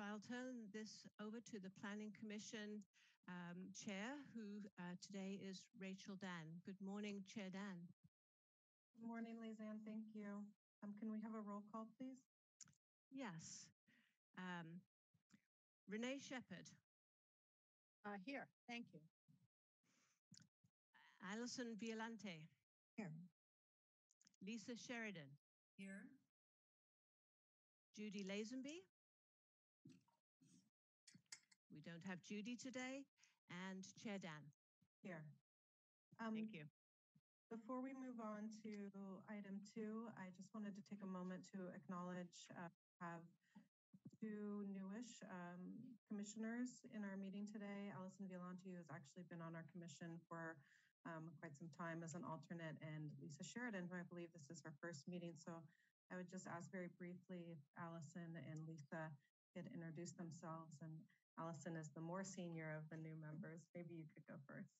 so I'll turn this over to the Planning Commission um, Chair, who uh, today is Rachel Dann. Good morning, Chair Dann. Good morning, Lizanne. Thank you. Um, can we have a roll call, please? Yes. Um, Renee Shepherd, Uh, here, thank you. Alison Violante, Here. Lisa Sheridan, Here. Judy Lazenby. We don't have Judy today, and Chair Dann. Here. Um, Thank you. Before we move on to item two, I just wanted to take a moment to acknowledge, uh, have two newish um, commissioners in our meeting today. Allison Violante, who has actually been on our commission for um, quite some time as an alternate, and Lisa Sheridan, who I believe this is her first meeting. So I would just ask very briefly if Allison and Lisa could introduce themselves. And Allison is the more senior of the new members. Maybe you could go first.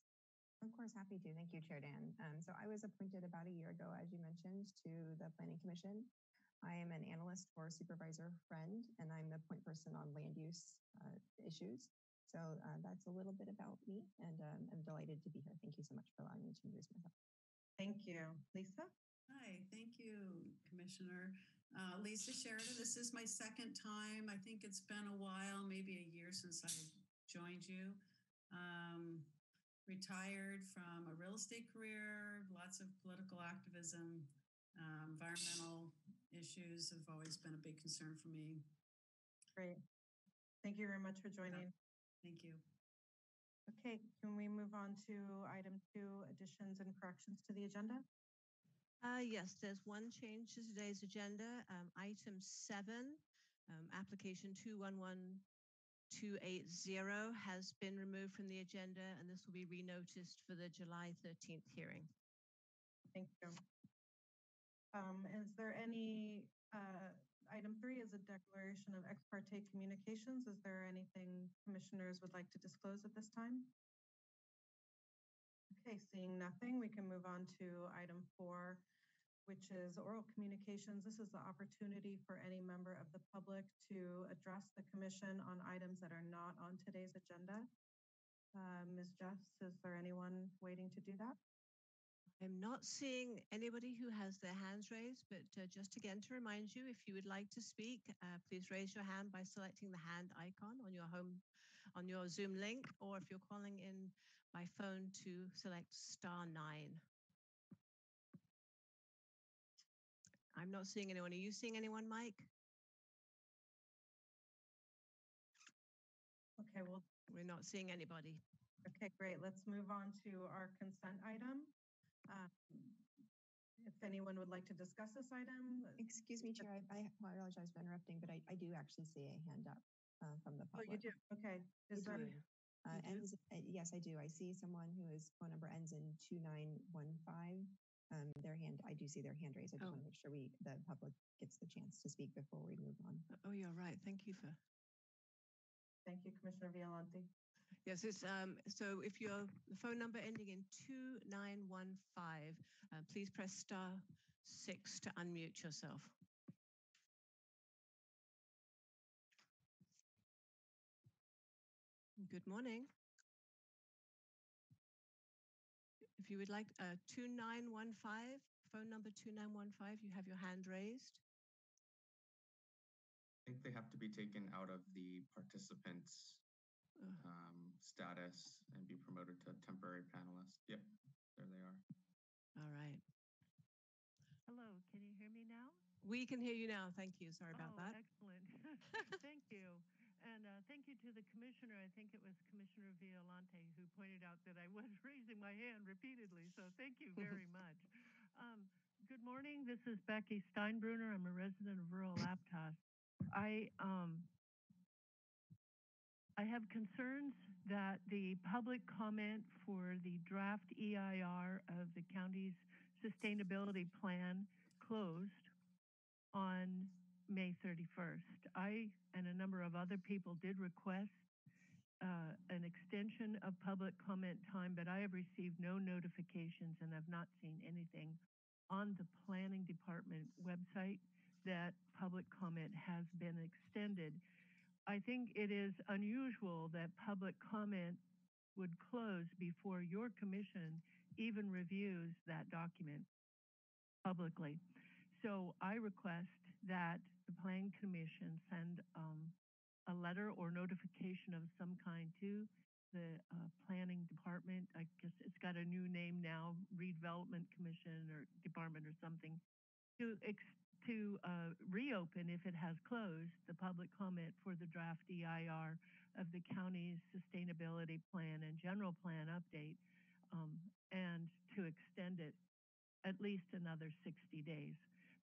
Of course, happy to. Thank you, Chair Dann. Um, so I was appointed about a year ago, as you mentioned, to the Planning Commission. I am an analyst for Supervisor Friend, and I'm the point person on land use uh, issues. So uh, that's a little bit about me, and um, I'm delighted to be here. Thank you so much for allowing me to introduce myself. Thank you. Lisa? Hi, thank you, Commissioner. Uh, Lisa Sheridan, this is my second time. I think it's been a while, maybe a year since I joined you. Um, retired from a real estate career, lots of political activism, um, environmental issues have always been a big concern for me. Great. Thank you very much for joining. Thank you. Okay, can we move on to item two, additions and corrections to the agenda? Uh, yes, there's one change to today's agenda. Um, item seven, um, application 211280 has been removed from the agenda and this will be renoticed for the July 13th hearing. Thank you. Um, is there any, uh, item three is a declaration of ex parte communications. Is there anything commissioners would like to disclose at this time? Okay, seeing nothing, we can move on to item four, which is oral communications. This is the opportunity for any member of the public to address the commission on items that are not on today's agenda. Uh, Ms. Jess, is there anyone waiting to do that? I'm not seeing anybody who has their hands raised, but uh, just again to remind you, if you would like to speak, uh, please raise your hand by selecting the hand icon on your home, on your Zoom link, or if you're calling in by phone to select star nine. I'm not seeing anyone. Are you seeing anyone, Mike? Okay, well, We're not seeing anybody. Okay, great. Let's move on to our consent item. Um, If anyone would like to discuss this item. Excuse me, Chair, I, I apologize for interrupting, but I, I do actually see a hand up uh, from the public. Oh, public. you do? Okay. Is I there, do. Uh, ends, uh, yes, I do. I see someone who is phone number ends in two nine one five. Um, their hand, I do see their hand raised. I just Oh. want to make sure we, the public gets the chance to speak before we move on. Oh, you're right. Thank you for. thank you, Commissioner Violante. Yes, it's um. So if your the phone number ending in two nine one five, uh, please press star six to unmute yourself. Good morning. If you would like uh, 2915, phone number 2915, you have your hand raised. I think they have to be taken out of the participants um, status and be promoted to temporary panelist. Yep, there they are. All right. Hello, can you hear me now? We can hear you now. Thank you. Sorry about oh, that. Excellent. thank you. And uh, thank you to the commissioner. I think it was Commissioner Violante who pointed out that I was raising my hand repeatedly. So thank you very much. Um, good morning. This is Becky Steinbruner. I'm a resident of rural Aptos. I um, I have concerns that the public comment for the draft EIR of the county's sustainability plan closed on May 31st. I and a number of other people did request uh, an extension of public comment time, but I have received no notifications and have not seen anything on the planning department website that public comment has been extended. I think it is unusual that public comment would close before your commission even reviews that document publicly. So I request that the planning commission send um, a letter or notification of some kind to the uh, planning department. I guess it's got a new name now, redevelopment commission or department or something, to to uh, reopen if it has closed the public comment for the draft EIR of the county's sustainability plan and general plan update, um, and to extend it at least another 60 days.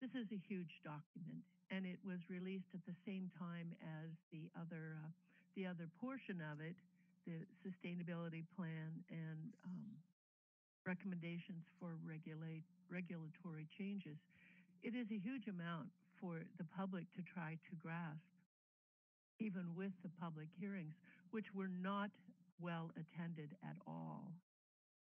This is a huge document, and it was released at the same time as the other uh, the other portion of it, the sustainability plan and um, recommendations for regulate regulatory changes. It is a huge amount for the public to try to grasp, even with the public hearings, which were not well attended at all.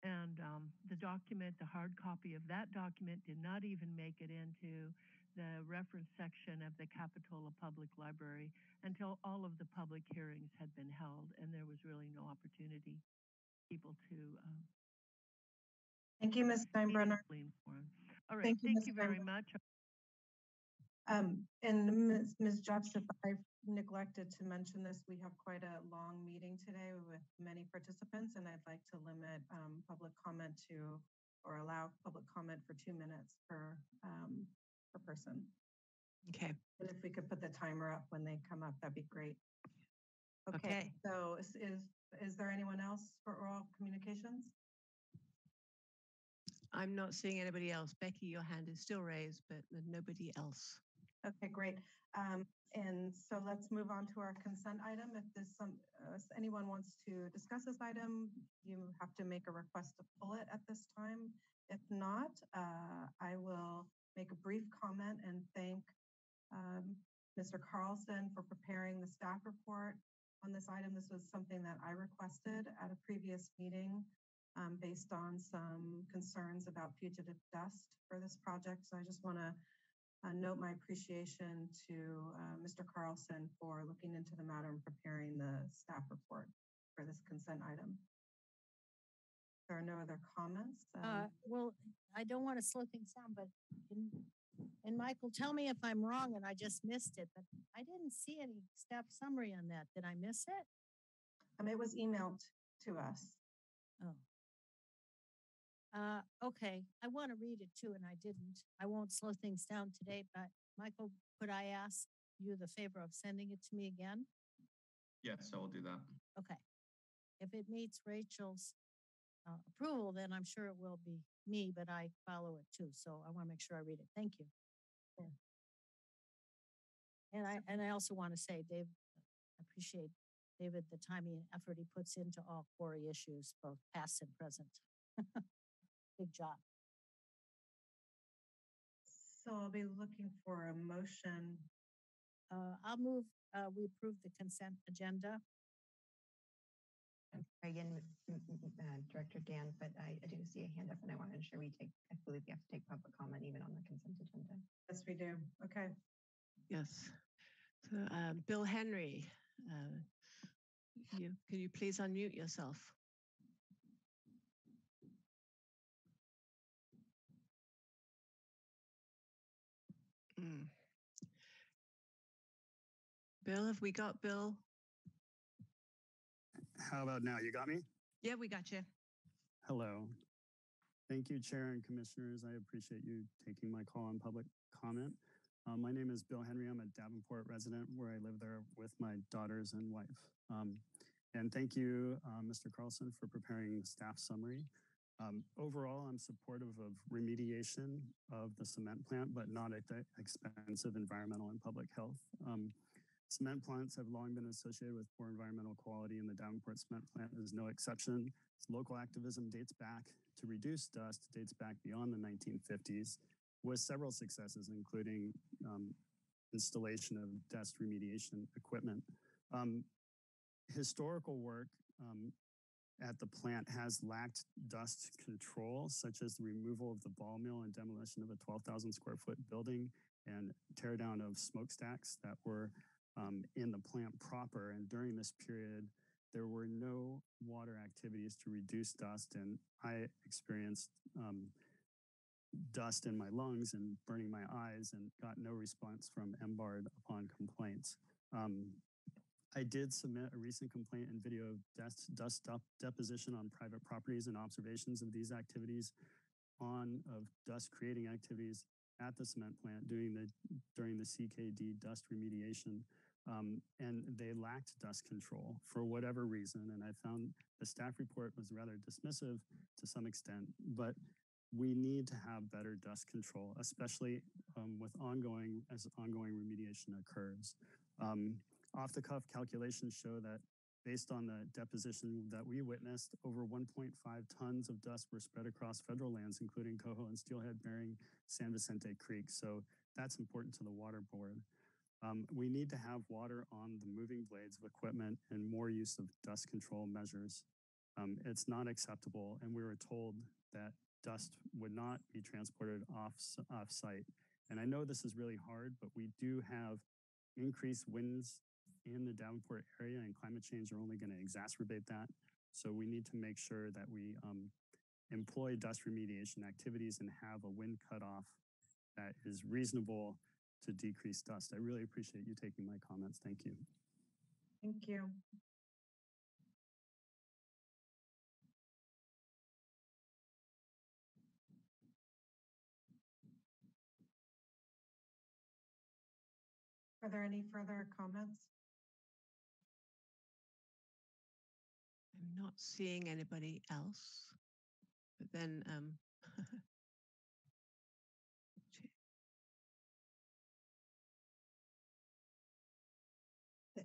And um, the document, the hard copy of that document, did not even make it into the reference section of the Capitola Public Library until all of the public hearings had been held, and there was really no opportunity for people to um, Thank you, Ms. Steinbruner. All right, Thank you, thank you very much. Um, and Ms. Ms. Jeps, if I neglected to mention this, we have quite a long meeting today with many participants, and I'd like to limit um, public comment to, or allow public comment for two minutes per, um, per person. Okay. And if we could put the timer up when they come up, that'd be great. Okay, Okay. so is, is, is there anyone else for oral communications? I'm not seeing anybody else. Becky, your hand is still raised, but nobody else. Okay, great. Um, and so let's move on to our consent item. If there's some, uh, anyone wants to discuss this item, you have to make a request to pull it at this time. If not, uh, I will make a brief comment and thank um, Mr. Carlson for preparing the staff report on this item. This was something that I requested at a previous meeting um, based on some concerns about fugitive dust for this project. So I just want to uh, note my appreciation to uh, Mr. Carlson for looking into the matter and preparing the staff report for this consent item. There are no other comments. um, Uh, well, I don't want to slow things down, but, in- and Michael, tell me if I'm wrong and I just missed it, but I didn't see any staff summary on that. Did I miss it? um, It was emailed to us. Oh. Uh, okay, I want to read it too, and I didn't. I won't slow things down today, but Michael, could I ask you the favor of sending it to me again? Yes, I will do that. Okay. If it meets Rachel's uh, approval, then I'm sure it will be me, but I follow it too. So I want to make sure I read it. Thank you. Sure. And I, and I also want to say, Dave, I appreciate David, the time and effort he puts into all quarry issues, both past and present. Big job. So I'll be looking for a motion. Uh, I'll move, uh, we approve the consent agenda. Again, uh, Director Dann, but I I do see a hand up and I want to ensure we take, I believe we have to take public comment even on the consent agenda. Yes, we do. Okay. Yes. So, um, Bill Henry, uh, you, can you please unmute yourself? Mm. Bill, have we got Bill? How about now? You got me? Yeah, we got you. Hello. Thank you, Chair and Commissioners. I appreciate you taking my call on public comment. Uh, my name is Bill Henry. I'm a Davenport resident where I live there with my daughters and wife. Um, and thank you, uh, Mr. Carlson, for preparing the staff summary. Um, overall, I'm supportive of remediation of the cement plant, but not at the expense of environmental and public health. Um, Cement plants have long been associated with poor environmental quality, and the Davenport cement plant is no exception. Local activism dates back to reduce dust, dates back beyond the 1950s, with several successes, including um, installation of dust remediation equipment. Um, historical work um, at the plant has lacked dust control, such as the removal of the ball mill and demolition of a 12,000 square foot building and tear down of smokestacks that were um, in the plant proper. And during this period, there were no water activities to reduce dust, and I experienced um, dust in my lungs and burning my eyes, and got no response from MBARD upon complaints. Um, I did submit a recent complaint and video of dust, dust dep- deposition on private properties and observations of these activities on of dust creating activities at the cement plant during the during the CKD dust remediation. Um, and they lacked dust control for whatever reason. And I found the staff report was rather dismissive to some extent, but we need to have better dust control, especially um, with ongoing as ongoing remediation occurs. Um, off the cuff calculations show that based on the deposition that we witnessed, over 1.5 tons of dust were spread across federal lands, including Coho and Steelhead bearing San Vicente Creek. So that's important to the water board. Um, we need to have water on the moving blades of equipment and more use of dust control measures. Um, it's not acceptable, and we were told that dust would not be transported off off site. And I know this is really hard, but we do have increased winds in the Davenport area, and climate change are only going to exacerbate that. So we need to make sure that we um, employ dust remediation activities and have a wind cutoff that is reasonable to decrease dust. I really appreciate you taking my comments. Thank you. Thank you. Are there any further comments? Not seeing anybody else. But then, um,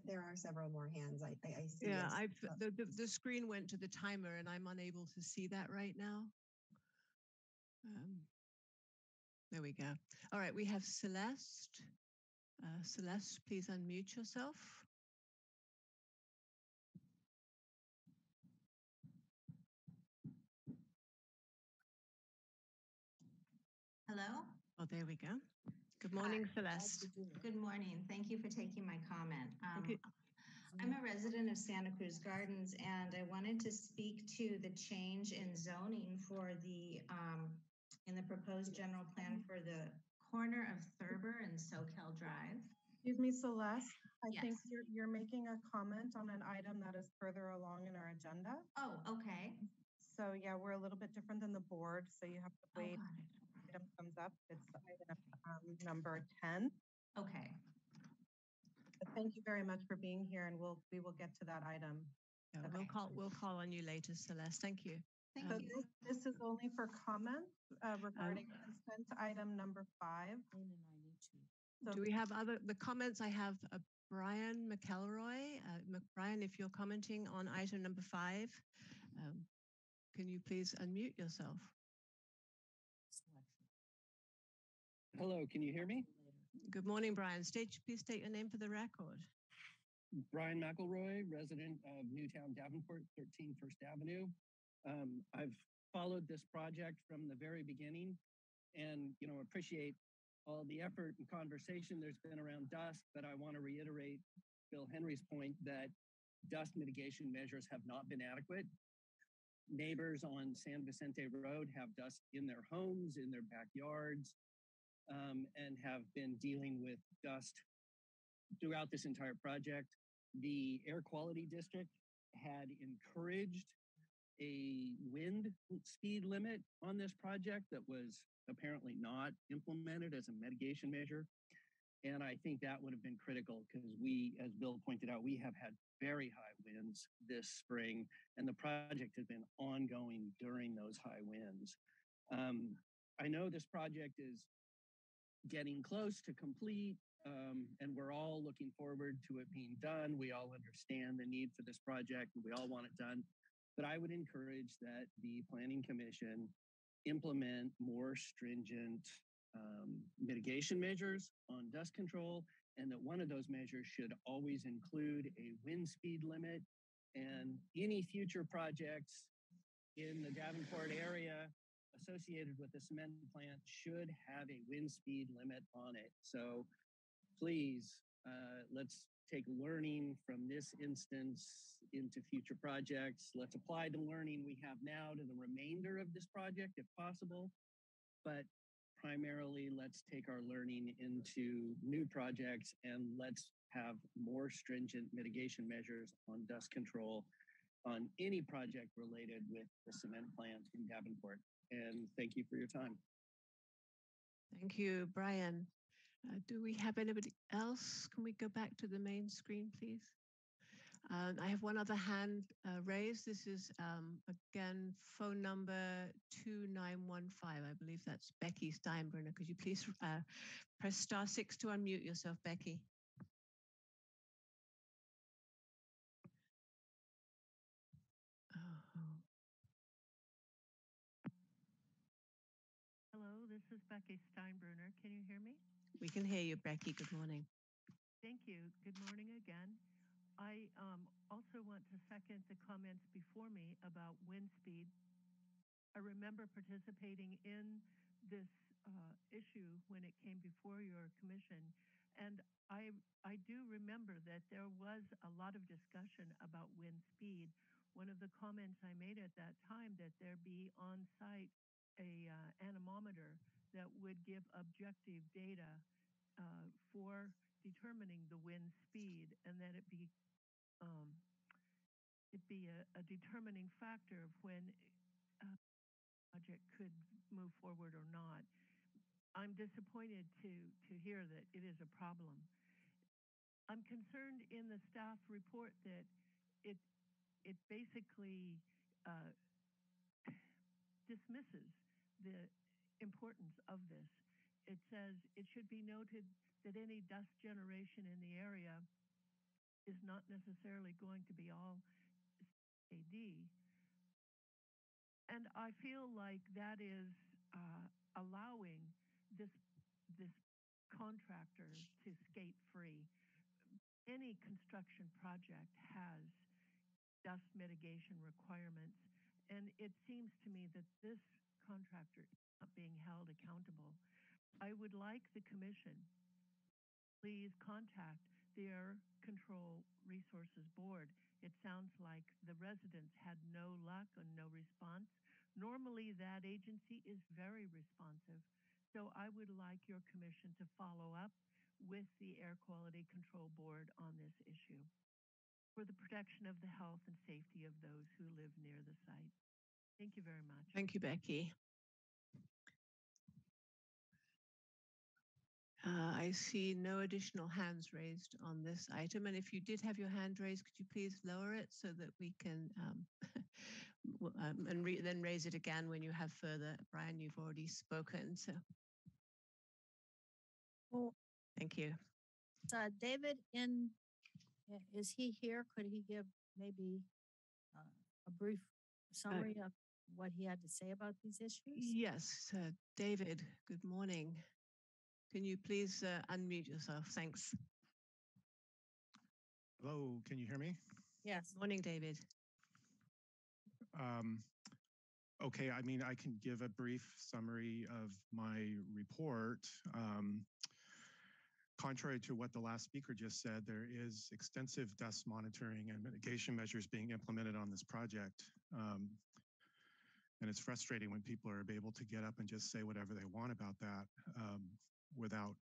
There are several more hands. I, I, I see. yeah. I've Uh, the, the the screen went to the timer, and I'm unable to see that right now. Um, there we go. All right, we have Celeste. Uh, Celeste, please unmute yourself. Hello? Oh, there we go. Good morning, Hi. Celeste. Good morning. Thank you for taking my comment. Um. I'm a resident of Santa Cruz Gardens and I wanted to speak to the change in zoning for the, um, in the proposed general plan for the corner of Thurber and Soquel Drive. Excuse me, Celeste, I think you're, you're making a comment on an item that is further along in our agenda. Oh, okay. So yeah, we're a little bit different than the board, so you have to Oh, wait. it. Item comes up, it's item um, number 10. Okay. But Thank you very much for being here and we'll, we will get to that item. Yeah, we'll call we'll call on you later, Celeste. Thank you. Thank So Um, you. this, this is only for comment uh, regarding consent item number five. So Do we have other the comments? I have uh, Brian McElroy. Uh, Brian, if you're commenting on item number five, um, can you please unmute yourself? Hello, can you hear me? Good morning, Brian. State, please state your name for the record. Brian McElroy, resident of Newtown Davenport, 13 First Avenue. Um, I've followed this project from the very beginning and, you know, appreciate all the effort and conversation there's been around dust, but I want to reiterate Bill Henry's point that dust mitigation measures have not been adequate. Neighbors on San Vicente Road have dust in their homes, in their backyards, um, and have been dealing with dust throughout this entire project. The air quality district had encouraged a wind speed limit on this project that was apparently not implemented as a mitigation measure. And I think that would have been critical because we, as Bill pointed out, we have had very high winds this spring, and the project has been ongoing during those high winds. Um, I know this project is getting close to complete, um, and we're all looking forward to it being done. We all understand the need for this project, and we all want it done. But I would encourage that the Planning Commission implement more stringent um, mitigation measures on dust control, and that one of those measures should always include a wind speed limit. And any future projects in the Davenport area associated with the cement plant should have a wind speed limit on it. So please, uh, let's take learning from this instance into future projects. Let's apply the learning we have now to the remainder of this project if possible. But primarily, let's take our learning into new projects and let's have more stringent mitigation measures on dust control on any project related with the cement plant in Davenport. And thank you for your time. Thank you, Brian. Uh, do we have anybody else? Can we go back to the main screen, please? Um, I have one other hand uh, raised. This is um, again phone number 2915. I believe that's Becky Steinbruner. Could you please uh, press star six to unmute yourself, Becky? Is Becky Steinbruner. Can you hear me? we can hear you, Becky. Good morning. Thank you. Good morning again. I um, also want to second the comments before me about wind speed. I remember participating in this uh, issue when it came before your commission, and I I do remember that there was a lot of discussion about wind speed. One of the comments I made at that time that there be on site a uh, anemometer that would give objective data uh, for determining the wind speed and that it be um, it be a, determining factor of when a project could move forward or not. I'm disappointed to to hear that it is a problem. I'm concerned in the staff report that it it basically uh, dismisses the importance of this. It says it should be noted that any dust generation in the area is not necessarily going to be all AD. And I feel like that is uh, allowing this this contractor to skate free. Any construction project has dust mitigation requirements, and it seems to me that this contractor being held accountable. I would like the commission please contact the Air Control Resources Board. It sounds like the residents had no luck and no response. Normally, that agency is very responsive. So I would like your commission to follow up with the Air Quality Control Board on this issue for the protection of the health and safety of those who live near the site. Thank you very much. Thank you, Becky. Uh, I see no additional hands raised on this item. And if you did have your hand raised, could you please lower it so that we can, um, um, and re- then raise it again when you have further. Brian, you've already spoken, so Well, thank you. uh, David in, is he here? Could he give maybe uh, a brief summary of what he had to say about these issues? Yes, uh, David, good morning. Can you please uh, unmute yourself? Thanks. Hello, can you hear me? Yes. Morning, David. Um, okay, I mean, I can give a brief summary of my report. Um, contrary to what the last speaker just said, there is extensive dust monitoring and mitigation measures being implemented on this project. Um, and it's frustrating when people are able to get up and just say whatever they want about that um, without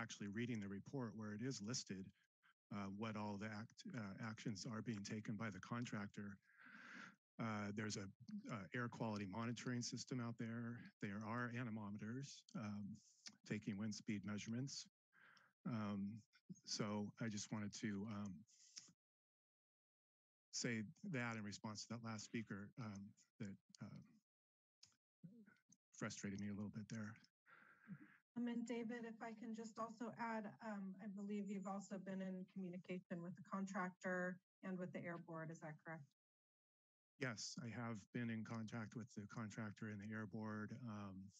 actually reading the report where it is listed uh, what all the act, uh, actions are being taken by the contractor. Uh, there's a uh, air quality monitoring system out there. There are anemometers um, taking wind speed measurements. Um, so I just wanted to um, say that in response to that last speaker um, that uh, frustrated me a little bit there. Um, and David, if I can just also add, um, I believe you've also been in communication with the contractor and with the air board, is that correct? Yes, I have been in contact with the contractor and the air board. Um,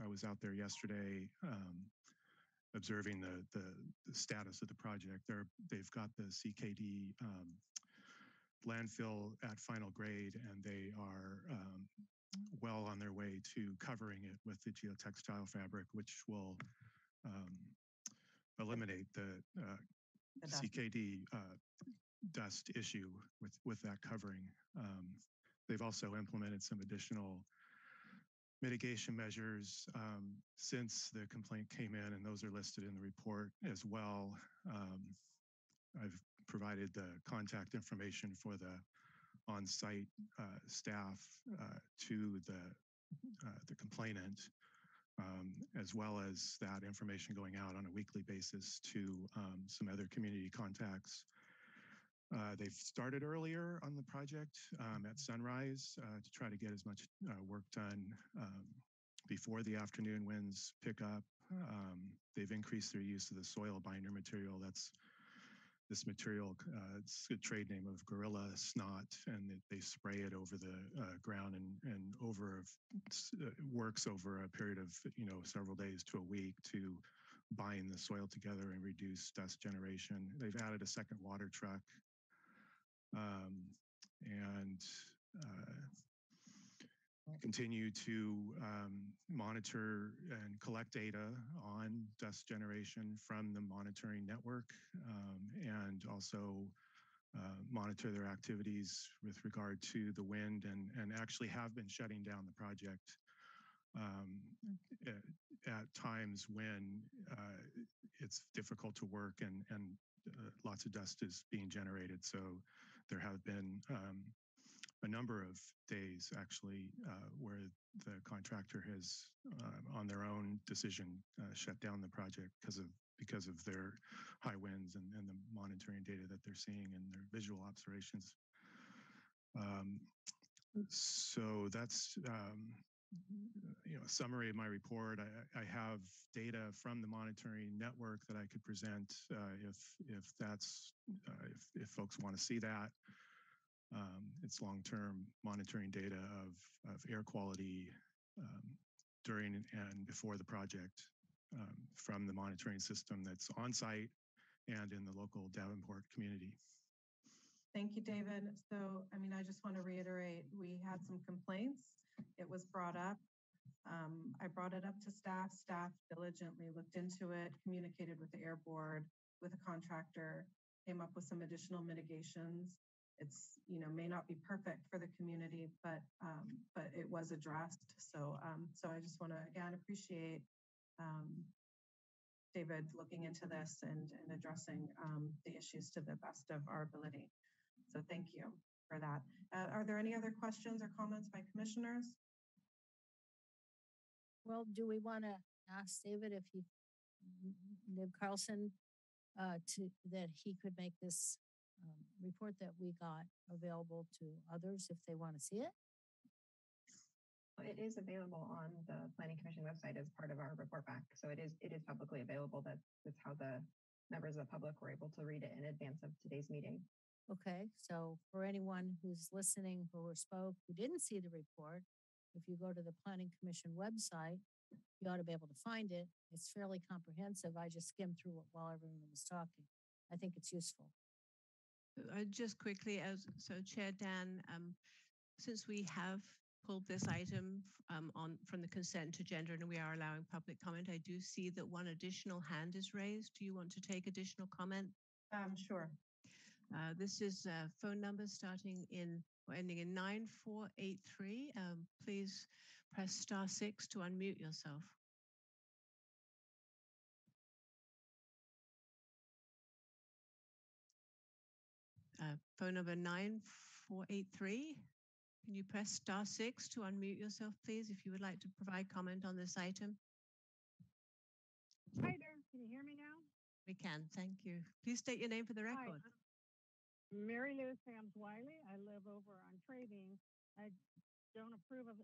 I was out there yesterday um, observing the, the, the status of the project. They're, they've got the CKD um, landfill at final grade, and they are um, well on their way to covering it with the geotextile fabric, which will um, eliminate the uh, the dust. CKD uh, dust issue with, with that covering. Um, they've also implemented some additional mitigation measures um, since the complaint came in, and those are listed in the report as well. Um, I've provided the contact information for the on-site uh, staff uh, to the uh, the complainant, um, as well as that information going out on a weekly basis to um, some other community contacts. Uh, they've started earlier on the project um, at sunrise uh, to try to get as much work done um, before the afternoon winds pick up. Um, they've increased their use of the soil binder material. That's this material, uh, it's a trade name of gorilla snot, and it, they spray it over the uh, ground and, and over uh, works over a period of you know several days to a week to bind the soil together and reduce dust generation. They've added a second water truck, um, and uh, continue to um, monitor and collect data on dust generation from the monitoring network um, and also uh, monitor their activities with regard to the wind and, and actually have been shutting down the project um, at, at, times when uh, it's difficult to work and, and uh, lots of dust is being generated. So there have been um, a number of days actually uh, where the contractor has, uh, on their own decision, uh, shut down the project because of because of their high winds and, and the monitoring data that they're seeing and their visual observations. Um, so that's um, you know a summary of my report. I, I, have data from the monitoring network that I could present uh, if if that's uh, if if folks want to see that. Um, it's long-term monitoring data of, of air quality um, during and before the project um, from the monitoring system that's on site and in the local Davenport community. Thank you, David. So, I mean, I just want to reiterate, we had some complaints. It was brought up. Um, I brought it up to staff. Staff diligently looked into it, communicated with the air board, with a contractor, came up with some additional mitigations it's you know may not be perfect for the community, but um, but it was addressed. So um, so I just want to again appreciate um, David looking into this and and addressing um, the issues to the best of our ability. So thank you for that. Uh, are there any other questions or comments by commissioners? Well, do we want to ask David if he, Dave Carlson, uh, to that he could make this um, report that we got available to others if they want to see it? It is available on the Planning Commission website as part of our report back. So it is it is publicly available. That's that's how the members of the public were able to read it in advance of today's meeting. Okay, so for anyone who's listening who spoke who didn't see the report, if you go to the Planning Commission website, you ought to be able to find it. It's fairly comprehensive. I just skimmed through it while everyone was talking. I think it's useful. Uh, just quickly, as so Chair Dann, um, since we have pulled this item um, on from the consent agenda and we are allowing public comment, I do see that one additional hand is raised. Do you want to take additional comment? Um, sure. Uh, this is a phone number starting in or ending in 9483. Um, please press star six to unmute yourself. Phone number 9483. Can you press star six to unmute yourself, please, if you would like to provide comment on this item? Hi there. Can you hear me now? We can. Thank you. Please state your name for the record. Hi, Mary Lou Sams Wiley. I live over on Trading. I don't approve of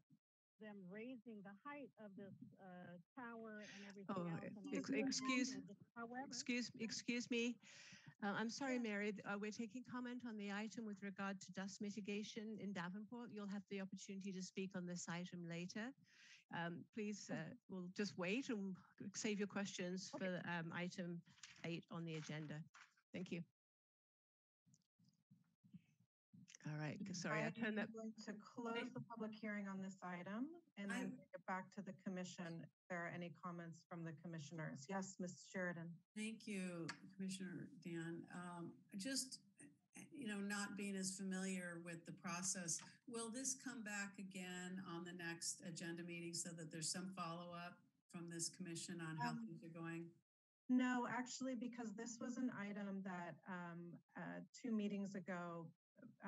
them raising the height of this uh, tower and everything oh, else. Ex excuse, however, excuse, excuse me. Uh, I'm sorry, Mary, uh, we're taking comment on the item with regard to dust mitigation in Davenport. You'll have the opportunity to speak on this item later. Um, please, uh, we'll just wait and save your questions okay. for um, item eight on the agenda. Thank you. All right, sorry, I I'm turned that. going To close the public hearing on this item and then I- bring it back to the commission. If there are any comments from the commissioners? Yes, Ms. Sheridan. Thank you, Commissioner Dann. Um, just, you know, not being as familiar with the process, will this come back again on the next agenda meeting so that there's some follow-up from this commission on how Um, things are going? No, actually, because this was an item that um, uh, two meetings ago,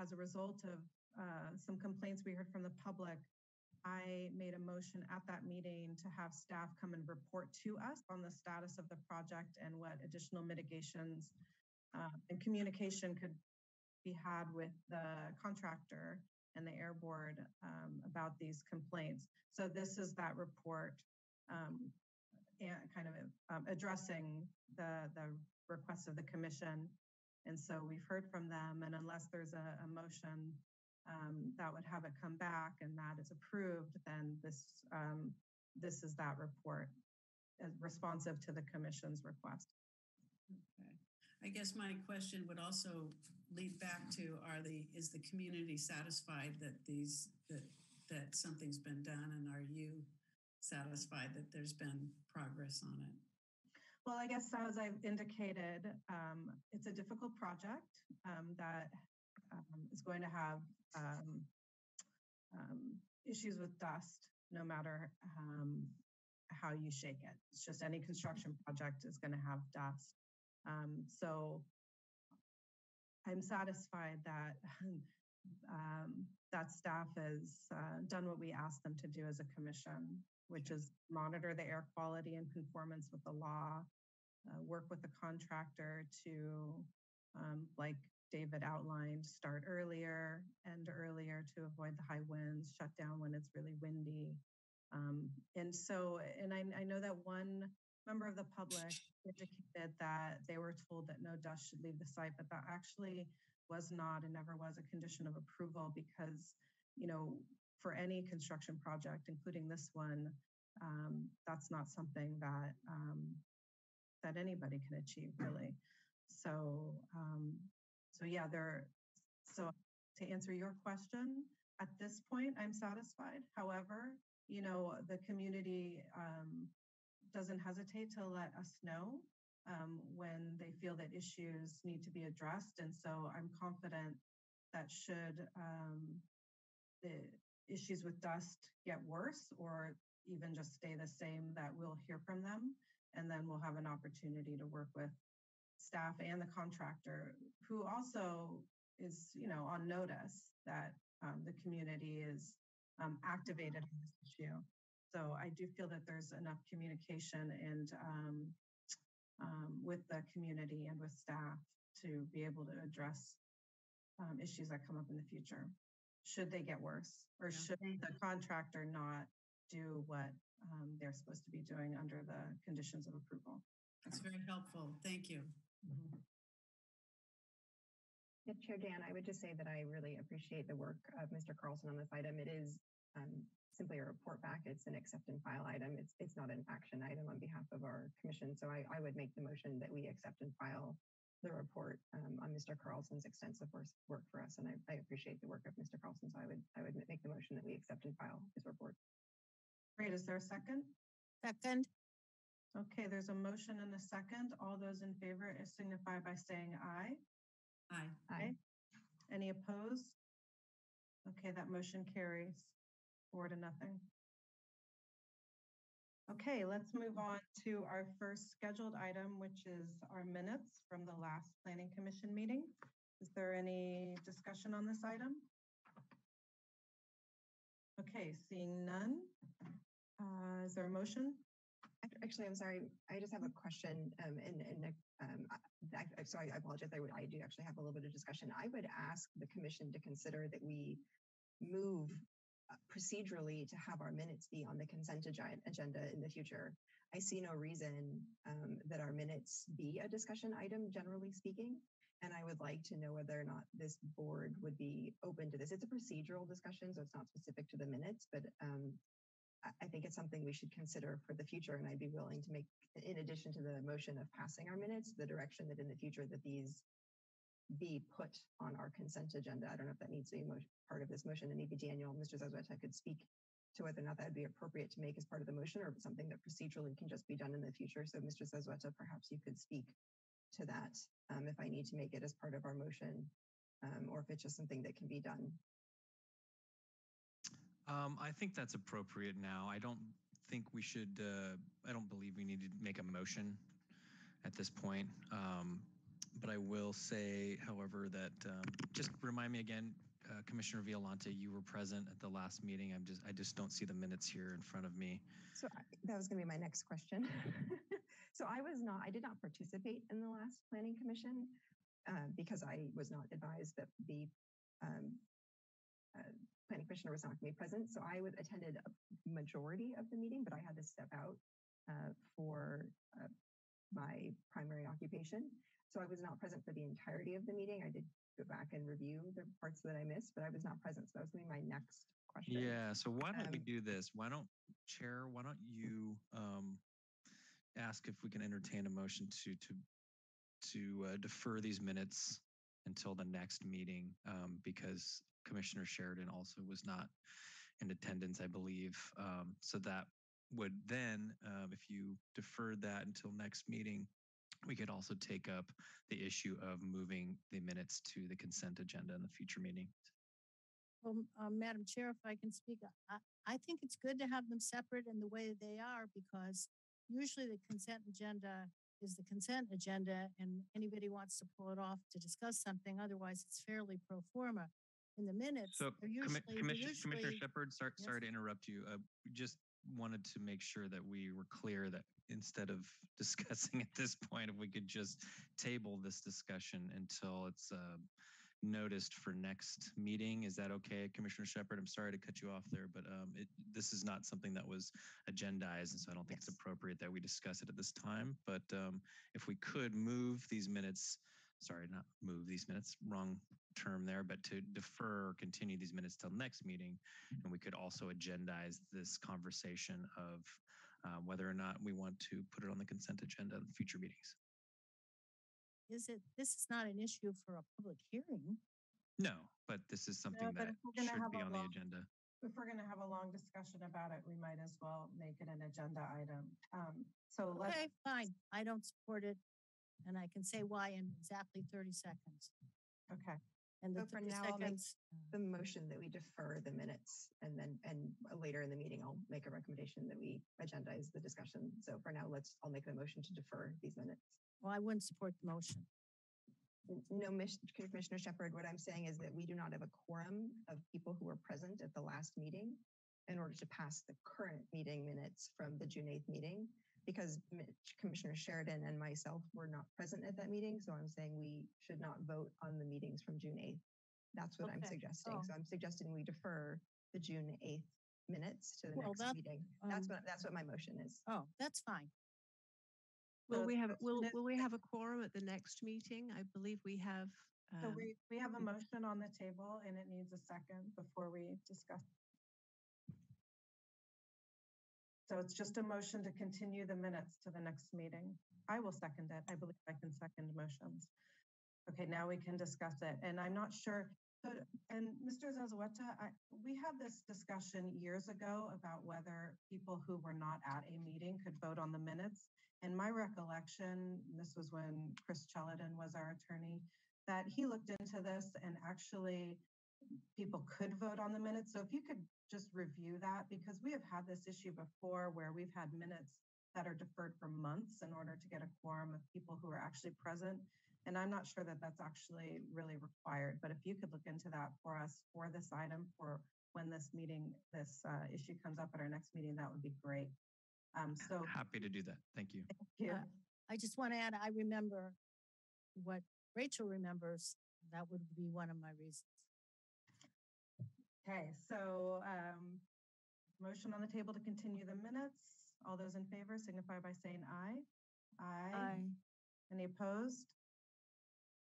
as a result of uh, some complaints we heard from the public, I made a motion at that meeting to have staff come and report to us on the status of the project and what additional mitigations uh, and communication could be had with the contractor and the air board um, about these complaints. So this is that report um, and kind of um, addressing the, the requests of the commission. And so we've heard from them, and unless there's a, a motion um, that would have it come back and that is approved, then this, um, this is that report uh, responsive to the commission's request. Okay. I guess my question would also lead back to, are the, is the community satisfied that these, that, that something's been done? And are you satisfied that there's been progress on it? Well, I guess as I've indicated, um, it's a difficult project um, that um, is going to have um, um, issues with dust, no matter um, how you shake it. It's just any construction project is going to have dust. Um, so I'm satisfied that um, that staff has uh, done what we asked them to do as a commission, which is monitor the air quality and conformance with the law, uh, work with the contractor to, um, like David outlined, start earlier, end earlier to avoid the high winds, shut down when it's really windy. Um, and so, and I, I know that one member of the public indicated that they were told that no dust should leave the site, but that actually was not and never was a condition of approval because, you know, for any construction project, including this one, um, that's not something that um, that anybody can achieve really. So, um, so yeah, there. So to answer your question, at this point, I'm satisfied. However, you know, the community um, doesn't hesitate to let us know um, when they feel that issues need to be addressed. And so I'm confident that should um, the issues with dust get worse or even just stay the same, that we'll hear from them. And then we'll have an opportunity to work with staff and the contractor who also is, you know, on notice that um, the community is um, activated on this issue. So I do feel that there's enough communication and um, um, with the community and with staff to be able to address um, issues that come up in the future. Should they get worse, or Yeah. should the contractor not do what um, they're supposed to be doing under the conditions of approval? That's very helpful. Thank you. Yeah, Chair Dann, I would just say that I really appreciate the work of Mr. Carlson on this item. It is um, simply a report back. It's an accept and file item. It's it's not an action item on behalf of our commission. So I, I would make the motion that we accept and file the report um, on Mr. Carlson's extensive work, work for us. And I, I appreciate the work of Mr. Carlson. So I would I would make the motion that we accept and file his report. Great, is there a second? Second, Okay, there's a motion and a second. All those in favor uh, signify by saying aye. Aye. Aye. Any opposed? Okay, that motion carries four to nothing. Okay, let's move on to our first scheduled item, which is our minutes from the last planning commission meeting. Is there any discussion on this item? Okay, seeing none. Uh, is there a motion? Actually, I'm sorry. I just have a question. Um, and, and, um, I, I'm I apologize. I would, I do actually have a little bit of discussion. I would ask the commission to consider that we move uh, procedurally to have our minutes be on the consent agenda in the future. I see no reason, um, that our minutes be a discussion item, generally speaking. And I would like to know whether or not this board would be open to this. It's a procedural discussion, so it's not specific to the minutes, but, um, I- think it's something we should consider for the future, and I'd be willing to make, in addition to the motion of passing our minutes, the direction that in the future that these be put on our consent agenda. I don't know if that needs to be part of this motion, and maybe Daniel, Mr. Zazueta could speak to whether or not that'd be appropriate to make as part of the motion or something that procedurally can just be done in the future. So Mr. Zazueta, perhaps you could speak to that um, if I need to make it as part of our motion um, or if it's just something that can be done. Um, I think that's appropriate now. I don't think we should, uh, I don't believe we need to make a motion at this point. Um, but I will say, however, that um, just remind me again, uh, Commissioner Violante, you were present at the last meeting. I'm just, I just don't see the minutes here in front of me. So that was going to be my next question. so I was not, I did not participate in the last planning commission uh, because I was not advised that the um, uh, planning commissioner was not going to be present. So I was attended a majority of the meeting, but I had to step out uh, for uh, my primary occupation. So I was not present for the entirety of the meeting. I did go back and review the parts that I missed, but I was not present. So that was going to be my next question. Yeah. So why don't we Um, do this? Why don't, Chair, why don't you um, ask if we can entertain a motion to, to, to uh, defer these minutes until the next meeting? Um, because Commissioner Sheridan also was not in attendance, I believe. Um, so that would then, um, if you deferred that until next meeting, we could also take up the issue of moving the minutes to the consent agenda in the future meeting. Well, m- uh, Madam Chair, if I can speak, I, I think it's good to have them separate in the way they are because usually the consent agenda is the consent agenda and anybody wants to pull it off to discuss something. Otherwise, it's fairly pro forma. In the minutes, So, they're Commi- usually, Commissioner, Commissioner Shepard, sorry, Yes. sorry to interrupt you. Uh, just wanted to make sure that we were clear that instead of discussing at this point, if we could just table this discussion until it's uh, noticed for next meeting. Is that okay, Commissioner Shepard? I'm sorry to cut you off there, but um, it, this is not something that was agendized, and so I don't think it's appropriate that we discuss it at this time. But um, if we could move these minutes, sorry, not move these minutes, wrong term there, but to defer or continue these minutes till next meeting. And we could also agendize this conversation of uh, whether or not we want to put it on the consent agenda in future meetings. is it, this is not an issue for a public hearing. No, but this is something but that if we're gonna should have be a on the long- agenda. If we're going to have a long discussion about it, we might as well make it an agenda item. Um, So let's, Okay, fine. I don't support it. And I can say why in exactly thirty seconds. okay. And the So for now, I'll make the motion that we defer the minutes and then, and later in the meeting, I'll make a recommendation that we agendize the discussion. So for now, let's, I'll make the motion to defer these minutes. Well, I wouldn't support the motion. No, Miss- Commissioner Shepard, what I'm saying is that we do not have a quorum of people who were present at the last meeting in order to pass the current meeting minutes from the June 8th meeting, because Mitch- Commissioner Sheridan and myself were not present at that meeting. So I'm saying we should not vote on the meetings from June 8th. That's what I'm suggesting. Oh. So I'm suggesting we defer the June 8th minutes to the Well, next that- meeting. That's um, what, that's what my motion is. Oh, that's fine. Will So we have, will, will we have a quorum at the next meeting? I believe we have. So um, we, we have a motion on the table and it needs a second before we discuss. So it's just a motion to continue the minutes to the next meeting. I will second it. I believe I can second motions. Okay, now we can discuss it. And I'm not sure, so, and Mr. Zazueta, I, we had this discussion years ago about whether people who were not at a meeting could vote on the minutes. And my recollection, this was when Chris Cheleden was our attorney, that he looked into this and actually people could vote on the minutes. So if you could just review that, because we have had this issue before where we've had minutes that are deferred for months in order to get a quorum of people who are actually present. And I'm not sure that that's actually really required, but if you could look into that for us for this item, for when this meeting, this uh, issue comes up at our next meeting, that would be great. Um, so, Happy to do that. Thank you. thank you. Uh, I just want to add, I remember what Rachel remembers. That would be one of my reasons. Okay, so um, motion on the table to continue the minutes. All those in favor signify by saying aye. Aye. Any opposed?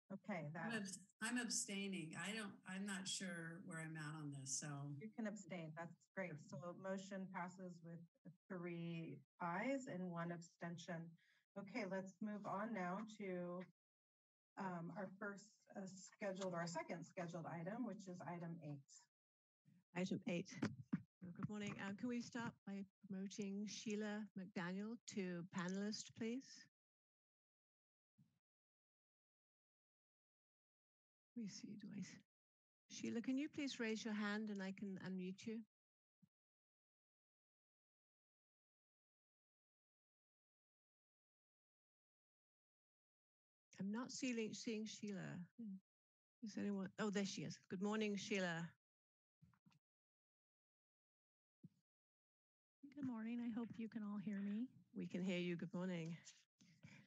Okay, I'm that, abs- I'm abstaining. I don't, I'm not sure where I'm at on this, so. you can abstain. That's great. So motion passes with three ayes and one abstention. Okay, let's move on now to um, our first uh, scheduled, or our second scheduled item, which is item eight. Item eight. Good morning. Uh, Can we start by promoting Sheila McDaniel to panelist, please? Let me see, do I? s- Sheila, can you please raise your hand and I can unmute you? I'm not seeing, seeing Sheila. Hmm. Is anyone? Oh, there she is. Good morning, Sheila. Good morning. I hope you can all hear me. We can hear you. Good morning.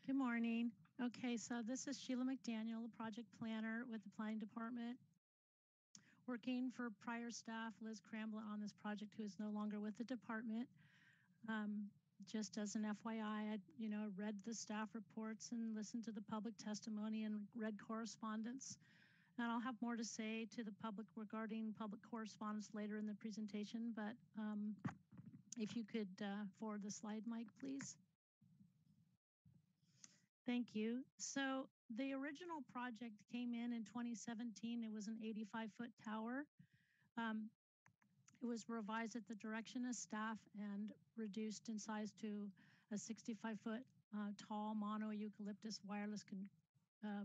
Good morning. Okay, so this is Sheila McDaniel, the project planner with the planning department. Working for prior staff, Liz Cramblett on this project, who is no longer with the department. Um, just as an FYI, I, you know, read the staff reports and listened to the public testimony and read correspondence. And I'll have more to say to the public regarding public correspondence later in the presentation, but um, if you could uh, forward the slide, Mike, please. Thank you. So the original project came in in 2017. It was an 85 foot tower. Um, it was revised at the direction of staff and reduced in size to a 65 foot uh, tall mono eucalyptus wireless uh,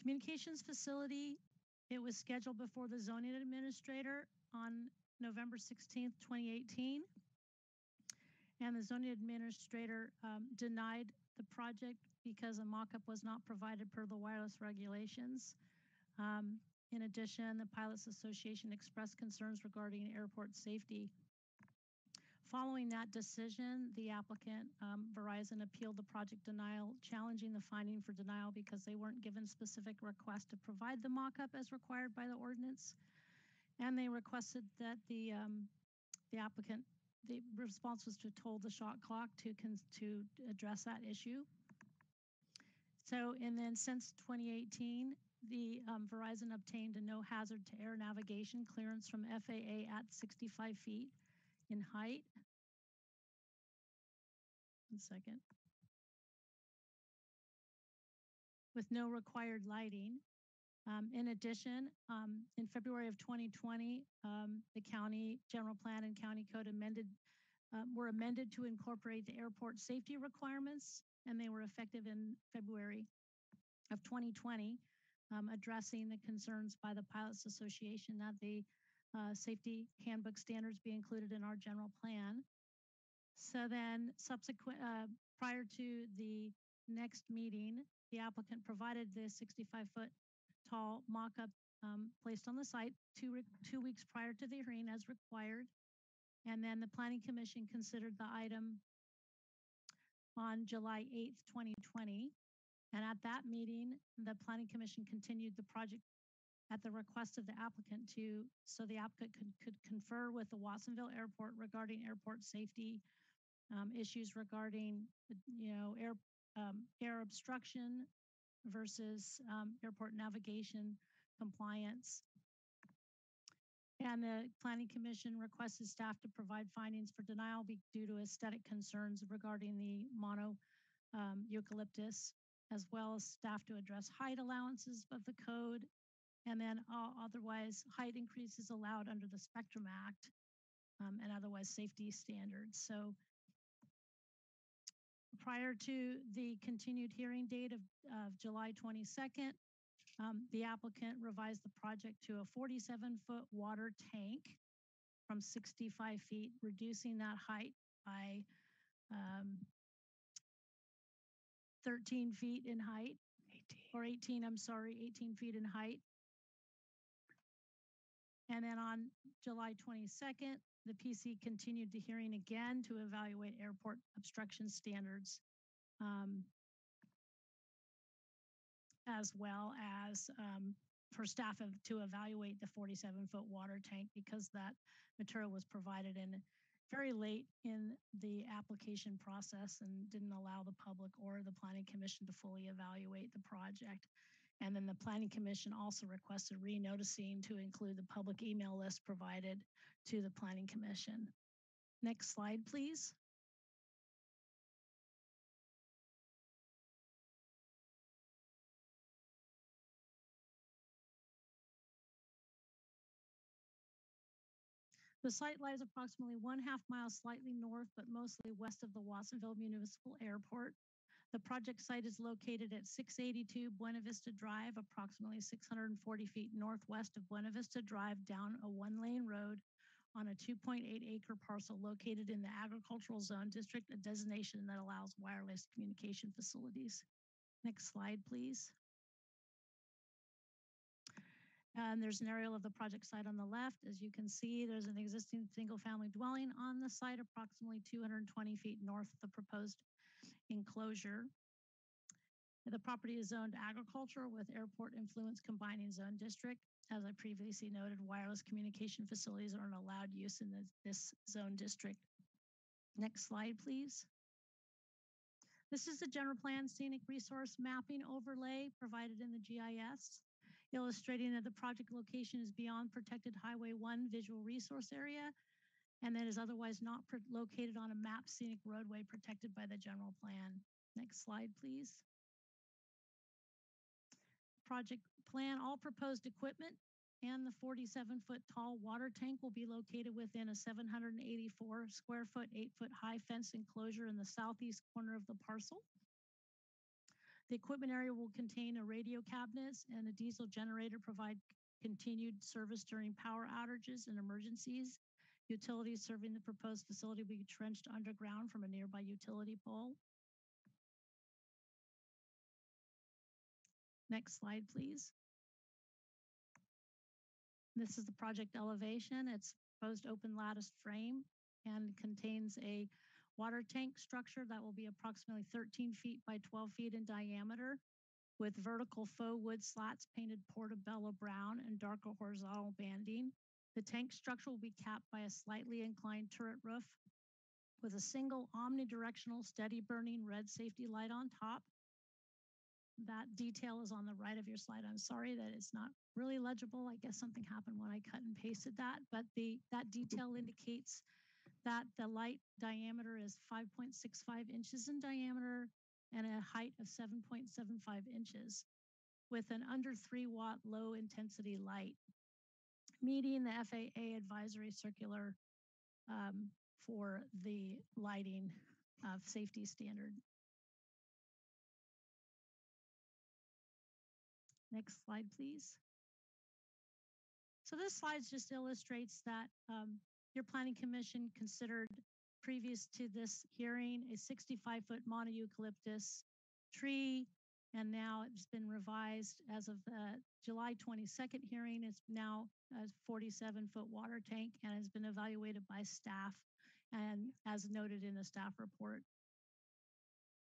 communications facility. It was scheduled before the zoning administrator on November 16th, 2018. And the zoning administrator um, denied the project because a mock-up was not provided per the wireless regulations. Um, in addition, the Pilots Association expressed concerns regarding airport safety. Following that decision, the applicant, um, Verizon, appealed the project denial, challenging the finding for denial because they weren't given specific requests to provide the mock-up as required by the ordinance. And they requested that the, um, the applicant, the response was to toll the shot clock to, to address that issue. So, and then since 2018, the um, Verizon obtained a no hazard to air navigation clearance from FAA at 65 feet in height. One second. With no required lighting. Um, in addition, um, in February of 2020, um, the county general plan and county code amended um, were amended to incorporate the airport safety requirements, and they were effective in February of 2020, um, addressing the concerns by the Pilots Association that the uh, safety handbook standards be included in our general plan. So then subsequent, uh, prior to the next meeting, the applicant provided the 65 foot tall mock-up um, placed on the site two, two weeks prior to the hearing as required. And then the planning commission considered the item on July 8th, 2020. And at that meeting, the planning commission continued the project at the request of the applicant to, so the applicant could, could confer with the Watsonville Airport regarding airport safety um, issues regarding, you know, air, um, air obstruction versus um, airport navigation compliance. And the planning commission requested staff to provide findings for denial due to aesthetic concerns regarding the mono um, eucalyptus, as well as staff to address height allowances of the code. And then uh, otherwise height increases allowed under the Spectrum Act um, and otherwise safety standards. So prior to the continued hearing date of, of July 22nd, um, the applicant revised the project to a 47 foot water tank from 65 feet, reducing that height by um, 13 feet in height, 18. or 18, I'm sorry, 18 feet in height. And then on July 22nd, the PC continued the hearing again to evaluate airport obstruction standards. um, as well as um, for staff to evaluate the 47 foot water tank because that material was provided in very late in the application process and didn't allow the public or the planning commission to fully evaluate the project. And then the Planning Commission also requested renoticing to include the public email list provided to the Planning Commission. Next slide, please. The site lies approximately one half mile slightly north, but mostly west of the Watsonville Municipal Airport the project site is located at 682 Buena Vista Drive, approximately 640 feet northwest of Buena Vista Drive down a one lane road on a 2.8 acre parcel located in the agricultural zone district, a designation that allows wireless communication facilities. Next slide, please. And there's an aerial of the project site on the left. As you can see, there's an existing single family dwelling on the site approximately 220 feet north of the proposed enclosure. The property is zoned agriculture with airport influence combining zone district. As I previously noted, wireless communication facilities are an allowed use in the, this zone district. Next slide, please. This is the general plan scenic resource mapping overlay provided in the GIS, illustrating that the project location is beyond protected Highway 1 visual resource area and that is otherwise not located on a map scenic roadway protected by the general plan. Next slide, please. Project plan, all proposed equipment and the 47 foot tall water tank will be located within a 784 square foot, eight foot high fence enclosure in the southeast corner of the parcel. The equipment area will contain a radio cabinets and a diesel generator provide continued service during power outages and emergencies. Utilities serving the proposed facility will be trenched underground from a nearby utility pole. Next slide, please. This is the project elevation. It's proposed open lattice frame and contains a water tank structure that will be approximately 13 feet by 12 feet in diameter with vertical faux wood slats painted portobello brown and darker horizontal banding. The tank structure will be capped by a slightly inclined turret roof with a single omnidirectional steady burning red safety light on top that detail is on the right of your slide. I'm sorry that it's not really legible. I guess something happened when I cut and pasted that, but the that detail indicates that the light diameter is 5.65 inches in diameter and a height of 7.75 inches with an under 3 watt low intensity light, meeting the FAA advisory circular um, for the lighting of safety standard Next slide, please. So this slide just illustrates that um, your planning commission considered previous to this hearing a 65 foot mono eucalyptus tree and now it's been revised as of the July 22nd hearing. It's now a 47 foot water tank and has been evaluated by staff and as noted in the staff report.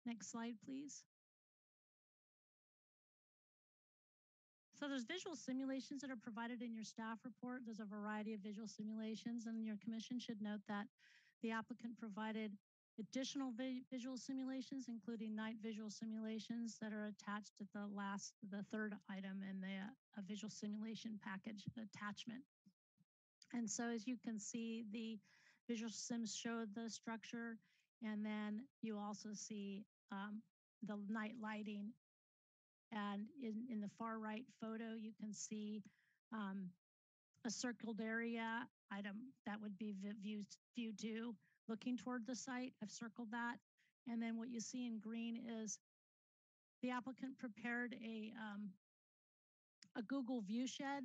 Next slide, please. So there's visual simulations that are provided in your staff report. There's a variety of visual simulations and your commission should note that the applicant provided additional vi visual simulations, including night visual simulations that are attached at the last, the third item in the uh, visual simulation package attachment. And so as you can see, the visual sims show the structure and then you also see um, the night lighting and in, in the far right photo, you can see um, a circled area item that would be view, view two looking toward the site. I've circled that. And then what you see in green is the applicant prepared a, um, a Google view shed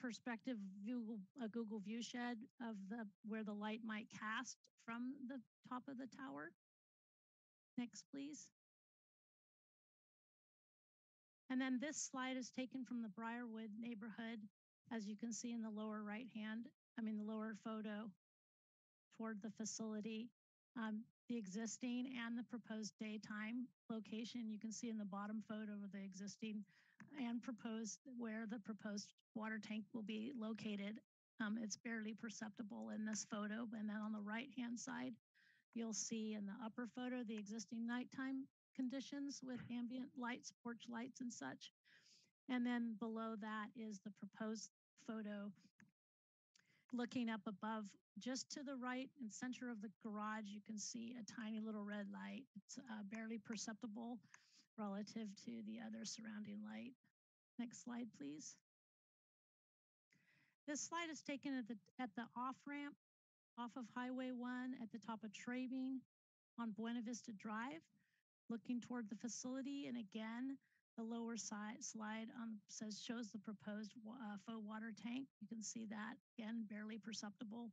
perspective view, a Google view shed of the where the light might cast from the top of the tower. Next, please. And then this slide is taken from the Briarwood neighborhood, as you can see in the lower right hand, I mean, the lower photo toward the facility. Um, the existing and the proposed daytime location. You can see in the bottom photo of the existing and proposed where the proposed water tank will be located. Um, it's barely perceptible in this photo. And then on the right hand side, you'll see in the upper photo the existing nighttime conditions with ambient lights, porch lights and such. And then below that is the proposed photo looking up above just to the right and center of the garage you can see a tiny little red light it's uh, barely perceptible relative to the other surrounding light next slide please This slide is taken at the at the off ramp off of Highway 1 at the top of Trabing on Buena Vista Drive, looking toward the facility. And again, the lower side slide on says shows the proposed uh, faux water tank. You can see that again, barely perceptible.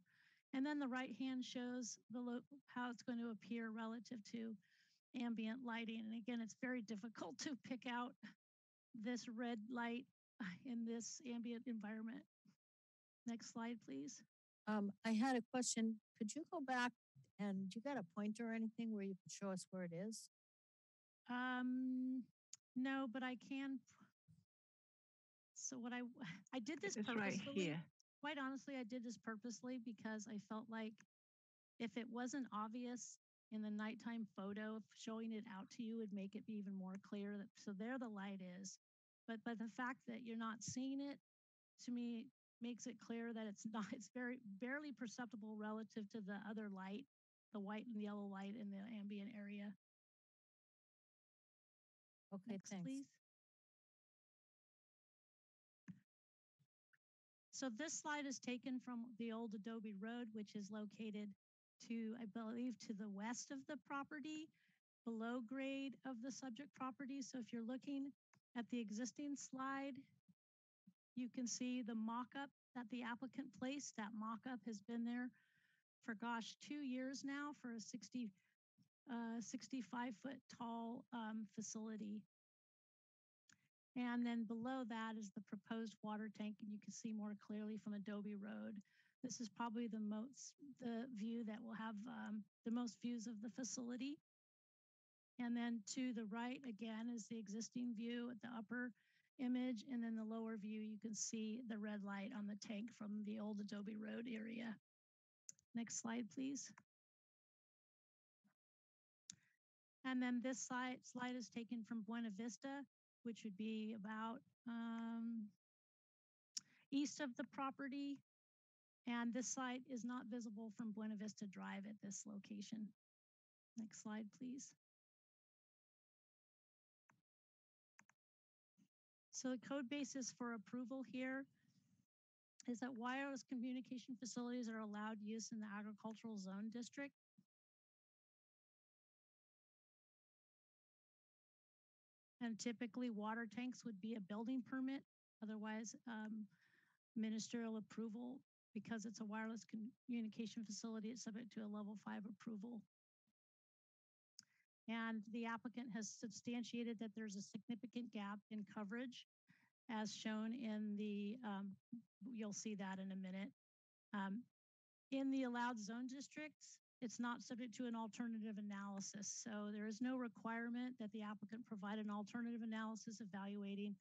And then the right hand shows the how it's going to appear relative to ambient lighting. And again, it's very difficult to pick out this red light in this ambient environment. Next slide, please. Um, I had a question. Could you go back and you got a pointer or anything where you can show us where it is? Um, no, but I can. So what I I did this it's purposefully. right. Quite honestly, I did this purposely because I felt like if it wasn't obvious in the nighttime photo, showing it out to you would make it be even more clear. That so there the light is, but but the fact that you're not seeing it, to me makes it clear that it's not. It's very barely perceptible relative to the other light, the white and yellow light in the ambient area. Okay, Next, thanks. please. So this slide is taken from the old Adobe Road, which is located to, I believe, to the west of the property, below grade of the subject property. So if you're looking at the existing slide, you can see the mock-up that the applicant placed. That mock-up has been there for, gosh, two years now for a 60, uh, 65 foot tall um, facility. And then below that is the proposed water tank, and you can see more clearly from Adobe Road. This is probably the most the view that will have um, the most views of the facility. And then to the right again is the existing view at the upper image, and then the lower view you can see the red light on the tank from the old Adobe Road area. Next slide, please. And then this slide, slide is taken from Buena Vista, which would be about um, east of the property. And this site is not visible from Buena Vista Drive at this location. Next slide, please. So the code basis for approval here is that wireless communication facilities are allowed use in the agricultural zone district. And typically water tanks would be a building permit, otherwise um, ministerial approval. Because it's a wireless communication facility, it's subject to a level five approval. And the applicant has substantiated that there's a significant gap in coverage as shown in the, um, you'll see that in a minute. Um, in the allowed zone districts, it's not subject to an alternative analysis. So there is no requirement that the applicant provide an alternative analysis evaluating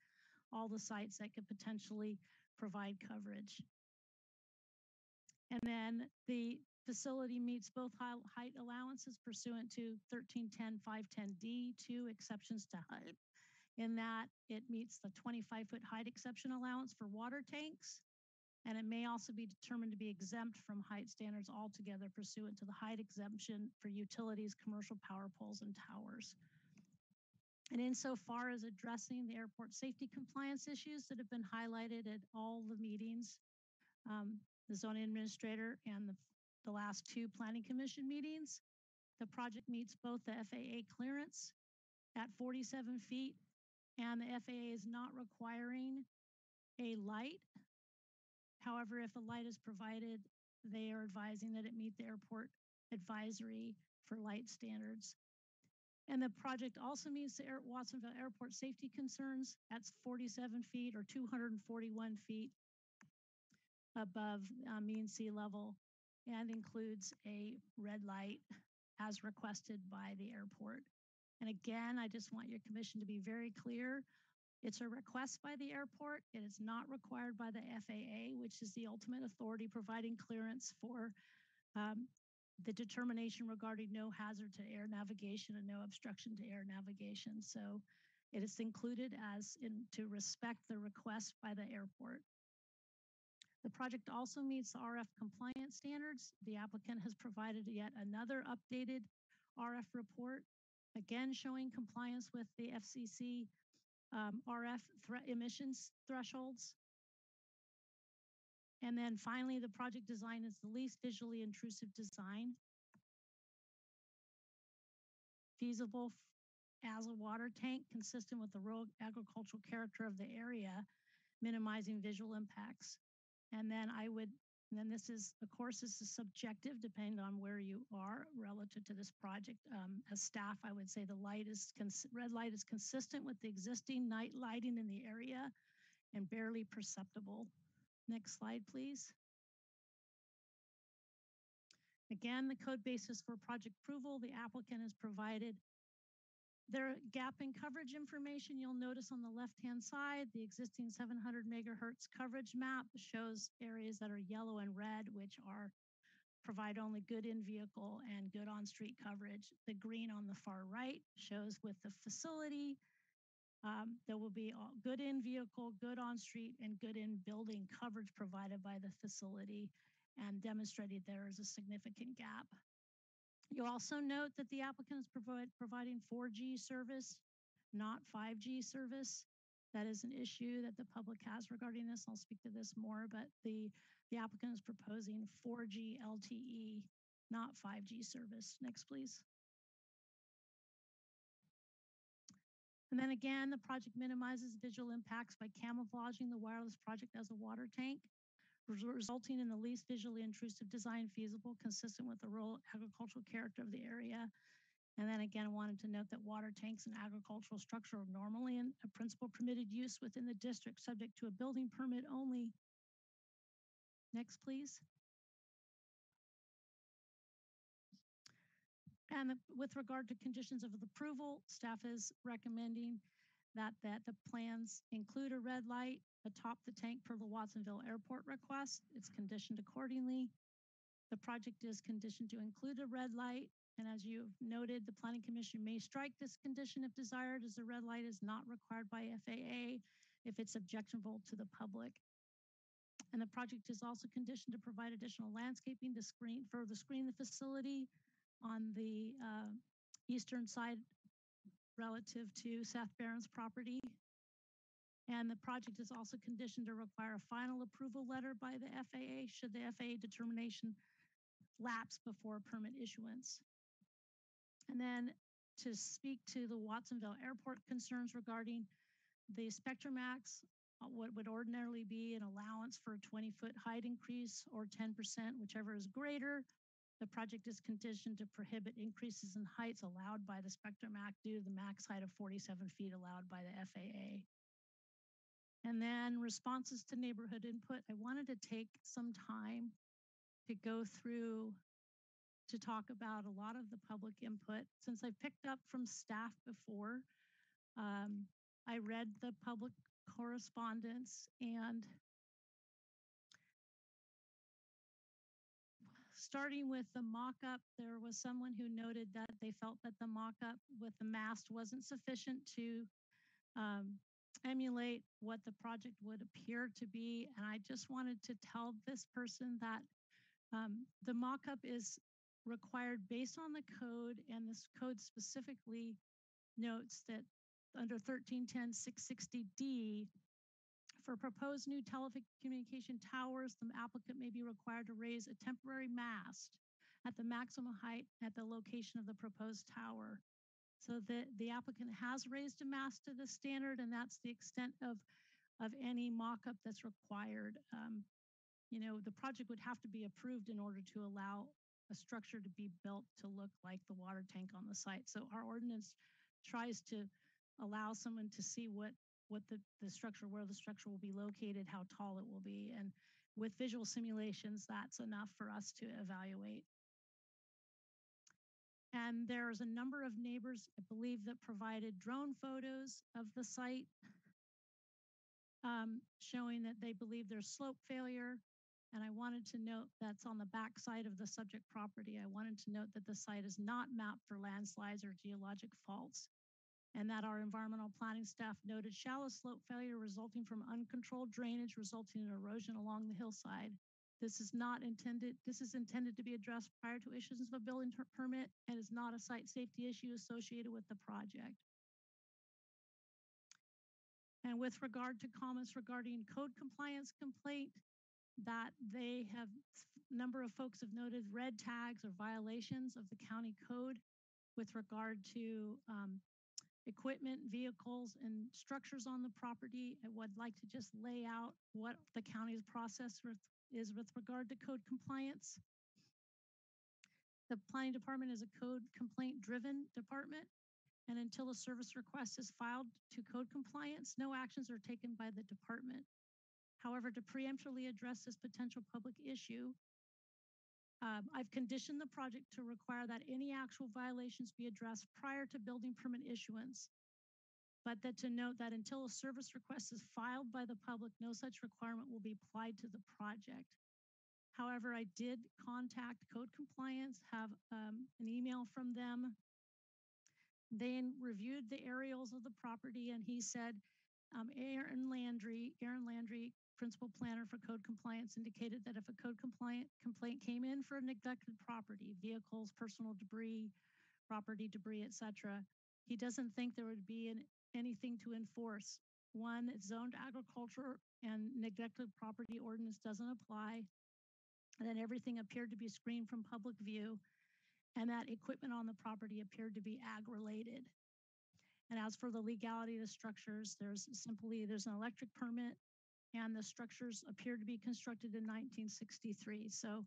all the sites that could potentially provide coverage. And then the facility meets both height allowances pursuant to 1310 510D, two exceptions to HUD, in that it meets the 25 foot height exception allowance for water tanks and it may also be determined to be exempt from height standards altogether pursuant to the height exemption for utilities, commercial power poles, and towers. And insofar as addressing the airport safety compliance issues that have been highlighted at all the meetings, um, the zoning administrator and the, the last two planning commission meetings, the project meets both the FAA clearance at 47 feet and the FAA is not requiring a light However, if a light is provided, they are advising that it meet the airport advisory for light standards. And the project also meets the Air Watsonville Airport safety concerns at 47 feet or 241 feet above uh, mean sea level and includes a red light as requested by the airport. And again, I just want your commission to be very clear it's a request by the airport. It is not required by the FAA, which is the ultimate authority providing clearance for um, the determination regarding no hazard to air navigation and no obstruction to air navigation. So it is included as in to respect the request by the airport. The project also meets the RF compliance standards. The applicant has provided yet another updated RF report, again showing compliance with the FCC um, RF emissions thresholds. And then finally, the project design is the least visually intrusive design. Feasible as a water tank consistent with the rural agricultural character of the area, minimizing visual impacts. And then I would, and then this is, of course, this is subjective depending on where you are relative to this project. Um, as staff, I would say the light is, cons- red light is consistent with the existing night lighting in the area and barely perceptible. Next slide, please. Again, the code basis for project approval, the applicant has provided their gap in coverage information. You'll notice on the left-hand side, the existing 700 megahertz coverage map shows areas that are yellow and red, which are provide only good in-vehicle and good on-street coverage. The green on the far right shows with the facility, um, there will be good in-vehicle, good on-street, and good in-building coverage provided by the facility and demonstrated there is a significant gap. You'll also note that the applicant is provide, providing 4G service, not 5G service. That is an issue that the public has regarding this. I'll speak to this more, but the, the applicant is proposing 4G LTE, not 5G service. Next, please. And then again, the project minimizes visual impacts by camouflaging the wireless project as a water tank, resulting in the least visually intrusive design feasible, consistent with the rural agricultural character of the area. And then again, I wanted to note that water tanks and agricultural structure are normally in a principal permitted use within the district, subject to a building permit only. Next, please. And with regard to conditions of approval, staff is recommending that, that the plans include a red light atop the tank per the Watsonville Airport request. It's conditioned accordingly. The project is conditioned to include a red light. And as you've noted, the Planning Commission may strike this condition if desired, as the red light is not required by FAA if it's objectionable to the public. And the project is also conditioned to provide additional landscaping to screen, further screen the facility on the uh, eastern side relative to Seth Barron's property. And the project is also conditioned to require a final approval letter by the FAA should the FAA determination lapse before permit issuance. And then to speak to the Watsonville Airport concerns regarding the Spectrum Max, uh, what would ordinarily be an allowance for a 20 foot height increase or 10%, whichever is greater. The project is conditioned to prohibit increases in heights allowed by the Spectrum Act due to the max height of 47 feet allowed by the FAA. And then responses to neighborhood input. I wanted to take some time to go through to talk about a lot of the public input. Since I've picked up from staff before, um, I read the public correspondence and starting with the mock-up, there was someone who noted that they felt that the mock-up with the mast wasn't sufficient to um, emulate what the project would appear to be. And I just wanted to tell this person that um, the mock-up is required based on the code, and this code specifically notes that under 1310 660D, for proposed new telecommunication towers, the applicant may be required to raise a temporary mast at the maximum height at the location of the proposed tower. So the, the applicant has raised a mast to the standard, and that's the extent of, of any mock-up that's required. Um, you know, the project would have to be approved in order to allow a structure to be built to look like the water tank on the site. So our ordinance tries to allow someone to see what what the, the structure, where the structure will be located, how tall it will be. And with visual simulations, that's enough for us to evaluate. And there's a number of neighbors, I believe, that provided drone photos of the site um, showing that they believe there's slope failure. And I wanted to note that's on the back side of the subject property. I wanted to note that the site is not mapped for landslides or geologic faults and that our environmental planning staff noted shallow slope failure resulting from uncontrolled drainage resulting in erosion along the hillside. This is not intended, this is intended to be addressed prior to issuance of a building permit and is not a site safety issue associated with the project. And with regard to comments regarding code compliance complaint, that they have, number of folks have noted red tags or violations of the county code with regard to um, equipment, vehicles, and structures on the property. I would like to just lay out what the county's process with, is with regard to code compliance. The planning department is a code complaint driven department. And until a service request is filed to code compliance, no actions are taken by the department. However, to preemptively address this potential public issue, um, I've conditioned the project to require that any actual violations be addressed prior to building permit issuance. But that to note that until a service request is filed by the public, no such requirement will be applied to the project. However, I did contact code compliance, have um, an email from them. They reviewed the aerials of the property and he said, um, Aaron Landry, Aaron Landry, principal planner for code compliance indicated that if a code compliant complaint came in for a neglected property, vehicles, personal debris, property debris, etc., he doesn't think there would be an, anything to enforce. One, zoned agriculture and neglected property ordinance doesn't apply. And then everything appeared to be screened from public view and that equipment on the property appeared to be ag related. And as for the legality of the structures, there's simply, there's an electric permit and the structures appear to be constructed in 1963. So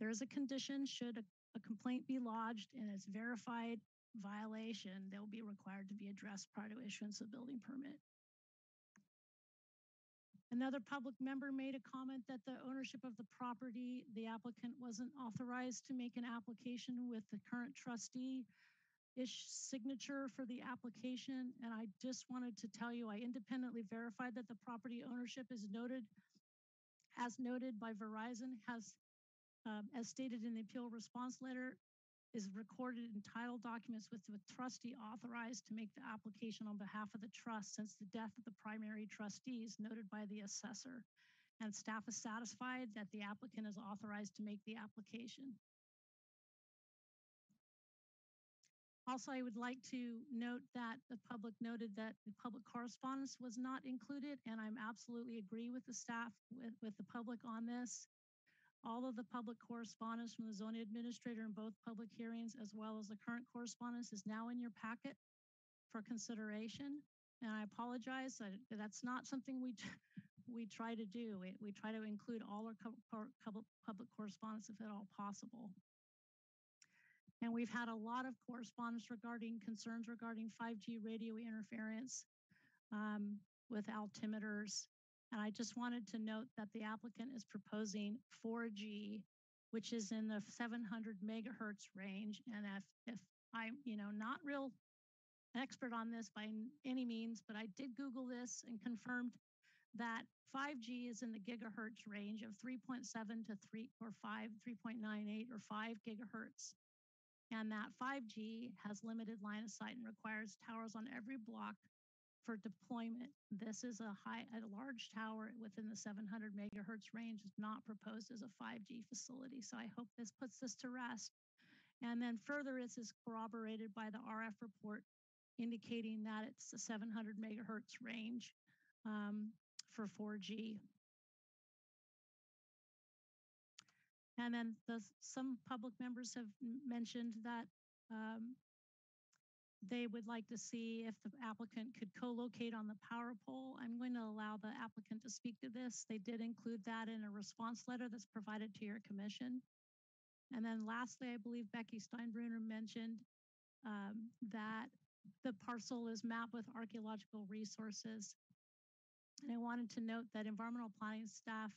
there is a condition, should a, a complaint be lodged and it's verified violation, they'll be required to be addressed prior to issuance of building permit. Another public member made a comment that the ownership of the property, the applicant wasn't authorized to make an application with the current trustee ish signature for the application. And I just wanted to tell you, I independently verified that the property ownership is noted, as noted by Verizon, has, um, as stated in the appeal response letter, is recorded in title documents with the trustee authorized to make the application on behalf of the trust since the death of the primary trustees noted by the assessor. And staff is satisfied that the applicant is authorized to make the application. Also, I would like to note that the public noted that the public correspondence was not included, and I'm absolutely agree with the staff, with, with the public on this. All of the public correspondence from the zoning administrator in both public hearings, as well as the current correspondence is now in your packet for consideration. And I apologize, that that's not something we, we try to do. We, we try to include all our public, public correspondence if at all possible. And we've had a lot of correspondence regarding concerns regarding 5G radio interference um, with altimeters. And I just wanted to note that the applicant is proposing 4G, which is in the 700 megahertz range. And if, if I'm, you know, not real expert on this by any means, but I did Google this and confirmed that 5G is in the gigahertz range of 3.7 to 3 or 5, 3.98 or 5 gigahertz and that 5G has limited line of sight and requires towers on every block for deployment. This is a high, a large tower within the 700 megahertz range is not proposed as a 5G facility. So I hope this puts this to rest. And then further, this is corroborated by the RF report indicating that it's a 700 megahertz range um, for 4G. And then the, some public members have mentioned that um, they would like to see if the applicant could co-locate on the power pole. I'm going to allow the applicant to speak to this. They did include that in a response letter that's provided to your commission. And then lastly, I believe Becky Steinbruner mentioned um, that the parcel is mapped with archaeological resources. And I wanted to note that environmental planning staff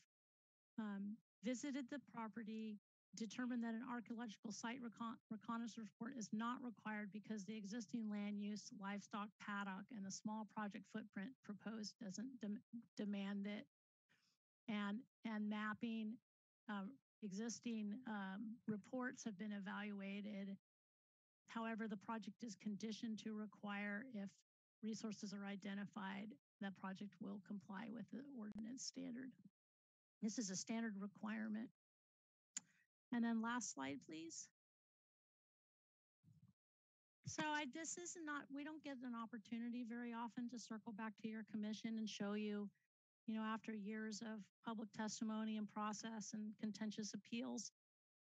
um, visited the property, determined that an archaeological site recon reconnaissance report is not required because the existing land use, livestock paddock, and the small project footprint proposed doesn't de demand it. And, and mapping um, existing um, reports have been evaluated. However, the project is conditioned to require if resources are identified, that project will comply with the ordinance standard. This is a standard requirement. And then last slide, please. So I, this is not, we don't get an opportunity very often to circle back to your commission and show you you know, after years of public testimony and process and contentious appeals,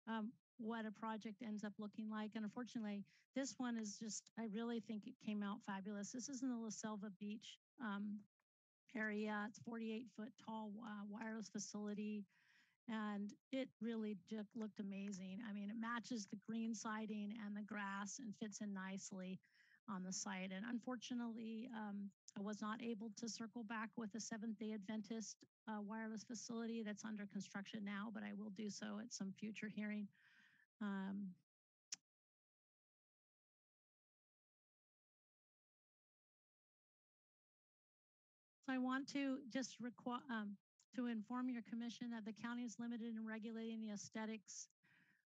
um, what a project ends up looking like. And unfortunately, this one is just, I really think it came out fabulous. This is in the La Selva Beach um, area. It's 48 foot tall uh, wireless facility. And it really just looked amazing. I mean, it matches the green siding and the grass and fits in nicely on the site. And unfortunately, um, I was not able to circle back with the Seventh day Adventist uh, wireless facility that's under construction now, but I will do so at some future hearing. Um, so I want to just require um, to inform your commission that the county is limited in regulating the aesthetics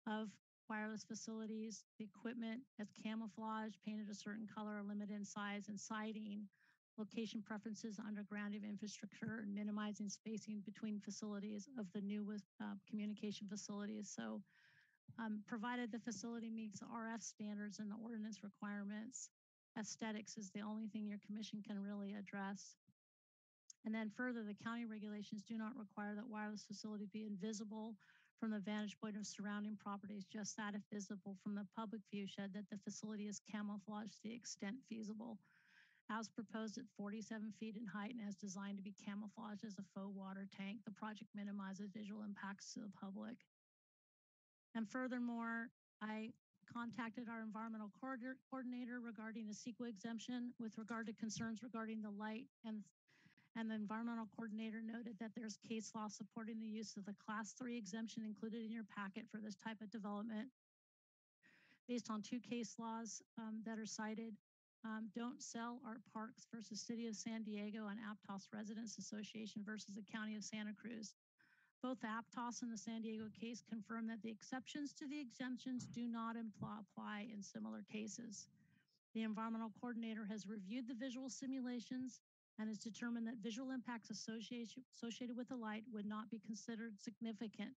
of wireless facilities. The equipment as camouflage, painted a certain color, limited in size and siding, location preferences underground of infrastructure, and minimizing spacing between facilities of the new uh, communication facilities. So um, provided the facility meets RF standards and the ordinance requirements, aesthetics is the only thing your commission can really address. And then further, the county regulations do not require that wireless facility be invisible from the vantage point of surrounding properties, just that if visible from the public view shed that the facility is camouflaged to the extent feasible. As proposed at 47 feet in height and as designed to be camouflaged as a faux water tank, the project minimizes visual impacts to the public. And furthermore, I contacted our environmental coordinator regarding the CEQA exemption with regard to concerns regarding the light and and the environmental coordinator noted that there's case law supporting the use of the class three exemption included in your packet for this type of development. Based on two case laws um, that are cited, um, Don't Cell Our Parks versus City of San Diego and Aptos Residents Association versus the County of Santa Cruz. Both the Aptos and the San Diego case confirm that the exceptions to the exemptions do not apply in similar cases. The environmental coordinator has reviewed the visual simulations and has determined that visual impacts associated with the light would not be considered significant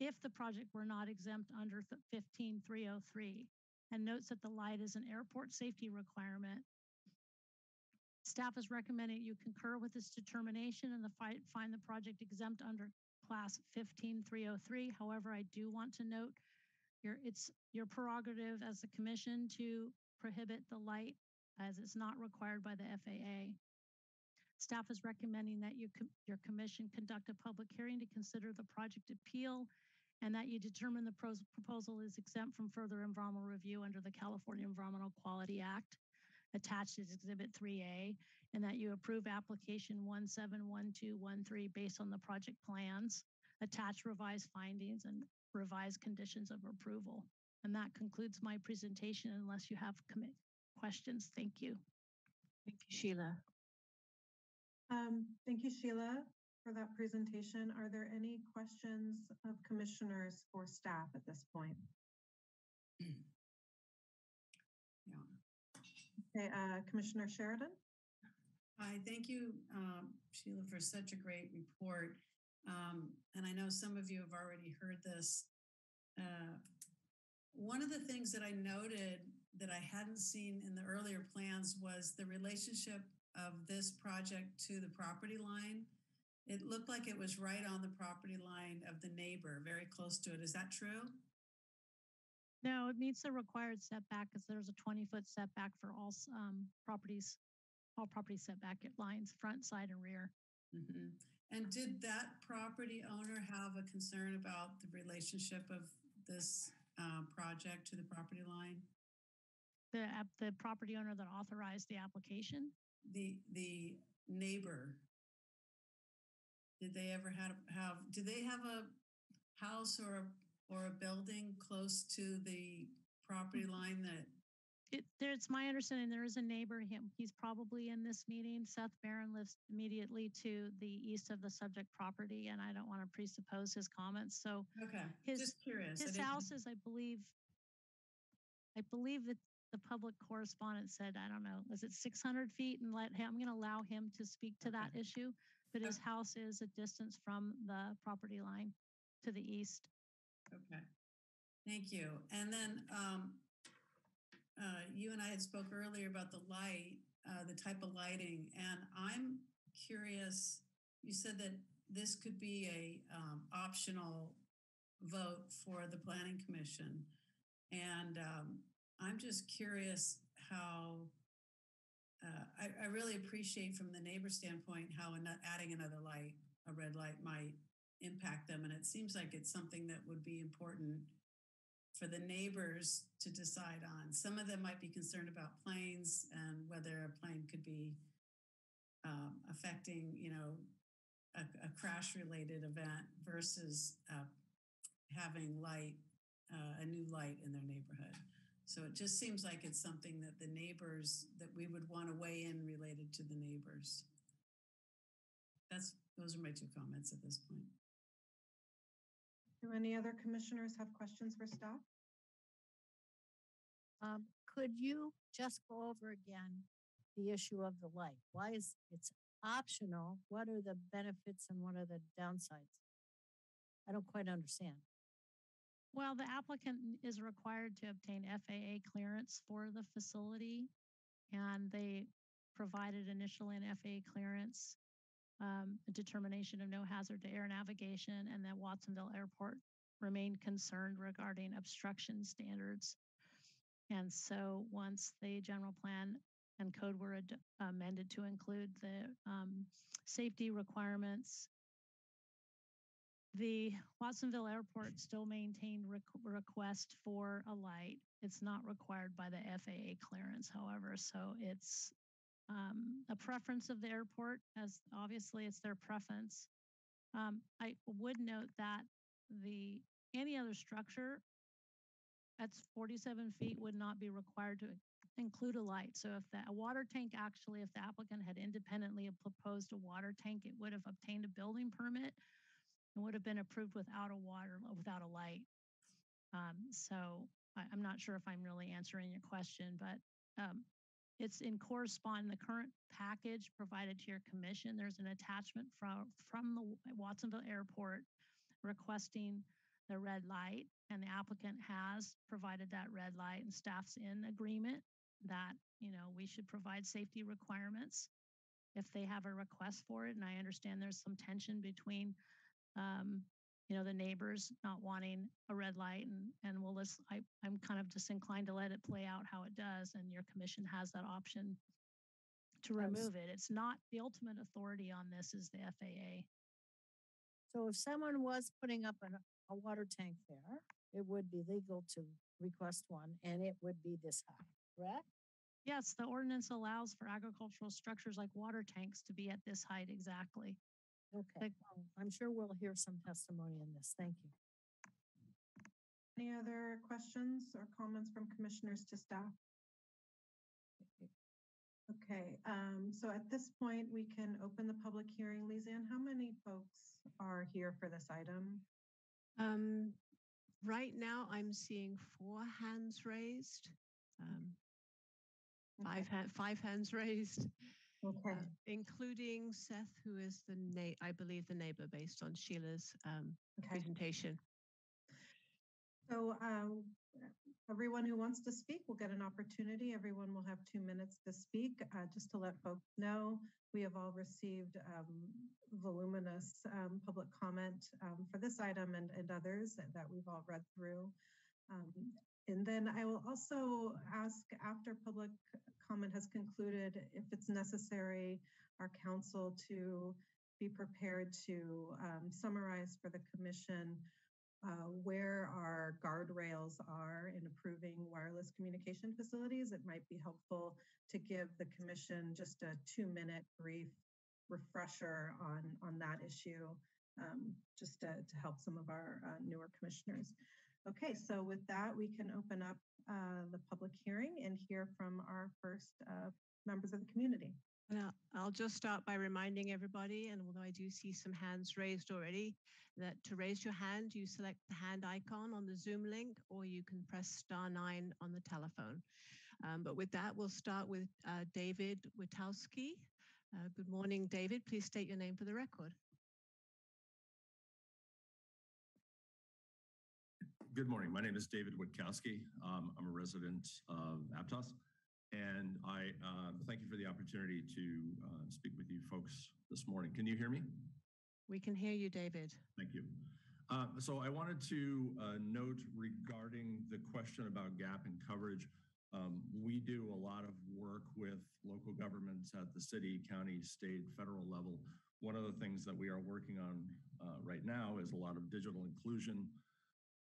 if the project were not exempt under 15303 and notes that the light is an airport safety requirement. Staff is recommending you concur with this determination and the find the project exempt under class 15303. However, I do want to note your it's your prerogative as the commission to prohibit the light as it's not required by the FAA. Staff is recommending that you your commission conduct a public hearing to consider the project appeal and that you determine the proposal is exempt from further environmental review under the California Environmental Quality Act attached as Exhibit 3A, and that you approve application 171213 based on the project plans, attach revised findings, and revised conditions of approval. And that concludes my presentation unless you have questions. Thank you. Thank you, Sheila. Um, thank you, Sheila, for that presentation. Are there any questions of commissioners for staff at this point? Yeah. Okay, uh, Commissioner Sheridan. Hi, thank you, um, Sheila, for such a great report. Um, and I know some of you have already heard this. Uh, one of the things that I noted that I hadn't seen in the earlier plans was the relationship of this project to the property line. It looked like it was right on the property line of the neighbor, very close to it. Is that true? No, it meets the required setback because there's a 20 foot setback for all um, properties, all property setback lines, front, side, and rear. Mm -hmm. And did that property owner have a concern about the relationship of this uh, project to the property line? The the property owner that authorized the application the the neighbor did they ever have have do they have a house or a or a building close to the property mm-hmm. line that it, it's my understanding there is a neighbor him he's probably in this meeting seth barron lives immediately to the east of the subject property and i don't want to presuppose his comments so okay his just curious his house is i believe i believe that the public correspondent said, I don't know, is it 600 feet? And let him, I'm going to allow him to speak to that issue. But his house is a distance from the property line to the east. Okay. Thank you. And then um, uh, you and I had spoke earlier about the light, uh, the type of lighting, and I'm curious you said that this could be a um, optional vote for the planning commission. And um, I'm just curious how, uh, I, I really appreciate from the neighbor standpoint how adding another light, a red light might impact them. And it seems like it's something that would be important for the neighbors to decide on. Some of them might be concerned about planes and whether a plane could be um, affecting, you know, a, a crash related event versus uh, having light, uh, a new light in their neighborhood. So it just seems like it's something that the neighbors, that we would want to weigh in related to the neighbors. That's, those are my two comments at this point. Do any other commissioners have questions for staff? Um, could you just go over again the issue of the light? Why is it's optional? What are the benefits and what are the downsides? I don't quite understand. Well, the applicant is required to obtain FAA clearance for the facility, and they provided initially an FAA clearance, um, a determination of no hazard to air navigation, and that Watsonville Airport remained concerned regarding obstruction standards. And so once the general plan and code were amended to include the um, safety requirements, the Watsonville Airport still maintained requ- request for a light. It's not required by the FAA clearance, however, so it's um, a preference of the airport, as obviously it's their preference. Um, I would note that the any other structure that's 47 feet would not be required to include a light. So if the a water tank actually, if the applicant had independently proposed a water tank, it would have obtained a building permit and would have been approved without a water, without a light. Um, so I, I'm not sure if I'm really answering your question, but um, it's in correspond the current package provided to your commission. There's an attachment from from the Watsonville Airport requesting the red light, and the applicant has provided that red light, and staff's in agreement that you know we should provide safety requirements if they have a request for it. And I understand there's some tension between um, you know, the neighbors not wanting a red light and, and we'll list, I, I'm kind of disinclined to let it play out how it does. And your commission has that option to remove it. It's not the ultimate authority on this is the FAA. So if someone was putting up an, a water tank there, it would be legal to request one and it would be this high, correct? Yes, the ordinance allows for agricultural structures like water tanks to be at this height exactly. Okay, I'm sure we'll hear some testimony in this. Thank you. Any other questions or comments from commissioners to staff? Okay, um, so at this point, we can open the public hearing. Lizanne, how many folks are here for this item? Um, right now, I'm seeing four hands raised. Um, five, ha- five hands raised. Okay. uh, including Seth, who is the na- I believe the neighbor based on Sheila's um, presentation. So um, everyone who wants to speak will get an opportunity. Everyone will have two minutes to speak. Uh, just to let folks know, we have all received um, voluminous um, public comment um, for this item and, and others that, that we've all read through. And then I will also ask after public comment has concluded, if it's necessary, our counsel to be prepared to um, summarize for the commission uh, where our guardrails are in approving wireless communication facilities. It might be helpful to give the commission just a two-minute brief refresher on, on that issue, um, just to, to help some of our uh, newer commissioners. Okay, so with that, we can open up uh, the public hearing and hear from our first uh, members of the community. Now, I'll just start by reminding everybody, and although I do see some hands raised already, that to raise your hand, you select the hand icon on the Zoom link, or you can press star nine on the telephone. Um, but with that, we'll start with uh, David Witowski. Uh, good morning, David. Please state your name for the record. Good morning. My name is David Witkowski. Um, I'm a resident of Aptos, and I uh, thank you for the opportunity to uh, speak with you folks this morning. Can you hear me? We can hear you, David. Thank you. Uh, so I wanted to uh, note regarding the question about gap in coverage. Um, we do a lot of work with local governments at the city, county, state, federal level. One of the things that we are working on uh, right now is a lot of digital inclusion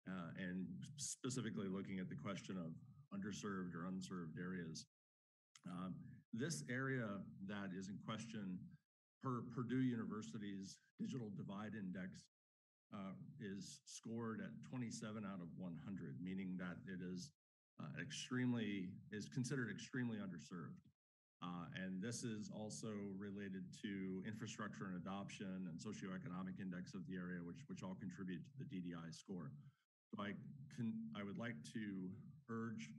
uh, and specifically looking at the question of underserved or unserved areas. Um, this area that is in question per Purdue University's Digital Divide Index uh, is scored at 27 out of 100, meaning that it is uh, extremely, is considered extremely underserved. Uh, and this is also related to infrastructure and adoption and socioeconomic index of the area, which, which all contribute to the DDI score. So I, can, I would like to urge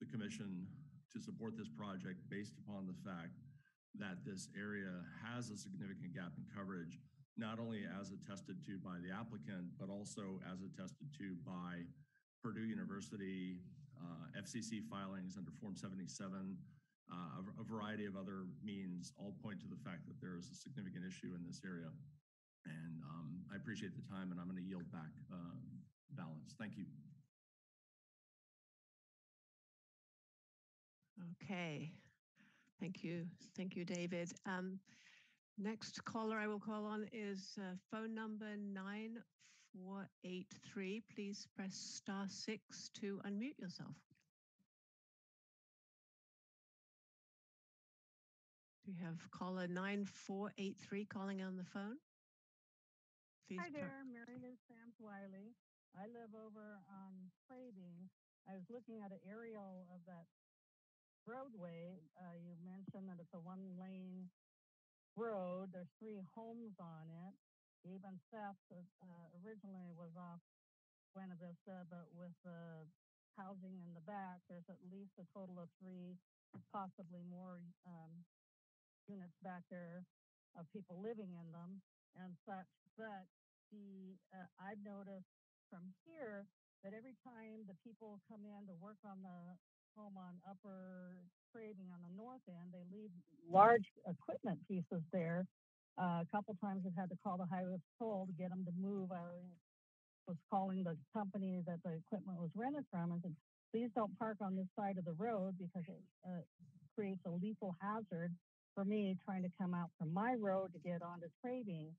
the commission to support this project based upon the fact that this area has a significant gap in coverage, not only as attested to by the applicant, but also as attested to by Purdue University, uh, FCC filings under Form 77, uh, a, variety of other means all point to the fact that there is a significant issue in this area. And um, I appreciate the time and I'm going to yield back uh, balance. Thank you. Okay. Thank you. Thank you, David. Um, next caller I will call on is uh, phone number 9483. Please press star six to unmute yourself. We have caller 9483 calling on the phone. Please Hi there, Mary Liz Sams Wiley. I live over on Craving. I was looking at an aerial of that roadway. Uh, you mentioned that it's a one lane road. There's three homes on it. Even Seth uh, originally was off Buena Vista, but with the housing in the back, there's at least a total of three, possibly more um, units back there of people living in them and such. But the uh, I've noticed from here that every time the people come in to work on the home on Upper Craving on the north end, they leave large equipment pieces there. Uh, a couple times I've had to call the highway patrol to get them to move. I was calling the company that the equipment was rented from and said, please don't park on this side of the road because it uh, creates a lethal hazard for me trying to come out from my road to get onto Craving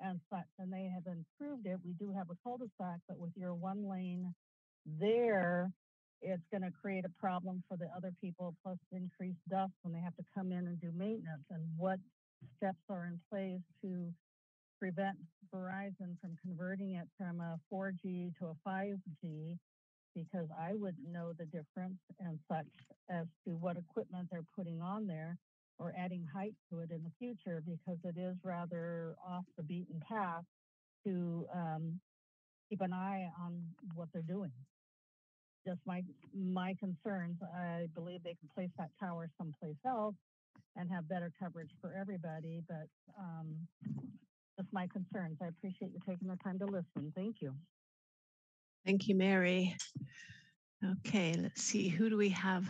and such, and they have improved it. We do have a cul-de-sac, but with your one lane there, it's going to create a problem for the other people, plus increased dust when they have to come in and do maintenance. And what steps are in place to prevent Verizon from converting it from a 4G to a 5G? Because I wouldn't know the difference and such as to what equipment they're putting on there or adding height to it in the future because it is rather off the beaten path to um, keep an eye on what they're doing. Just my my concerns. I believe they can place that tower someplace else and have better coverage for everybody. But um, just my concerns. I appreciate you taking the time to listen. Thank you. Thank you, Mary. Okay, let's see. Who do we have?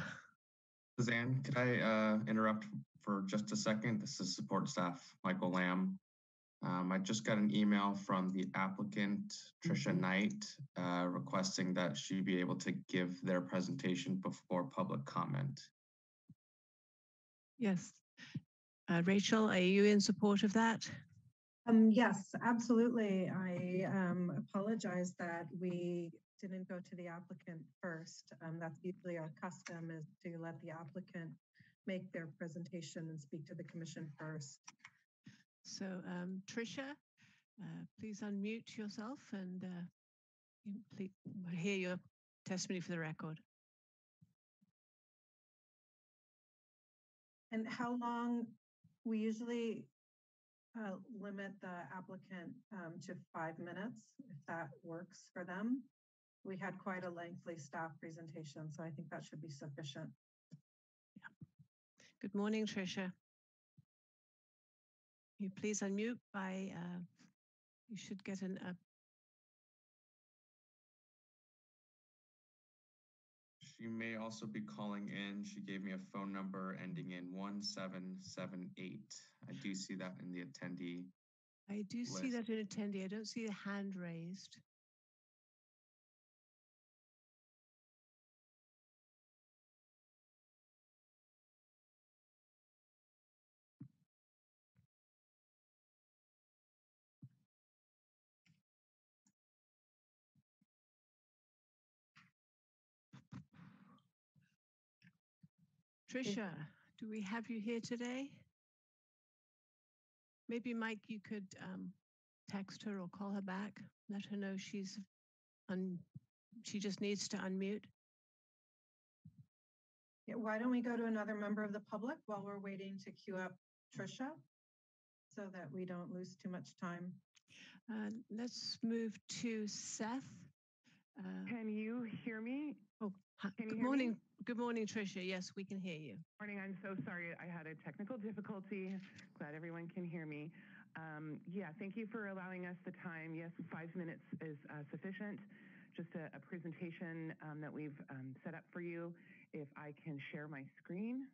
Suzanne, could I uh, interrupt for just a second. This is support staff, Michael Lamb. Um, I just got an email from the applicant, Trisha mm-hmm. Knight, uh, requesting that she be able to give their presentation before public comment. Yes. Uh, Rachel, are you in support of that? Um, yes, absolutely. I um, apologize that we didn't go to the applicant first. Um, that's usually our custom is to let the applicant make their presentation and speak to the commission first. So um, Tricia, uh, please unmute yourself and uh, please hear your testimony for the record. And how long, we usually uh, limit the applicant um, to five minutes, if that works for them. We had quite a lengthy staff presentation, so I think that should be sufficient. Good morning, Tricia. You please unmute by, uh, you should get an up. She may also be calling in. She gave me a phone number ending in 1778. I do see that in the attendee I do see that in attendee. I don't see a hand raised. Trisha, do we have you here today? Maybe Mike, you could um, text her or call her back. Let her know she's un. She just needs to unmute. Yeah, why don't we go to another member of the public while we're waiting to queue up Trisha? So that we don't lose too much time. Uh, let's move to Seth. Uh, Can you hear me? oh, hi- Can you good hear me? morning. Good morning, Trisha. Yes, we can hear you. Morning. I'm so sorry. I had a technical difficulty. Glad everyone can hear me. Um, yeah, thank you for allowing us the time. Yes, five minutes is uh, sufficient. Just a, a presentation um, that we've um, set up for you. If I can share my screen.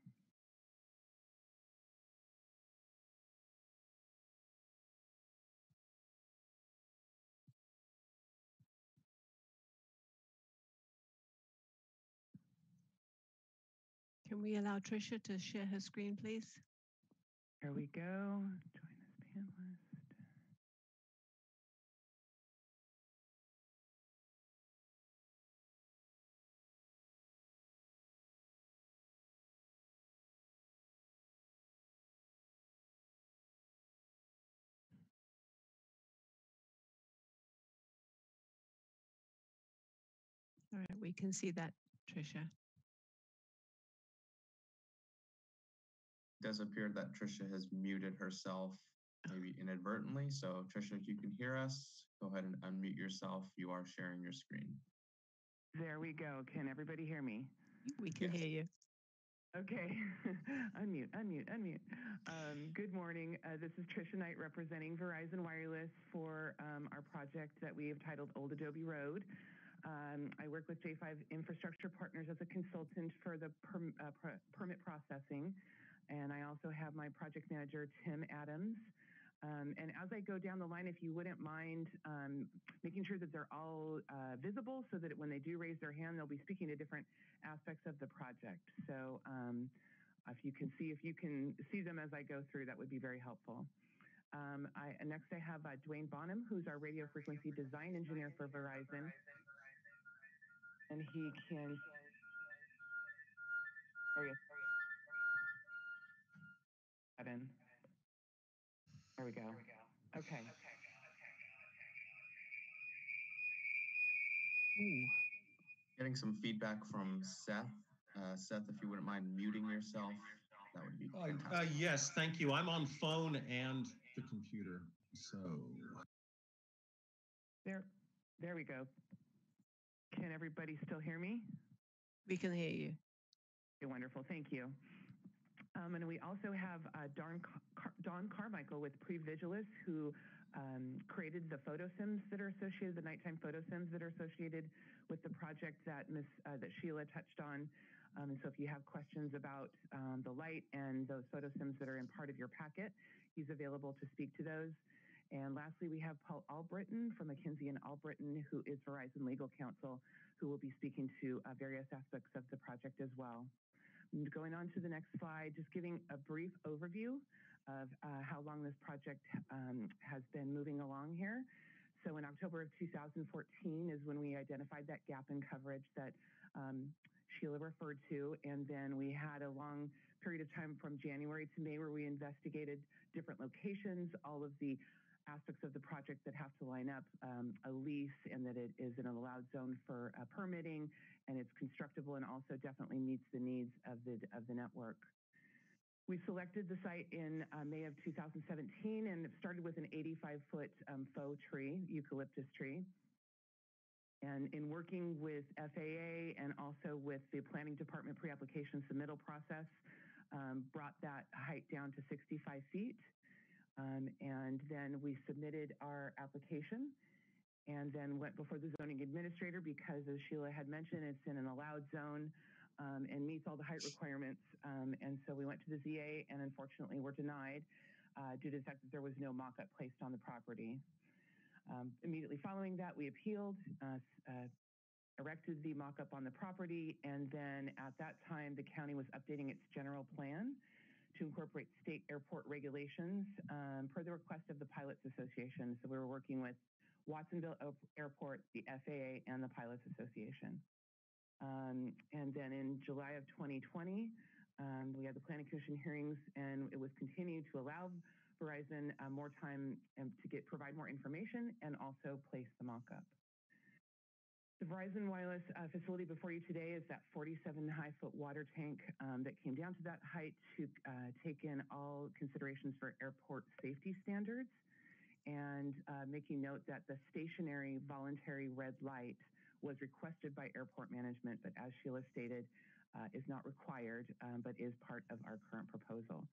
Can we allow Tricia to share her screen, please? Here we go. Join this panelist. All right, we can see that, Trisha. Does appear that Trisha has muted herself, maybe inadvertently. So Trisha, if you can hear us, go ahead and unmute yourself. You are sharing your screen. There we go. Can everybody hear me? We can Yes. hear you. Okay, unmute, unmute, unmute. Um, good morning. Uh, this is Trisha Knight representing Verizon Wireless for um, our project that we have titled Old Adobe Road. Um, I work with J5 Infrastructure Partners as a consultant for the perm, uh, per- permit processing. And I also have my project manager, Tim Adams. Um, and as I go down the line, if you wouldn't mind um, making sure that they're all uh, visible so that when they do raise their hand, they'll be speaking to different aspects of the project. So um, if you can see, if you can see them as I go through, that would be very helpful. Um, I, next I have uh, Dwayne Bonham, who's our radio frequency design engineer for Verizon. And he can, there he. Button. There we go. Okay. Ooh. Getting some feedback from Seth. Uh, Seth, if you wouldn't mind muting yourself, that would be Uh, fantastic. uh, yes, thank you. I'm on phone and the computer. So There, there we go. Can everybody still hear me? We can hear you. Okay, wonderful. Thank you. Um, and we also have uh, Dawn, Car- Dawn Carmichael with Previsualists, who um, created the photo sims that are associated, the nighttime photo sims that are associated with the project that Miss uh, that Sheila touched on. Um, and so, if you have questions about um, the light and those photo sims that are in part of your packet, he's available to speak to those. And lastly, we have Paul Albritton from Mackenzie and Albritton, who is Verizon Legal Counsel, who will be speaking to uh, various aspects of the project as well. Going on to the next slide, just giving a brief overview of uh, how long this project um, has been moving along here. So in October of 2014 is when we identified that gap in coverage that um, Sheila referred to. And then we had a long period of time from January to May where we investigated different locations, all of the aspects of the project that have to line up um, a lease and that it is in an allowed zone for uh, permitting and it's constructible and also definitely meets the needs of the of the network. We selected the site in uh, May of 2017 and it started with an 85 foot um, faux tree, eucalyptus tree. And in working with FAA and also with the Planning Department pre-application submittal process, um, brought that height down to 65 feet. Um, and then we submitted our application and then went before the zoning administrator because as Sheila had mentioned, it's in an allowed zone um, and meets all the height requirements. Um, and so we went to the ZA and unfortunately were denied. uh, due to the fact that there was no mock-up placed on the property. Um, immediately following that, we appealed, uh, uh, erected the mock-up on the property, and then at that time, the county was updating its general plan to incorporate state airport regulations um, per the request of the Pilots Association. So we were working with Watsonville Airport, the FAA, and the Pilots Association. Um, and then in July of 2020, um, we had the Planning Commission hearings, and it was continued to allow Verizon uh, more time um, to get provide more information and also place the mock-up. The Verizon Wireless uh, facility before you today is that 47 high foot water tank um, that came down to that height to uh, take in all considerations for airport safety standards and uh, making note that the stationary voluntary red light was requested by airport management, but as Sheila stated, uh, is not required, um, but is part of our current proposal.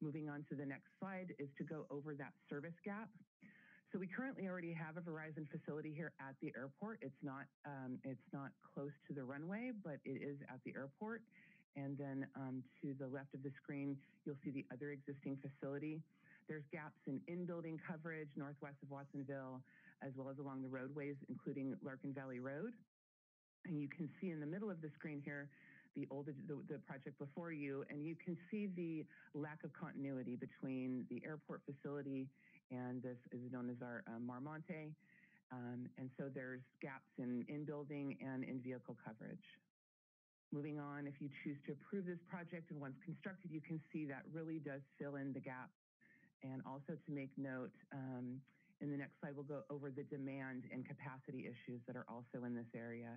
Moving on to the next slide is to go over that service gap. So we currently already have a Verizon facility here at the airport. It's not um, it's not close to the runway, but it is at the airport. And then um, to the left of the screen, you'll see the other existing facility. There's gaps in in-building coverage northwest of Watsonville, as well as along the roadways, including Larkin Valley Road. And you can see in the middle of the screen here the old the, the project before you, and you can see the lack of continuity between the airport facility and this is known as our uh, Marmonte. Um, and so there's gaps in in building and in vehicle coverage. Moving on, if you choose to approve this project and once constructed, you can see that really does fill in the gap. And also to make note, um, in the next slide, we'll go over the demand and capacity issues that are also in this area.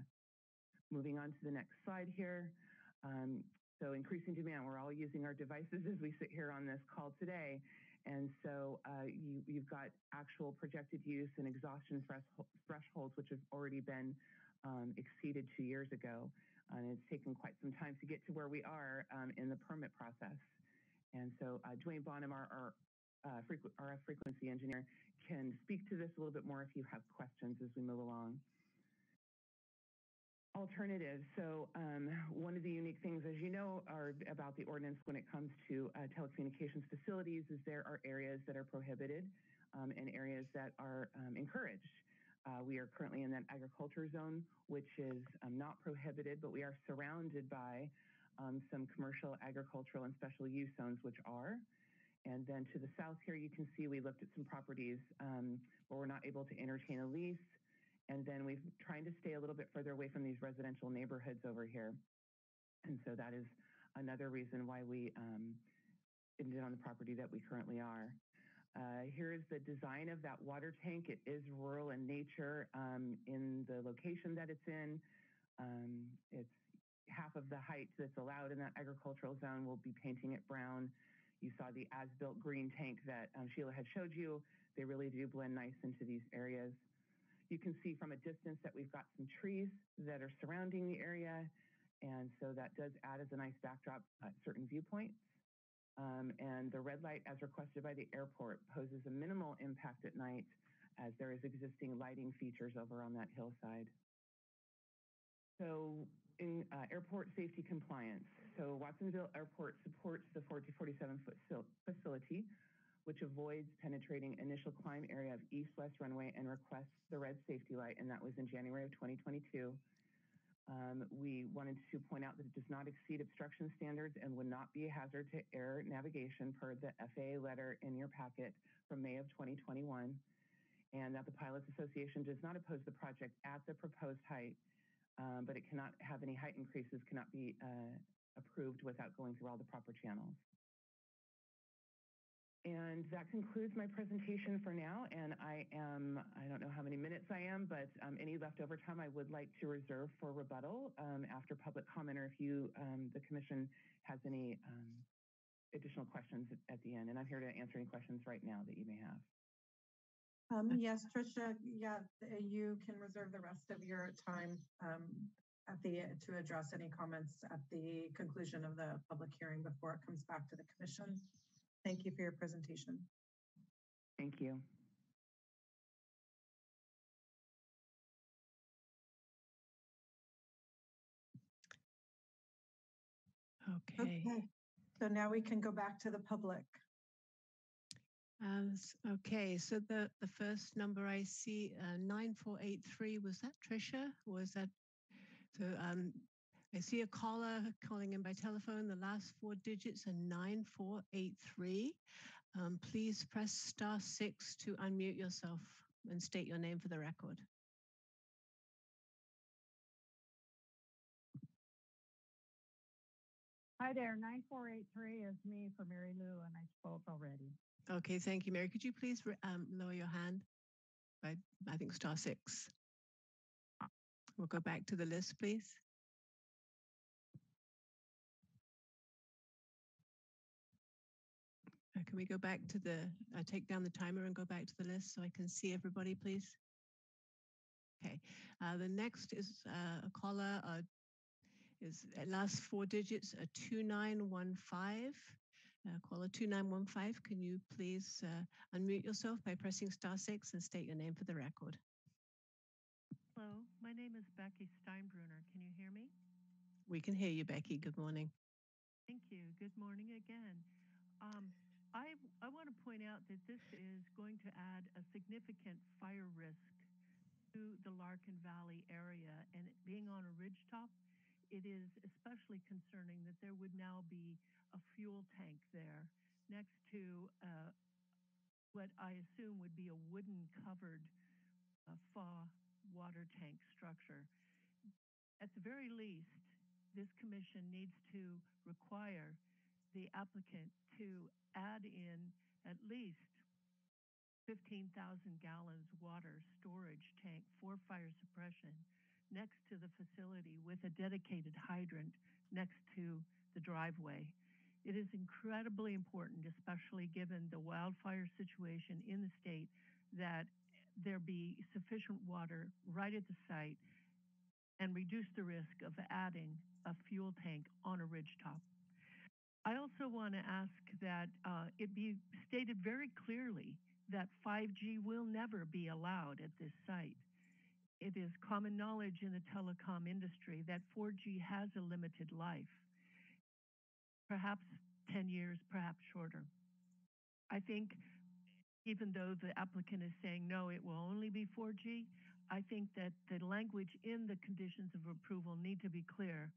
Moving on to the next slide here. Um, so increasing demand, we're all using our devices as we sit here on this call today. And so uh, you, have got actual projected use and exhaustion thresholds, which have already been um, exceeded two years ago. And it's taken quite some time to get to where we are um, in the permit process. And so uh, Dwayne Bonham, our, our uh, RF frequency engineer, can speak to this a little bit more if you have questions as we move along alternatives. So um, one of the unique things, as you know, are about the ordinance when it comes to uh, telecommunications facilities is there are areas that are prohibited um, and areas that are um, encouraged. Uh, we are currently in that agriculture zone, which is um, not prohibited, but we are surrounded by um, some commercial, agricultural, and special use zones, which are. And then to the south here, you can see we looked at some properties um, where we're not able to entertain a lease and then we've trying to stay a little bit further away from these residential neighborhoods over here. And so that is another reason why we um, ended on the property that we currently are. Uh, here is the design of that water tank. It is rural in nature um, in the location that it's in. Um, it's half of the height that's allowed in that agricultural zone. We'll be painting it brown. You saw the as-built green tank that um, Sheila had showed you. They really do blend nice into these areas. You can see from a distance that we've got some trees that are surrounding the area. And so that does add as a nice backdrop at certain viewpoints. Um, and the red light, as requested by the airport, poses a minimal impact at night as there is existing lighting features over on that hillside. So in uh, airport safety compliance, so Watsonville Airport supports the 47 foot facility which avoids penetrating initial climb area of east-west runway and requests the red safety light, and that was in January of 2022. Um, we wanted to point out that it does not exceed obstruction standards and would not be a hazard to air navigation per the FAA letter in your packet from May of 2021, and that the Pilots Association does not oppose the project at the proposed height, um, but it cannot have any height increases, cannot be uh, approved without going through all the proper channels. And that concludes my presentation for now. And I am, I don't know how many minutes I am, but um, any leftover time I would like to reserve for rebuttal um, after public comment or if you, um, the commission has any um, additional questions at the end. And I'm here to answer any questions right now that you may have. Um, yes, Tricia, yeah, you can reserve the rest of your time um, at the to address any comments at the conclusion of the public hearing before it comes back to the commission. Thank you for your presentation. Thank you. Okay. Okay. So now we can go back to the public. S- okay, so the, the first number I see, uh, 9483, was that Tricia? Or was that? So um, I see a caller calling in by telephone. The last four digits are 9483. Um, please press star six to unmute yourself and state your name for the record. Hi there, 9483 is me for Mary Lou, and I spoke already. Okay, thank you, Mary. Could you please um, lower your hand by, I think, star six? We'll go back to the list, please. Uh, Can we go back to the, uh, take down the timer and go back to the list so I can see everybody, please? Okay, uh, the next is uh, a caller, uh, is last four digits, a 2915. Uh, caller 2915, can you please unmute yourself by pressing star six and state your name for the record? Hello, my name is Becky Steinbruner. Can you hear me? We can hear you, Becky. Good morning. Thank you. Good morning again. Um, I, I want to point out that this is going to add a significant fire risk to the Larkin Valley area. And being on a ridge top, it is especially concerning that there would now be a fuel tank there next to uh, what I assume would be a wooden covered uh, FA water tank structure. At the very least, this commission needs to require the applicant to add in at least 15,000 gallons water storage tank for fire suppression next to the facility with a dedicated hydrant next to the driveway. It is incredibly important, especially given the wildfire situation in the state, that there be sufficient water right at the site and reduce the risk of adding a fuel tank on a ridge top. I also want to ask that uh, it be stated very clearly that 5G will never be allowed at this site. It is common knowledge in the telecom industry that 4G has a limited life, perhaps 10 years, perhaps shorter. I think even though the applicant is saying no, it will only be 4G, I think that the language in the conditions of approval need to be clear.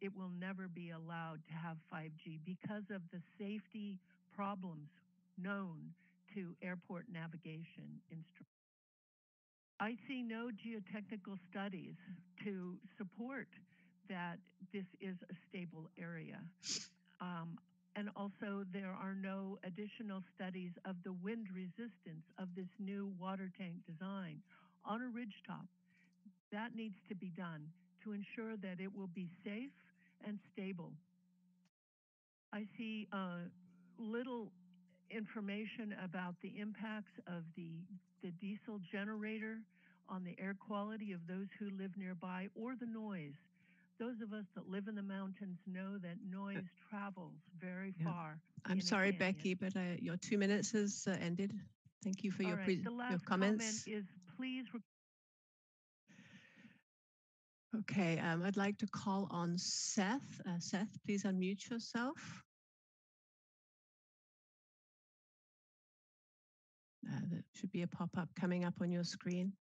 It will never be allowed to have 5G because of the safety problems known to airport navigation instruments. I see no geotechnical studies to support that this is a stable area. Um, and also, there are no additional studies of the wind resistance of this new water tank design on a ridge top. That needs to be done to ensure that it will be safe and stable. I see uh, little information about the impacts of the, the diesel generator on the air quality of those who live nearby or the noise. Those of us that live in the mountains know that noise travels very Yeah. far. I'm sorry. Becky, but uh, your two minutes has uh, ended. Thank you for All your, right, pre- the your comments. comment is please Okay, um, I'd like to call on Seth. Uh, Seth, please unmute yourself. Uh, there should be a pop-up coming up on your screen.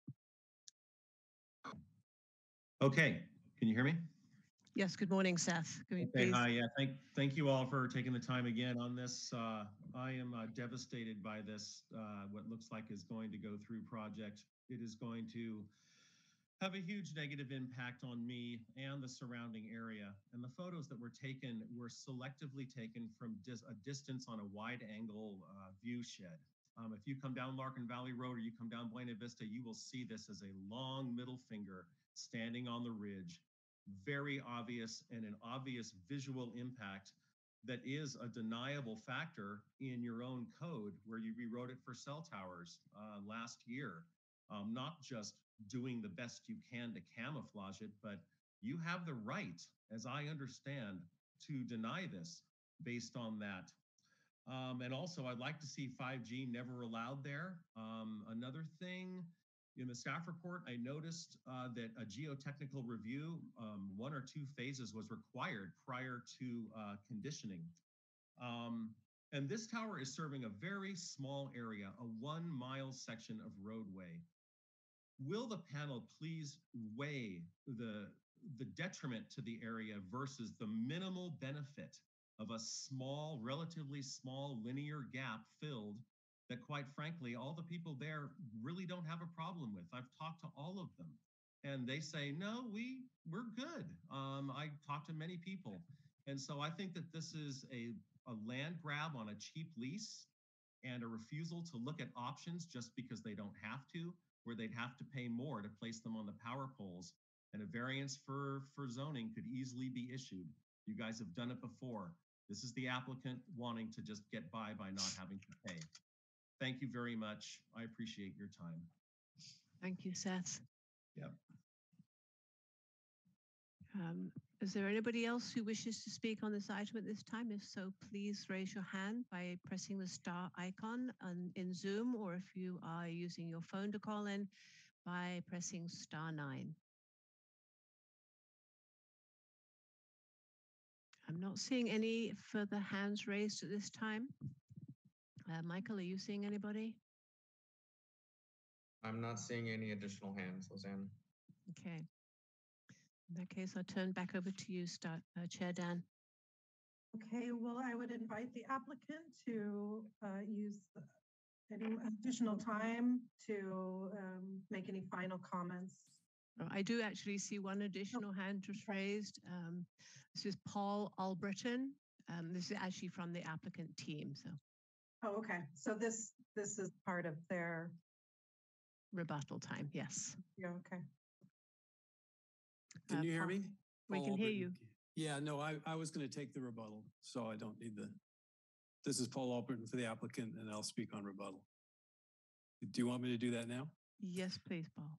Okay, can you hear me? Yes, good morning, Seth. Can we Okay, please? hi, yeah, thank, thank you all for taking the time again on this. Uh, I am uh, devastated by this, uh, what looks like is going to go through project. It is going to have a huge negative impact on me and the surrounding area. And the photos that were taken were selectively taken from dis- a distance on a wide angle uh, view shed. Um, if you come down Larkin Valley Road or you come down Buena Vista, you will see this as a long middle finger standing on the ridge. Very obvious and an obvious visual impact that is a deniable factor in your own code where you rewrote it for cell towers uh, last year. Um, not just doing the best you can to camouflage it, but you have the right, as I understand, to deny this based on that. Um, and also, I'd like to see 5G never allowed there. Um, another thing in the staff report, I noticed uh, that a geotechnical review, um, one or two phases was required prior to uh, conditioning. Um, And this tower is serving a very small area, a one mile section of roadway. Will the panel please weigh the, the detriment to the area versus the minimal benefit of a small, relatively small linear gap filled that quite frankly, all the people there really don't have a problem with. I've talked to all of them and they say, no, we, we're good. Um, I talked to many people. And so I think that this is a, a land grab on a cheap lease and a refusal to look at options just because they don't have to, where they'd have to pay more to place them on the power poles. And a variance for, for zoning could easily be issued. You guys have done it before. This is the applicant wanting to just get by by not having to pay. Thank you very much. I appreciate your time. Thank you, Seth. Yep. Um, is there anybody else who wishes to speak on this item at this time? If so, please raise your hand by pressing the star icon on, in Zoom, or if you are using your phone to call in, by pressing star nine. I'm not seeing any further hands raised at this time. Uh, Michael, are you seeing anybody? I'm not seeing any additional hands, Lezanne. Okay. In that case, I'll turn back over to you, start, uh, Chair Dann. Okay, well, I would invite the applicant to uh, use the- any additional time to um, make any final comments. Uh, I do actually see one additional hand just raised. Um, This is Paul Albritton. Um, This is actually from the applicant team, so Oh, okay, so this, this is part of their, rebuttal time, yes. yeah, okay. Uh, Can you hear me? We Paul can hear Albritton. you. Yeah, no, I, I was going to take the rebuttal, so I don't need the, this is Paul Albritton for the applicant, and I'll speak on rebuttal. Do you want me to do that now? Yes, please, Paul.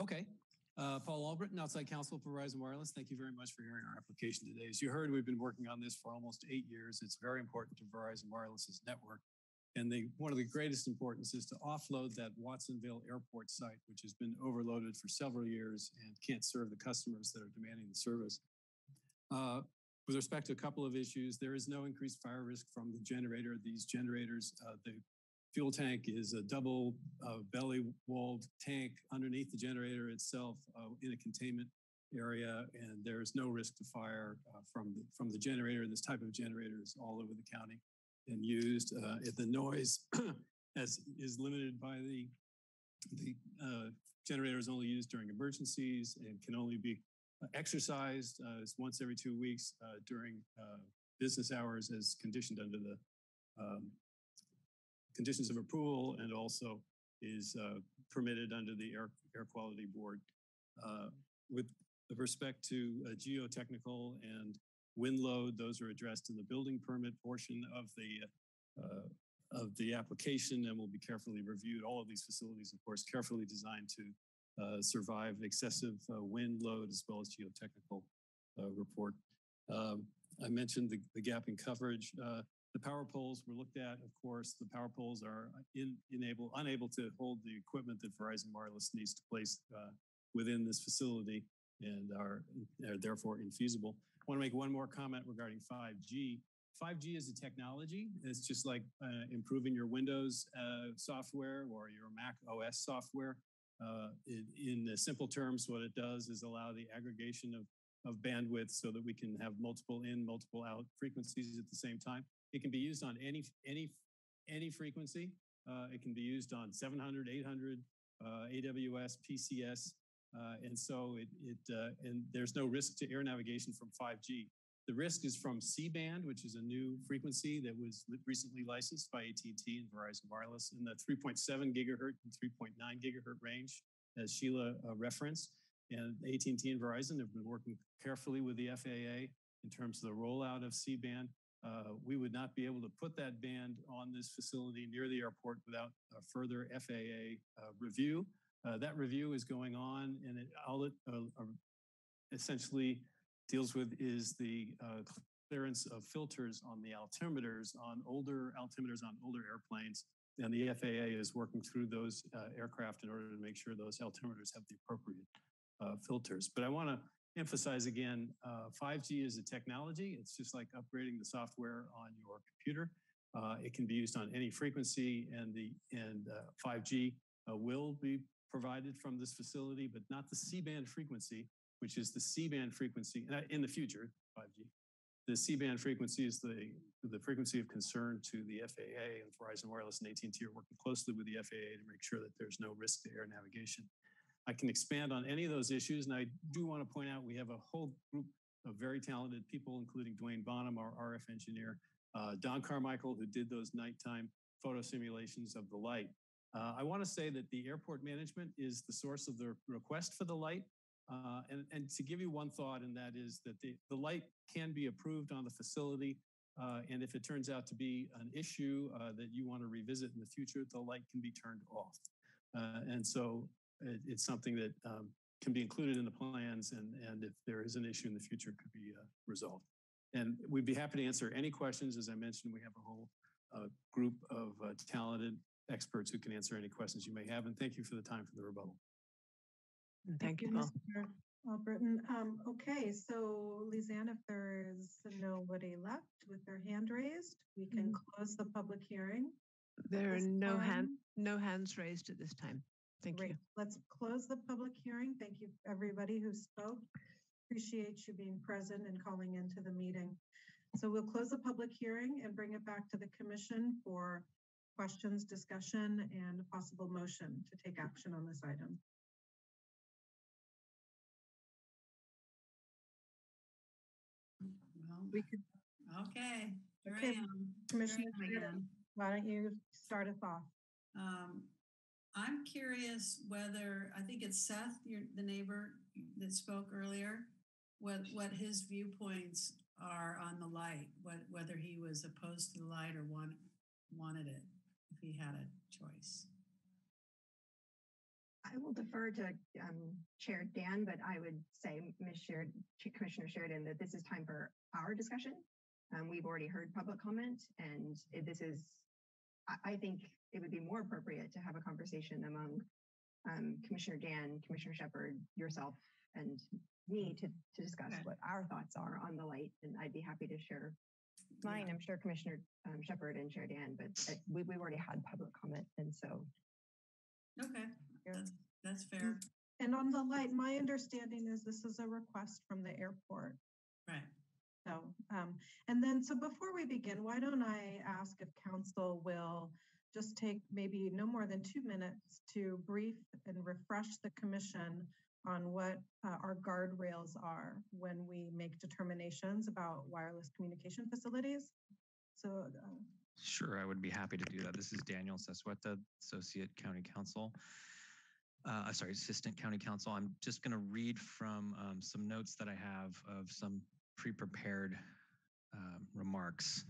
Okay. Uh, Paul Albritton, outside counsel for Verizon Wireless. Thank you very much for hearing our application today. As you heard, we've been working on this for almost eight years. It's very important to Verizon Wireless's network. And the, one of the greatest importance is to offload that Watsonville airport site, which has been overloaded for several years and can't serve the customers that are demanding the service. Uh, with respect to a couple of issues, there is no increased fire risk from the generator. These generators, uh, the fuel tank is a double uh, belly walled tank underneath the generator itself uh, in a containment area, and there's no risk to fire uh, from the, from the generator. This type of generator is all over the county and used. Uh, if the noise as is limited by the the uh, generator is only used during emergencies and can only be uh, exercised uh, once every two weeks uh, during uh, business hours as conditioned under the um, conditions of approval and also is permitted under the Air, Air Quality Board. With respect to geotechnical and wind load, those are addressed in the building permit portion of the uh, of the application and will be carefully reviewed. All of these facilities, of course, carefully designed to uh, survive excessive uh, wind load as well as geotechnical uh, report. Um, I mentioned the, the gap in coverage. Uh, the power poles were looked at, of course. The power poles are in, enable, unable to hold the equipment that Verizon Wireless needs to place uh, within this facility and are, are therefore infeasible. Want to make one more comment regarding 5G. 5G is a technology. It's just like uh, improving your Windows uh, software or your Mac OS software. Uh, in, in simple terms, what it does is allow the aggregation of, of bandwidth so that we can have multiple in, multiple out frequencies at the same time. It can be used on any any any frequency. Uh, it can be used on 700, 800, uh, AWS, PCS, uh, and so it it uh, and there's no risk to air navigation from 5G. The risk is from C-band, which is a new frequency that was recently licensed by AT&T and Verizon Wireless in the 3.7 gigahertz and 3.9 gigahertz range, as Sheila uh, referenced. And AT&T and Verizon have been working carefully with the FAA in terms of the rollout of C-band. Uh, we would not be able to put that band on this facility near the airport without further FAA uh, review. Uh, that review is going on, and it, all it uh, essentially deals with is the uh, clearance of filters on the altimeters on older altimeters on older airplanes. And the FAA is working through those uh, aircraft in order to make sure those altimeters have the appropriate uh, filters. But I want to emphasize again, 5G is a technology. It's just like upgrading the software on your computer. Uh, it can be used on any frequency and the and uh, 5G uh, will be provided from this facility, but not the C-band frequency, which is the C-band frequency in the future, 5G. The C-band frequency is the, the frequency of concern to the FAA and Verizon Wireless and AT&T are working closely with the FAA to make sure that there's no risk to air navigation. I can expand on any of those issues, and I do want to point out we have a whole group of very talented people, including Dwayne Bonham, our RF engineer, uh, Don Carmichael, who did those nighttime photo simulations of the light. Uh, I want to say that the airport management is the source of the request for the light. Uh, and, and to give you one thought, and that is that the, the light can be approved on the facility. Uh, and if it turns out to be an issue uh, that you want to revisit in the future, the light can be turned off. Uh, and so it, it's something that um, can be included in the plans. And, and if there is an issue in the future, it could be uh, resolved. And we'd be happy to answer any questions. As I mentioned, we have a whole uh, group of uh, talented experts who can answer any questions you may have. And thank you for the time for the rebuttal. Thank you, Paul. Mr. Albritton. Um, okay, so Lezanne, if there is nobody left with their hand raised, we can close the public hearing. There are This no hand, no hands raised at this time. Thank Great. you. Let's close the public hearing. Thank you, everybody who spoke. Appreciate you being present and calling into the meeting. So we'll close the public hearing and bring it back to the commission for questions, discussion, and a possible motion to take action on this item. Well, We could, okay, here Okay, I Commissioner am Sheridan. Why don't you start us off? Um, I'm curious whether, I think it's Seth, your, the neighbor that spoke earlier, what, what his viewpoints are on the light, what, whether he was opposed to the light or want, wanted it, if he had a choice. I will defer to um, Chair Dann, but I would say, Ms. Sheridan, Commissioner Sheridan, that this is time for our discussion. Um, we've already heard public comment, and this is, I, I think it would be more appropriate to have a conversation among um, Commissioner Dann, Commissioner Shepherd, yourself, and me to, to discuss Okay. what our thoughts are on the light. And I'd be happy to share mine. I'm sure Commissioner um, Shepherd and Chair Dann, but uh, we, we've already had public comment, and so Okay, that's, that's fair. And on the light, my understanding is this is a request from the airport. Right. So, um, and then, so before we begin, why don't I ask if counsel will just take maybe no more than two minutes to brief and refresh the commission on what uh, our guardrails are when we make determinations about wireless communication facilities? So, uh, Sure, I would be happy to do that. This is Daniel Zazueta, Associate County Counsel. Uh, sorry, Assistant County Counsel. I'm just going to read from um, some notes that I have of some pre-prepared um, remarks.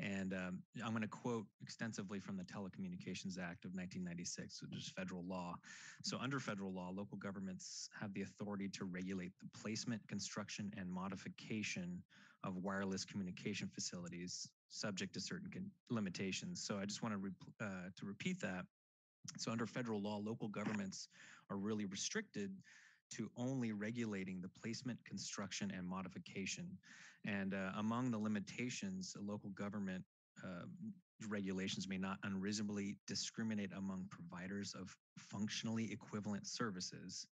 And um, I'm going to quote extensively from the Telecommunications Act of 1996, which is federal law. So, under federal law, local governments have the authority to regulate the placement, construction, and modification of wireless communication facilities, subject to certain con- limitations. So, I just want to rep- uh, to repeat that. So, under federal law, local governments are really restricted to only regulating the placement, construction, and modification. And uh, among the limitations, local government uh, regulations may not unreasonably discriminate among providers of functionally equivalent services.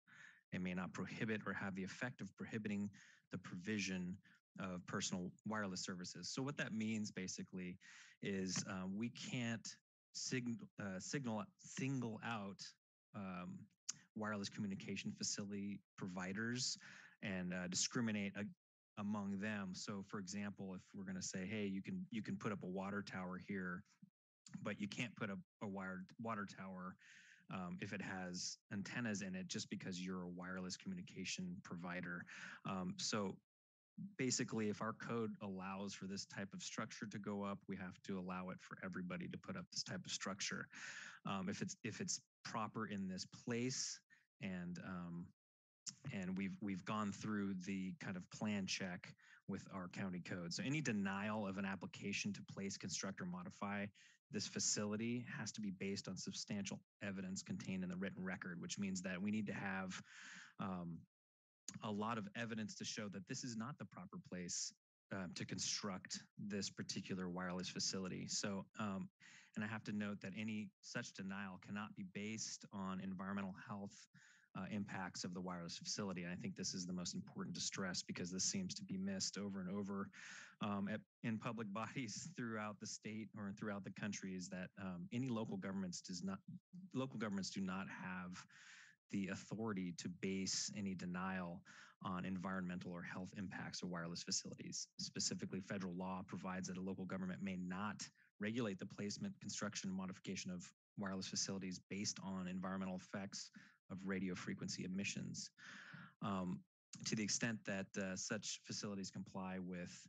It may not prohibit or have the effect of prohibiting the provision of personal wireless services. So, what that means basically is uh, we can't sign, uh, signal single out um, wireless communication facility providers and uh, discriminate among them. So, for example, if we're going to say, "Hey, you can you can put up a water tower here," but you can't put up a wired water tower um, if it has antennas in it, just because you're a wireless communication provider. Um, so, basically, if our code allows for this type of structure to go up, we have to allow it for everybody to put up this type of structure. Um, if it's if it's proper in this place and um, and we've we've gone through the kind of plan check with our county code. So any denial of an application to place, construct, or modify this facility has to be based on substantial evidence contained in the written record, which means that we need to have um, a lot of evidence to show that this is not the proper place um, to construct this particular wireless facility. So, um, and I have to note that any such denial cannot be based on environmental health uh, impacts of the wireless facility. And I think this is the most important to stress because this seems to be missed over and over um, at, in public bodies throughout the state or throughout the country. Is that um, any local governments does not local governments do not have the authority to base any denial on environmental or health impacts of wireless facilities. Specifically, federal law provides that a local government may not regulate the placement, construction, and modification of wireless facilities based on environmental effects of radio frequency emissions. Um, to the extent that uh, such facilities comply with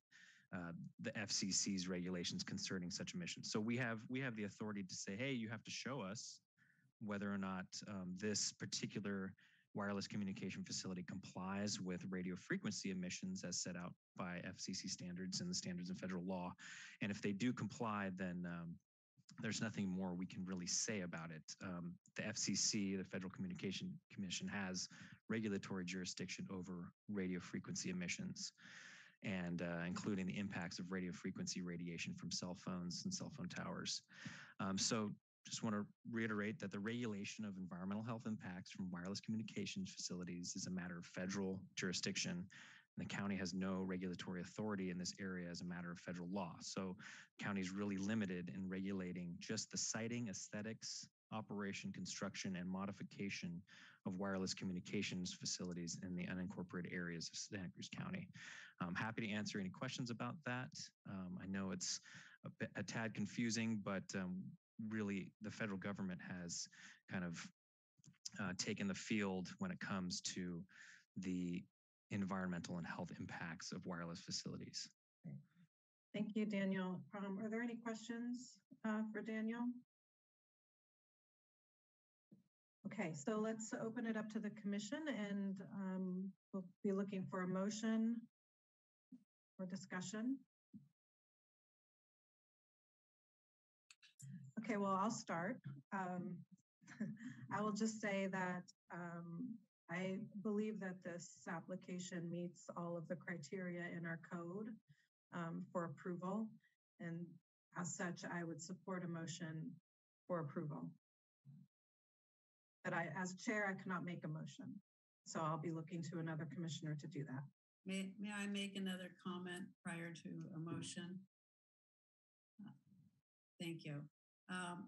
uh, the FCC's regulations concerning such emissions. So we have we have the authority to say, hey, you have to show us whether or not um, this particular wireless communication facility complies with radio frequency emissions as set out by FCC standards and the standards in federal law. And if they do comply, then um, there's nothing more we can really say about it. Um, the FCC, the Federal Communication Commission, has regulatory jurisdiction over radio frequency emissions and uh, including the impacts of radio frequency radiation from cell phones and cell phone towers. Um, so just want to reiterate that the regulation of environmental health impacts from wireless communications facilities is a matter of federal jurisdiction. The county has no regulatory authority in this area as a matter of federal law. So county is really limited in regulating just the siting, aesthetics, operation, construction, and modification of wireless communications facilities in the unincorporated areas of Santa Cruz County. I'm happy to answer any questions about that. Um, I know it's a, a tad confusing, but um, really the federal government has kind of uh, taken the field when it comes to the environmental and health impacts of wireless facilities. Thank you, Daniel. Um, are there any questions uh, for Daniel? Okay, so let's open it up to the commission and um, we'll be looking for a motion or discussion. Okay, well, I'll start. Um, I will just say that um, I believe that this application meets all of the criteria in our code um, for approval. And as such, I would support a motion for approval. But I, as chair, I cannot make a motion. So I'll be looking to another commissioner to do that. May, may I make another comment prior to a motion? Uh, Thank you. Um,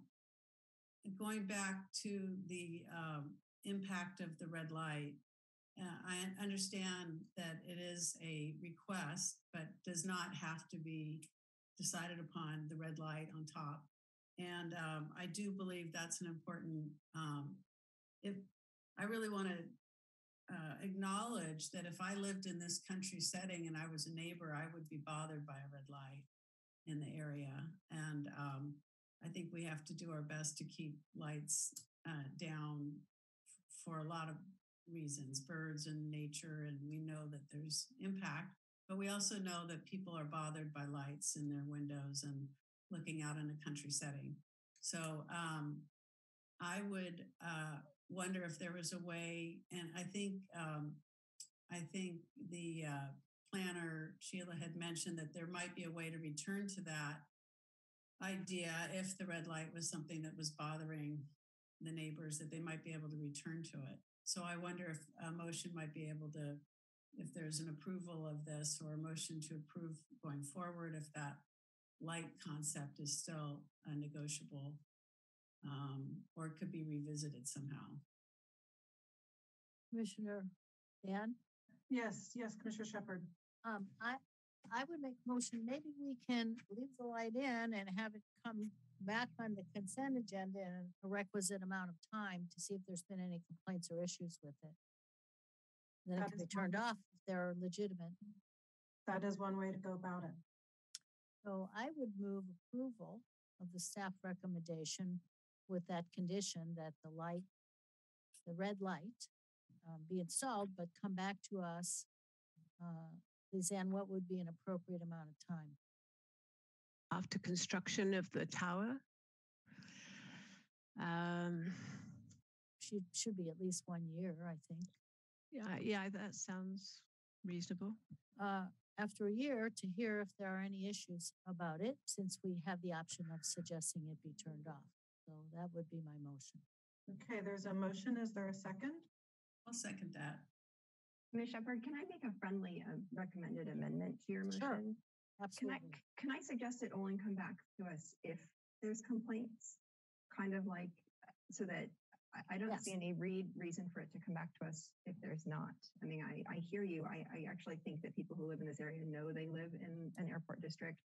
going back to the um, impact of the red light, uh, I understand that it is a request, but does not have to be decided upon the red light on top. And um, I do believe that's an important. Um, if I really want to uh, acknowledge that if I lived in this country setting and I was a neighbor, I would be bothered by a red light in the area. And um, I think we have to do our best to keep lights uh, down for a lot of reasons, birds and nature, and we know that there's impact, but we also know that people are bothered by lights in their windows and looking out in a country setting. So um, I would uh, wonder if there was a way, and I think um, I think the uh, planner Sheila had mentioned that there might be a way to return to that idea if the red light was something that was bothering the neighbors that they might be able to return to it. So I wonder if a motion might be able to, if there's an approval of this or a motion to approve going forward, if that light concept is still a negotiable um, or it could be revisited somehow. Commissioner Dann? Yes, yes, Commissioner Shepherd. Um, I, I would make motion, maybe we can leave the light in and have it come back on the consent agenda in a requisite amount of time to see if there's been any complaints or issues with it. Then it That can be turned off if they're legitimate. That is one way to go about it. So I would move approval of the staff recommendation with that condition that the light, the red light, um, be installed, but come back to us. Uh, Lezanne, what would be an appropriate amount of time? After construction of the tower? Um, Should, should be at least one year, I think. yeah, yeah, that sounds reasonable. Uh, after a year to hear if there are any issues about it, since we have the option of suggesting it be turned off. So that would be my motion. Okay, there's a motion. Is there a second? I'll second that. Ms. Shepherd, can I make a friendly uh, recommended amendment to your motion? Sure, motion? Can I, can I suggest it only come back to us if there's complaints? Kind of like, uh, so that I, don't see any read, reason for it to come back to us if there's not. I mean, I, I hear you. I, I actually think that people who live in this area know they live in an airport district.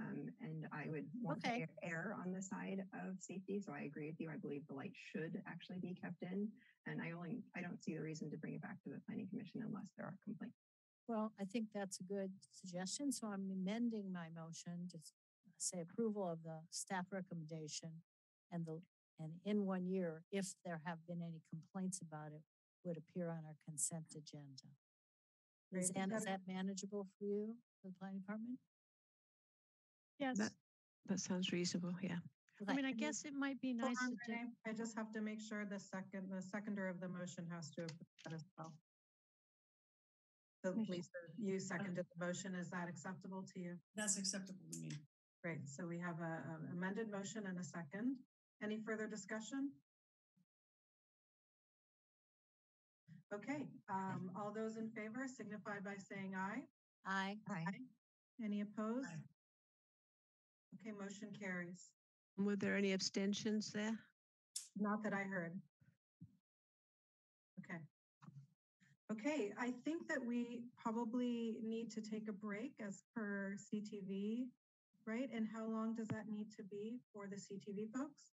Um, and I would want to Okay. err- err on the side of safety. So I agree with you. I believe the light should actually be kept in. And I only, I don't see the reason to bring it back to the planning commission unless there are complaints. Well, I think that's a good suggestion, so I'm amending my motion to uh, say approval of the staff recommendation and the, and in one year, if there have been any complaints about it, would appear on our consent agenda. Great. Is Lezanne, is that- that manageable for you, for the planning department? Yes. That, that sounds reasonable, yeah. I mean, I guess it might be nice on, to. I just have to make sure the second, the seconder of the motion has to approve that as well. So Commissioner- Lisa, you seconded the motion. Is that acceptable to you? That's acceptable to me. Great. So we have a a amended motion and a second. Any further discussion? Okay, um, all those in favor signify by saying aye. Aye. Aye. Any opposed? Aye. Okay, motion carries. Were there any abstentions there? Not that I heard. Okay. Okay, I think that we probably need to take a break as per CTV, right? And how long does that need to be for the CTV folks?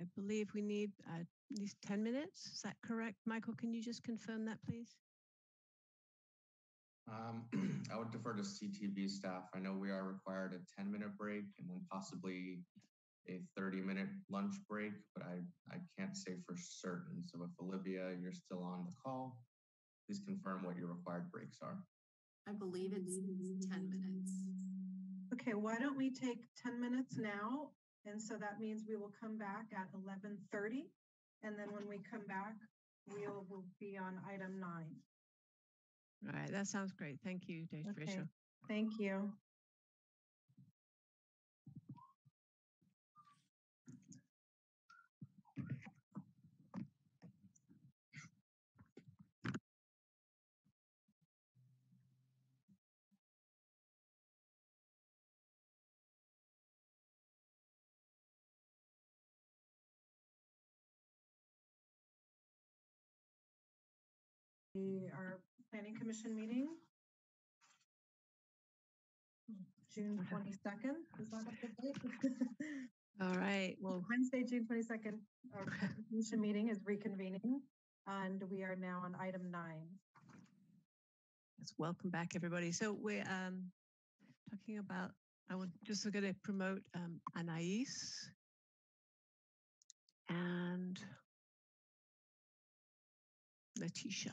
I believe we need uh, at least 10 minutes. Is that correct? Michael, can you just confirm that, please? Um, I would defer to CTV staff. I know we are required a ten minute break and then possibly a thirty minute lunch break, but I, I can't say for certain. So if Olivia, you're still on the call, please confirm what your required breaks are. I believe it's ten minutes. Okay, why don't we take ten minutes now? And so that means we will come back at eleven thirty. And then when we come back, we'll, will be on item nine. All right, that sounds great. Thank you, Dave Okay, Fisher. thank you. Our planning commission meeting. June twenty-second, is that a good date? All right, well, Wednesday, June twenty-second, our planning commission meeting is reconvening, and we are now on item nine. Yes, welcome back, everybody. So we're um, talking about, I want just going to promote um, Anais and Letitia.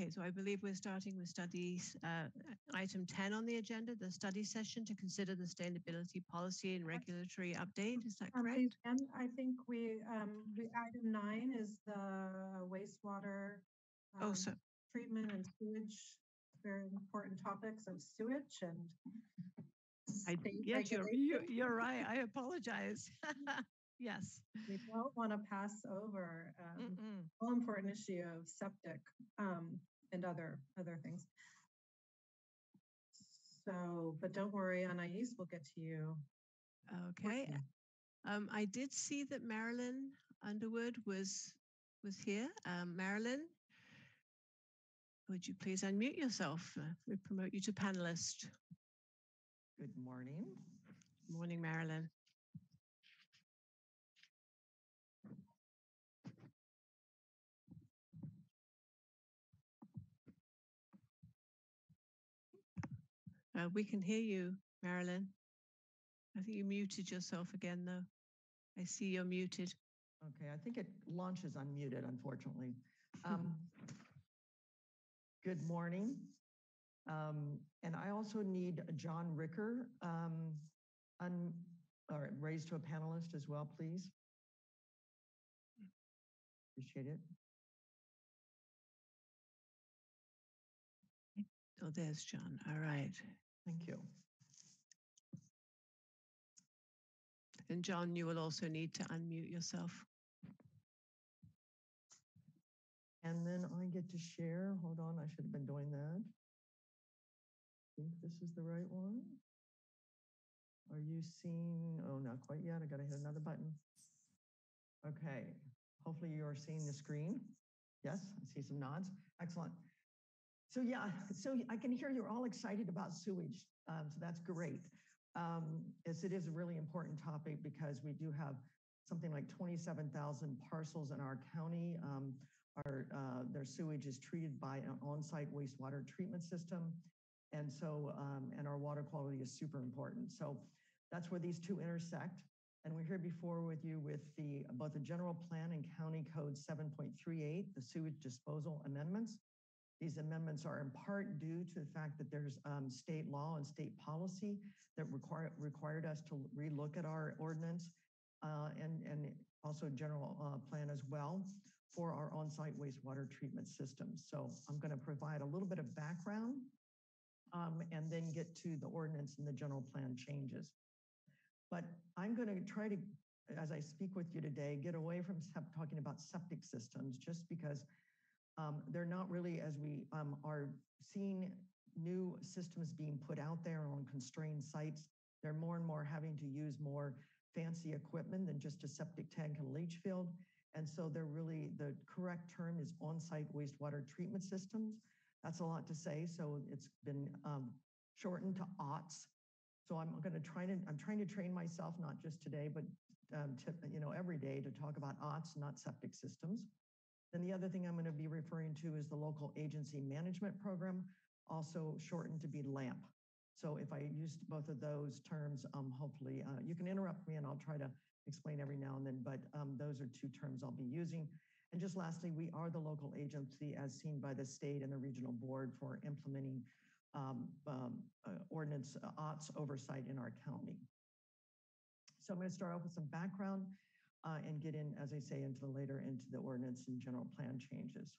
Okay, so I believe we're starting with studies, uh, item 10 on the agenda, the study session to consider the sustainability policy and regulatory update. Is that Um, correct? And I think we, um, we, item nine is the wastewater. Oh, um, so Treatment and sewage, very important topics of sewage and. I, yes, you're, you're, you're right. I apologize. Yes. We don't want to pass over, um, Mm-mm. all important issue of septic, um, and other, other things. So, but don't worry, Anais, we'll get to you. Okay. Um, I did see that Marilyn Underwood was was here. Um, Marilyn, would you please unmute yourself? Uh, we promote you to panelist. Good morning. Morning, Marilyn. Uh, we can hear you, Marilyn. I think you muted yourself again, though. I see you're muted. Okay, I think it launches unmuted, unfortunately. Um, Good morning. Um, And I also need John Ricker, um, un, or raised to a panelist as well, please. Appreciate it. Oh, there's John. All right. Thank you. And John, you will also need to unmute yourself. And then I get to share. Hold on, I should have been doing that. I think this is the right one. Are you seeing? Oh, not quite yet. I got to hit another button. Okay. Hopefully you are seeing the screen. Yes, I see some nods. Excellent. So yeah, so I can hear you're all excited about sewage. Um, so that's great. Um, as it is a really important topic because we do have something like 27,000 parcels in our county. Um, our, uh, their sewage is treated by an on-site wastewater treatment system. And so, um, and our water quality is super important. So that's where these two intersect. And we're here before with you with the both the general plan and county code 7.38, the sewage disposal amendments. These amendments are in part due to the fact that there's um, state law and state policy that require, required us to relook at our ordinance uh, and, and also general uh, plan as well for our on-site wastewater treatment systems. So I'm going to provide a little bit of background um, and then get to the ordinance and the general plan changes. But I'm going to try to, as I speak with you today, get away from talking about septic systems just because um, they're not really, as we um, are seeing new systems being put out there on constrained sites, they're more and more having to use more fancy equipment than just a septic tank and leach field. And so they're really, the correct term is on-site wastewater treatment systems. That's a lot to say. So it's been um, shortened to OWTS. So I'm going to try to, I'm trying to train myself, not just today, but um, to, you know, every day to talk about OWTS, not septic systems. Then the other thing I'm going to be referring to is the local agency management program, also shortened to be LAMP. So if I used both of those terms, um, hopefully uh, you can interrupt me and I'll try to explain every now and then, but um, those are two terms I'll be using. And just lastly, we are the local agency as seen by the state and the regional board for implementing um, um, uh, ordinance uh, OWTS oversight in our county. So I'm going to start off with some background uh, and get in, as I say, into the later into the ordinance and general plan changes.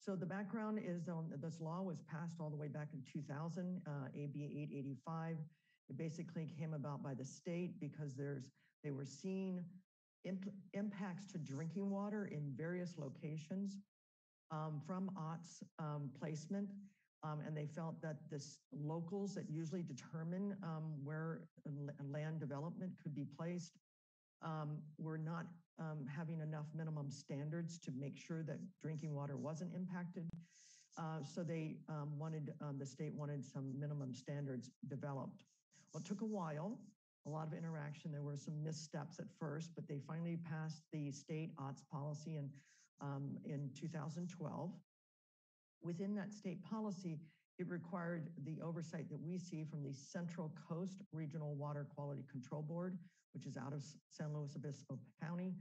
So the background is on this law was passed all the way back in 2000, uh, AB 885. It basically came about by the state because there's they were seeing imp impacts to drinking water in various locations um, from OWTS um, placement. Um, and they felt that this locals that usually determine um, where land development could be placed um, were not um, having enough minimum standards to make sure that drinking water wasn't impacted. Uh, so they um, wanted, um, the state wanted some minimum standards developed. Well, it took a while, a lot of interaction. There were some missteps at first, but they finally passed the state OWTS policy in, um, in 2012. Within that state policy, it required the oversight that we see from the Central Coast Regional Water Quality Control Board, which is out of San Luis Obispo County,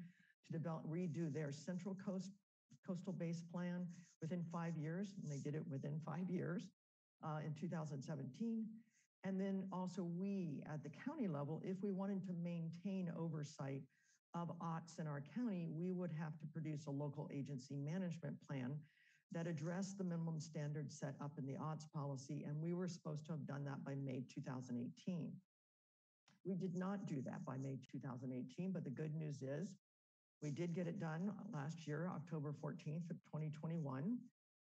to develop, redo their Central Coast coastal base plan within five years, and they did it within five years uh, in 2017. And then also we at the county level, if we wanted to maintain oversight of OWTS in our county, we would have to produce a local agency management plan that addressed the minimum standards set up in the OWTS policy, and we were supposed to have done that by May 2018. We did not do that by May 2018, but the good news is we did get it done last year, October 14th of 2021.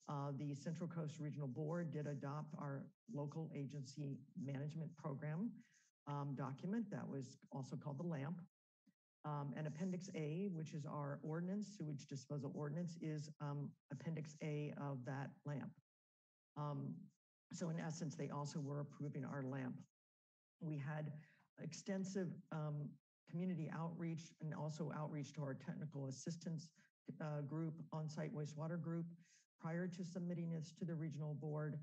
Uh, the Central Coast Regional Board did adopt our local agency management program um, document that was also called the LAMP. Um, and Appendix A, which is our ordinance, sewage disposal ordinance, is um, Appendix A of that LAMP. Um, so in essence, they also were approving our LAMP. We had extensive um, community outreach and also outreach to our technical assistance uh, group, on-site wastewater group, prior to submitting this to the regional board.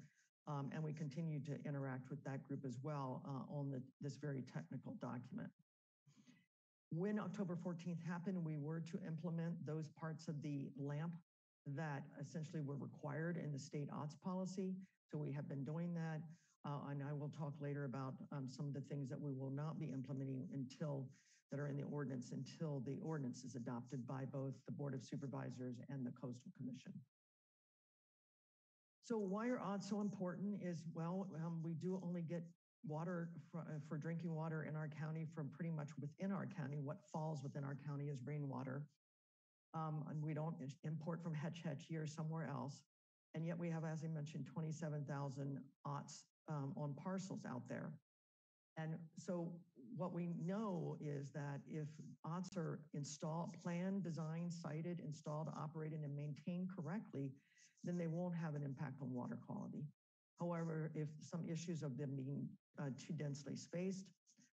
Um, and we continue to interact with that group as well uh, on the, this very technical document. When October 14th happened, we were to implement those parts of the LAMP that essentially were required in the state OWTS policy. So we have been doing that. Uh, and I will talk later about um, some of the things that we will not be implementing until that are in the ordinance until the ordinance is adopted by both the Board of Supervisors and the Coastal Commission. So why are OWTS so important is, well, um, we do only get water for, uh, for drinking water in our county from pretty much within our county. What falls within our county is rainwater. Um, and we don't import from Hetch Hetchy or somewhere else. And yet we have, as I mentioned, 27,000 OWTS um, on parcels out there. And so what we know is that if OWTS are installed, planned, designed, sited, installed, operated, and maintained correctly, then they won't have an impact on water quality. However, if some issues of them being uh, too densely spaced,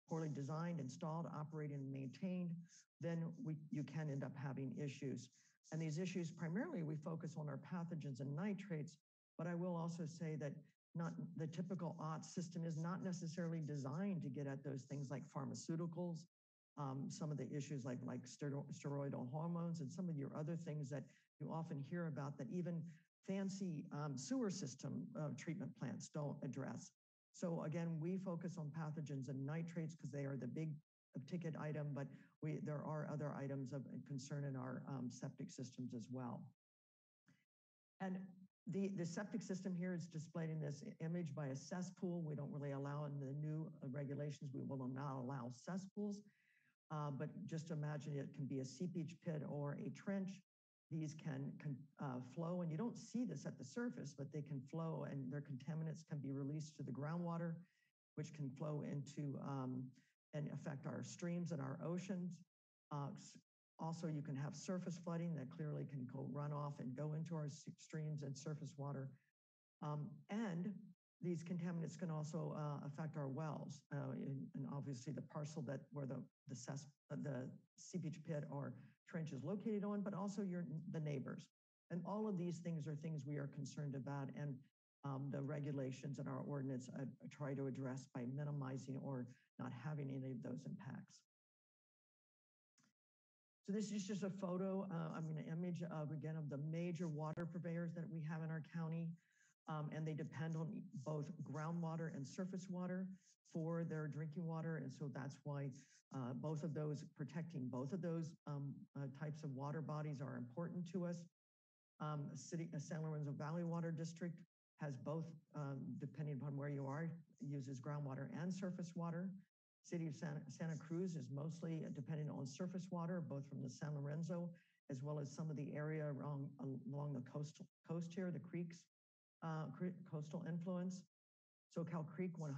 poorly designed, installed, operated, and maintained, then we, you can end up having issues. And these issues, primarily, we focus on our pathogens and nitrates, but I will also say that not the typical OWTS system is not necessarily designed to get at those things like pharmaceuticals, um, some of the issues like, like steroidal hormones, and some of your other things that you often hear about that even fancy um, sewer system uh, treatment plants don't address. So again, we focus on pathogens and nitrates because they are the big ticket item, but we there are other items of concern in our um, septic systems as well. And the, the septic system here is displayed in this image by a cesspool. We don't really allow in the new uh, regulations, we will not allow cesspools. Uh, but just imagine it can be a seepage pit or a trench these can, can uh, flow, and you don't see this at the surface, but they can flow and their contaminants can be released to the groundwater, which can flow into um, and affect our streams and our oceans. Uh, also, you can have surface flooding that clearly can go run off and go into our streams and surface water. Um, and these contaminants can also uh, affect our wells, uh, and, and, obviously the parcel that where the the, cess, uh, the seepage pit or trench is located on, but also your the neighbors. And all of these things are things we are concerned about, and um, the regulations and our ordinance uh, try to address by minimizing or not having any of those impacts. So this is just a photo, uh, I mean, an image of, again, of the major water purveyors that we have in our county. Um, and they depend on both groundwater and surface water for their drinking water. And so that's why uh, both of those, protecting both of those um, uh, types of water bodies are important to us. Um, city, uh, San Lorenzo Valley Water District has both, um, depending upon where you are, uses groundwater and surface water. City of Santa, Santa Cruz is mostly dependent on surface water, both from the San Lorenzo as well as some of the area along, along the coast, coast here, the creeks, uh, coastal influence. Soquel Creek, 100%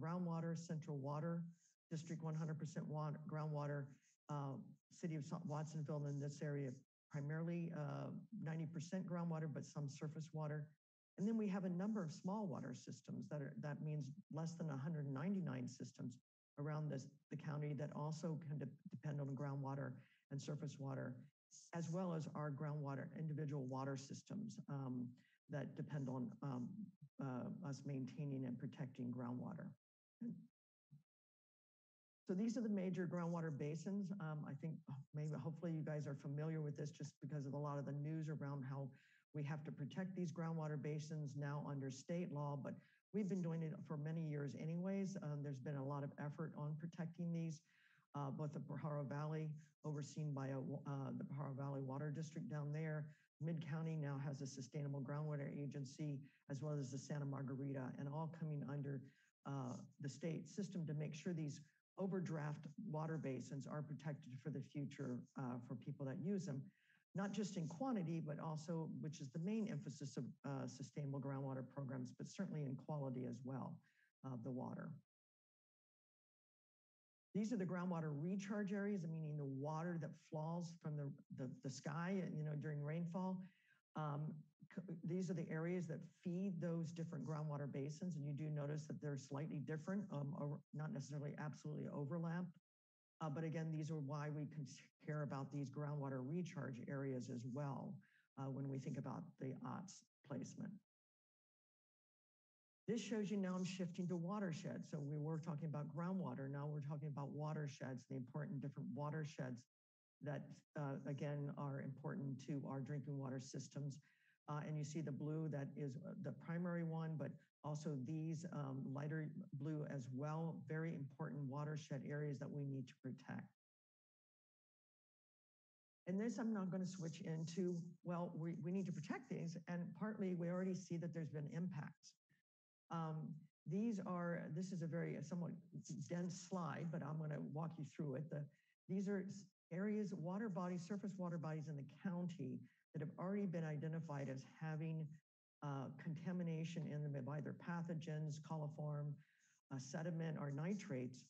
groundwater, Central Water District, 100% water, groundwater, uh, City of Watsonville in this area, primarily 90% uh, groundwater, but some surface water. And then we have a number of small water systems that are, that means less than 199 systems around this, the county that also can de depend on groundwater and surface water, as well as our groundwater individual water systems um, that depend on um, uh, us maintaining and protecting groundwater. So these are the major groundwater basins. Um, I think maybe hopefully you guys are familiar with this just because of a lot of the news around how we have to protect these groundwater basins now under state law, but we've been doing it for many years anyways. Um, there's been a lot of effort on protecting these, uh, both the Pajaro Valley overseen by a, uh, the Pajaro Valley Water District down there. Mid-County now has a sustainable groundwater agency as well as the Santa Margarita and all coming under uh, the state system to make sure these overdraft water basins are protected for the future uh, for people that use them not just in quantity, but also, which is the main emphasis of uh, sustainable groundwater programs, but certainly in quality as well of the water. These are the groundwater recharge areas, meaning the water that falls from the, the, the sky, you know, during rainfall. Um, these are the areas that feed those different groundwater basins, and you do notice that they're slightly different, um, or not necessarily absolutely overlapped. Uh, but again, these are why we can care about these groundwater recharge areas as well uh, when we think about the OWTS placement. This shows you now I'm shifting to watersheds. So we were talking about groundwater. Now we're talking about watersheds, the important different watersheds that, uh, again, are important to our drinking water systems. And you see the blue that is the primary one, but also these um, lighter blue as well, very important watershed areas that we need to protect. And this I'm not going to switch into, well, we, we need to protect these, and partly we already see that there's been impacts. Um, these are, this is a very somewhat dense slide, but I'm going to walk you through it. The, these are areas, water bodies, surface water bodies in the county that have already been identified as having uh, contamination in them of either pathogens, coliform, uh, sediment, or nitrates,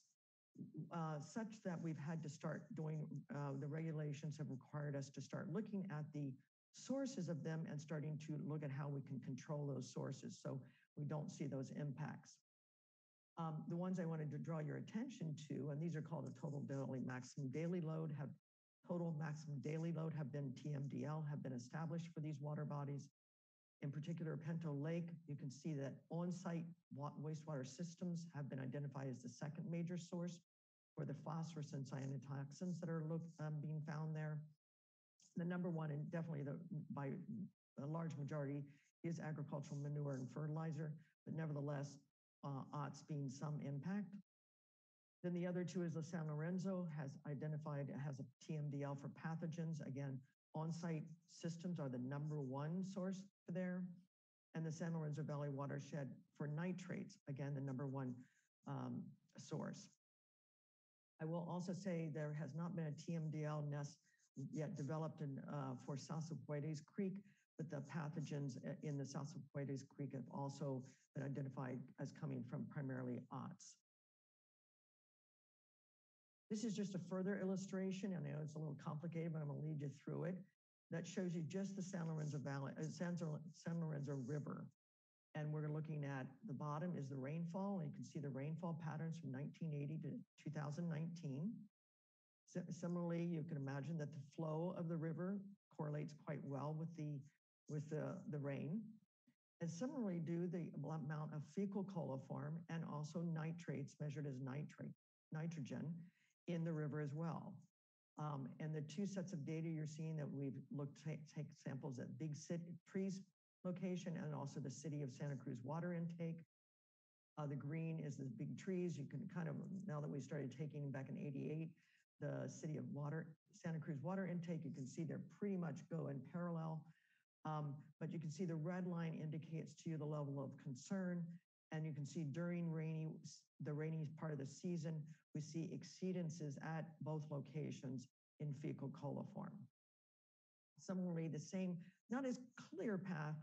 uh, such that we've had to start doing, uh, the regulations have required us to start looking at the sources of them and starting to look at how we can control those sources so we don't see those impacts. Um, the ones I wanted to draw your attention to, and these are called a total daily maximum daily load, have total maximum daily load have been TMDL, have been established for these water bodies. In particular, Pinto Lake, you can see that on-site wastewater systems have been identified as the second major source for the phosphorus and cyanotoxins that are look, um, being found there. The number one, and definitely the, by a large majority, is agricultural manure and fertilizer, but nevertheless, uh, OWTS being some impact. Then the other two is the San Lorenzo has identified, has a TMDL for pathogens. Again, on-site systems are the number one source there. And the San Lorenzo Valley watershed for nitrates, again, the number one um, source. I will also say there has not been a TMDL nest yet developed in, uh, for Salsipuedes Creek, but the pathogens in the Salsipuedes Creek have also been identified as coming from primarily OWTS. This is just a further illustration. And I know it's a little complicated, but I'm going to lead you through it. That shows you just the San Lorenzo Valley, uh, San, Lorenzo River. And we're looking at the bottom is the rainfall, and you can see the rainfall patterns from 1980 to 2019. So, similarly, you can imagine that the flow of the river correlates quite well with the with the, the rain. And similarly, do the amount of fecal coliform and also nitrates measured as nitrate, nitrogen in the river as well. Um, and the two sets of data you're seeing that we've looked take, take samples at Big City Trees location and also the city of Santa Cruz water intake. Uh, the green is the big trees. You can kind of, now that we started taking back in 88, the city of water, Santa Cruz water intake, you can see they're pretty much go in parallel. Um, but you can see the red line indicates to you the level of concern. And you can see during rainy, the rainy part of the season, we see exceedances at both locations in fecal coliform. Similarly, the same, not as clear path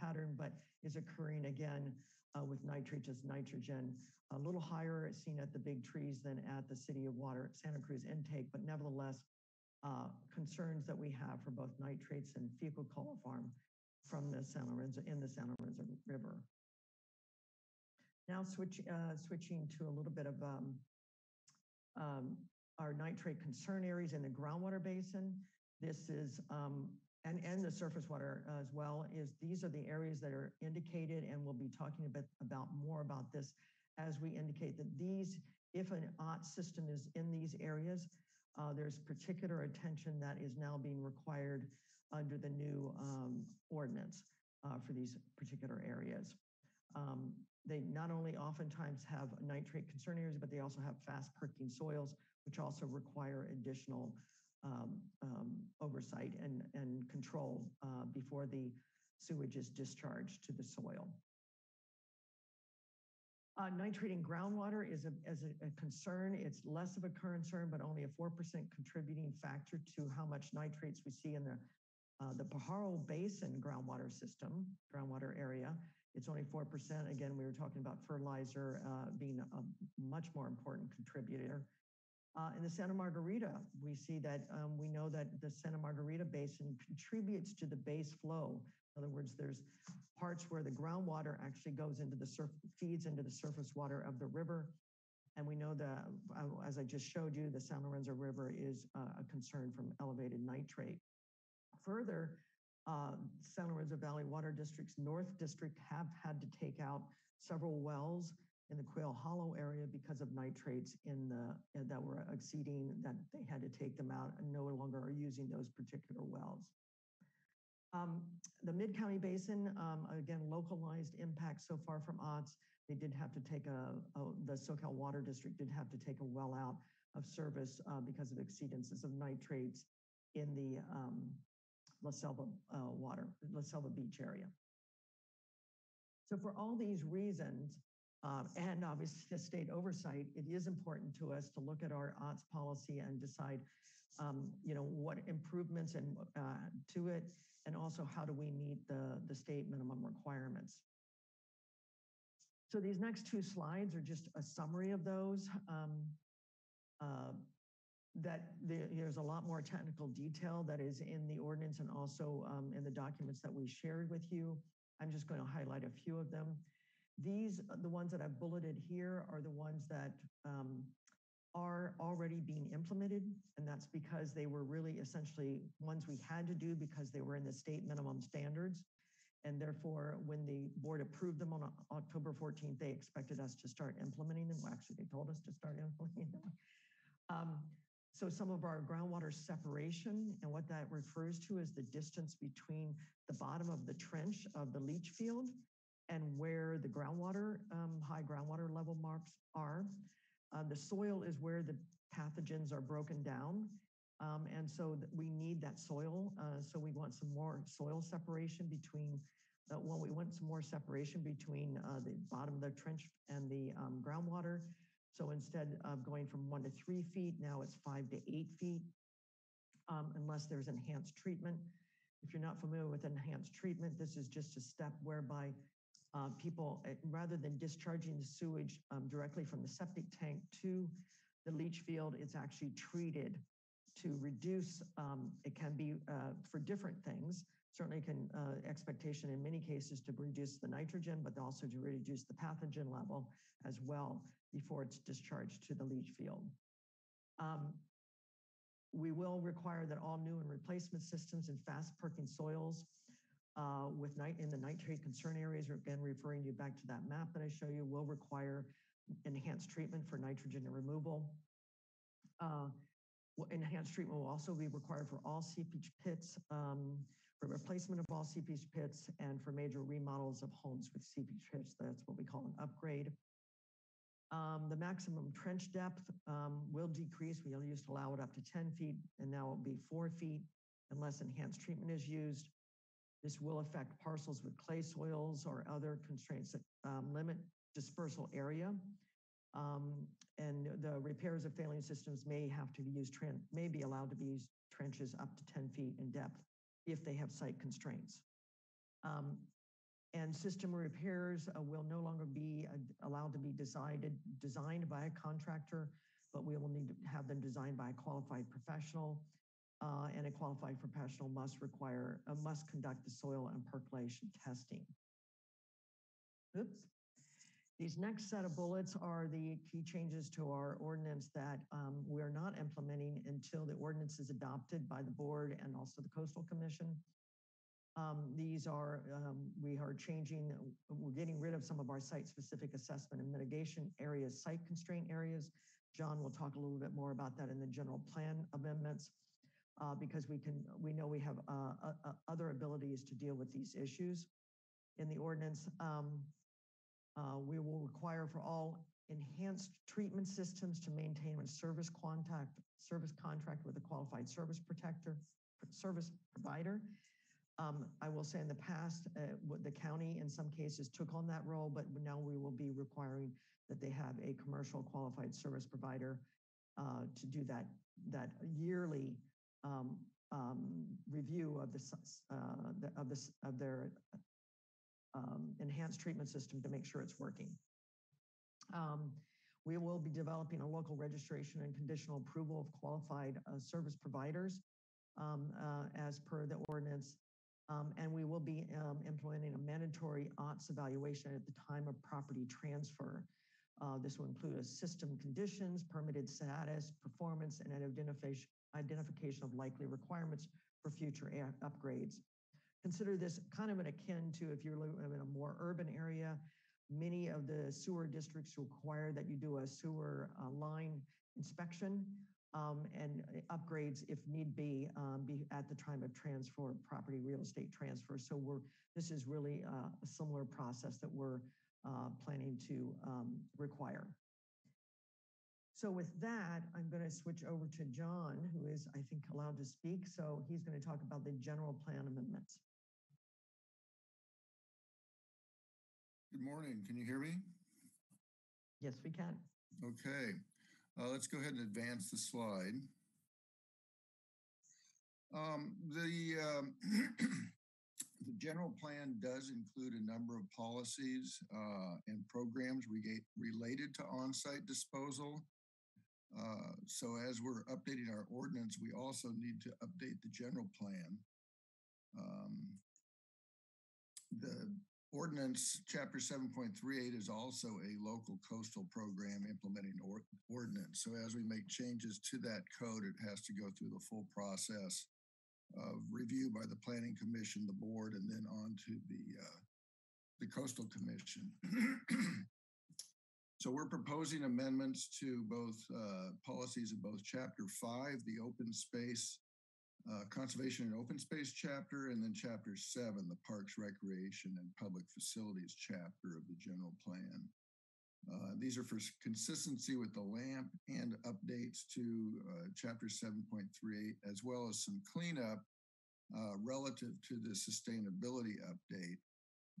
pattern, but is occurring again uh, with nitrates nitrogen, a little higher seen at the big trees than at the City of Water, Santa Cruz intake, but nevertheless, uh, concerns that we have for both nitrates and fecal coliform from the San Lorenzo, in the San Lorenzo River. Now switch, uh, switching to a little bit of um, um, our nitrate concern areas in the groundwater basin. This is, um, and, and the surface water as well, is these are the areas that are indicated, and we'll be talking a bit about more about this as we indicate that these, if an OT system is in these areas, uh, there's particular attention that is now being required under the new ordinance uh, for these particular areas. They not only oftentimes have nitrate concern areas, but they also have fast perking soils, which also require additional um, um, oversight and, and control uh, before the sewage is discharged to the soil. Uh, nitrating groundwater is a, as a, a, concern. It's less of a concern, but only a 4% contributing factor to how much nitrates we see in the, uh, the Pajaro Basin groundwater system, groundwater area. It's only 4%. Again, we were talking about fertilizer uh, being a much more important contributor. Uh, in the Santa Margarita, we see that um, we know that the Santa Margarita Basin contributes to the base flow. In other words, there's parts where the groundwater actually goes into the surf, feeds into the surface water of the river. And we know that, uh, as I just showed you, the San Lorenzo River is uh, a concern from elevated nitrate. Further, uh, San Lorenzo Valley Water District's North District have had to take out several wells in the Quail Hollow area because of nitrates in the that were exceeding that they had to take them out and no longer are using those particular wells. Um, the Mid-County Basin, um, again, localized impact so far from OWTS. They did have to take a, a- the Soquel Water District did have to take a well out of service uh, because of exceedances of nitrates in the um, La Selva uh, water, La Selva Beach area. So for all these reasons, um, and obviously the state oversight, it is important to us to look at our OWTS policy and decide, um, you know, what improvements and uh, to it, and also how do we meet the, the state minimum requirements. So these next two slides are just a summary of those. Um, uh, that there, there's a lot more technical detail that is in the ordinance and also um, in the documents that we shared with you. I'm just going to highlight a few of them. These, the ones that I've bulleted here are the ones that um, are already being implemented. And that's because they were really essentially ones we had to do because they were in the state minimum standards. And therefore, when the board approved them on October 14th, they expected us to start implementing them. Well, actually, they told us to start implementing them. Um, so some of our groundwater separation and what that refers to is the distance between the bottom of the trench of the leach field and where the groundwater, um, high groundwater level marks are. Uh, the soil is where the pathogens are broken down. Um, and so we need that soil. Uh, so we want some more soil separation between, uh, well, we want some more separation between uh, the bottom of the trench and the um, groundwater. So instead of going from one to three feet, now it's five to eight feet, um, unless there's enhanced treatment. If you're not familiar with enhanced treatment, this is just a step whereby uh, people, uh, rather than discharging the sewage um, directly from the septic tank to the leach field, it's actually treated to reduce, um, it can be uh, for different things. Certainly can, uh, expectation in many cases to reduce the nitrogen, but also to reduce the pathogen level as well before it's discharged to the leach field. Um, we will require that all new and replacement systems in fast perking soils uh, with night in the nitrate concern areas, again, referring you back to that map that I show you, will require enhanced treatment for nitrogen removal. Uh, Enhanced treatment will also be required for all seepage pits, um, for replacement of all seepage pits, and for major remodels of homes with seepage pits. That's what we call an upgrade. Um, the maximum trench depth um, will decrease. We used to allow it up to 10 feet, and now it'll be four feet unless enhanced treatment is used. This will affect parcels with clay soils or other constraints that um, limit dispersal area. Um, and the repairs of failing systems may have to be used, may be allowed to be used trenches up to 10 feet in depth if they have site constraints. Um, and system repairs uh, will no longer be uh, allowed to be decided, designed by a contractor, but we will need to have them designed by a qualified professional. Uh, and a qualified professional must require, uh, must conduct the soil and percolation testing. Oops. These next set of bullets are the key changes to our ordinance that um, we're not implementing until the ordinance is adopted by the board and also the coastal commission. Um, these are, um, we are changing, we're getting rid of some of our site-specific assessment and mitigation areas, site constraint areas. John will talk a little bit more about that in the general plan amendments uh, because we can, we know we have uh, uh, other abilities to deal with these issues. In the ordinance, um, we will require for all enhanced treatment systems to maintain a service contact, service contract with a qualified service protector, service provider. Um, I will say in the past, uh, the county in some cases took on that role, but now we will be requiring that they have a commercial qualified service provider uh, to do that, that yearly um, um, review of the, uh, the- of this, of their um, enhanced treatment system to make sure it's working. Um, We will be developing a local registration and conditional approval of qualified uh, service providers um, uh, as per the ordinance. Um, And we will be um, implementing a mandatory OWTS evaluation at the time of property transfer. Uh, This will include a system conditions, permitted status, performance, and an identification, identification of likely requirements for future upgrades. Consider this kind of an akin to if you're living in a more urban area, many of the sewer districts require that you do a sewer uh, line inspection. Um, and uh, upgrades if need be, um, be at the time of transfer, property real estate transfer. So we're, this is really uh, a similar process that we're uh, planning to um, require. So with that, I'm going to switch over to John, who is, I think, allowed to speak. So he's going to talk about the general plan amendments. Good morning. Can you hear me? Yes, we can. Okay. Uh, let's go ahead and advance the slide. Um, the um, the general plan does include a number of policies uh, and programs re related to on-site disposal. Uh, so as we're updating our ordinance, we also need to update the general plan. Um, the ordinance chapter 7.38 is also a local coastal program implementing or ordinance. So as we make changes to that code, it has to go through the full process of review by the planning commission, the board, and then on to the uh, the coastal commission. so we're proposing amendments to both uh, policies of both chapter five, the open space uh, Conservation and Open Space chapter, and then chapter seven, the Parks, Recreation, and Public Facilities chapter of the general plan. Uh, these are for consistency with the LAMP and updates to uh, chapter 7.38, as well as some cleanup uh, relative to the sustainability update.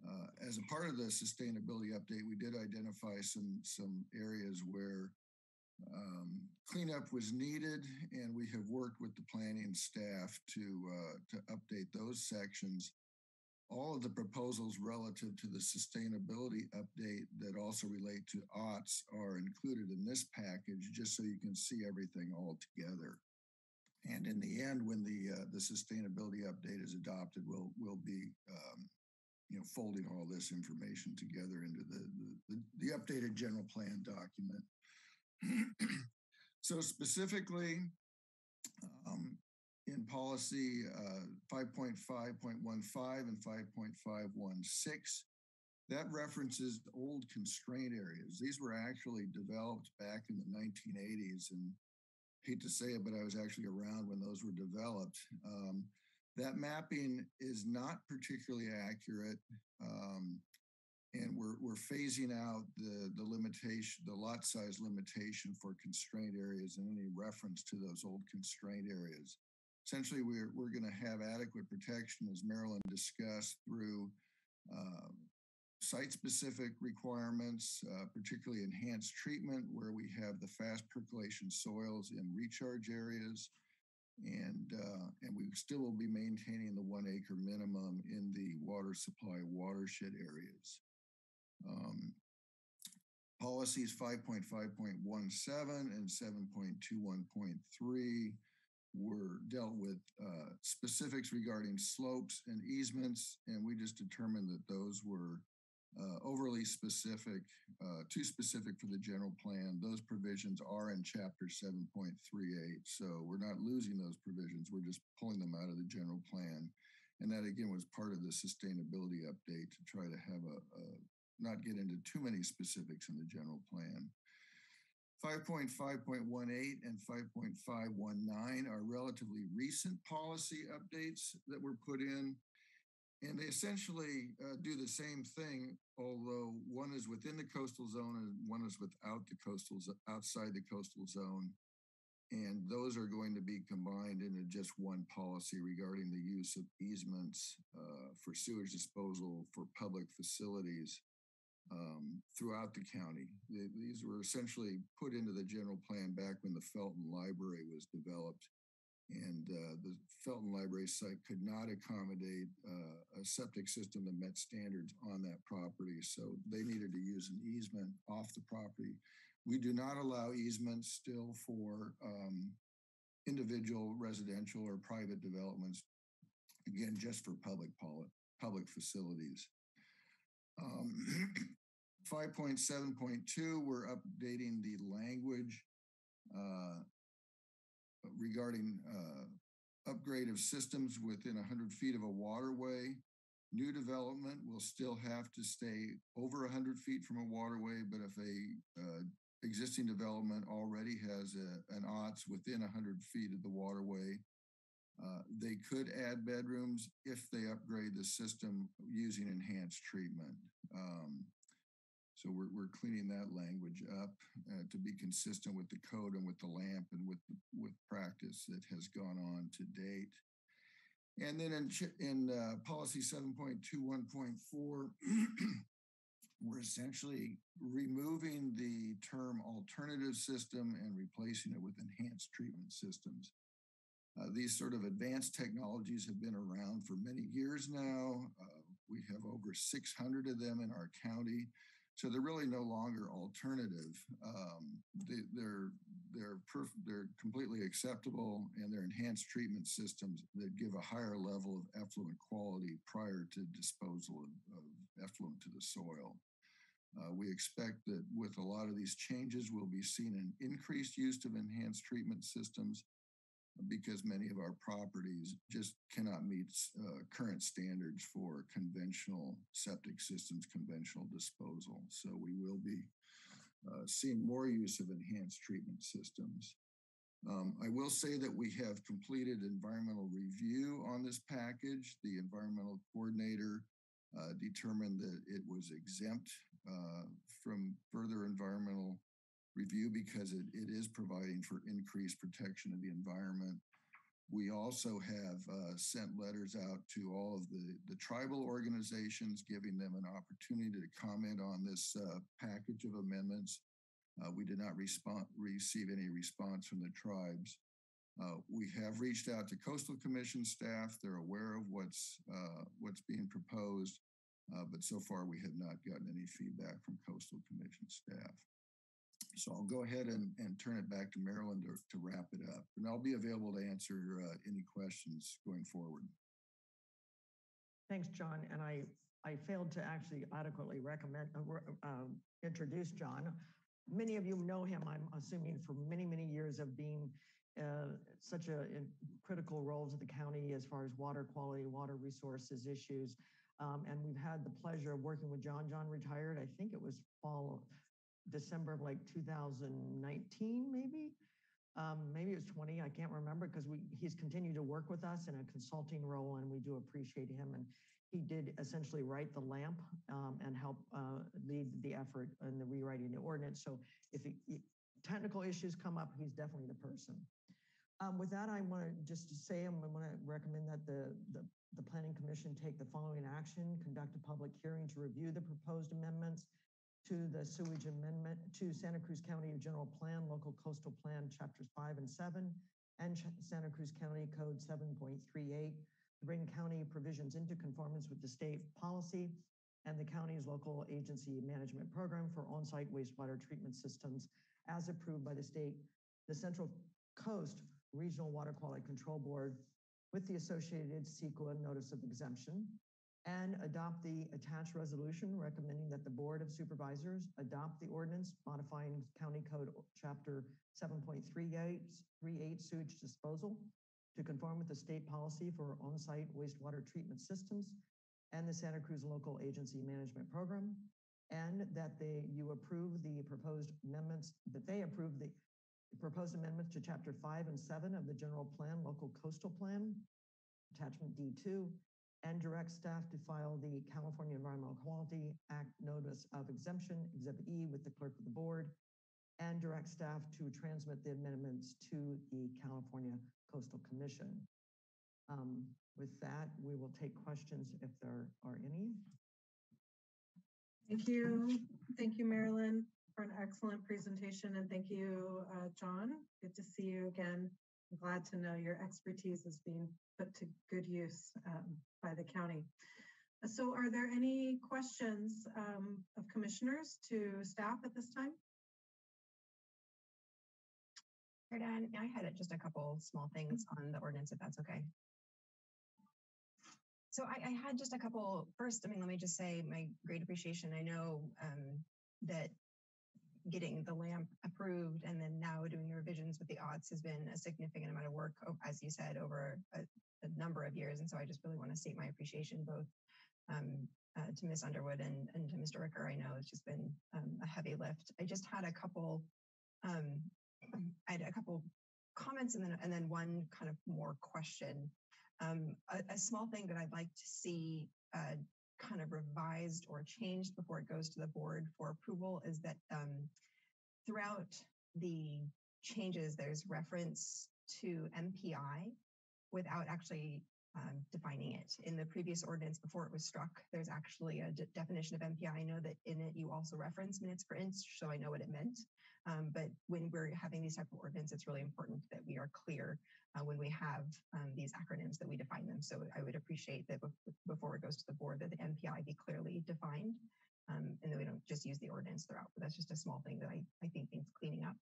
Uh, as a part of the sustainability update, we did identify some, some areas where um, cleanup was needed, and we have worked with the planning staff to uh, to update those sections. All of the proposals relative to the sustainability update that also relate to OWTS are included in this package, just so you can see everything all together. And in the end, when the uh, the sustainability update is adopted, we'll we'll be um, you know folding all this information together into the, the the, the updated general plan document. so specifically, um, in policy uh, 5.5.15 and 5.516, that references old constraint areas. These were actually developed back in the 1980s, and hate to say it, but I was actually around when those were developed. Um, that mapping is not particularly accurate. Um, and we're we're phasing out the the limitation, the lot size limitation for constrained areas and any reference to those old constrained areas. Essentially, we're we're going to have adequate protection, as Marilyn discussed, through uh, site-specific requirements, uh, particularly enhanced treatment, where we have the fast percolation soils in recharge areas, and uh, and we still will be maintaining the one acre minimum in the water supply watershed areas. Um, policies 5.5.17 and 7.21.3 were dealt with uh, specifics regarding slopes and easements, and we just determined that those were uh, overly specific, uh, too specific for the general plan. Those provisions are in chapter 7.38, so we're not losing those provisions. We're just pulling them out of the general plan. And that again was part of the sustainability update to try to have a, a not get into too many specifics in the general plan. 5.5.18 and 5.519 are relatively recent policy updates that were put in. And they essentially uh, do the same thing, although one is within the coastal zone and one is without the coastal outside the coastal zone. And those are going to be combined into just one policy regarding the use of easements uh, for sewage disposal for public facilities um, throughout the county. They, these were essentially put into the general plan back when the Felton Library was developed. And uh, the Felton Library site could not accommodate uh, a septic system that met standards on that property. So they needed to use an easement off the property. We do not allow easements still for um, individual residential or private developments, again, just for public, public facilities. Um, 5.7.2, we're updating the language uh, regarding uh, upgrade of systems within 100 feet of a waterway. New development will still have to stay over 100 feet from a waterway, but if a uh, existing development already has a, an OWTS within 100 feet of the waterway. Uh, they could add bedrooms if they upgrade the system using enhanced treatment. Um, so we're, we're cleaning that language up uh, to be consistent with the code and with the lamp and with with practice that has gone on to date. And then in, in uh, policy 7.21.4, we're essentially removing the term alternative system and replacing it with enhanced treatment systems. Uh, these sort of advanced technologies have been around for many years now. Uh, we have over 600 of them in our county. So they're really no longer alternative. Um, they, are they're perf- they're completely acceptable, and they're enhanced treatment systems that give a higher level of effluent quality prior to disposal of, of effluent to the soil. Uh, we expect that with a lot of these changes, we'll be seeing an increased use of enhanced treatment systems because many of our properties just cannot meet uh, current standards for conventional septic systems, conventional disposal. So we will be uh, seeing more use of enhanced treatment systems. Um, I will say that we have completed environmental review on this package. The environmental coordinator uh, determined that it was exempt uh, from further environmental review because it, it is providing for increased protection of the environment. We also have uh, sent letters out to all of the, the tribal organizations, giving them an opportunity to comment on this uh, package of amendments. Uh, we did not respond, receive any response from the tribes. Uh, we have reached out to Coastal Commission staff. They're aware of what's uh, what's being proposed, uh, but so far we have not gotten any feedback from Coastal Commission staff. So I'll go ahead and, and turn it back to Marilyn to, to wrap it up. And I'll be available to answer uh, any questions going forward. Thanks, John. And I, I failed to actually adequately recommend, uh, uh, introduce John. Many of you know him, I'm assuming, for many, many years of being uh, such a critical roles of the county as far as water quality, water resources issues. Um, and we've had the pleasure of working with John. John retired, I think it was fall December of like 2019, maybe. Um, maybe it was 20. I can't remember because we he's continued to work with us in a consulting role, and we do appreciate him. And he did essentially write the LAMP um, and help uh, lead the effort in the rewriting the ordinance. So if he, technical issues come up, he's definitely the person. Um, with that, I want to just say I want to recommend that the, the the Planning Commission take the following action: conduct a public hearing to review the proposed amendments to the sewage amendment to Santa Cruz County General Plan, Local Coastal Plan, Chapters 5 and 7, and Santa Cruz County Code 7.38 to bring county provisions into conformance with the state policy and the county's local agency management program for on-site wastewater treatment systems as approved by the state, the Central Coast Regional Water Quality Control Board with the associated CEQA notice of exemption and adopt the attached resolution recommending that the Board of Supervisors adopt the ordinance modifying County Code Chapter 7.38 sewage disposal to conform with the state policy for on-site wastewater treatment systems and the Santa Cruz Local Agency Management Program, and that they you approve the proposed amendments, that they approve the proposed amendments to Chapter 5 and 7 of the General Plan, Local Coastal Plan, Attachment D2, and direct staff to file the California Environmental Quality Act Notice of Exemption, Exhibit E, with the clerk of the board, and direct staff to transmit the amendments to the California Coastal Commission. Um, with that, we will take questions if there are any. Thank you. Thank you, Marilyn, for an excellent presentation. And thank you, uh, John. Good to see you again. I'm glad to know your expertise is being put to good use um, by the county. So are there any questions um, of commissioners to staff at this time? I had just a couple small things on the ordinance, if that's okay. So I, I, had just a couple. First, I mean, let me just say my great appreciation. I know um, that getting the LAMP approved and then now doing the revisions with the OWTS has been a significant amount of work, as you said, over a, a number of years. And so I just really want to state my appreciation both um, uh, to Ms. Underwood and, and to Mr. Ricker. I know it's just been um, a heavy lift. I just had a couple, um, I had a couple comments and then and then one kind of more question. Um, a, a small thing that I'd like to see uh, kind of revised or changed before it goes to the board for approval is that um, throughout the changes, there's reference to MPI without actually um, defining it. In the previous ordinance before it was struck, there's actually a de definition of MPI. I know that in it you also reference minutes per inch, so I know what it meant. Um, but when we're having these type of ordinance, it's really important that we are clear uh, when we have um, these acronyms that we define them. So I would appreciate that before it goes to the board that the MPI be clearly defined um, and that we don't just use the ordinance throughout. But that's just a small thing that I, I think needs cleaning up.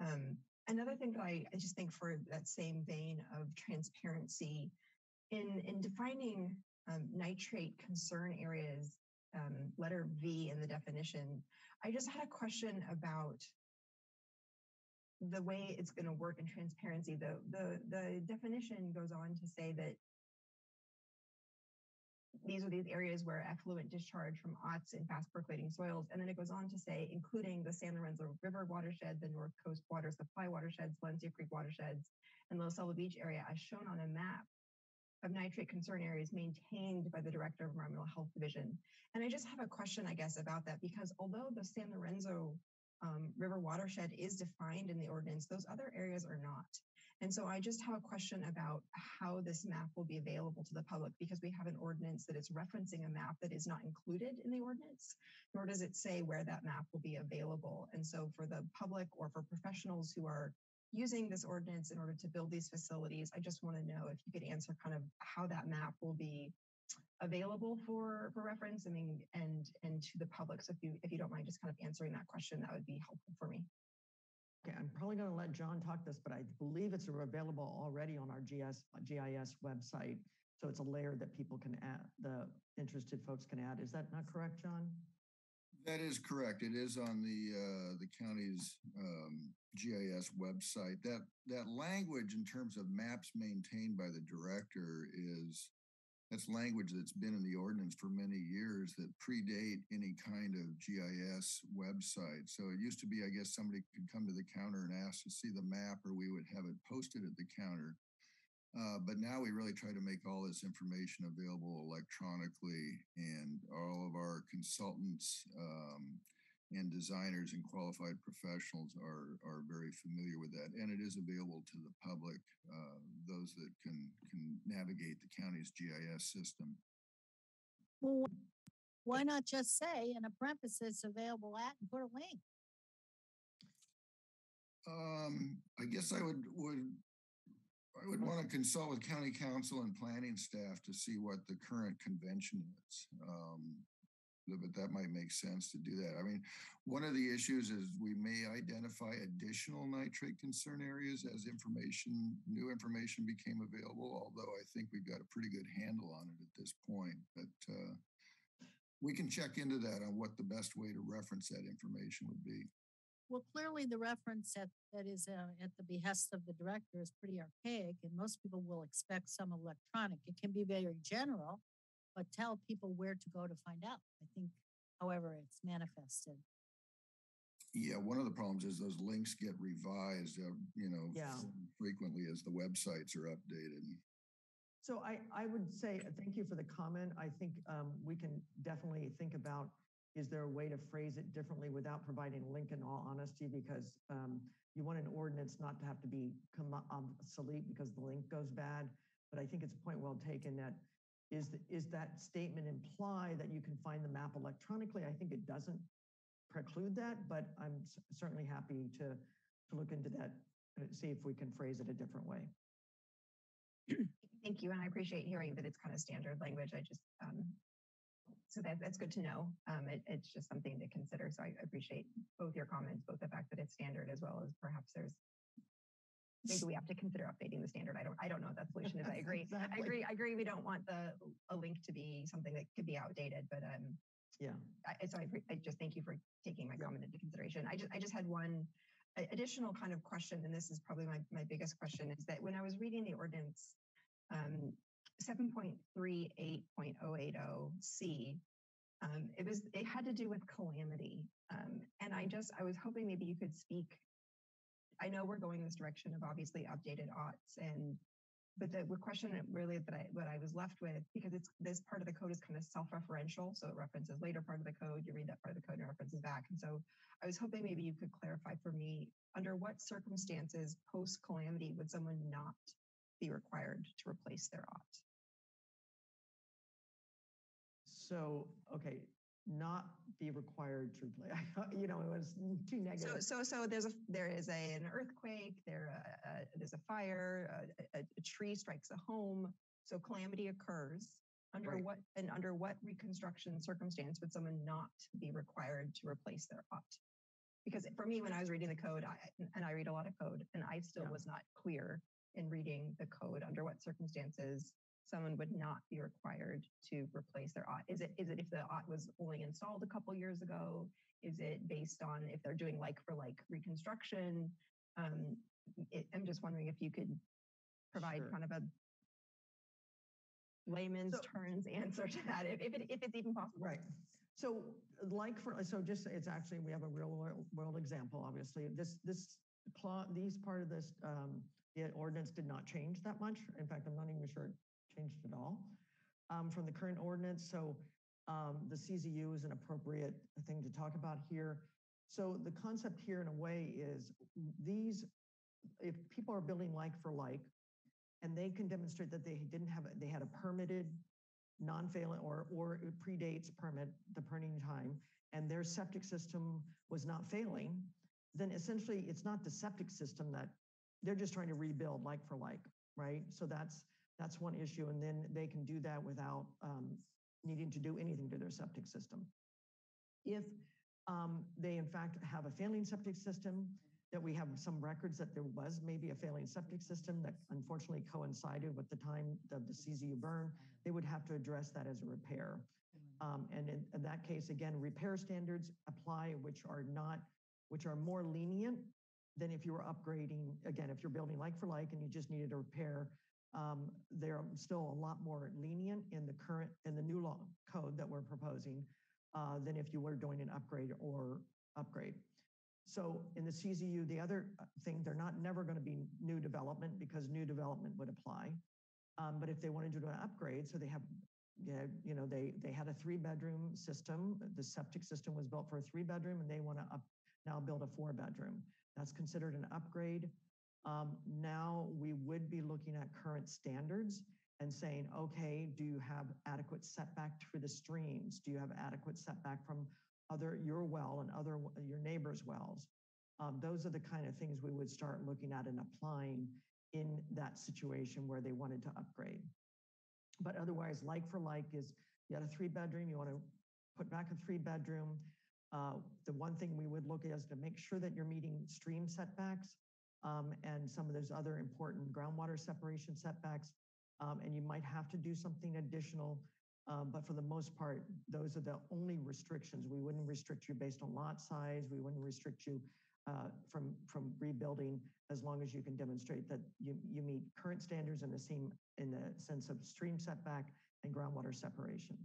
Um, another thing that I, I just think for that same vein of transparency in, in defining um, nitrate concern areas, um, letter V in the definition, I just had a question about the way it's going to work in transparency. The, the, the definition goes on to say that these are these areas where effluent discharge from OWTS in fast percolating soils. And then it goes on to say, including the San Lorenzo River watershed, the North Coast Water Supply watersheds, Valencia Creek watersheds, and Los Selva Beach area as shown on a map of nitrate concern areas maintained by the Director of Environmental Health Division. And I just have a question, I guess, about that because although the San Lorenzo um, River watershed is defined in the ordinance, those other areas are not. And so I just have a question about how this map will be available to the public because we have an ordinance that is referencing a map that is not included in the ordinance, nor does it say where that map will be available. And so for the public or for professionals who are using this ordinance in order to build these facilities, I just want to know if you could answer kind of how that map will be available for for reference. I mean, and and to the public. So if you if you don't mind just kind of answering that question, that would be helpful for me. Okay, I'm probably going to let John talk this, but I believe it's available already on our GS, GIS website. So it's a layer that people can add, the interested folks can add. Is that not correct, John? That is correct. It is on the uh, the county's um, GIS website. That that language in terms of maps maintained by the director is that's language that's been in the ordinance for many years that predate any kind of GIS website. So it used to be, I guess, somebody could come to the counter and ask to see the map, or we would have it posted at the counter. Uh, but now we really try to make all this information available electronically, and all of our consultants um, and designers and qualified professionals are are very familiar with that, and it is available to the public, uh, those that can can navigate the county's GIS system. Well, why not just say in a parenthesis available at and put a link? Um, I guess I would would I would want to consult with county counsel and planning staff to see what the current convention is. Um, but that might make sense to do that. I mean, one of the issues is we may identify additional nitrate concern areas as information, new information became available, although I think we've got a pretty good handle on it at this point. But uh, we can check into that on what the best way to reference that information would be. Well, clearly the reference at, that is uh, at the behest of the director is pretty archaic, and most people will expect some electronic. It can be very general, but tell people where to go to find out. I think, however, it's manifested. Yeah, one of the problems is those links get revised, uh, you know, yeah. frequently as the websites are updated. So I, I would say uh, thank you for the comment. I think um, we can definitely think about is there a way to phrase it differently without providing a link in all honesty because um, you want an ordinance not to have to be obsolete because the link goes bad. But I think it's a point well taken that is, that statement imply that you can find the map electronically? I think it doesn't preclude that, but I'm certainly happy to, to look into that, and see if we can phrase it a different way. Thank you, and I appreciate hearing that it's kind of standard language. I just, um, so that, that's good to know. Um, it, it's just something to consider. So I appreciate both your comments, both the fact that it's standard as well as perhaps there's maybe we have to consider updating the standard. I don't I don't know what that solution is. I agree. exactly. I agree. I agree. We don't want the a link to be something that could be outdated, but um yeah. I, so I, I just thank you for taking my comment into consideration. I just I just had one additional kind of question, and this is probably my, my biggest question, is that when I was reading the ordinance, um, 7.38.080C Um, it was, it had to do with calamity. Um, and I just, I was hoping maybe you could speak. I know we're going in this direction of obviously updated OWTS and, but the question really that I, what I was left with, because it's, this part of the code is kind of self-referential. So it references later part of the code, you read that part of the code and it references back. And so I was hoping maybe you could clarify for me, under what circumstances post calamity would someone not be required to replace their aught? So, okay, not be required to play. you know, it was too negative. So, so, so there's a there is a, an earthquake. There, uh, uh, there's a fire. Uh, a, a, tree strikes a home. So calamity occurs. Under Right. what and under what reconstruction circumstance would someone not be required to replace their ought? Because for me, when I was reading the code, I, and I read a lot of code, and I still Yeah. was not clear in reading the code under what circumstances someone would not be required to replace their ought. Is it is it if the ought was only installed a couple years ago? Is it based on if they're doing like for like reconstruction? Um, it, I'm just wondering if you could provide Sure. kind of a layman's So- terms answer to that, if, if, it, if it's even possible. Right. So like for, so just, it's actually, we have a real world, world example, obviously. This, this clause, these part of this, um, the ordinance did not change that much. In fact, I'm not even sure changed at all um, from the current ordinance. So um, the CZU is an appropriate thing to talk about here. So the concept here in a way is these, if people are building like for like, and they can demonstrate that they didn't have, they had a permitted non-failing or, or predates permit, the permitting time, and their septic system was not failing, then essentially it's not the septic system that, they're just trying to rebuild like for like, right? So that's, that's one issue. And then they can do that without um, needing to do anything to their septic system. If um, they in fact have a failing septic system, that we have some records that there was maybe a failing septic system that unfortunately coincided with the time of the CZU burn, they would have to address that as a repair. Um, and in, in that case, again, repair standards apply, which are not, which are more lenient than if you were upgrading. Again, if you're building like for like and you just needed a repair, um, they're still a lot more lenient in the current, in the new law code that we're proposing uh, than if you were doing an upgrade or upgrade. So in the CZU, the other uh, thing, they're not never going to be new development because new development would apply. Um, but if they wanted to do an upgrade, so they have, you know, they they had a three bedroom system. The septic system was built for a three bedroom, and they want to up now build a four bedroom. That's considered an upgrade. Um, now we would be looking at current standards and saying, okay, do you have adequate setback for the streams? Do you have adequate setback from other your well and other your neighbors' wells? Um, those are the kind of things we would start looking at and applying in that situation where they wanted to upgrade. But otherwise, like for like is you had a three bedroom, you want to put back a three bedroom. Uh, the one thing we would look at is to make sure that you're meeting stream setbacks um, and some of those other important groundwater separation setbacks. Um, and you might have to do something additional. Um, but for the most part, those are the only restrictions. We wouldn't restrict you based on lot size. We wouldn't restrict you uh, from from rebuilding as long as you can demonstrate that you you meet current standards in the same in the sense of stream setback and groundwater separation.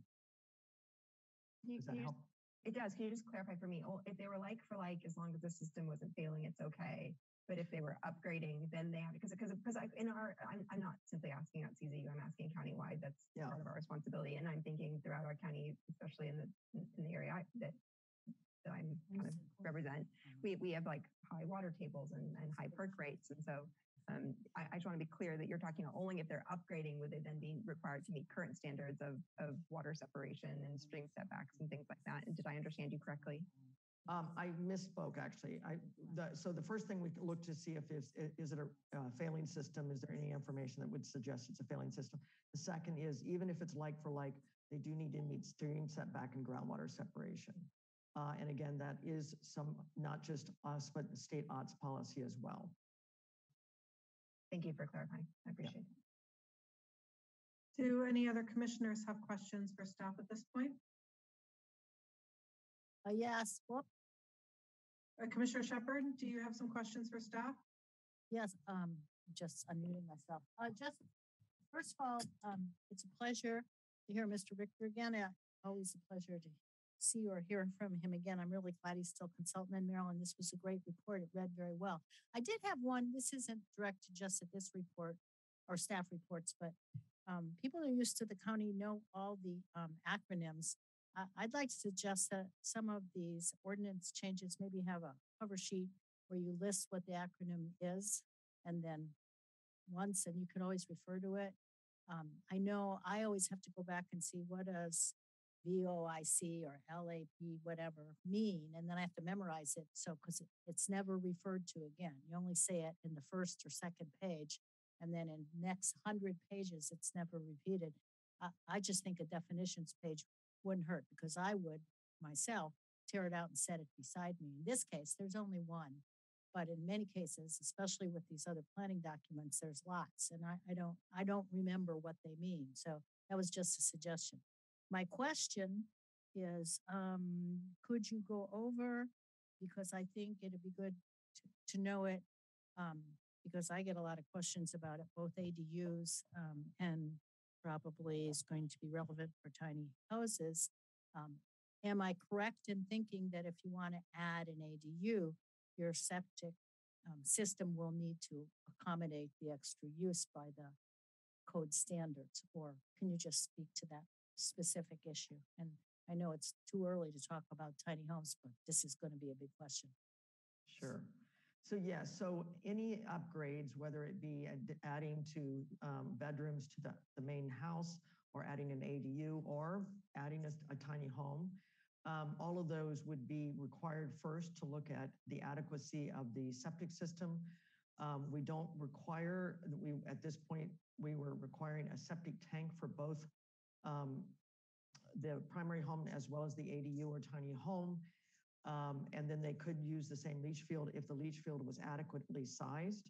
You- Does that help? just- It does. Can you just clarify for me? Oh, If they were like for like, as long as the system wasn't failing, it's okay. But if they were upgrading, then they have, because, because, because I, in our, I'm, I'm not simply asking out CZU, I'm asking countywide. That's Yeah. part of our responsibility. And I'm thinking throughout our county, especially in the, in the area I- that, that I'm kind of represent, we, we have like high water tables and, and high perk rates. And so um, I, I just want to be clear that you're talking about only if they're upgrading, would they then be required to meet current standards of, of water separation and stream setbacks and things like that? And did I understand you correctly? Um, I misspoke, actually. I, the, so the first thing we look to see if it's, i- is it a uh, failing system? Is there any information that would suggest it's a failing system? The second is, even if it's like for like, they do need to meet stream setback and groundwater separation. Uh, and again, that is some, not just us, but the state OWTS policy as well. Thank you for clarifying. I appreciate it. Do any other commissioners have questions for staff at this point? Uh, yes, whoop, Uh, Commissioner Shepherd, do you have some questions for staff? yes, um, just unmuting myself. Uh, just, first of all, um, it's a pleasure to hear Mr. Ricker again. Uh, always a pleasure to see or hear from him again. I'm really glad he's still consultant in Marilyn. This was a great report. It read very well. I did have one, this isn't directed just at this report or staff reports, but um, people who are used to the county know all the um, acronyms. I'd like to suggest that some of these ordinance changes maybe have a cover sheet where you list what the acronym is and then once, and you can always refer to it. Um, I know I always have to go back and see what does VOIC or LAP, whatever, mean, and then I have to memorize it. So, because it's never referred to again. You only say it in the first or second page, and then in next hundred pages, it's never repeated. I, I just think a definitions page wouldn't hurt because I would myself tear it out and set it beside me. In this case, there's only one. But in many cases, especially with these other planning documents, there's lots, and I, I don't I don't remember what they mean. So that was just a suggestion. My question is, um, could you go over, because I think it'd be good to, to know it, um, because I get a lot of questions about it, both ADUs, um, and probably is going to be relevant for tiny houses. Um, am I correct in thinking that if you want to add an ADU, your septic um, system will need to accommodate the extra use by the code standards? Or can you just speak to that specific issue? And I know it's too early to talk about tiny homes, but this is going to be a big question. Sure. So yeah, so any upgrades, whether it be add- adding to um, bedrooms to the, the main house or adding an ADU or adding a tiny home, um, all of those would be required first to look at the adequacy of the septic system. Um, we don't require, we, at this point, we were requiring a septic tank for both um, the primary home as well as the ADU or tiny home. Um, and then they could use the same leach field if the leach field was adequately sized.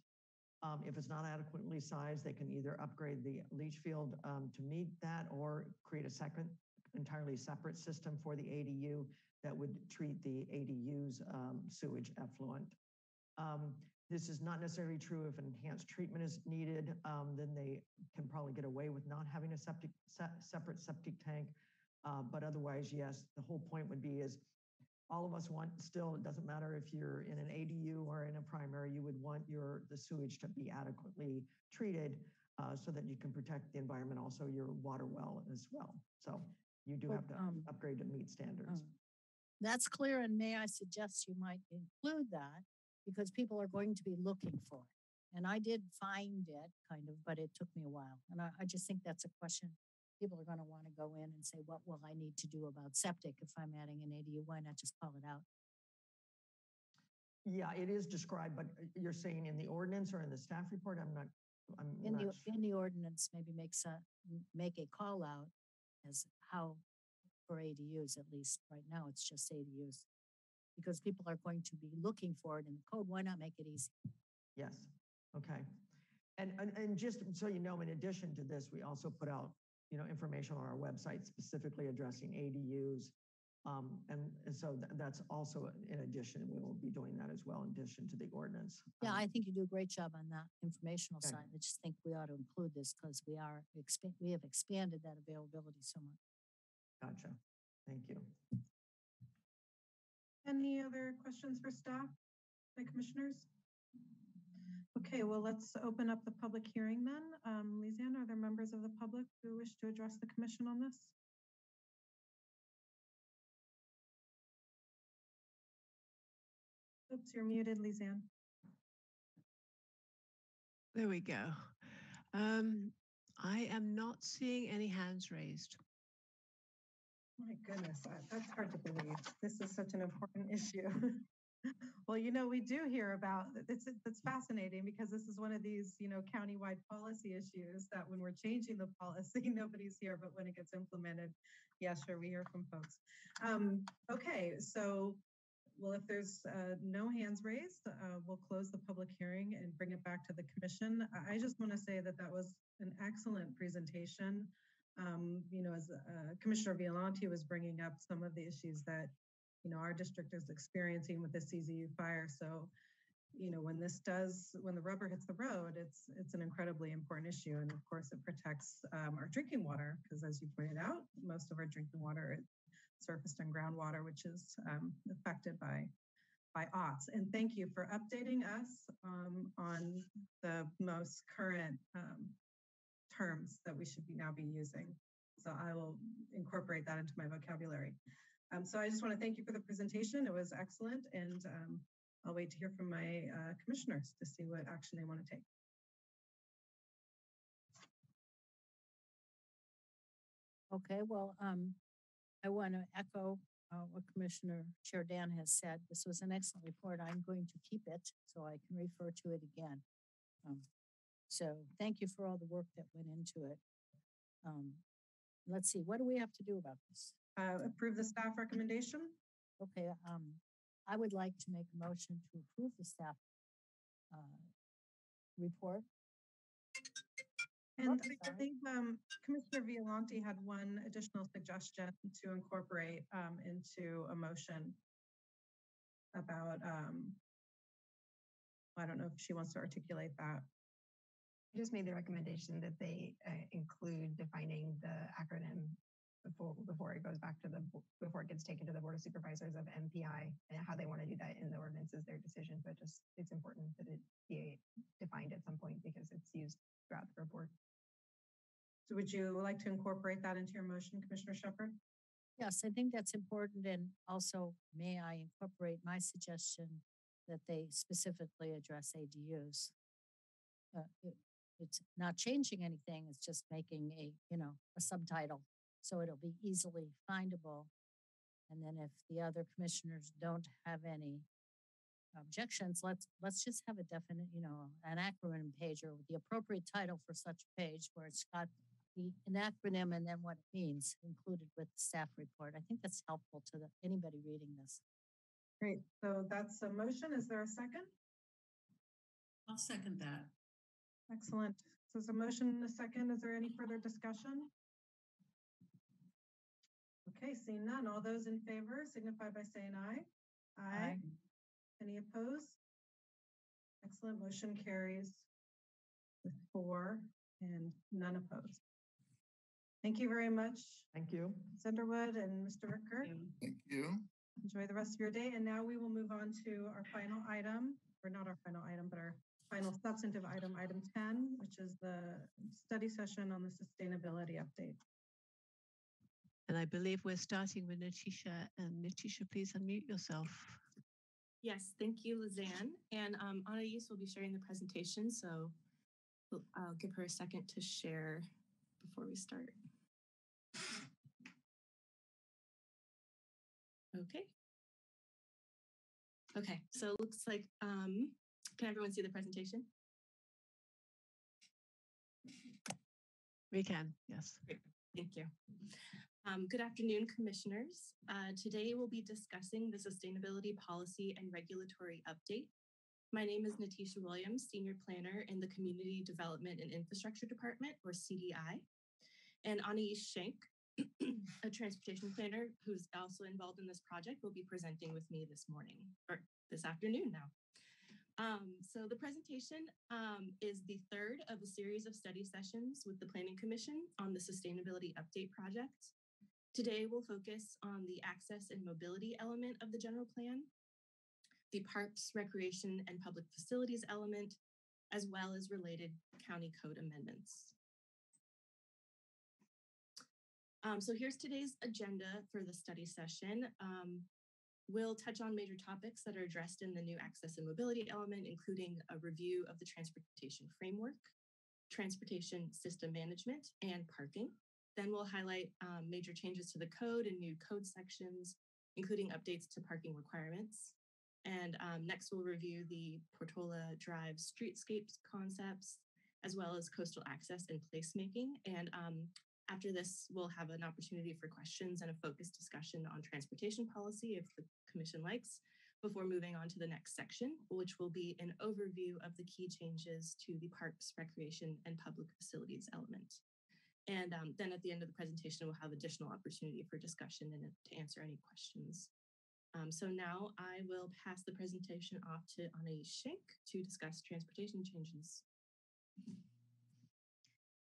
Um, if it's not adequately sized, they can either upgrade the leach field um, to meet that or create a second entirely separate system for the ADU that would treat the ADU's sewage effluent. This is not necessarily true if an enhanced treatment is needed, then they can probably get away with not having a septic se- separate septic tank. Uh, but otherwise, yes, the whole point would be is all of us want still, it doesn't matter if you're in an ADU or in a primary, you would want your the sewage to be adequately treated uh, so that you can protect the environment, also your water well as well. So you do Well, have to um, upgrade to meet standards. That's clear, and may I suggest you might include that because people are going to be looking for it. And I did find it kind of, but it took me a while. And I, I just think that's a question. People are going to want to go in and say, what will I need to do about septic if I'm adding an ADU? Why not just call it out? Yeah, it is described, but uh, you're saying in the ordinance or in the staff report? I'm not, I'm In not the, in the ordinance, maybe makes a, make a call out as how, for ADUs at least, right now, it's just ADUs. Because people are going to be looking for it in the code, why not make it easy? Yes, okay. And, and, and just so you know, in addition to this, we also put out, you know, information on our website specifically addressing ADUs. Um, and, and so tha- that's also in addition, we will be doing that as well in addition to the ordinance. Yeah, Um, I think you do a great job on that informational Okay. side. I just think we ought to include this because we are, expa- we have expanded that availability so much. Gotcha, thank you. Any other questions for staff by commissioners? Okay, well, let's open up the public hearing then. Um, Lezanne, are there members of the public who wish to address the commission on this? Oops, you're muted, Lezanne. There we go. Um, I am not seeing any hands raised. My goodness, that's hard to believe. This is such an important issue. Well, you know, we do hear about, it's, it's fascinating because this is one of these, you know, countywide policy issues that when we're changing the policy, nobody's here, but when it gets implemented, yeah, sure, we hear from folks. Um, okay, so, well, if there's uh, no hands raised, uh, we'll close the public hearing and bring it back to the commission. I- I just want to say that that was an excellent presentation. Um, you know, as uh, Commissioner Violante was bringing up some of the issues that, you know, our district is experiencing with the CZU fire. So you know, when this does, when the rubber hits the road, it's it's an incredibly important issue. And of course, it protects um, our drinking water because, as you pointed out, most of our drinking water is surfaced and groundwater, which is um, affected by by OWTS. And thank you for updating us um, on the most current um, terms that we should be now be using. So I will incorporate that into my vocabulary. Um, so I just want to thank you for the presentation. It was excellent. And um, I'll wait to hear from my uh, commissioners to see what action they want to take. Okay, well, um, I want to echo uh, what Commissioner Chair Dann has said. This was an excellent report. I'm going to keep it so I can refer to it again. Um, so thank you for all the work that went into it. Um, let's see, what do we have to do about this? Uh, approve the staff recommendation. Okay, um, I would like to make a motion to approve the staff uh, report. And I think um, Commissioner Violante had one additional suggestion to incorporate um, into a motion about, um, I don't know if she wants to articulate that. I just made the recommendation that they uh, include defining the acronym before before it goes back to the before it gets taken to the board of supervisors of MPI and how they want to do that in the ordinance is their decision. But just it's important that it be defined at some point because it's used throughout the report. So would you like to incorporate that into your motion, Commissioner Shepherd? Yes, I think that's important. And also, may I incorporate my suggestion that they specifically address ADUs? Uh, it, it's not changing anything. It's just making a, you know, a subtitle. So it'll be easily findable. And then if the other commissioners don't have any objections, let's let's just have a definite, you know, an acronym page or the appropriate title for such a page where it's got the an acronym and then what it means included with the staff report. I think that's helpful to the, anybody reading this. Great. So that's a motion. Is there a second? I'll second that. Excellent. So there's a motion and a second. Is there any further discussion? Okay, seeing none. All those in favor signify by saying aye. Aye. Any opposed? Excellent. Motion carries with four and none opposed. Thank you very much. Thank you. Sunderwood and Mr. Ricker. Thank you. Enjoy the rest of your day. And now we will move on to our final item, or not our final item, but our final substantive item, item 10, which is the study session on the sustainability update. And I believe we're starting with Natisha. And Natisha, please unmute yourself. Yes, thank you, Lezanne. And um, Anais will be sharing the presentation, so I'll give her a second to share before we start. Okay. Okay, so it looks like, um, can everyone see the presentation? We can, yes. Great, thank you. Um, good afternoon, commissioners. Uh, today we'll be discussing the sustainability policy and regulatory update. My name is Natisha Williams, Senior Planner in the Community Development and Infrastructure Department, or CDI. And Anais Schenk, a transportation planner who's also involved in this project, will be presenting with me this morning, or this afternoon now. Um, so the presentation um, is the third of a series of study sessions with the Planning Commission on the Sustainability Update Project. Today, we'll focus on the access and mobility element of the general plan, the parks, recreation, and public facilities element, as well as related county code amendments. Um, so here's today's agenda for the study session. Um, we'll touch on major topics that are addressed in the new access and mobility element, including a review of the transportation framework, transportation system management, and parking. Then we'll highlight um, major changes to the code and new code sections, including updates to parking requirements. And um, next, we'll review the Portola Drive streetscapes concepts, as well as coastal access and placemaking. And um, after this, we'll have an opportunity for questions and a focused discussion on transportation policy if the commission likes, before moving on to the next section, which will be an overview of the key changes to the parks, recreation, and public facilities element. And um, then at the end of the presentation, we'll have additional opportunity for discussion and to answer any questions. Um, so now I will pass the presentation off to Ani Shank to discuss transportation changes.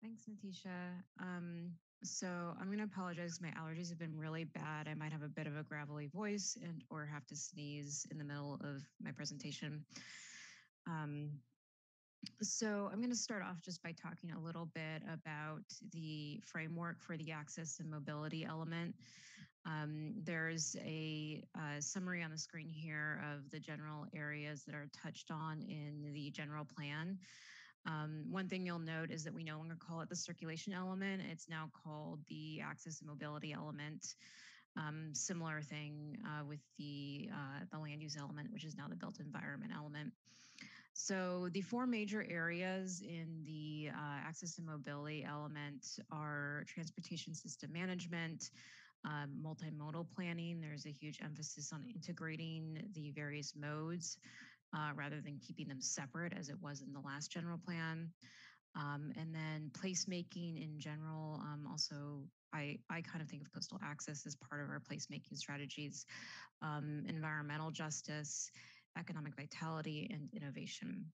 Thanks, Natisha. Um, so I'm going to apologize. My allergies have been really bad. I might have a bit of a gravelly voice and or have to sneeze in the middle of my presentation. Um, so I'm going to start off just by talking a little bit about the framework for the access and mobility element. Um, there's a, a, summary on the screen here of the general areas that are touched on in the general plan. Um, one thing you'll note is that we no longer call it the circulation element. It's now called the access and mobility element. Um, similar thing uh, with the, uh, the land use element, which is now the built environment element. So the four major areas in the uh, access and mobility element are transportation system management, um, multimodal planning. There's a huge emphasis on integrating the various modes uh, rather than keeping them separate as it was in the last general plan. Um, and then placemaking in general, um, also I, I kind of think of coastal access as part of our placemaking strategies, um, environmental justice, economic vitality, and innovation.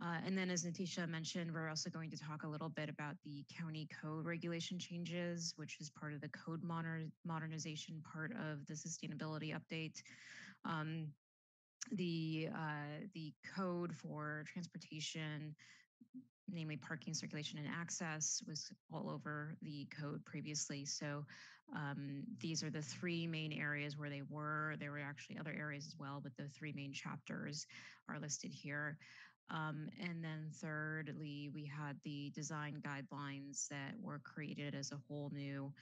Uh, and then as Natisha mentioned, we're also going to talk a little bit about the county code regulation changes, which is part of the code moder modernization part of the sustainability update. Um, the uh, the code for transportation, namely parking, circulation, and access, was all over the code previously. So um, these are the three main areas where they were. There were actually other areas as well, but the three main chapters are listed here. Um, and then thirdly, we had the design guidelines that were created as a whole new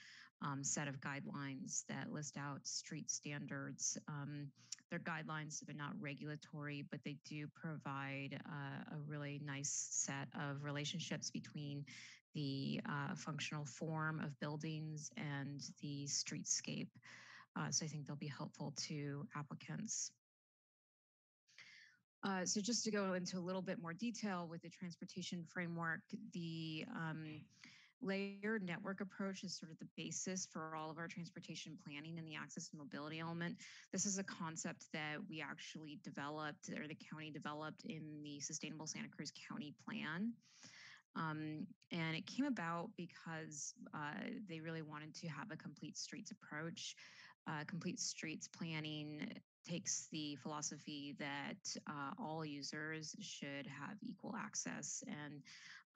um, set of guidelines that list out street standards. Um, they're guidelines, they're not regulatory, but they do provide uh, a really nice set of relationships between the uh, functional form of buildings and the streetscape. Uh, so I think they'll be helpful to applicants. Uh, so just to go into a little bit more detail with the transportation framework, the um, layered network approach is sort of the basis for all of our transportation planning and the access and mobility element. This is a concept that we actually developed or the county developed in the Sustainable Santa Cruz County Plan. Um, and it came about because uh, they really wanted to have a complete streets approach. Uh, complete streets planning takes the philosophy that uh, all users should have equal access and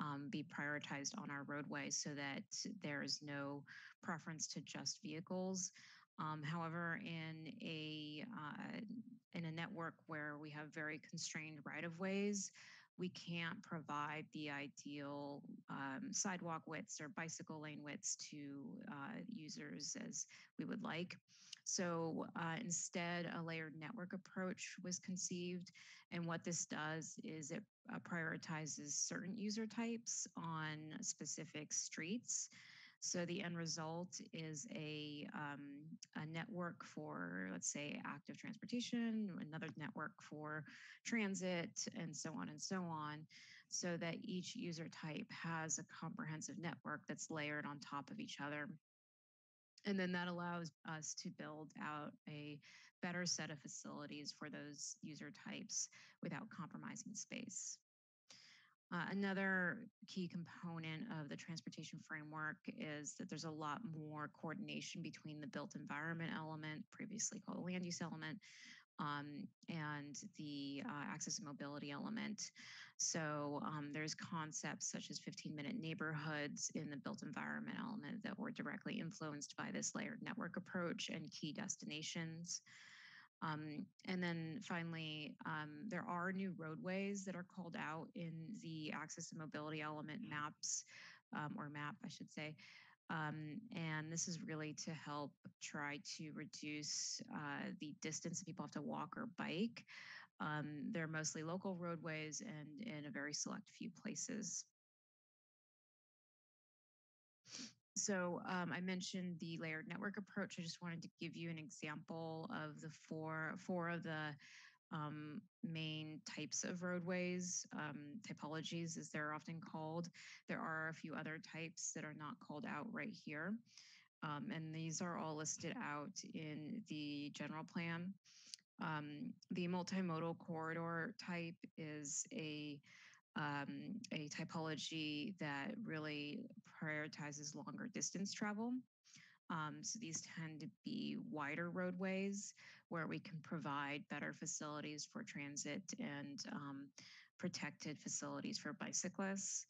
um, be prioritized on our roadways so that there's no preference to just vehicles. Um, however, in a uh, in a network where we have very constrained right of ways, we can't provide the ideal um, sidewalk widths or bicycle lane widths to uh, users as we would like. So uh, instead, a layered network approach was conceived. And what this does is it uh, prioritizes certain user types on specific streets. So the end result is a, um, a network for, let's say, active transportation, another network for transit, and so on and so on, so that each user type has a comprehensive network that's layered on top of each other. And then that allows us to build out a better set of facilities for those user types without compromising space. Uh, another key component of the transportation framework is that there's a lot more coordination between the built environment element, previously called the land use element, um, and the uh, access and mobility element. So um, there's concepts such as 15 minute neighborhoods in the built environment element that were directly influenced by this layered network approach and key destinations. Um, and then finally, um, there are new roadways that are called out in the access and mobility element maps, um, or map, I should say. Um, and this is really to help try to reduce uh, the distance that people have to walk or bike. Um, they're mostly local roadways and in a very select few places. So um, I mentioned the layered network approach. I just wanted to give you an example of the four four of the um, main types of roadways, um, typologies as they're often called. There are a few other types that are not called out right here. Um, and these are all listed out in the general plan. Um, the multimodal corridor type is a um, a typology that really prioritizes longer distance travel. Um, so these tend to be wider roadways where we can provide better facilities for transit and um, protected facilities for bicyclists.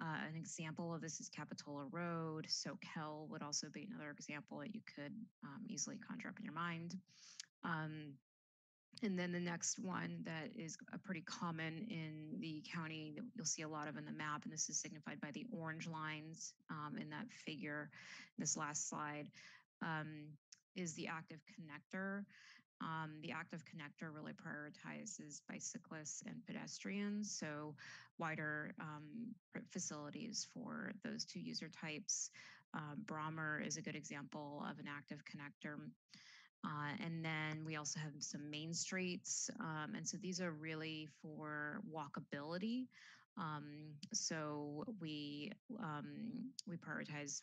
Uh, an example of this is Capitola Road. Soquel would also be another example that you could um, easily conjure up in your mind. Um, and then the next one that is a pretty common in the county that you'll see a lot of in the map, and this is signified by the orange lines um, in that figure, this last slide, um, is the active connector. Um, the active connector really prioritizes bicyclists and pedestrians, so wider um, facilities for those two user types. Uh, Brommer is a good example of an active connector. Uh, and then we also have some main streets. Um, and so these are really for walkability. Um, so we um, we prioritize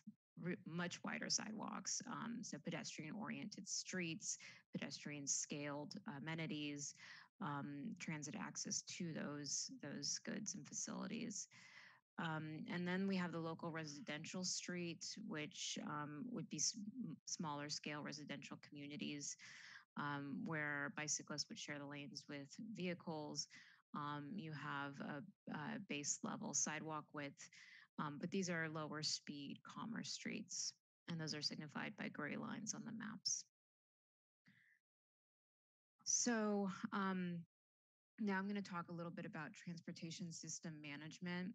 much wider sidewalks, um, so pedestrian-oriented streets, pedestrian-scaled amenities, um, transit access to those those goods and facilities. Um, and then we have the local residential street, which um, would be smaller scale residential communities um, where bicyclists would share the lanes with vehicles. Um, you have a, a, base level sidewalk width, um, but these are lower speed commerce streets, and those are signified by gray lines on the maps. So um, now I'm going to talk a little bit about transportation system management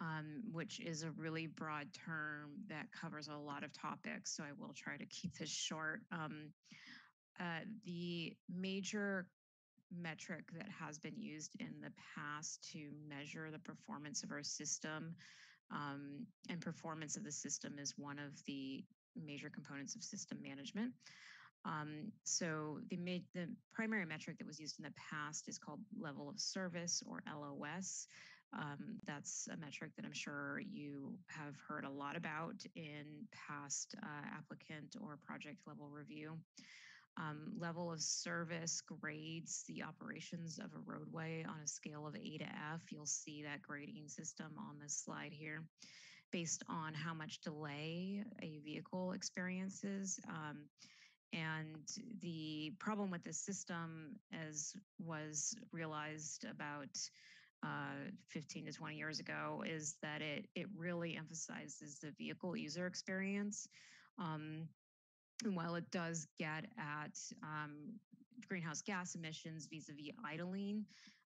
um, which is a really broad term that covers a lot of topics. So I will try to keep this short. Um, uh, the major metric that has been used in the past to measure the performance of our system um, and performance of the system is one of the major components of system management. Um, so the, the primary metric that was used in the past is called level of service or LOS. Um, that's a metric that I'm sure you have heard a lot about in past uh, applicant or project level review. Um, level of service grades the operations of a roadway on a scale of A to F. You'll see that grading system on this slide here based on how much delay a vehicle experiences. Um, and the problem with this system, as was realized about uh, 15 to 20 years ago is that it it really emphasizes the vehicle user experience. Um, and while it does get at um, greenhouse gas emissions vis-a-vis idling,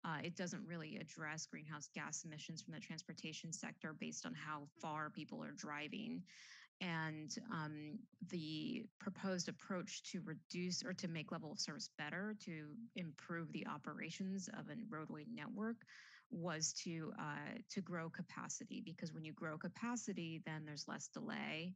uh, it doesn't really address greenhouse gas emissions from the transportation sector based on how far people are driving. And um, the proposed approach to reduce or to make level of service better to improve the operations of a roadway network was to uh, to grow capacity because when you grow capacity, then there's less delay.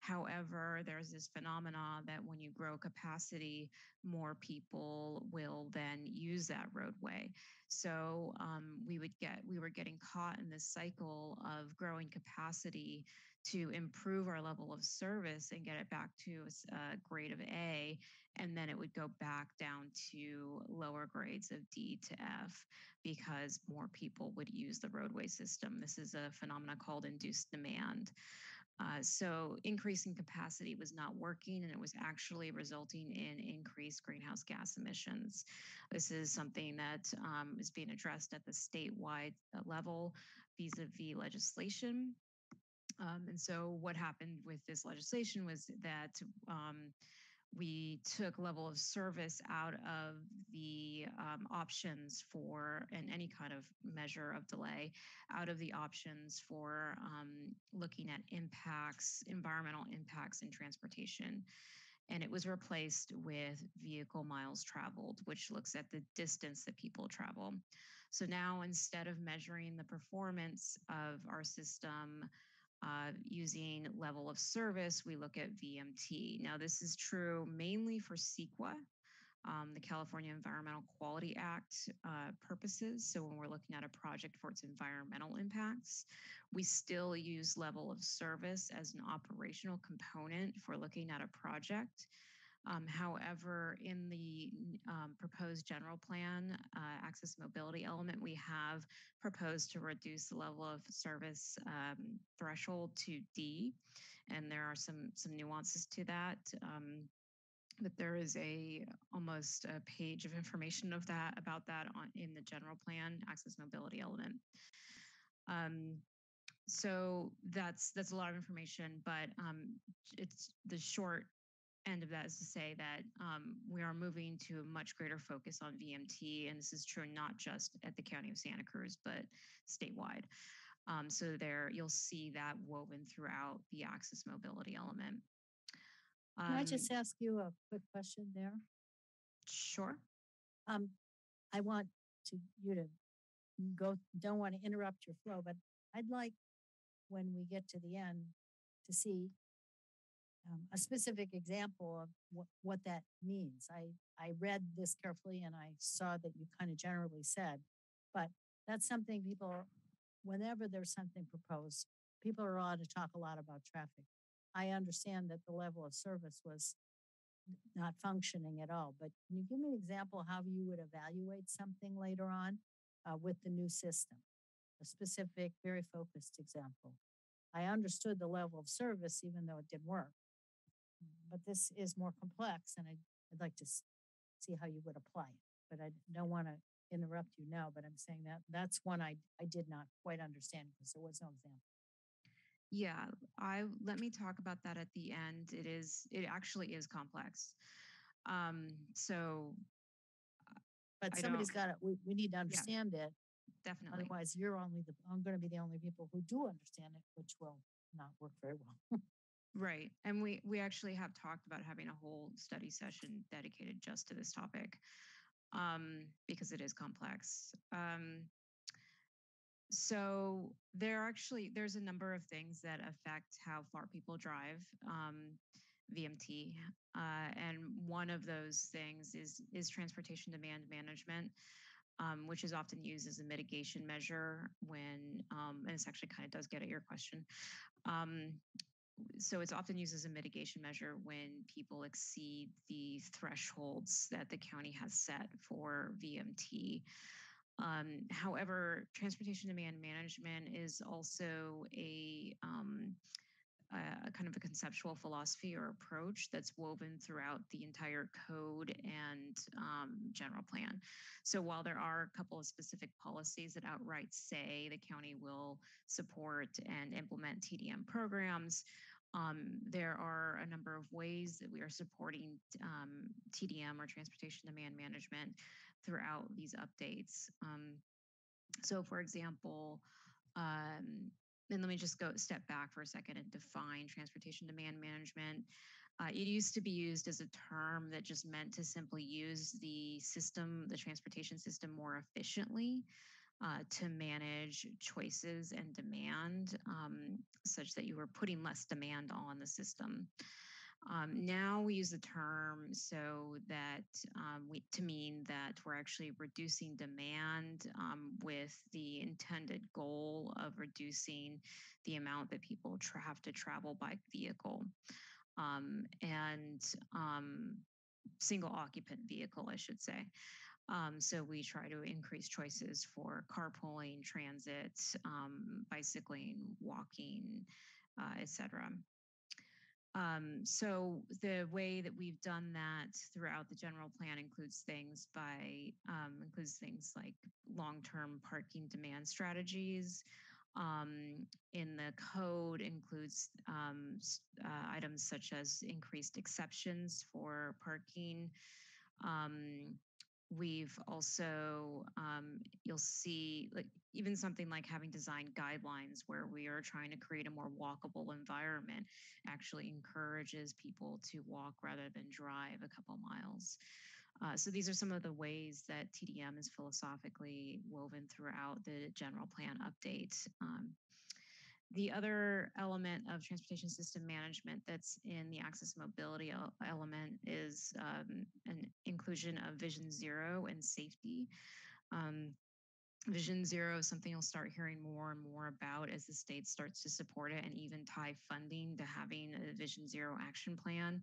However, there's this phenomena that when you grow capacity, more people will then use that roadway. So um, we would get we were getting caught in this cycle of growing capacity to improve our level of service and get it back to a grade of A, and then it would go back down to lower grades of D to F because more people would use the roadway system. This is a phenomenon called induced demand. Uh, so increasing capacity was not working and it was actually resulting in increased greenhouse gas emissions. This is something that um, is being addressed at the statewide uh, level vis-a-vis -vis legislation. Um, and so what happened with this legislation was that um, we took level of service out of the um, options for and any kind of measure of delay out of the options for um, looking at impacts environmental impacts in transportation. And it was replaced with vehicle miles traveled which looks at the distance that people travel. So now instead of measuring the performance of our system uh, using level of service, we look at VMT. Now, this is true mainly for CEQA, um, the California Environmental Quality Act uh, purposes. So when we're looking at a project for its environmental impacts, we still use level of service as an operational component for looking at a project. Um, however, in the um, proposed general plan uh, access mobility element, we have proposed to reduce the level of service um, threshold to D, and there are some some nuances to that. Um, but there is a almost a page of information of that about that on in the general plan access mobility element. Um, so that's that's a lot of information, but um, it's the short end of that is to say that um, we are moving to a much greater focus on VMT, and this is true not just at the County of Santa Cruz, but statewide. Um, so there, you'll see that woven throughout the access mobility element. Can I Um, just ask you a quick question there? Sure. Um, I want to, you to go, don't want to interrupt your flow, but I'd like when we get to the end to see um, a specific example of what, what that means. I, I read this carefully and I saw that you kind of generally said, but that's something people, whenever there's something proposed, people are allowed to talk a lot about traffic. I understand that the level of service was not functioning at all, but can you give me an example how you would evaluate something later on uh, with the new system? A specific, very focused example. I understood the level of service even though it didn't work. But this is more complex and I'd, I'd like to see how you would apply it. But I don't want to interrupt you now, but I'm saying that that's one I, I did not quite understand because there was no example. Yeah, I let me talk about that at the end. It is it actually is complex. Um, so But I somebody's got it. we, we need to understand it. definitely. Otherwise, you're only the, I'm going to be the only people who do understand it, which will not work very well. Right. And we we actually have talked about having a whole study session dedicated just to this topic um, because it is complex. Um, so there are actually there's a number of things that affect how far people drive um, VMT, uh, and one of those things is is transportation demand management. Um, which is often used as a mitigation measure when, um, and this actually kind of does get at your question. Um, so it's often used as a mitigation measure when people exceed the thresholds that the county has set for VMT. Um, however, transportation demand management is also a, um, a kind of a conceptual philosophy or approach that's woven throughout the entire code and um, general plan. So while there are a couple of specific policies that outright say the county will support and implement TDM programs, um, there are a number of ways that we are supporting um, TDM or transportation demand management throughout these updates. Um, so, for example, um, and let me just go step back for a second and define transportation demand management. Uh, it used to be used as a term that just meant to simply use the system, the transportation system more efficiently uh, to manage choices and demand um, such that you were putting less demand on the system. Um, now we use the term so that um, we to mean that we're actually reducing demand um, with the intended goal of reducing the amount that people tra- have to travel by vehicle um, and um, single occupant vehicle, I should say. Um, so we try to increase choices for carpooling, transit, um, bicycling, walking, uh, etc. Um, so the way that we've done that throughout the general plan includes things by um, includes things like long-term parking demand strategies. Um, in the code includes um, uh, items such as increased exceptions for parking. Um, We've also, um, you'll see, like even something like having design guidelines where we are trying to create a more walkable environment actually encourages people to walk rather than drive a couple miles. Uh, so these are some of the ways that TDM is philosophically woven throughout the general plan update. Um, the other element of transportation system management that's in the access mobility element is um, an inclusion of Vision Zero and safety. Um, Vision Zero is something you'll start hearing more and more about as the state starts to support it and even tie funding to having a Vision Zero action plan.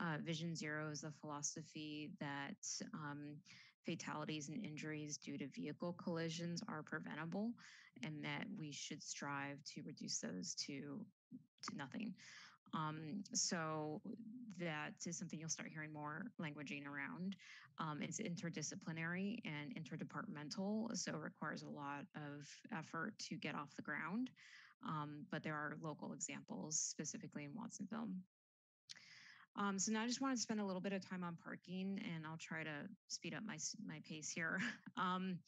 Uh, Vision Zero is a philosophy that um, fatalities and injuries due to vehicle collisions are preventable and that we should strive to reduce those to to nothing. Um, so that is something you'll start hearing more languaging around. Um, it's interdisciplinary and interdepartmental, so it requires a lot of effort to get off the ground. Um, but there are local examples, specifically in Watsonville. Um, so now I just want to spend a little bit of time on parking, and I'll try to speed up my my pace here. Um,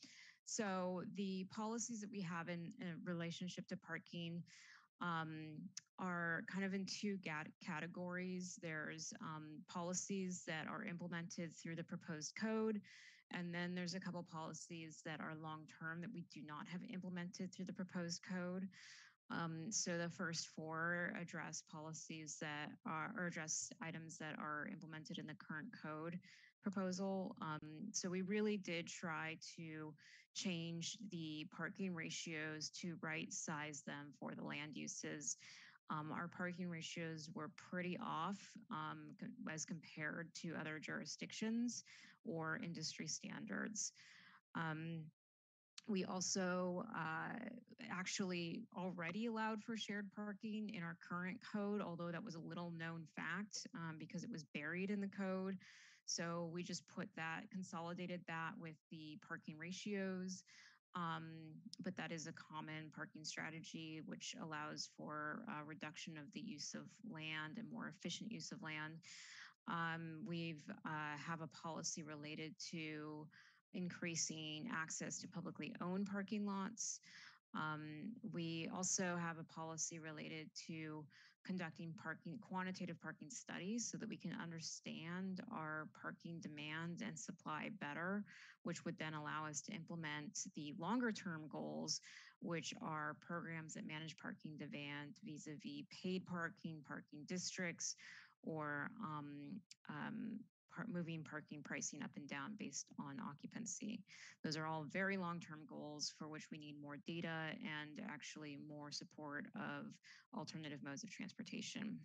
so the policies that we have in, in relationship to parking um, are kind of in two categories. There's um, policies that are implemented through the proposed code, and then there's a couple policies that are long term that we do not have implemented through the proposed code. Um, so the first four address policies that are or address items that are implemented in the current code proposal. Um, so we really did try to change the parking ratios to right size them for the land uses. Um, our parking ratios were pretty off um, as compared to other jurisdictions or industry standards. Um, we also uh, actually already allowed for shared parking in our current code, although that was a little known fact um, because it was buried in the code. So we just put that, consolidated that with the parking ratios. Um, but that is a common parking strategy, which allows for a reduction of the use of land and more efficient use of land. Um, we've uh, have a policy related to increasing access to publicly owned parking lots. Um, we also have a policy related to conducting parking quantitative parking studies so that we can understand our parking demand and supply better, which would then allow us to implement the longer term goals, which are programs that manage parking demand vis-a-vis paid parking, parking districts, or um, um, par- moving parking pricing up and down based on occupancy. Those are all very long-term goals for which we need more data and actually more support of alternative modes of transportation.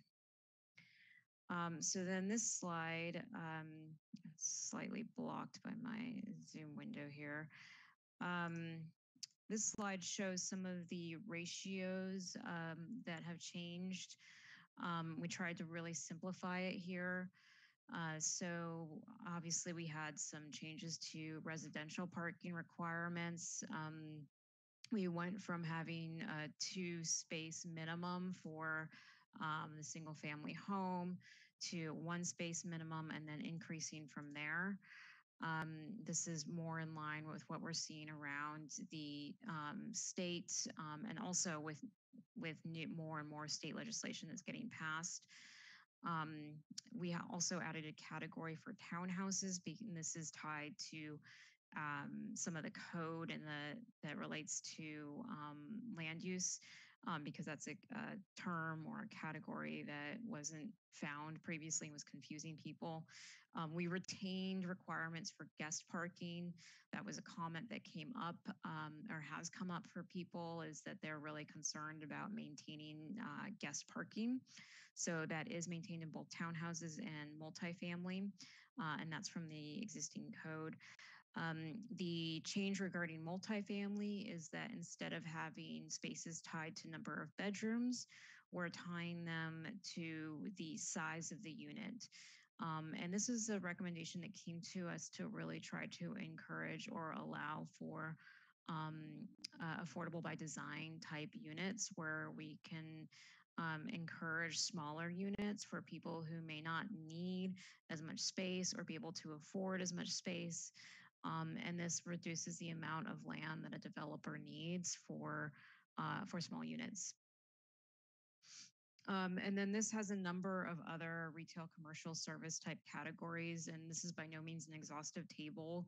Um, so then this slide, um, slightly blocked by my Zoom window here. Um, this slide shows some of the ratios um, that have changed. Um, we tried to really simplify it here. Uh, so obviously we had some changes to residential parking requirements. Um, we went from having a two space minimum for um, the single family home to one space minimum and then increasing from there. Um, this is more in line with what we're seeing around the um, state um, and also with with new, more and more state legislation that's getting passed. Um, we also added a category for townhouses, and this is tied to um, some of the code and the that relates to um, land use, um, because that's a, a, term or a category that wasn't found previously and was confusing people. Um, we retained requirements for guest parking. That was a comment that came up um, or has come up for people is that they're really concerned about maintaining uh, guest parking. So that is maintained in both townhouses and multifamily, uh, and that's from the existing code. Um, the change regarding multifamily is that instead of having spaces tied to number of bedrooms, we're tying them to the size of the unit. Um, and this is a recommendation that came to us to really try to encourage or allow for um, uh, affordable by design type units where we can um, encourage smaller units for people who may not need as much space or be able to afford as much space. Um, and this reduces the amount of land that a developer needs for uh, for small units. Um, and then this has a number of other retail commercial service type categories, and this is by no means an exhaustive table.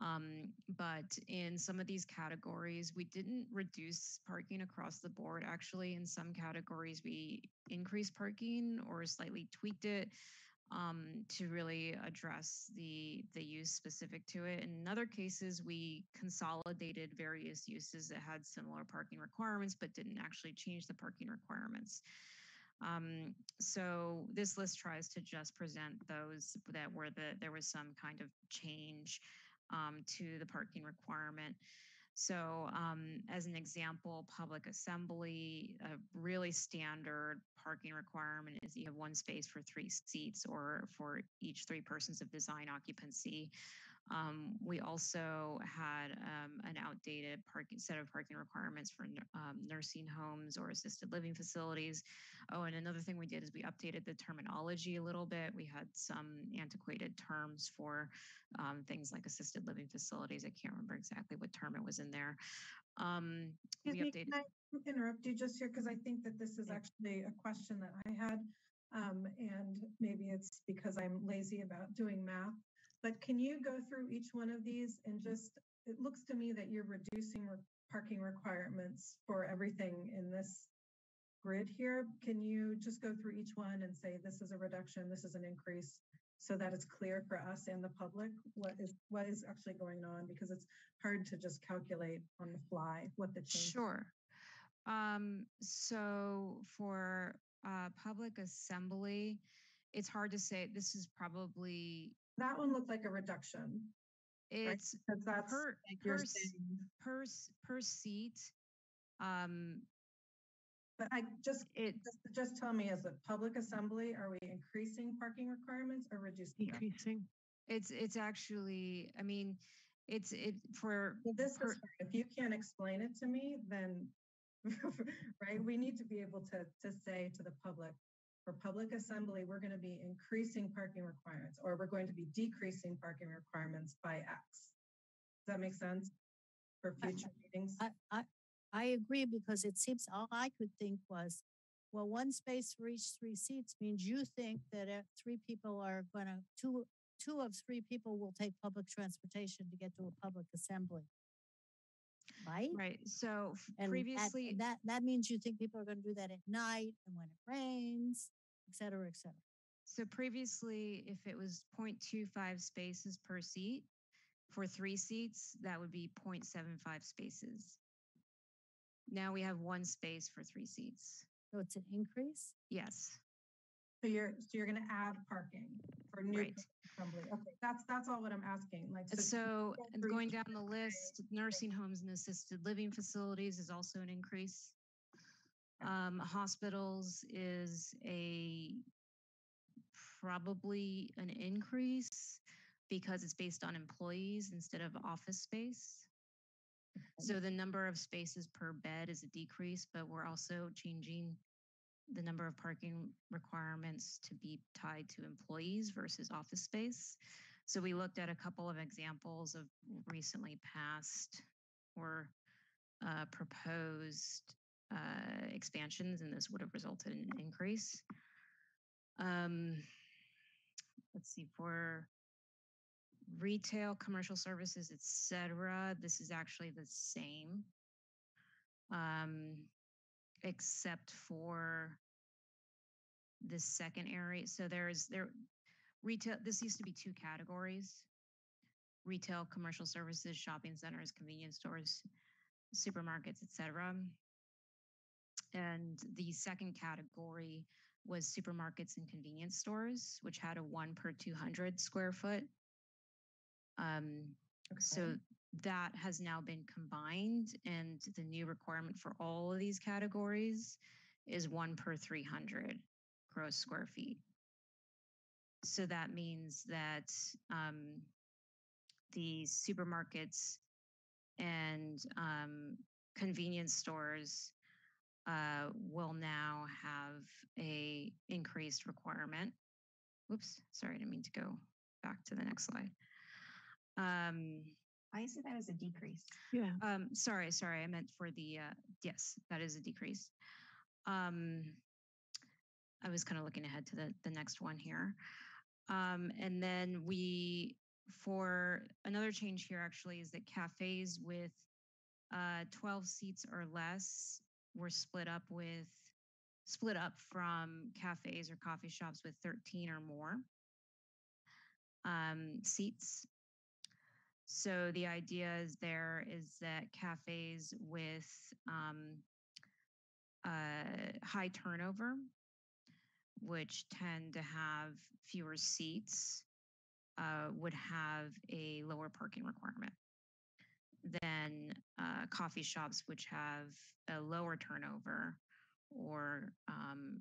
Um, but in some of these categories, we didn't reduce parking across the board. Actually, in some categories, we increased parking or slightly tweaked it um, to really address the the use specific to it. In other cases, we consolidated various uses that had similar parking requirements but didn't actually change the parking requirements. Um, so this list tries to just present those that were the there was some kind of change um, to the parking requirement. So, um, as an example, public assembly, a really standard parking requirement is you have one space for three seats or for each three persons of design occupancy. Um, we also had um, an outdated parking set of parking requirements for um, nursing homes or assisted living facilities. Oh, and another thing we did is we updated the terminology a little bit. We had some antiquated terms for um, things like assisted living facilities. I can't remember exactly what term it was in there. Um, we me, updated. can I interrupt you just here? Because I think that this is actually a question that I had. Um, and maybe it's because I'm lazy about doing math. But can you go through each one of these and just, it looks to me that you're reducing re- parking requirements for everything in this grid here. Can you just go through each one and say, this is a reduction, this is an increase? So that it's clear for us and the public what is, what is actually going on? Because it's hard to just calculate on the fly what the change. Sure. Um, so for uh, public assembly, it's hard to say. This is probably That one looked like a reduction. it's Because that's per like you're per per per seat. Um, But I just, it just, just tell me, as a public assembly, are we increasing parking requirements or reducing? them? Decreasing. it's it's actually. I mean, it's it for Well, this per- is, hard. if you can't explain it to me, then, right, we need to be able to, to say to the public, for public assembly, we're going to be increasing parking requirements, or we're going to be decreasing parking requirements by X. Does that make sense? For future meetings? I, I, I agree because it seems all I could think was, well, one space for each three seats means you think that three people are gonna, two, two of three people will take public transportation to get to a public assembly. Right? right. So And previously, That, that means you think people are gonna do that at night and when it rains, et cetera, et cetera. So previously, if it was 0.25 spaces per seat, for three seats, that would be 0.75 spaces. Now we have one space for three seats. So it's an increase? Yes. So you're, so you're going to add parking for new Right. assembly. Okay, that's, that's all what I'm asking, like. So through going down the list, nursing homes and assisted living facilities is also an increase. Um, hospitals is a probably an increase because it's based on employees instead of office space. So the number of spaces per bed is a decrease, but we're also changing the number of parking requirements to be tied to employees versus office space. So we looked at a couple of examples of recently passed or uh, proposed uh, expansions, and this would have resulted in an increase. Um, let's see, for retail, commercial services, et cetera, this is actually the same. Um, except for the second area. So there's there retail, this used to be two categories. Retail, commercial services, shopping centers, convenience stores, supermarkets, etc. And the second category was supermarkets and convenience stores, which had a one per 200 square foot. Um, so that has now been combined, and the new requirement for all of these categories is one per 300 gross square feet. So that means that um, the supermarkets and um, convenience stores uh, will now have a increased requirement. Whoops, sorry, I didn't mean to go back to the next slide. Um, I see that as a decrease. Yeah. um, sorry, sorry, I meant for the, uh, yes, that is a decrease. Um, I was kind of looking ahead to the, the next one here. Um, and then we for another change here actually is that cafes with uh, 12 seats or less were split up with split up from cafes or coffee shops with 13 or more um, seats. So the idea is there is that cafes with um, uh, high turnover, which tend to have fewer seats, uh, would have a lower parking requirement than uh, coffee shops, which have a lower turnover, or um,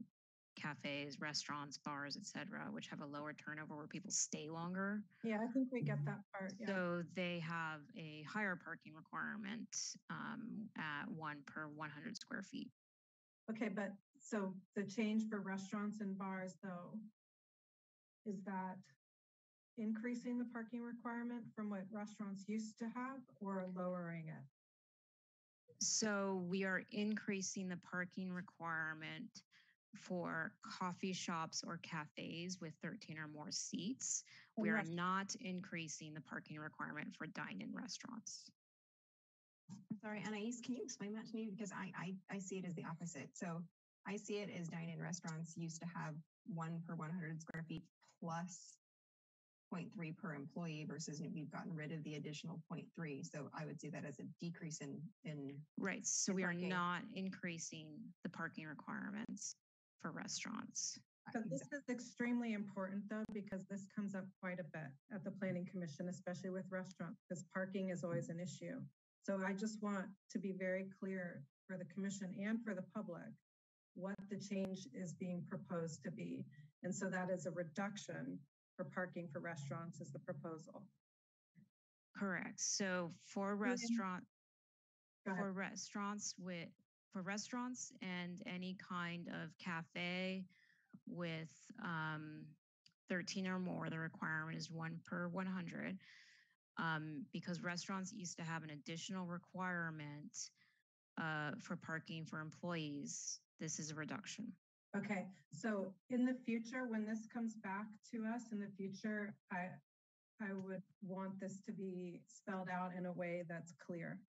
cafes, restaurants, bars, etc., which have a lower turnover where people stay longer. Yeah, I think we get that part. Yeah. So they have a higher parking requirement um, at one per 100 square feet. Okay, but so the change for restaurants and bars though, is that increasing the parking requirement from what restaurants used to have or lowering it? So we are increasing the parking requirement for coffee shops or cafes with 13 or more seats. We are not increasing the parking requirement for dine-in restaurants. I'm sorry, Anais, can you explain that to me? Because I, I, I see it as the opposite. So I see it as dine-in restaurants used to have one per 100 square feet plus 0.3 per employee versus we've gotten rid of the additional 0.3. So I would see that as a decrease in, in. Right. So in we are not increasing the parking requirements for restaurants. So this is extremely important though, because this comes up quite a bit at the planning commission, especially with restaurants, because parking is always an issue. So I just want to be very clear for the commission and for the public, what the change is being proposed to be. And so that is a reduction for parking for restaurants is the proposal. Correct. So for restaurant, for restaurants with, for restaurants and any kind of cafe with um, 13 or more, the requirement is one per 100. Um, because restaurants used to have an additional requirement uh, for parking for employees. This is a reduction. Okay, so in the future, when this comes back to us in the future, I, I would want this to be spelled out in a way that's clear.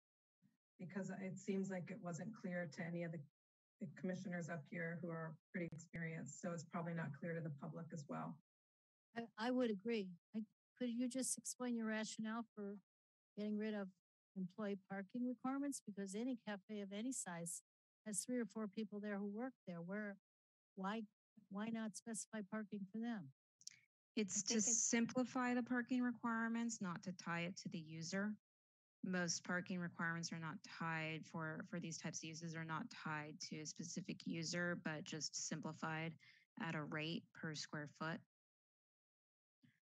Because it seems like it wasn't clear to any of the the commissioners up here who are pretty experienced, so it's probably not clear to the public as well. I, I would agree. I, could you just explain your rationale for getting rid of employee parking requirements? Because any cafe of any size has three or four people there who work there. Where, why, why not specify parking for them? It's to it's- simplify the parking requirements, not to tie it to the user. Most parking requirements are not tied for, for these types of uses are not tied to a specific user, but just simplified at a rate per square foot.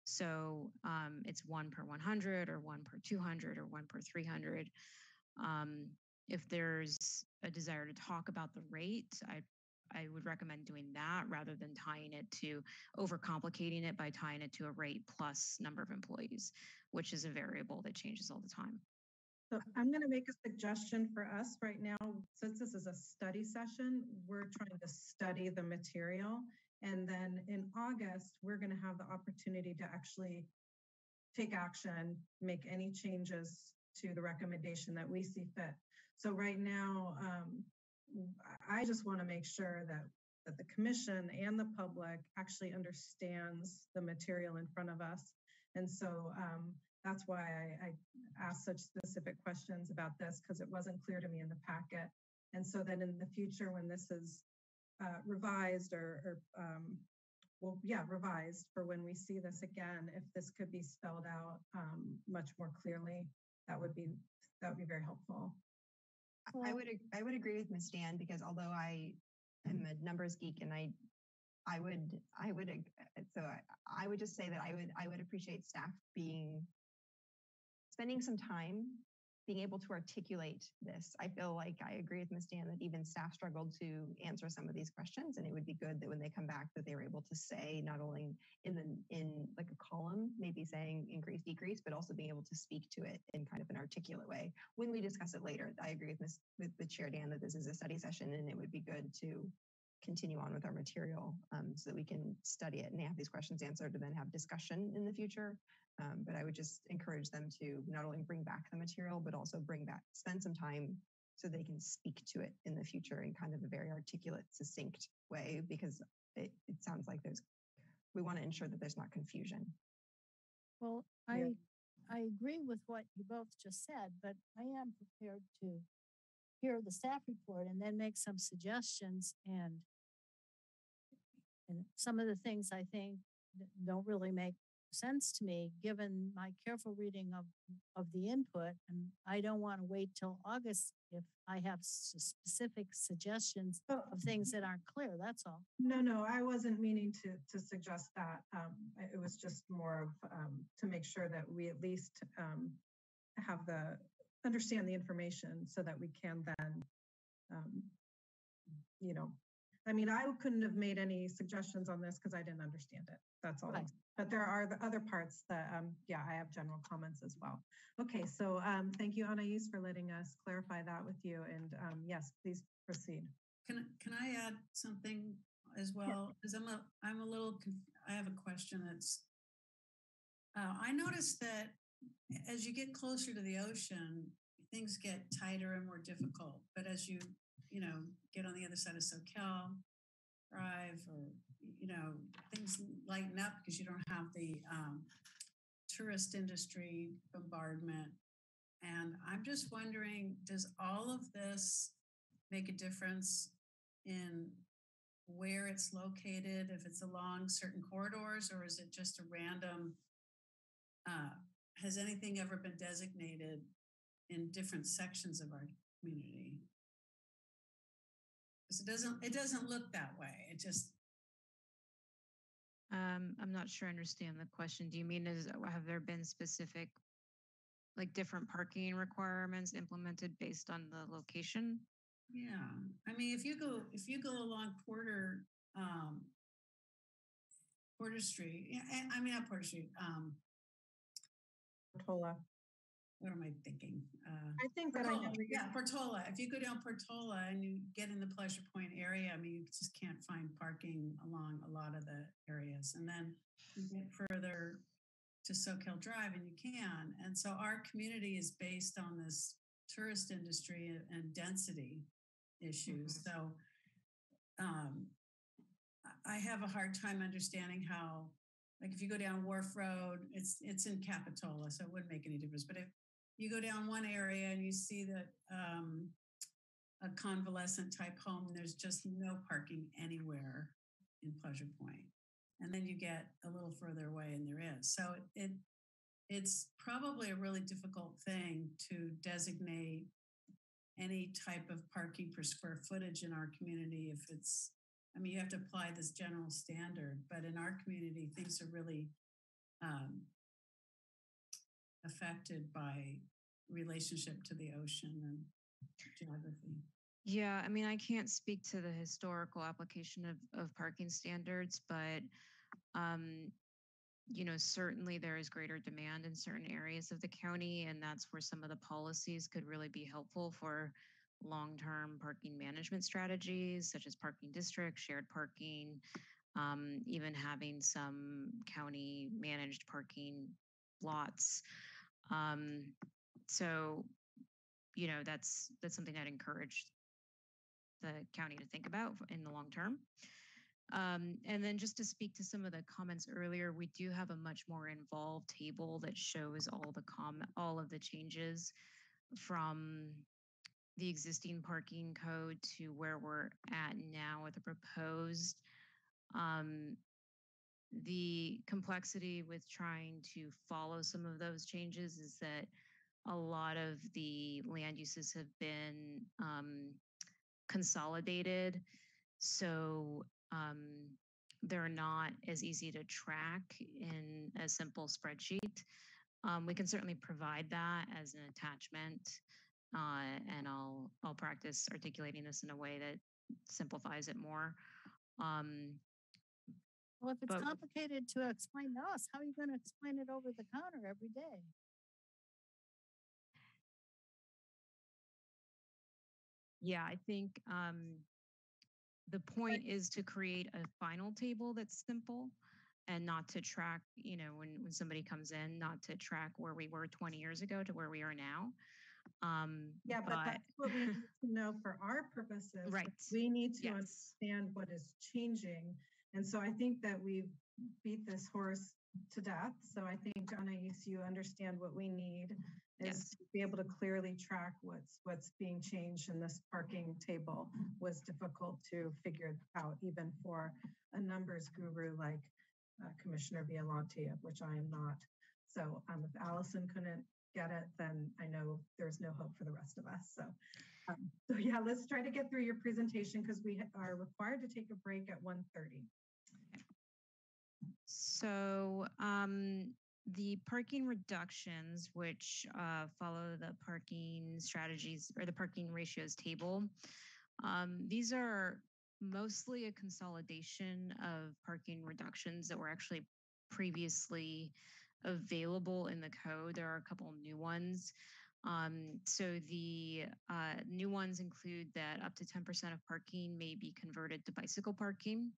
So um, it's one per 100 or one per 200 or one per 300. Um, if there's a desire to talk about the rate, I I would recommend doing that rather than tying it to overcomplicating it by tying it to a rate plus number of employees, which is a variable that changes all the time. So I'm going to make a suggestion for us right now, since this is a study session, we're trying to study the material. And then in August, we're going to have the opportunity to actually take action, make any changes to the recommendation that we see fit. So right now, um, I just want to make sure that that the commission and the public actually understands the material in front of us. And so um, that's why I, I asked such specific questions about this because it wasn't clear to me in the packet. And so that in the future, when this is uh, revised or, or um, well, yeah, revised for when we see this again, if this could be spelled out um, much more clearly, that would be that would be very helpful. I would, I would agree with Ms. Dann because although I am a numbers geek and I, I would, I would, so I, I would just say that I would, I would appreciate staff being, spending some time being able to articulate this. I feel like I agree with Ms. Dann that even staff struggled to answer some of these questions and it would be good that when they come back that they were able to say not only in the, in like a column, maybe saying increase, decrease, but also being able to speak to it in kind of an articulate way. When we discuss it later, I agree with Ms. with, the Chair Dann that this is a study session and it would be good to continue on with our material um, so that we can study it and have these questions answered and then have discussion in the future. Um, but I would just encourage them to not only bring back the material, but also bring back, spend some time so they can speak to it in the future in kind of a very articulate, succinct way, because it, it sounds like there's, we want to ensure that there's not confusion. Well, I, I agree with what you both just said, but I am prepared to hear the staff report and then make some suggestions and and some of the things I think don't really make sense to me, given my careful reading of, of the input. And I don't want to wait till August if I have specific suggestions of things that aren't clear, that's all. No, no, I wasn't meaning to, to suggest that. Um, it was just more of, um, to make sure that we at least, um, have the, understand the information so that we can then, um, you know, I mean, I couldn't have made any suggestions on this because I didn't understand it. That's all. Right. But there are the other parts that, um, yeah, I have general comments as well. Okay, so, um, thank you, Anais, for letting us clarify that with you. And, um, yes, please proceed. Can, can I add something as well? Because I'm a, I'm a little, conf- I have a question that's, uh, I noticed that as you get closer to the ocean, things get tighter and more difficult. But as you, you know, get on the other side of Soquel Drive or, you know, things lighten up because you don't have the um, tourist industry bombardment. And I'm just wondering, does all of this make a difference in where it's located, if it's along certain corridors, or is it just a random? Uh, has anything ever been designated in different sections of our community? Because it doesn't, it doesn't look that way. It just, Um, I'm not sure I understand the question. Do you mean is, have there been specific, like different parking requirements implemented based on the location? yeah. I mean, if you go, if you go along Porter, um, Porter Street, yeah, I- I mean, not Porter Street, um, Portola. what am I thinking? Uh, I think that I know Portola, yeah, Portola. If you go down Portola and you get in the Pleasure Point area, I mean, you just can't find parking along a lot of the areas. And then you get further to Soquel Drive and you can. And so our community is based on this tourist industry and- and density issues. So um, I- I have a hard time understanding how, like, if you go down Wharf Road, it's it's in Capitola, so it wouldn't make any difference. But if you go down one area and you see that um, a convalescent type home, there's just no parking anywhere in Pleasure Point, and then you get a little further away and there is. So it, it it's probably a really difficult thing to designate any type of parking per square footage in our community if it's I mean, you have to apply this general standard, but in our community, things are really um, affected by relationship to the ocean and geography. Yeah, I mean, I can't speak to the historical application of, of parking standards, but um, you know, certainly there is greater demand in certain areas of the county, and that's where some of the policies could really be helpful for long-term parking management strategies, such as parking districts, shared parking, um, even having some county managed parking lots. Um, so, you know, that's that's something I'd encourage the county to think about in the long term. Um, and then just to speak to some of the comments earlier, we do have a much more involved table that shows all the com all of the changes from the existing parking code to where we're at now with the proposed. Um, the complexity with trying to follow some of those changes is that a lot of the land uses have been um, consolidated. So um, they're not as easy to track in a simple spreadsheet. Um, we can certainly provide that as an attachment, uh, and I'll I'll practice articulating this in a way that simplifies it more. Um, Well, if it's But- complicated to explain to us, how are you going to explain it over the counter every day? yeah, I think um, the point is to create a final table that's simple and not to track, you know, when, when somebody comes in, not to track where we were 20 years ago to where we are now. Um, Yeah, but that's what we need to know for our purposes. Right. We need to Yes. understand what is changing. And so I think that we've beat this horse to death. So I think, Anais, you understand what we need is Yes. to be able to clearly track what's, what's being changed in this parking table was difficult to figure out even for a numbers guru like uh, Commissioner Violante, of which I am not. So um, if Allison couldn't get it, then I know there's no hope for the rest of us. So, um, so yeah, let's try to get through your presentation because we are required to take a break at 1.30. So um, the parking reductions, which uh, follow the parking strategies or the parking ratios table, um, these are mostly a consolidation of parking reductions that were actually previously available in the code. There are a couple new ones. Um, so the uh, new ones include that up to 10% of parking may be converted to bicycle parking.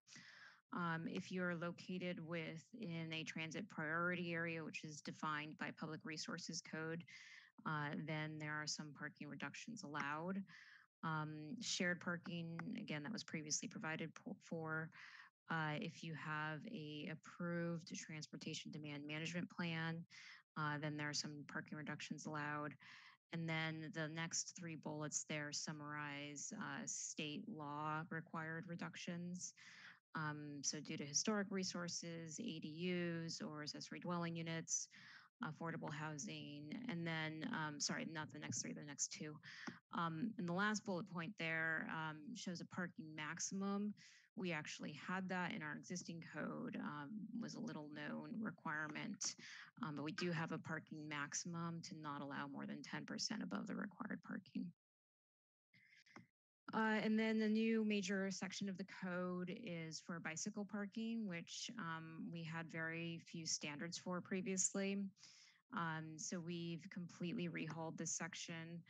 Um, if you're located within a transit priority area, which is defined by Public Resources Code, uh, then there are some parking reductions allowed. Um, shared parking, again, that was previously provided for. Uh, if you have a approved transportation demand management plan, uh, then there are some parking reductions allowed. And then the next three bullets there summarize uh, state law required reductions. Um, so due to historic resources, ADUs or accessory dwelling units, affordable housing, and then, um, sorry, not the next three, the next two. Um, and the last bullet point there um, shows a parking maximum. We actually had that in our existing code, um, was a little known requirement, um, but we do have a parking maximum to not allow more than 10% above the required parking. Uh, and then the new major section of the code is for bicycle parking, which um, we had very few standards for previously. Um, so we've completely rehauled this section.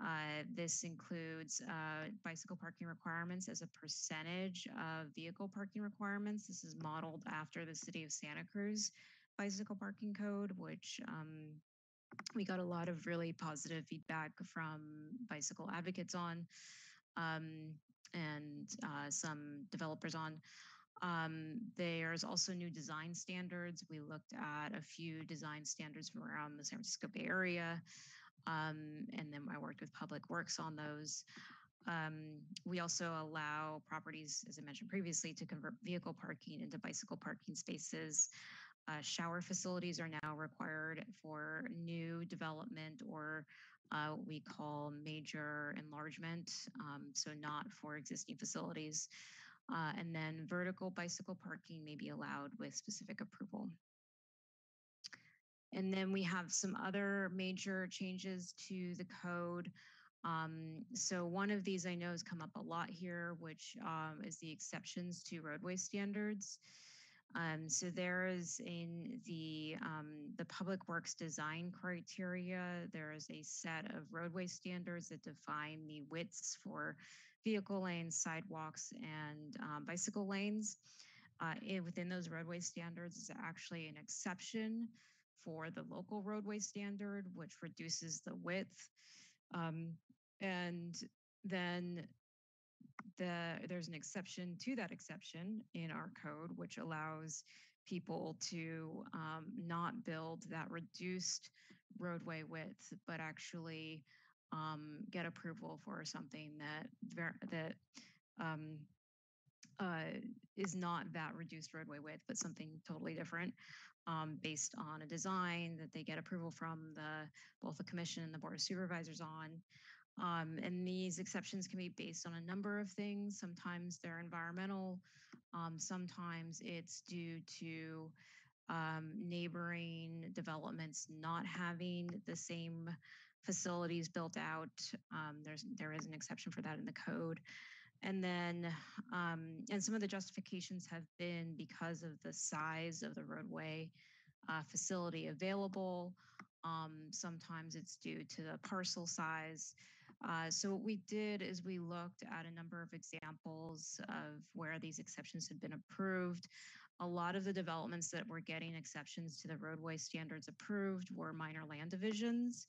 Uh, this includes uh, bicycle parking requirements as a percentage of vehicle parking requirements. This is modeled after the City of Santa Cruz bicycle parking code, which um, we got a lot of really positive feedback from bicycle advocates on um, and uh, some developers on. Um, there's also new design standards. We looked at a few design standards from around the San Francisco Bay Area, um, and then I worked with Public Works on those. Um, we also allow properties, as I mentioned previously, to convert vehicle parking into bicycle parking spaces. Uh, shower facilities are now required for new development or uh, we call major enlargement, um, so not for existing facilities. Uh, and then vertical bicycle parking may be allowed with specific approval. And then we have some other major changes to the code. Um, so one of these I know has come up a lot here, which um, is the exceptions to roadway standards. Um, so there is in the um, the public works design criteria, there is a set of roadway standards that define the widths for vehicle lanes, sidewalks, and um, bicycle lanes. Uh, and within those roadway standards is actually an exception for the local roadway standard, which reduces the width. Um, and then the there's an exception to that exception in our code, which allows people to um, not build that reduced roadway width, but actually um, get approval for something that that um, uh, is not that reduced roadway width, but something totally different um, based on a design that they get approval from the both the commission and the board of supervisors on. Um, and these exceptions can be based on a number of things. Sometimes they're environmental. Um, sometimes it's due to um, neighboring developments not having the same facilities built out. Um, there's there is an exception for that in the code. And then, um, and some of the justifications have been because of the size of the roadway uh, facility available. Um, sometimes it's due to the parcel size. Uh, so what we did is we looked at a number of examples of where these exceptions had been approved. A lot of the developments that were getting exceptions to the roadway standards approved were minor land divisions.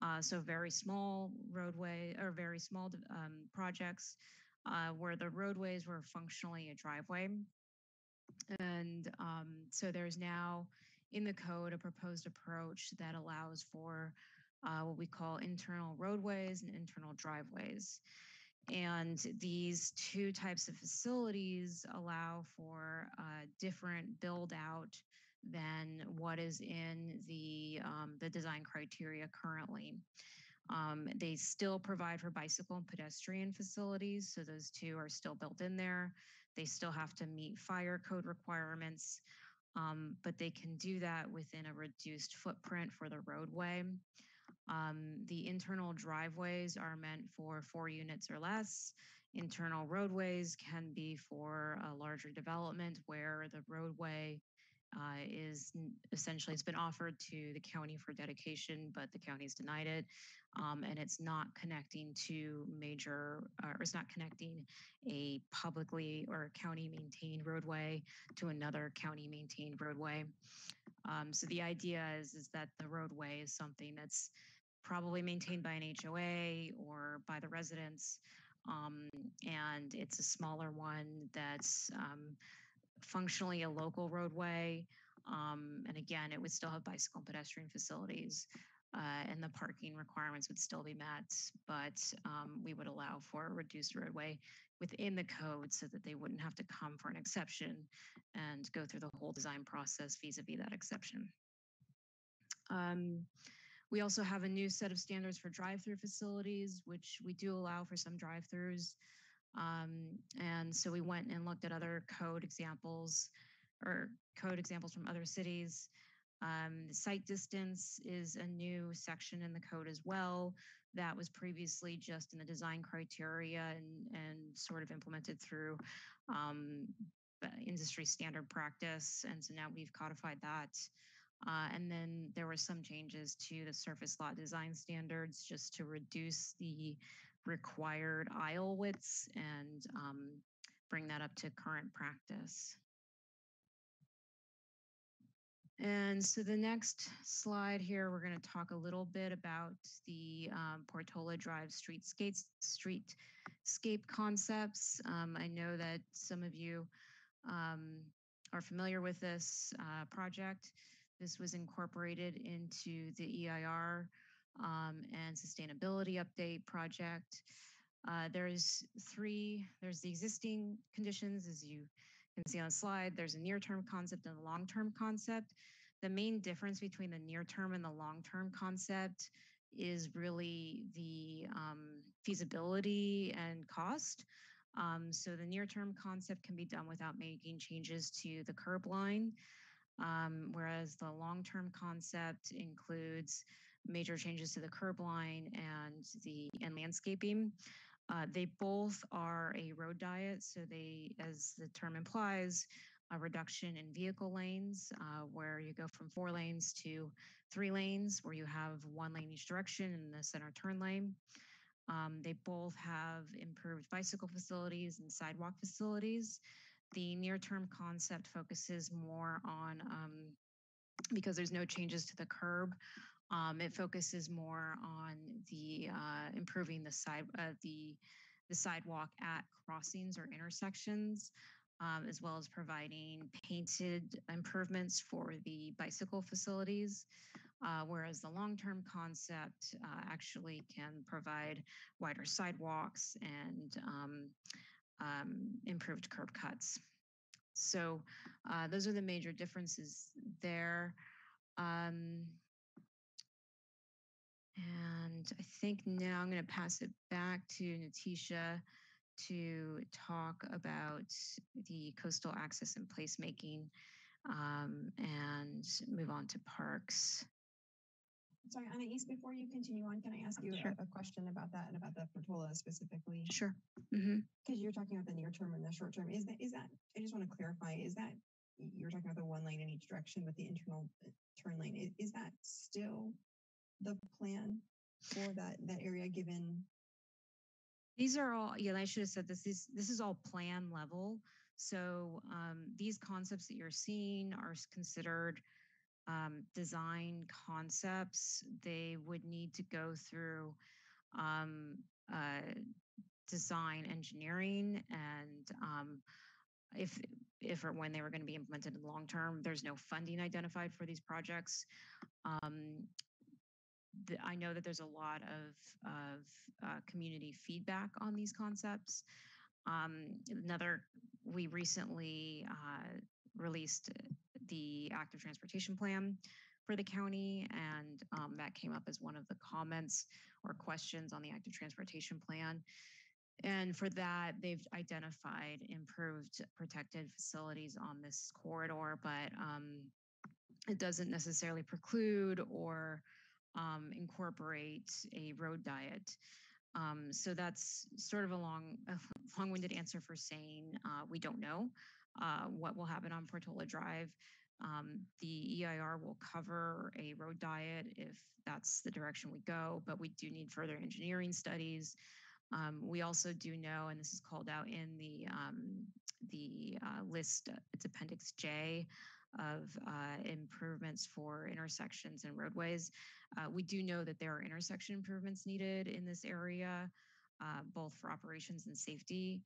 Uh, so very small roadway or very small um, projects uh, where the roadways were functionally a driveway. And um, so there's now in the code a proposed approach that allows for uh, what we call internal roadways and internal driveways. And these two types of facilities allow for uh, different build out than what is in the, um, the design criteria currently. Um, they still provide for bicycle and pedestrian facilities, so those two are still built in there. They still have to meet fire code requirements, um, but they can do that within a reduced footprint for the roadway. Um, the internal driveways are meant for four units or less. Internal roadways can be for a larger development where the roadway uh, is essentially it's been offered to the county for dedication, but the county's denied it, um, and it's not connecting to major or it's not connecting a publicly or county maintained roadway to another county maintained roadway. Um, so the idea is is that the roadway is something that's probably maintained by an HOA or by the residents. Um, and it's a smaller one that's um, functionally a local roadway. Um, and again, it would still have bicycle and pedestrian facilities. Uh, and the parking requirements would still be met, but um, we would allow for a reduced roadway within the code so that they wouldn't have to come for an exception and go through the whole design process vis-a-vis -vis that exception. Um, we also have a new set of standards for drive-through facilities, which we do allow for some drive-throughs. Um, and so we went and looked at other code examples or code examples from other cities. Um, site distance is a new section in the code as well. That was previously just in the design criteria and, and sort of implemented through um, industry standard practice. And so now we've codified that. Uh, and then there were some changes to the surface lot design standards just to reduce the required aisle widths and um, bring that up to current practice. And so the next slide here, we're going to talk a little bit about the um, Portola Drive streetscape streetscape concepts. Um, I know that some of you um, are familiar with this uh, project. This was incorporated into the EIR um, and sustainability update project. Uh, there's three, there's the existing conditions as you can see on the slide. There's a near-term concept and a long-term concept. The main difference between the near-term and the long-term concept is really the um, feasibility and cost. Um, so the near-term concept can be done without making changes to the curb line. Um, whereas the long-term concept includes major changes to the curb line and the and landscaping. Uh, they both are a road diet, so they, as the term implies, a reduction in vehicle lanes, uh, where you go from four lanes to three lanes, where you have one lane each direction in the center turn lane. Um, they both have improved bicycle facilities and sidewalk facilities. The near-term concept focuses more on, um, because there's no changes to the curb, um, it focuses more on the uh, improving the side uh, the the sidewalk at crossings or intersections, um, as well as providing painted improvements for the bicycle facilities. Uh, whereas the long-term concept uh, actually can provide wider sidewalks and um, um, improved curb cuts. So uh, those are the major differences there. Um, and I think now I'm going to pass it back to Natisha to talk about the coastal access and placemaking um, and move on to parks. Sorry, Anais, before you continue on, can I ask you Sure. a, a question about that and about the Portola specifically? Sure. Mm-hmm. Because you're talking about the near term and the short term. Is that, is that, I just want to clarify, is that, you're talking about the one lane in each direction with the internal uh, turn lane. Is, is that still the plan for that, that area given These are all, yeah, I should have said this. This this is all plan level. So um, these concepts that you're seeing are considered um, design concepts. They would need to go through um, uh, design engineering and um, if if or when they were going to be implemented in the long term. There's no funding identified for these projects. The, I know that there's a lot of of uh, community feedback on these concepts. Um, another, we recently uh, released the active transportation plan for the county, and um, that came up as one of the comments or questions on the active transportation plan. And for that, they've identified improved protected facilities on this corridor, but um, it doesn't necessarily preclude or um, incorporate a road diet. Um, so that's sort of a long, a long-winded answer for saying uh, we don't know uh, what will happen on Portola Drive. Um, the EIR will cover a road diet if that's the direction we go, but we do need further engineering studies. Um, we also do know, and this is called out in the um, the uh, list, it's Appendix J of uh, improvements for intersections and roadways. Uh, we do know that there are intersection improvements needed in this area, uh, both for operations and safety.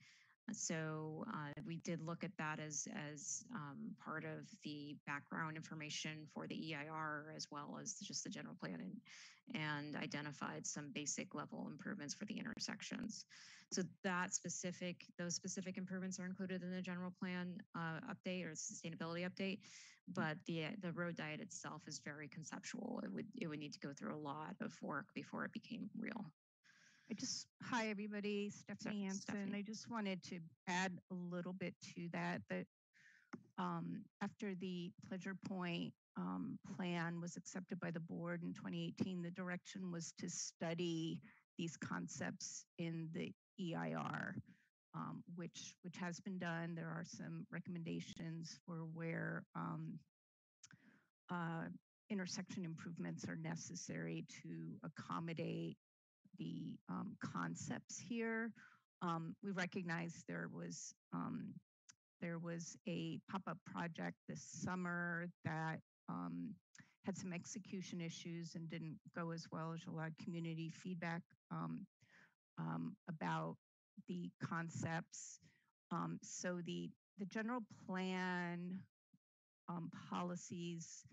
So uh, we did look at that as as um, part of the background information for the EIR as well as just the general plan and, and identified some basic level improvements for the intersections. So that specific those specific improvements are included in the general plan uh, update or sustainability update, but the the road diet itself is very conceptual. It would it would need to go through a lot of work before it became real. I just, hi, everybody, Stephanie Hansen. Stephanie. I just wanted to add a little bit to that, that um, after the Pleasure Point um, plan was accepted by the board in 2018, the direction was to study these concepts in the EIR, um, which which has been done. There are some recommendations for where um, uh, intersection improvements are necessary to accommodate the um, concepts here. Um, we recognize there was um, there was a pop-up project this summer that um, had some execution issues and didn't go as well as a lot of community feedback um, about the concepts. So the the general plan policies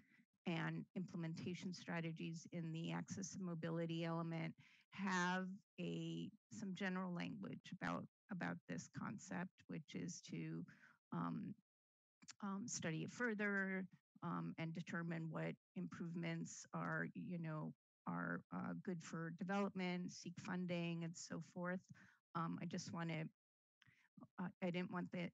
and implementation strategies in the access and mobility element have a some general language about about this concept, which is to um, um, study it further um, and determine what improvements are, you know, are uh, good for development, seek funding, and so forth. Um, I just want to, uh, I didn't want the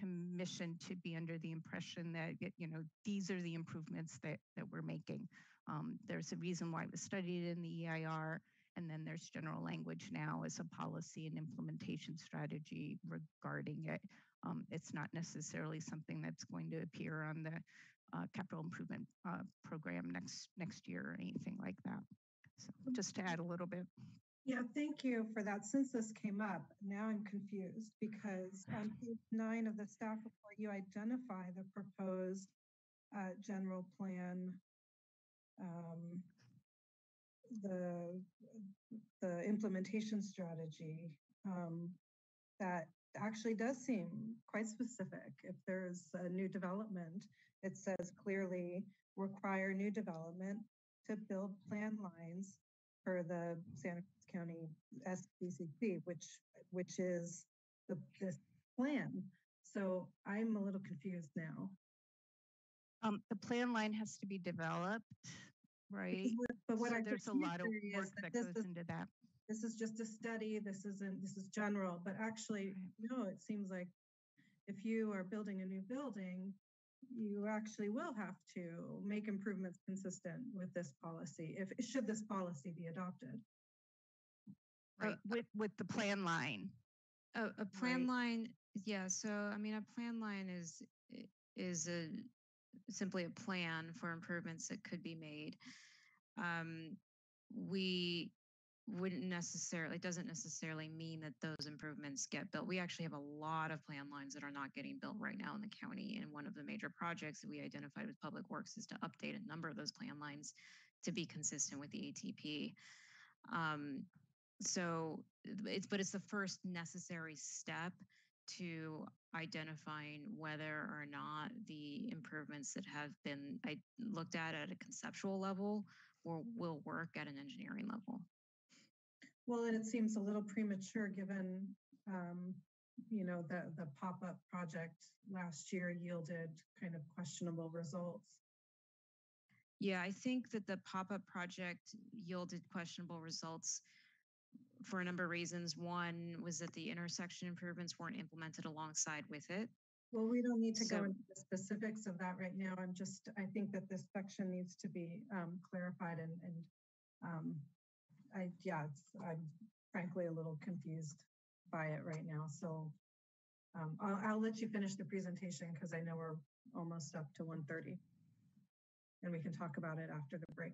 commission to be under the impression that, you know, these are the improvements that, that we're making. Um, there's a reason why it was studied in the EIR, and then there's general language now as a policy and implementation strategy regarding it. Um, it's not necessarily something that's going to appear on the uh, capital improvement uh, program next next year or anything like that. So just to add a little bit. Yeah, thank you for that. Since this came up, now I'm confused because on page nine of the staff report, you identify the proposed uh, general plan, um, the the implementation strategy um, that actually does seem quite specific. If there's a new development, it says clearly require new development to build plan lines for the Santa Cruz County SBCC, which which is the this plan. So I'm a little confused now. Um, the plan line has to be developed, right? But what So I there's a lot of work is that that this goes is into that. this is just a study. This isn't. This is general. But actually, no. It seems like if you are building a new building, you actually will have to make improvements consistent with this policy. If should this policy be adopted. Right, uh, uh with with the plan line. A, a plan Right. line, yeah. So I mean, a plan line is is a simply a plan for improvements that could be made. Um, we wouldn't necessarily, it doesn't necessarily mean that those improvements get built. We actually have a lot of plan lines that are not getting built right now in the county. And one of the major projects that we identified with Public Works is to update a number of those plan lines to be consistent with the ATP. Um, so it's, but it's the first necessary step to identifying whether or not the improvements that have been I looked at at a conceptual level will, will work at an engineering level. Well, and it seems a little premature given, um, you know, the, the pop-up project last year yielded kind of questionable results. Yeah, I think that the pop-up project yielded questionable results for a number of reasons. One was that the intersection improvements weren't implemented alongside with it. Well, we don't need to So- go into the specifics of that right now. I'm just, I think that this section needs to be um, clarified and, and um, I, yeah, it's, I'm frankly a little confused by it right now. So um, I'll, I'll let you finish the presentation because I know we're almost up to 1:30. And we can talk about it after the break.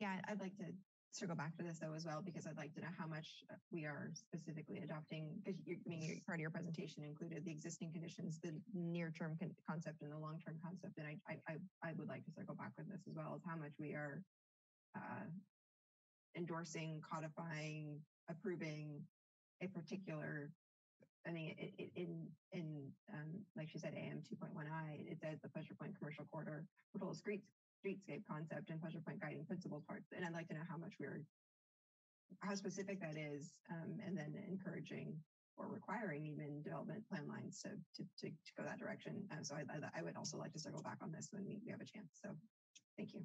Yeah, I'd like to circle back to this though as well, because I'd like to know how much uh, we are specifically adopting, because you, I mean, your- part of your presentation included the existing conditions, the near-term con- concept and the long-term concept. And I, I, I, would like to circle back with this as well as how much we are uh, endorsing, codifying, approving a particular I mean, in, in, um, like she said, AM two point one I, it says the Pleasure Point Commercial Corridor, total street, streetscape concept and Pleasure Point guiding principles parts. And I'd like to know how much we're, how specific that is, um, and then encouraging or requiring even development plan lines to, to, to, to go that direction. Uh, so I, I, I would also like to circle back on this when we, we have a chance. So, thank you.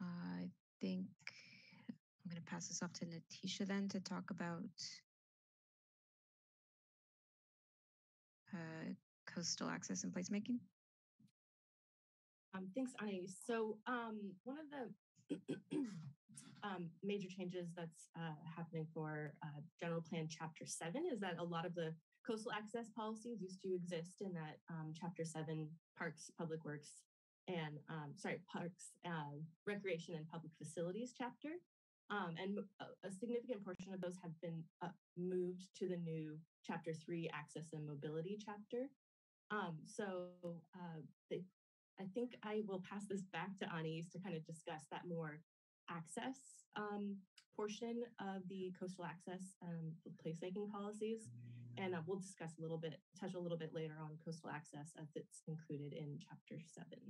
I think I'm going to pass this off to Natisha then to talk about uh, coastal access and placemaking. Um, thanks, Ani. So um, one of the um, major changes that's uh, happening for uh, General Plan Chapter 7 is that a lot of the coastal access policies used to exist in that um, Chapter 7 Parks, Public Works, and um, sorry, Parks, uh, Recreation and Public Facilities chapter. Um, and a, a significant portion of those have been uh, moved to the new Chapter 3 Access and Mobility chapter. Um, so uh, they, I think I will pass this back to Anis to kind of discuss that more access um, portion of the coastal access um, placemaking policies. And uh, we'll discuss a little bit, touch a little bit later on coastal access as it's included in chapter seven.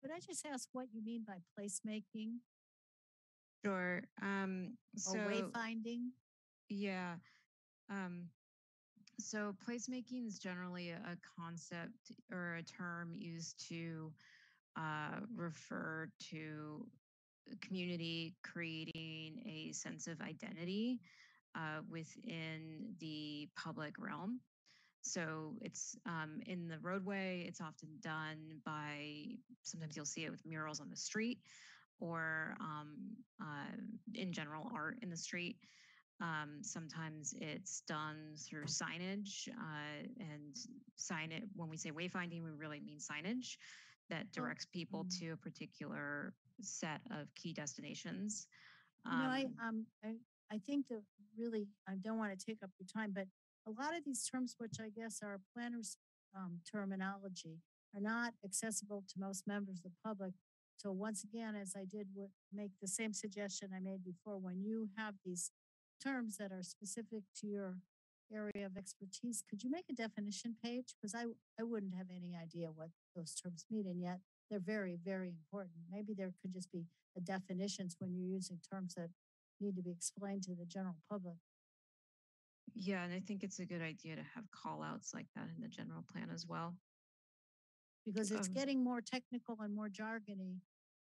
Could I just ask what you mean by placemaking Sure. Um, so or wayfinding? Yeah. Um, so placemaking is generally a, concept or a term used to uh, refer to community creating a sense of identity uh, within the public realm. So it's um, in the roadway, it's often done by, sometimes you'll see it with murals on the street or um, uh, in general art in the street. Um, sometimes it's done through signage uh, and sign it. When we say wayfinding, we really mean signage that directs people to a particular set of key destinations. You know, I, um, I, I think that really, I don't want to take up your time, but a lot of these terms, which I guess are planners um, terminology, are not accessible to most members of the public. So once again, as I did make the same suggestion I made before, when you have these terms that are specific to your area of expertise, could you make a definition page? Because I, I wouldn't have any idea what those terms mean, and yet they're very, very important. Maybe there could just be definitions when you're using terms that need to be explained to the general public. Yeah, and I think it's a good idea to have call outs like that in the general plan as well. Because it's Um, getting more technical and more jargony.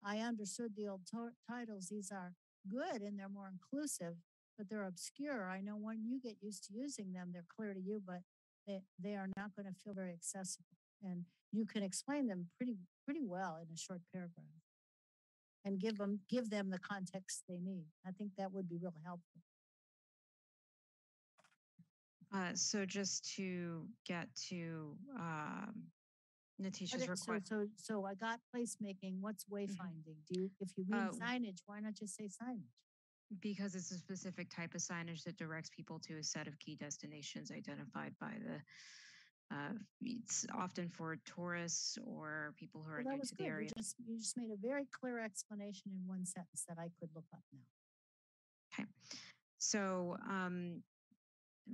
I understood the old to- titles. These are good and they're more inclusive, but they're obscure. I know when you get used to using them, they're clear to you, but they, they are not going to feel very accessible. And you can explain them pretty pretty well in a short paragraph and give them give them the context they need. I think that would be really helpful. Uh, so just to get to um, Natisha's request. So, so, so I got placemaking, what's wayfinding? Do you, if you mean Uh, signage, why not just say signage? because it's a specific type of signage that directs people to a set of key destinations identified by the uh, it's often for tourists or people who are Well, new was to the good. You just, you just made a very clear explanation in one sentence that I could look up now. Okay. So um,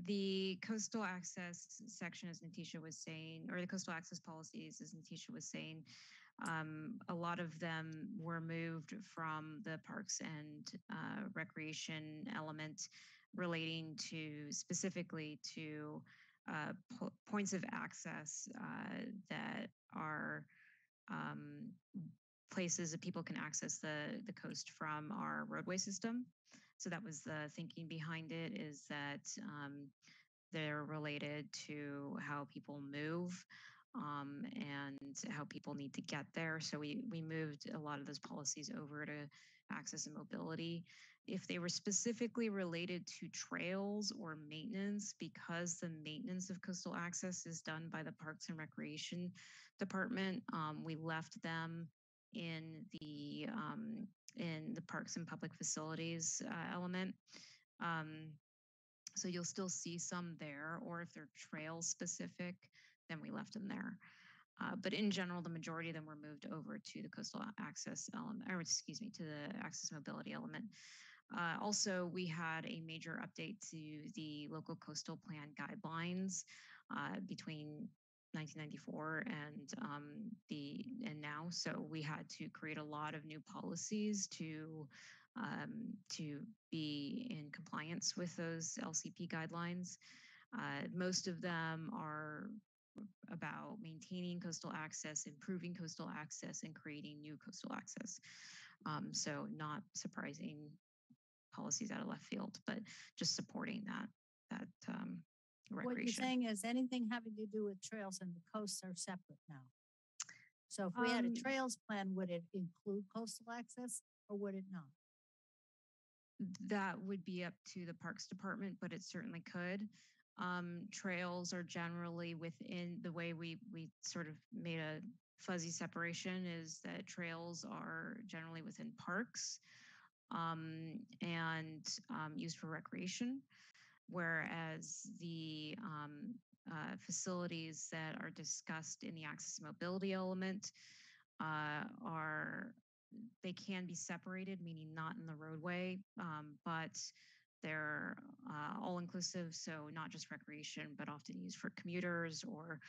the coastal access section, as Natisha was saying, or the coastal access policies, as Natisha was saying, um, a lot of them were moved from the parks and uh, recreation element relating to specifically to uh, po- points of access uh, that are um, places that people can access the the coast from our roadway system. So that was the thinking behind it is that um, they're related to how people move um, and how people need to get there. So we we moved a lot of those policies over to access and mobility. If they were specifically related to trails or maintenance, because the maintenance of coastal access is done by the Parks and Recreation Department, um, we left them in the um, in the parks and public facilities uh, element. Um, so you'll still see some there, or if they're trail specific, then we left them there. Uh, but in general, the majority of them were moved over to the coastal access element, or excuse me, to the access mobility element. Uh, also, we had a major update to the local coastal plan guidelines uh, between 1994 and um, the and now. So we had to create a lot of new policies to um, to be in compliance with those LCP guidelines. Uh, most of them are about maintaining coastal access, improving coastal access, and creating new coastal access. Um, so not surprising policies out of left field, but just supporting that that um, What you're saying is anything having to do with trails and the coasts are separate now. So if we had a Um, trails plan, would it include coastal access or would it not? that would be up to the Parks Department, but it certainly could. Um, trails are generally within the way we we sort of made a fuzzy separation is that trails are generally within parks um, and um, used for recreation, whereas the um, uh, facilities that are discussed in the access mobility element uh, are they can be separated, meaning not in the roadway, um, but they're uh, all inclusive. So not just recreation, but often used for commuters or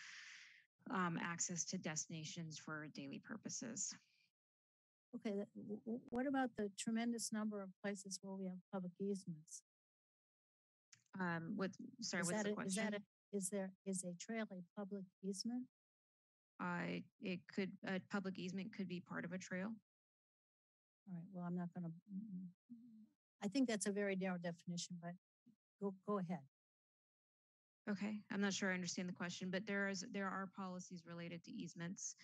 um, access to destinations for daily purposes. Okay, what about the tremendous number of places where we have public easements? Um, what? Sorry, Is what's that the a- question? Is that a, is there, is a trail a public easement? Uh, it could a public easement could be part of a trail. All right, well, I'm not gonna, I think that's a very narrow definition, but go, go ahead. Okay, I'm not sure I understand the question, but there is there are policies related to easements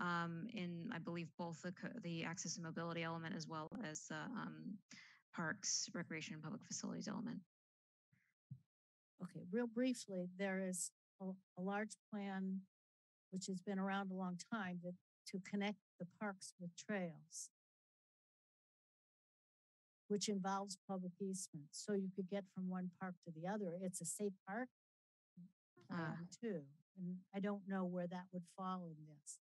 um, in I believe both the the access and mobility element as well as the um, parks, recreation, and public facilities element. Okay, real briefly, there is a, a large plan which has been around a long time that to connect the parks with trails, which involves public easements. So you could get from one park to the other. It's a state park ah. plan too. And I don't know where that would fall in this.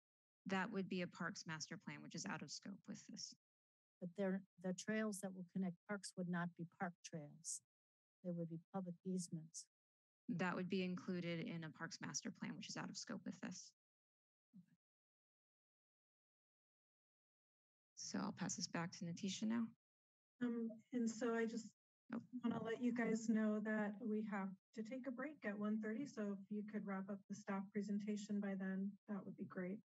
That would be a parks master plan, which is out of scope with this. But there, the trails that will connect parks would not be park trails. They would be public easements. That would be included in a parks master plan, which is out of scope with this. So I'll pass this back to Natisha now. Um, and so I just want to let you guys know that we have to take a break at 1:30. So if you could wrap up the staff presentation by then, that would be great.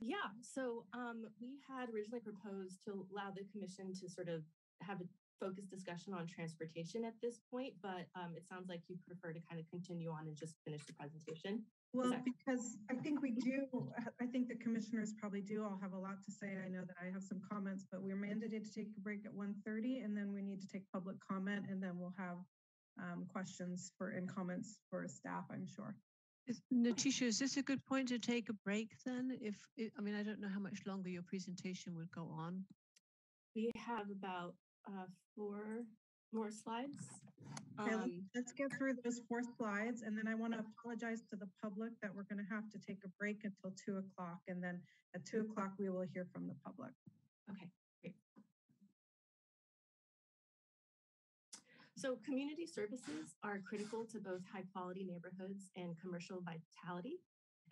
Yeah, so um, we had originally proposed to allow the commission to sort of have a focused discussion on transportation at this point, but um, it sounds like you prefer to kind of continue on and just finish the presentation. Well, because I think we do, I think the commissioners probably do all have a lot to say. I know that I have some comments, but we're mandated to take a break at 1:30 and then we need to take public comment and then we'll have um, questions for and comments for staff, I'm sure. Is, Natisha, is this a good point to take a break then? If, I I mean, I don't know how much longer your presentation would go on. We have about uh, four more slides. Okay, let's, Um, let's get through those four slides, and then I want to apologize to the public that we're going to have to take a break until two o'clock, and then at two o'clock, we will hear from the public. Okay, great. So community services are critical to both high quality neighborhoods and commercial vitality.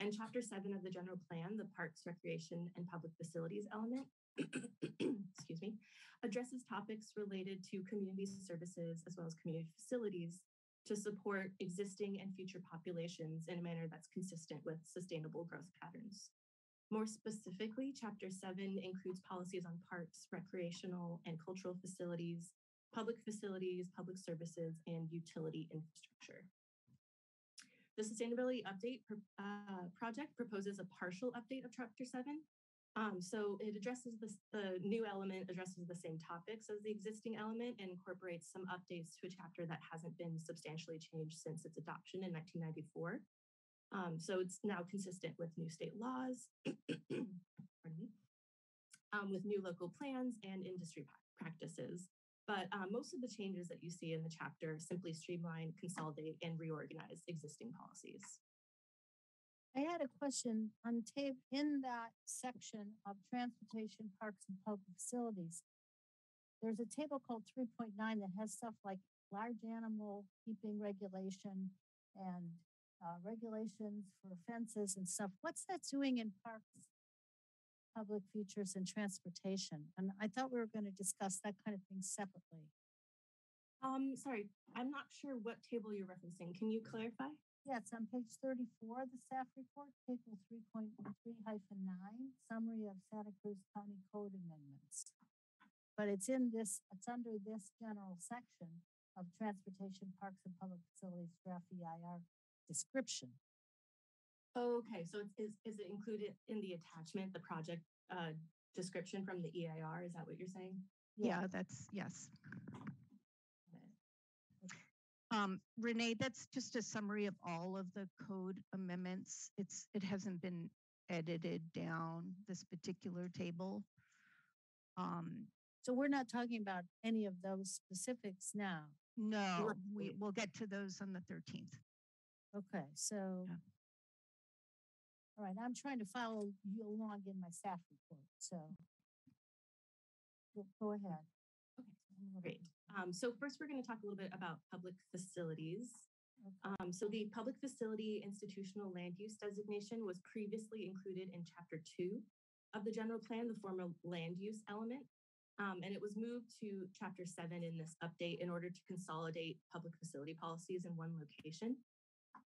And chapter seven of the general plan, the parks, recreation, and public facilities element, excuse me, addresses topics related to community services as well as community facilities to support existing and future populations in a manner that's consistent with sustainable growth patterns. More specifically, Chapter 7 includes policies on parks, recreational, and cultural facilities, public facilities, public services, and utility infrastructure. The Sustainability Update uh, project proposes a partial update of Chapter 7. Um, so it addresses the new element addresses the same topics as the existing element and incorporates some updates to a chapter that hasn't been substantially changed since its adoption in 1994. Um, so it's now consistent with new state laws, pardon me, um, with new local plans and industry practices. But um, most of the changes that you see in the chapter simply streamline, consolidate, and reorganize existing policies. I had a question on tape in that section of transportation, parks and public facilities. There's a table called three point nine that has stuff like large animal keeping regulation and uh, regulations for fences and stuff. What's that doing in parks? Public features and transportation? And I thought we were going to discuss that kind of thing separately. Um, sorry, I'm not sure what table you're referencing. Can you clarify? Yeah, it's on page thirty-four of the staff report, table three point three hyphen nine, summary of Santa Cruz County Code amendments. But it's in this, it's under this general section of transportation, parks and public facilities draft EIR description. Okay, so it's, is, is it included in the attachment, the project uh, description from the EIR? Is that what you're saying? Yeah, that's, yes. Um, Renee, that's just a summary of all of the code amendments. It's, it hasn't been edited down, this particular table. Um, So we're not talking about any of those specifics now. no, we, we'll get to those on the 13th. Okay, so. All right, I'm trying to follow you along in my staff report, so. Go, go ahead. Great. Um, so first, we're going to talk a little bit about public facilities. Um, so the public facility institutional land use designation was previously included in chapter two of the general plan, the former land use element. Um, and it was moved to chapter seven in this update in order to consolidate public facility policies in one location.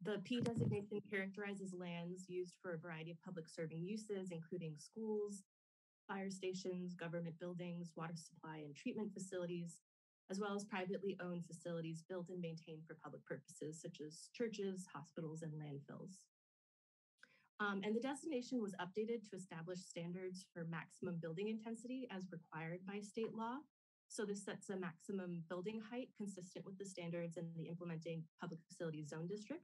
The P designation characterizes lands used for a variety of public serving uses, including schools, fire stations, government buildings, water supply and treatment facilities, as well as privately owned facilities built and maintained for public purposes, such as churches, hospitals, and landfills. Um, and the designation was updated to establish standards for maximum building intensity as required by state law. So this sets a maximum building height consistent with the standards in the implementing public facilities zone district,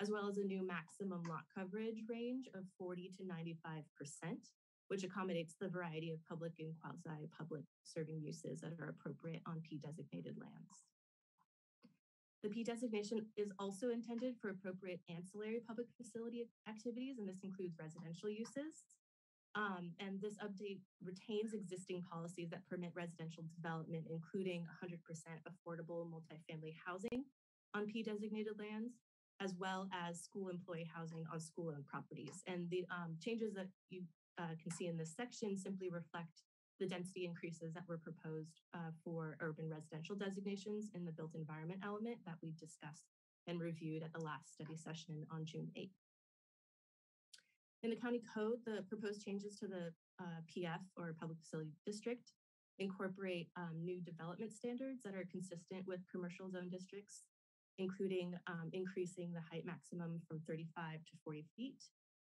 as well as a new maximum lot coverage range of 40 to 95%, which accommodates the variety of public and quasi-public serving uses that are appropriate on P designated lands. The P designation is also intended for appropriate ancillary public facility activities, and this includes residential uses. Um, and this update retains existing policies that permit residential development, including 100% affordable multifamily housing on P designated lands, as well as school employee housing on school owned properties. And the um, changes that you uh, can see in this section simply reflect the density increases that were proposed uh, for urban residential designations in the built environment element that we discussed and reviewed at the last study session on June 8th. In the county code, the proposed changes to the uh, PF or public facility district incorporate um, new development standards that are consistent with commercial zone districts, including um, increasing the height maximum from 35 to 40 feet,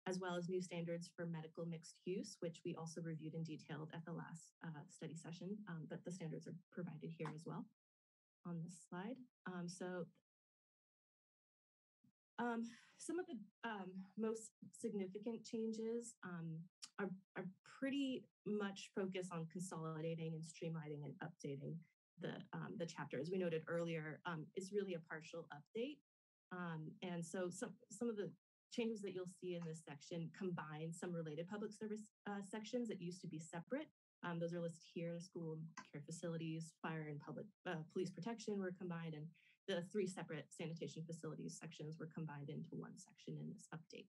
as well as new standards for medical mixed use, which we also reviewed in detail at the last uh, study session, um, but the standards are provided here as well on this slide. Um, so Um, some of the um, most significant changes um, are, are pretty much focused on consolidating and streamlining and updating the, um, the chapter. As we noted earlier, it's really a partial update. And so some, some of the changes that you'll see in this section combine some related public service uh, sections that used to be separate. Um, those are listed here, school care facilities, fire and public uh, police protection were combined, and the three separate sanitation facilities sections were combined into one section in this update.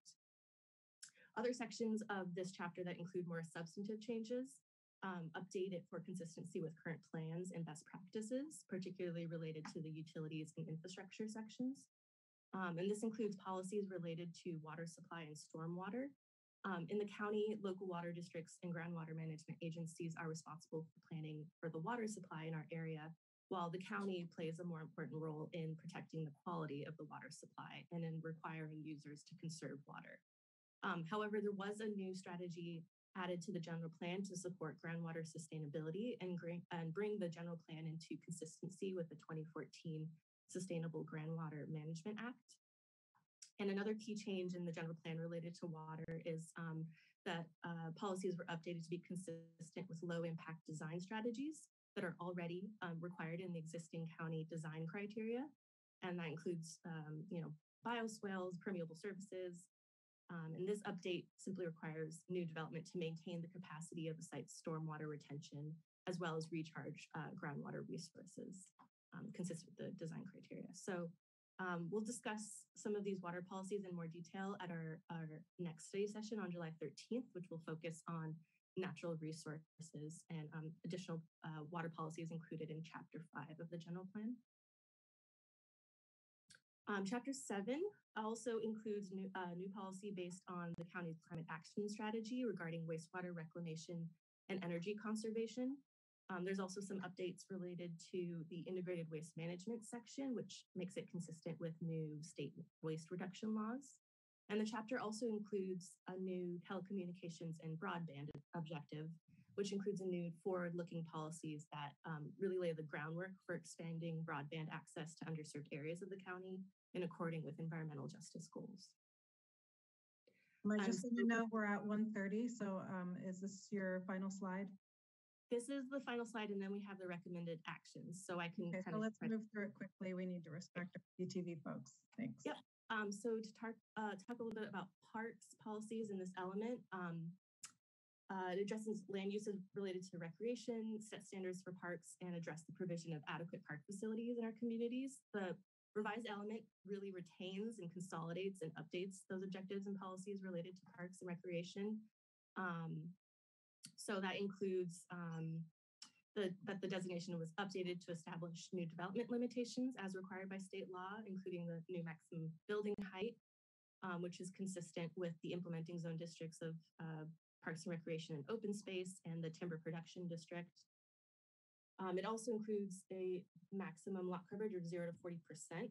Other sections of this chapter that include more substantive changes um, update it for consistency with current plans and best practices, particularly related to the utilities and infrastructure sections. Um, and this includes policies related to water supply and stormwater. Um, in the county, local water districts and groundwater management agencies are responsible for planning for the water supply in our area, while the county plays a more important role in protecting the quality of the water supply and in requiring users to conserve water. Um, however, there was a new strategy added to the general plan to support groundwater sustainability and, and bring the general plan into consistency with the 2014 Sustainable Groundwater Management Act. And another key change in the general plan related to water is um, that uh, policies were updated to be consistent with low impact design strategies that are already um, required in the existing county design criteria. And that includes, um, you know, bioswales, permeable surfaces, um, and this update simply requires new development to maintain the capacity of the site's stormwater retention, as well as recharge uh, groundwater resources um, consistent with the design criteria. So um, we'll discuss some of these water policies in more detail at our, our next study session on July 13th, which will focus on natural resources and um, additional uh, water policies included in chapter five of the general plan. Um, chapter seven also includes new, uh, new policy based on the county's climate action strategy regarding wastewater reclamation and energy conservation. Um, there's also some updates related to the integrated waste management section, which makes it consistent with new state waste reduction laws. And the chapter also includes a new telecommunications and broadband objective, which includes a new forward-looking policies that um, really lay the groundwork for expanding broadband access to underserved areas of the county in according with environmental justice goals. I just so you know we're at 1.30, so um, is this your final slide? This is the final slide, and then we have the recommended actions. So I can okay, so let's move through it quickly. We need to respect our CTV folks. Thanks. Yep. Um, so to talk, uh, talk a little bit about parks policies in this element, um, uh, it addresses land uses related to recreation, set standards for parks, and address the provision of adequate park facilities in our communities. The revised element really retains and consolidates and updates those objectives and policies related to parks and recreation. Um, so that includes um, the, that the designation was updated to establish new development limitations as required by state law, including the new maximum building height, um, which is consistent with the implementing zone districts of uh, Parks and Recreation and Open Space and the Timber Production District. Um, it also includes a maximum lot coverage of 0 to 40%,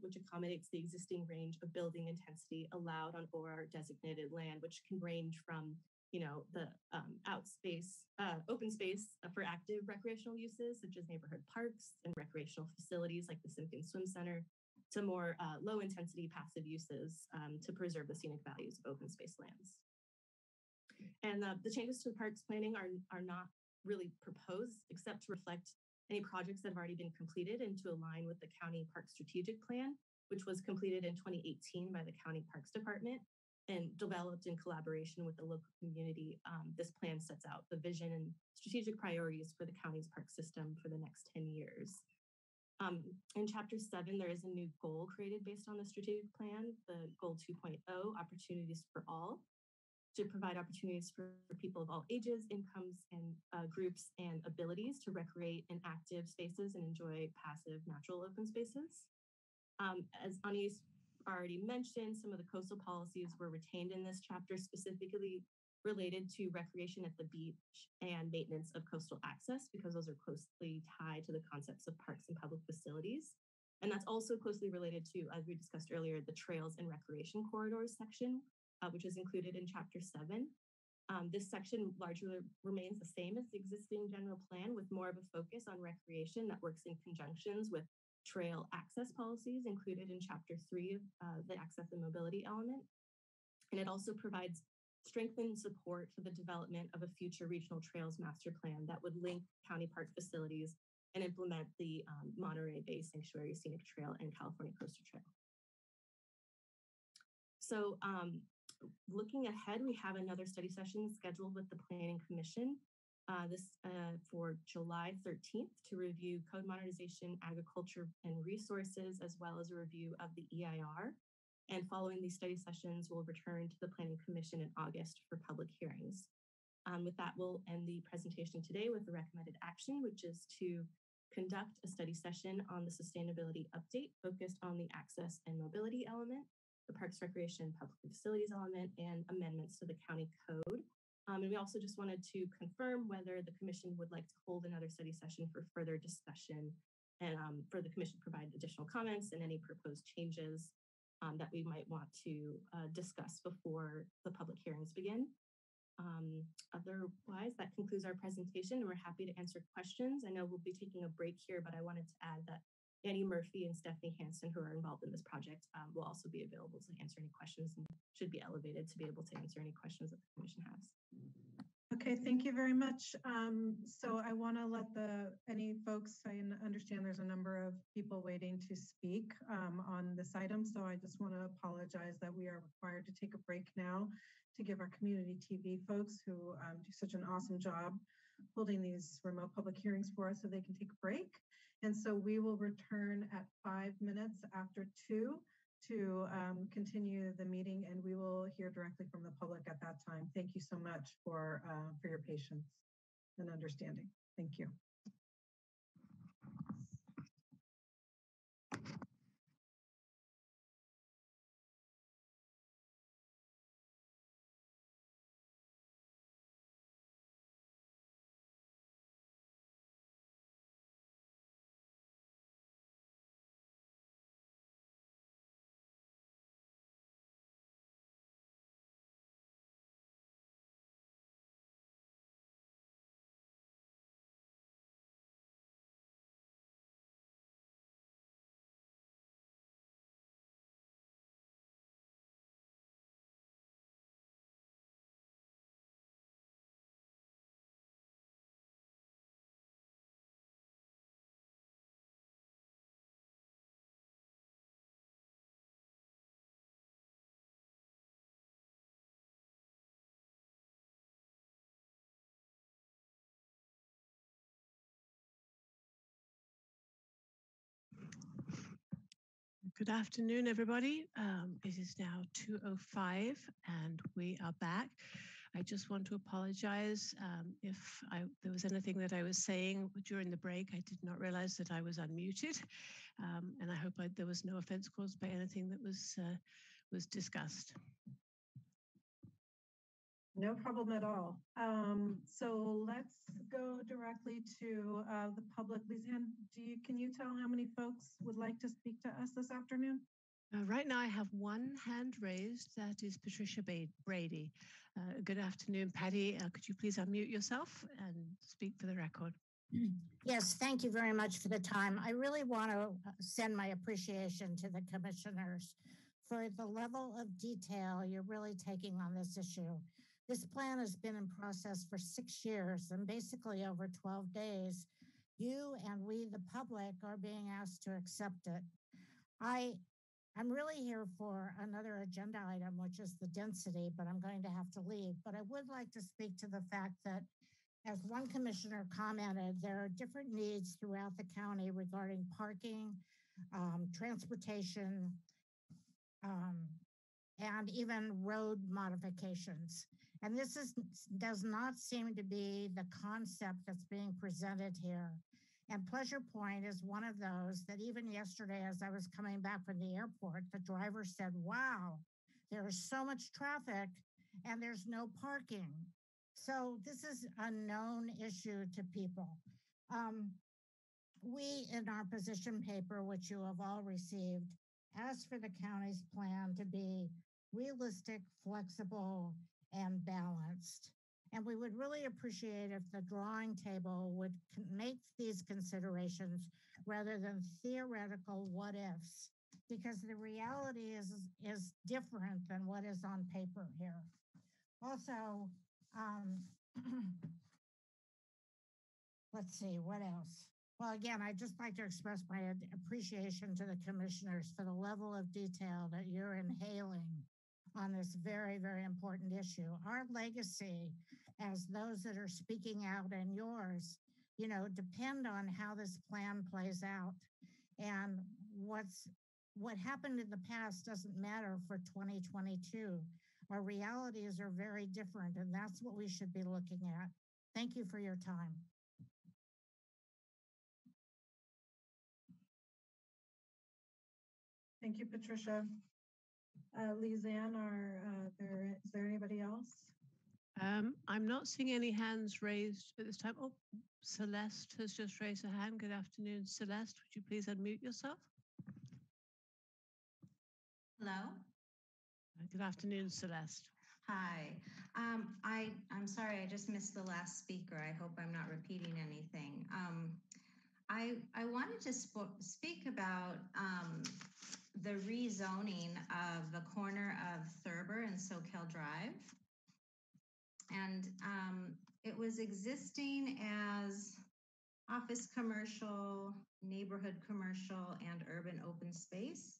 which accommodates the existing range of building intensity allowed on OR designated land, which can range from you know, the um, out space, uh, open space for active recreational uses, such as neighborhood parks and recreational facilities like the Simpkins Swim Center, to more uh, low intensity passive uses um, to preserve the scenic values of open space lands. And uh, the changes to the parks planning are, are not really proposed except to reflect any projects that have already been completed and to align with the county park strategic plan, which was completed in 2018 by the county parks department and developed in collaboration with the local community. Um, this plan sets out the vision and strategic priorities for the county's park system for the next 10 years. Um, in chapter seven, there is a new goal created based on the strategic plan, the goal 2.0, opportunities for all, to provide opportunities for, people of all ages, incomes, and uh, groups and abilities to recreate in active spaces and enjoy passive natural open spaces. Um, as Anis already mentioned, some of the coastal policies were retained in this chapter, specifically related to recreation at the beach and maintenance of coastal access, because those are closely tied to the concepts of parks and public facilities. And that's also closely related to, as we discussed earlier, the trails and recreation corridors section, uh, which is included in chapter seven. Um, this section largely remains the same as the existing general plan with more of a focus on recreation that works in conjunctions with trail access policies included in chapter three of uh, the access and mobility element. And it also provides strengthened support for the development of a future regional trails master plan that would link county park facilities and implement the um, Monterey Bay Sanctuary Scenic Trail and California Coastal Trail. So um, looking ahead, we have another study session scheduled with the Planning Commission uh, this uh, for July 13th to review code modernization, agriculture, and resources, as well as a review of the EIR. And following these study sessions, we'll return to the Planning Commission in August for public hearings. Um, with that, we'll end the presentation today with the recommended action, which is to conduct a study session on the sustainability update focused on the access and mobility element, the Parks, Recreation, and Public Facilities element, and amendments to the county code. Um, and we also just wanted to confirm whether the commission would like to hold another study session for further discussion and um, for the commission to provide additional comments and any proposed changes um, that we might want to uh, discuss before the public hearings begin. Um, otherwise, that concludes our presentation we're happy to answer questions. I know we'll be taking a break here, but I wanted to add that Annie Murphy and Stephanie Hansen, who are involved in this project, um, will also be available to answer any questions and should be elevated to be able to answer any questions that the commission has. Okay, thank you very much. Um, so I want to let the any folks, I understand there's a number of people waiting to speak um, on this item. So I just want to apologize that we are required to take a break now to give our community TV folks who um, do such an awesome job holding these remote public hearings for us so they can take a break. And so we will return at five minutes after two to um, continue the meeting and we will hear directly from the public at that time. Thank you so much for, uh, for your patience and understanding. Thank you. Good afternoon, everybody. Um, it is now 2.05 and we are back. I just want to apologize um, if I, there was anything that I was saying during the break. I did not realize that I was unmuted. Um, and I hope I, there was no offense caused by anything that was, uh, was discussed. No problem at all. Um, so let's go directly to uh, the public. Lezanne, do you, can you tell how many folks would like to speak to us this afternoon? Uh, right now, I have one hand raised. That is Patricia Brady. Uh, good afternoon, Patty. Uh, could you please unmute yourself and speak for the record? Yes, thank you very much for the time. I really want to uh, send my appreciation to the commissioners for the level of detail you're really taking on this issue. This plan has been in process for six years and basically over 12 days. You and we, the public, are being asked to accept it. I, I'm really here for another agenda item, which is the density, but I'm going to have to leave. But I would like to speak to the fact that, as one commissioner commented, there are different needs throughout the county regarding parking, um, transportation, um, and even road modifications. And this is, does not seem to be the concept that's being presented here. And Pleasure Point is one of those that even yesterday, as I was coming back from the airport, the driver said, wow, there is so much traffic and there's no parking. So this is a known issue to people. Um, we, in our position paper, which you have all received, asked for the county's plan to be realistic, flexible, and balanced. And we would really appreciate if the drawing table would make these considerations rather than theoretical what ifs, because the reality is, is different than what is on paper here. Also, um, let's see, what else? Well, again, I'd just like to express my appreciation to the commissioners for the level of detail that you're inhaling on this very, very important issue. Our legacy as those that are speaking out and yours, you know, depend on how this plan plays out. And what's what happened in the past doesn't matter for 2022. Our realities are very different, and that's what we should be looking at. Thank you for your time. Thank you, Patricia. Uh, Lezanne, are uh, there, is there anybody else? Um, I'm not seeing any hands raised at this time. Oh, Celeste has just raised her hand. Good afternoon, Celeste. Would you please unmute yourself? Hello. Uh, Good afternoon, Celeste. Hi. Um, I, I'm sorry, I just missed the last speaker. I hope I'm not repeating anything. Um, I, I wanted to sp- speak about um, the rezoning of the corner of Thurber and Soquel Drive. And um, it was existing as office commercial, neighborhood commercial, and urban open space.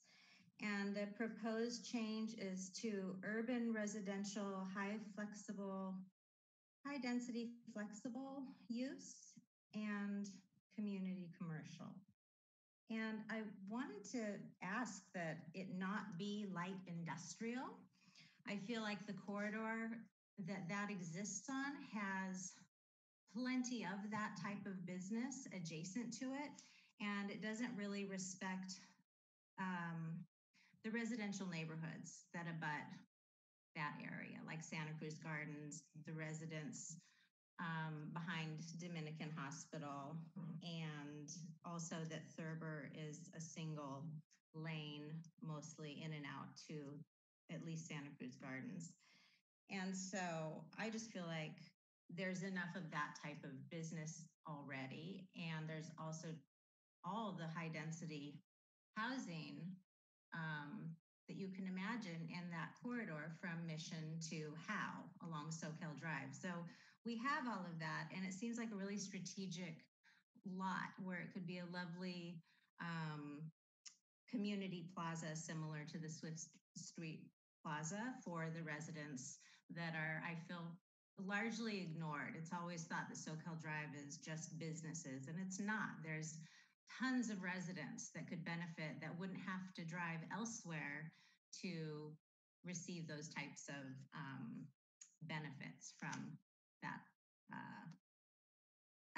And the proposed change is to urban residential, high flexible, high density flexible use and community commercial. And I wanted to ask that it not be light industrial. I feel like the corridor that that exists on has plenty of that type of business adjacent to it, and it doesn't really respect um, the residential neighborhoods that abut that area, like Santa Cruz Gardens, the residents um, behind Dominican Hospital, and also that Thurber is a single lane, mostly in and out to at least Santa Cruz Gardens. And so I just feel like there's enough of that type of business already. And there's also all the high density housing um, that you can imagine in that corridor from Mission to Howe along Soquel Drive. So we have all of that, and it seems like a really strategic lot where it could be a lovely um, community plaza similar to the Swift Street Plaza for the residents that are, I feel, largely ignored. It's always thought that Soquel Drive is just businesses, and it's not. There's tons of residents that could benefit that wouldn't have to drive elsewhere to receive those types of um, benefits from that uh,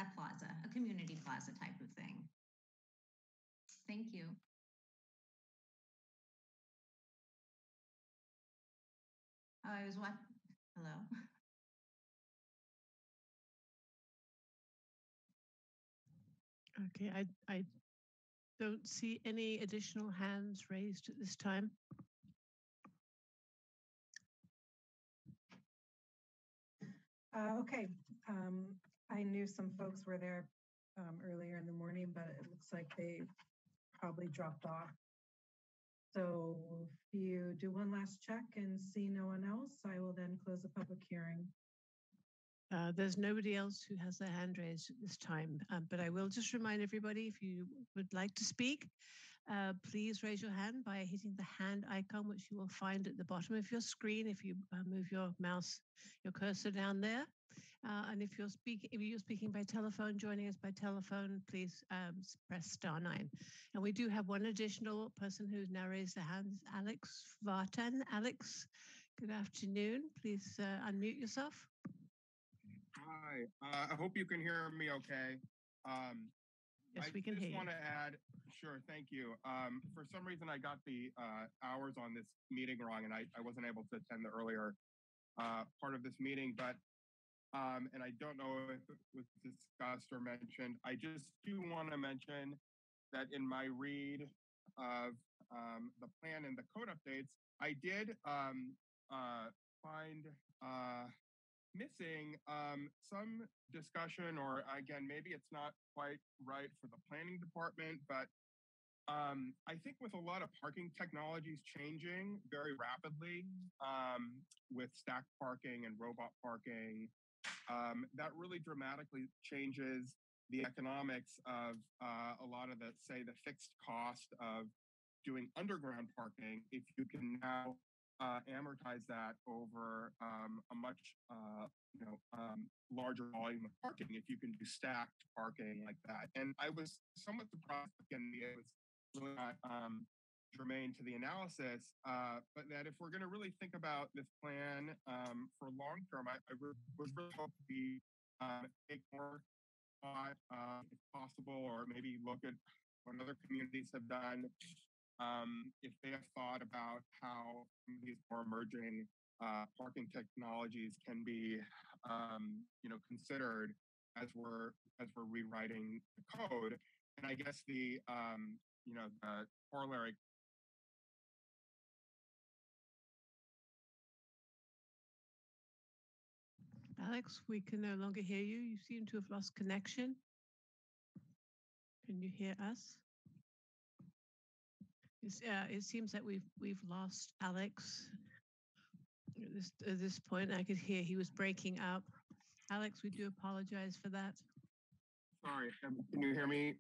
a plaza, a community plaza type of thing. Thank you. Oh, I was what? Hello. Okay, I, I don't see any additional hands raised at this time. Uh, okay, um, I knew some folks were there um, earlier in the morning, but it looks like they probably dropped off. So if you do one last check and see no one else, I will then close the public hearing. Uh, there's nobody else who has their hand raised at this time, um, but I will just remind everybody if you would like to speak, uh, please raise your hand by hitting the hand icon, which you will find at the bottom of your screen if you uh, move your mouse, your cursor down there. Uh, and if you're speaking, if you're speaking by telephone, joining us by telephone, please um, press star nine. And we do have one additional person who's now raised their hands, Alex Vartan. Alex, good afternoon. Please uh, unmute yourself. Hi, uh, I hope you can hear me okay. Um, Yes, I we can just want to add, sure, thank you. Um, for some reason, I got the uh, hours on this meeting wrong, and I, I wasn't able to attend the earlier uh, part of this meeting. But um, and I don't know if it was discussed or mentioned. I just do want to mention that in my read of um, the plan and the code updates, I did um, uh, find uh, missing um, some discussion, or again, maybe it's not quite right for the planning department, but um, I think with a lot of parking technologies changing very rapidly um, with stack parking and robot parking, um, that really dramatically changes the economics of uh, a lot of the, say, the fixed cost of doing underground parking if you can now uh, amortize that over um, a much uh, you know um, larger volume of parking if you can do stacked parking like that. And I was somewhat surprised again it was really not um, germane to the analysis, uh, but that if we're going to really think about this plan um, for long term, I, I re- was really hoping we uh, take more thought, uh, if possible, or maybe look at what other communities have done um, if they have thought about how these more emerging uh, parking technologies can be, um, you know, considered as we're as we're rewriting the code. And I guess the um, you know the corollary Alex, we can no longer hear you. You seem to have lost connection. Can you hear us? It's, uh, it seems that we've we've lost Alex. At this, at this point, I could hear he was breaking up. Alex, we do apologize for that. Sorry, um, can you hear me?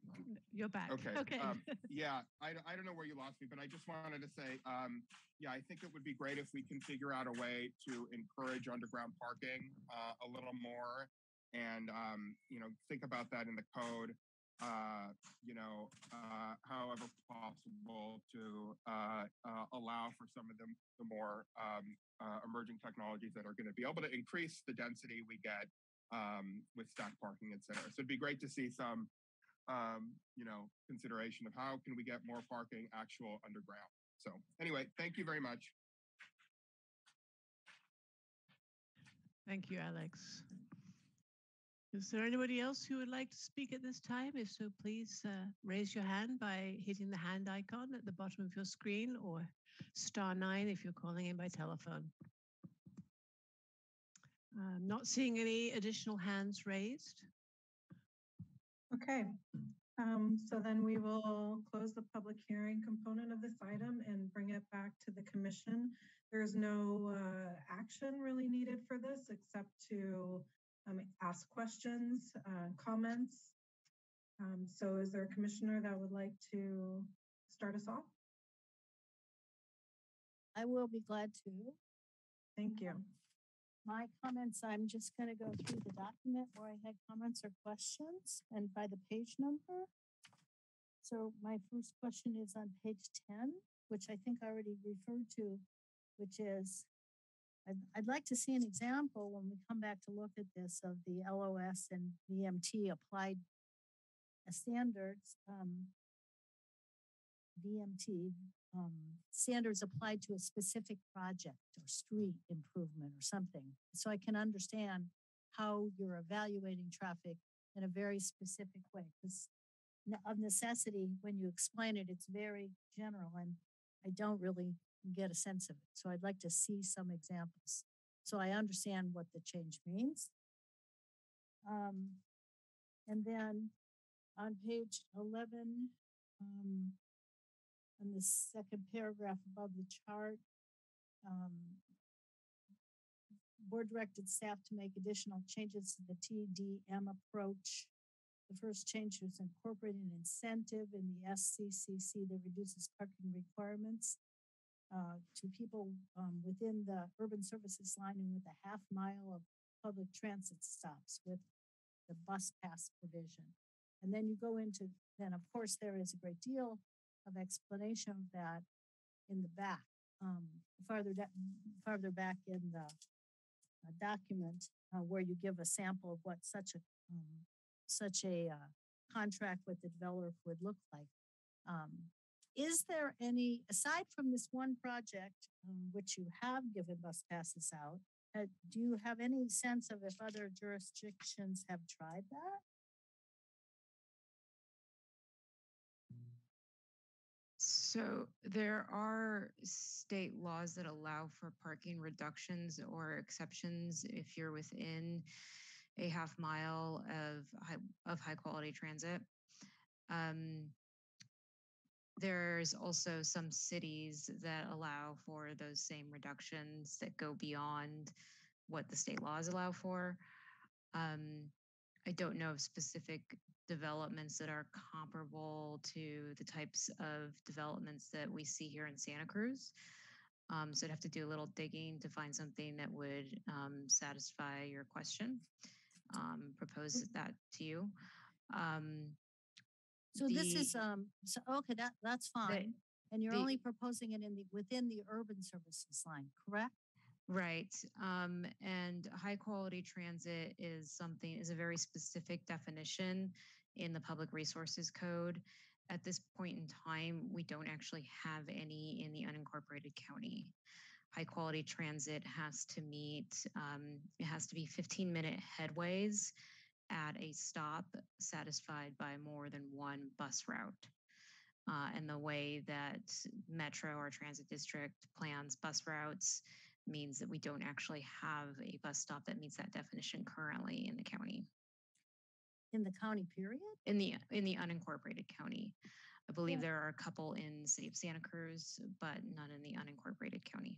You're back. Okay. Okay. Um, yeah, I, I don't know where you lost me, but I just wanted to say, um, yeah, I think it would be great if we can figure out a way to encourage underground parking uh, a little more and, um, you know, think about that in the code, uh, you know, uh, however possible to uh, uh, allow for some of the, the more um, uh, emerging technologies that are going to be able to increase the density we get um, with stack parking, et cetera. So it'd be great to see some, um, you know, consideration of how can we get more parking actual underground. So anyway, thank you very much. Thank you, Alex. Is there anybody else who would like to speak at this time? If so, please uh, raise your hand by hitting the hand icon at the bottom of your screen or star nine if you're calling in by telephone. I'm not seeing any additional hands raised. Okay, um, so then we will close the public hearing component of this item and bring it back to the commission. There's no uh, action really needed for this except to um, ask questions, uh, comments. Um, so is there a commissioner that would like to start us off? I will be glad to. Thank you. My comments, I'm just going to go through the document where I had comments or questions and by the page number. So my first question is on page 10, which I think I already referred to, which is I'd, I'd like to see an example when we come back to look at this of the LOS and VMT applied uh, standards. Um, VMT um, standards applied to a specific project or street improvement or something. So I can understand how you're evaluating traffic in a very specific way. Because of necessity, when you explain it, it's very general and I don't really get a sense of it. So I'd like to see some examples so I understand what the change means. Um, and then on page 11, um, on the second paragraph above the chart, um, board directed staff to make additional changes to the TDM approach. The first change was incorporating an incentive in the SCCC that reduces parking requirements uh, to people um, within the urban services line and with a half mile of public transit stops with the bus pass provision. And then you go into, then of course, there is a great deal of explanation of that in the back, um, farther, farther back in the uh, document uh, where you give a sample of what such a um, such a uh, contract with the developer would look like. Um, is there any, aside from this one project, um, which you have given bus passes out, uh, do you have any sense of if other jurisdictions have tried that? So there are state laws that allow for parking reductions or exceptions if you're within a half mile of high, of high quality transit. Um, there's also some cities that allow for those same reductions that go beyond what the state laws allow for. Um, I don't know of specific developments that are comparable to the types of developments that we see here in Santa Cruz. Um, so I'd have to do a little digging to find something that would um, satisfy your question. Um, propose that to you. So this is, um, so, okay, that, that's fine. And you're the- only proposing it in the, within the urban services line, correct? Right. Um, and high quality transit is something, is a very specific definition in the Public Resources Code. At this point in time, we don't actually have any in the unincorporated county. High quality transit has to meet, um, it has to be 15 minute headways at a stop satisfied by more than one bus route. Uh, and the way that Metro or Transit District plans bus routes means that we don't actually have a bus stop that meets that definition currently in the county. In the county period? In the in the unincorporated county. I believe Yeah. there are a couple in the city of Santa Cruz, but none in the unincorporated county.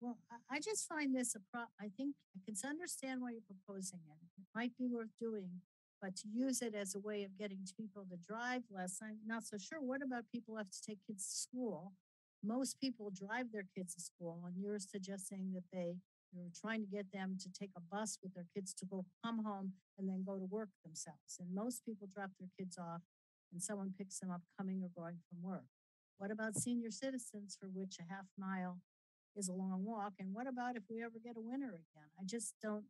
Well, I, just find this a pro, I think I can understand why you're proposing it. It might be worth doing, but to use it as a way of getting people to drive less, I'm not so sure. What about people who have to take kids to school? Most people drive their kids to school and you're suggesting that they, you're trying to get them to take a bus with their kids to go come home and then go to work themselves. And most people drop their kids off and someone picks them up coming or going from work. What about senior citizens for which a half mile is a long walk. And what about if we ever get a winter again? I just don't,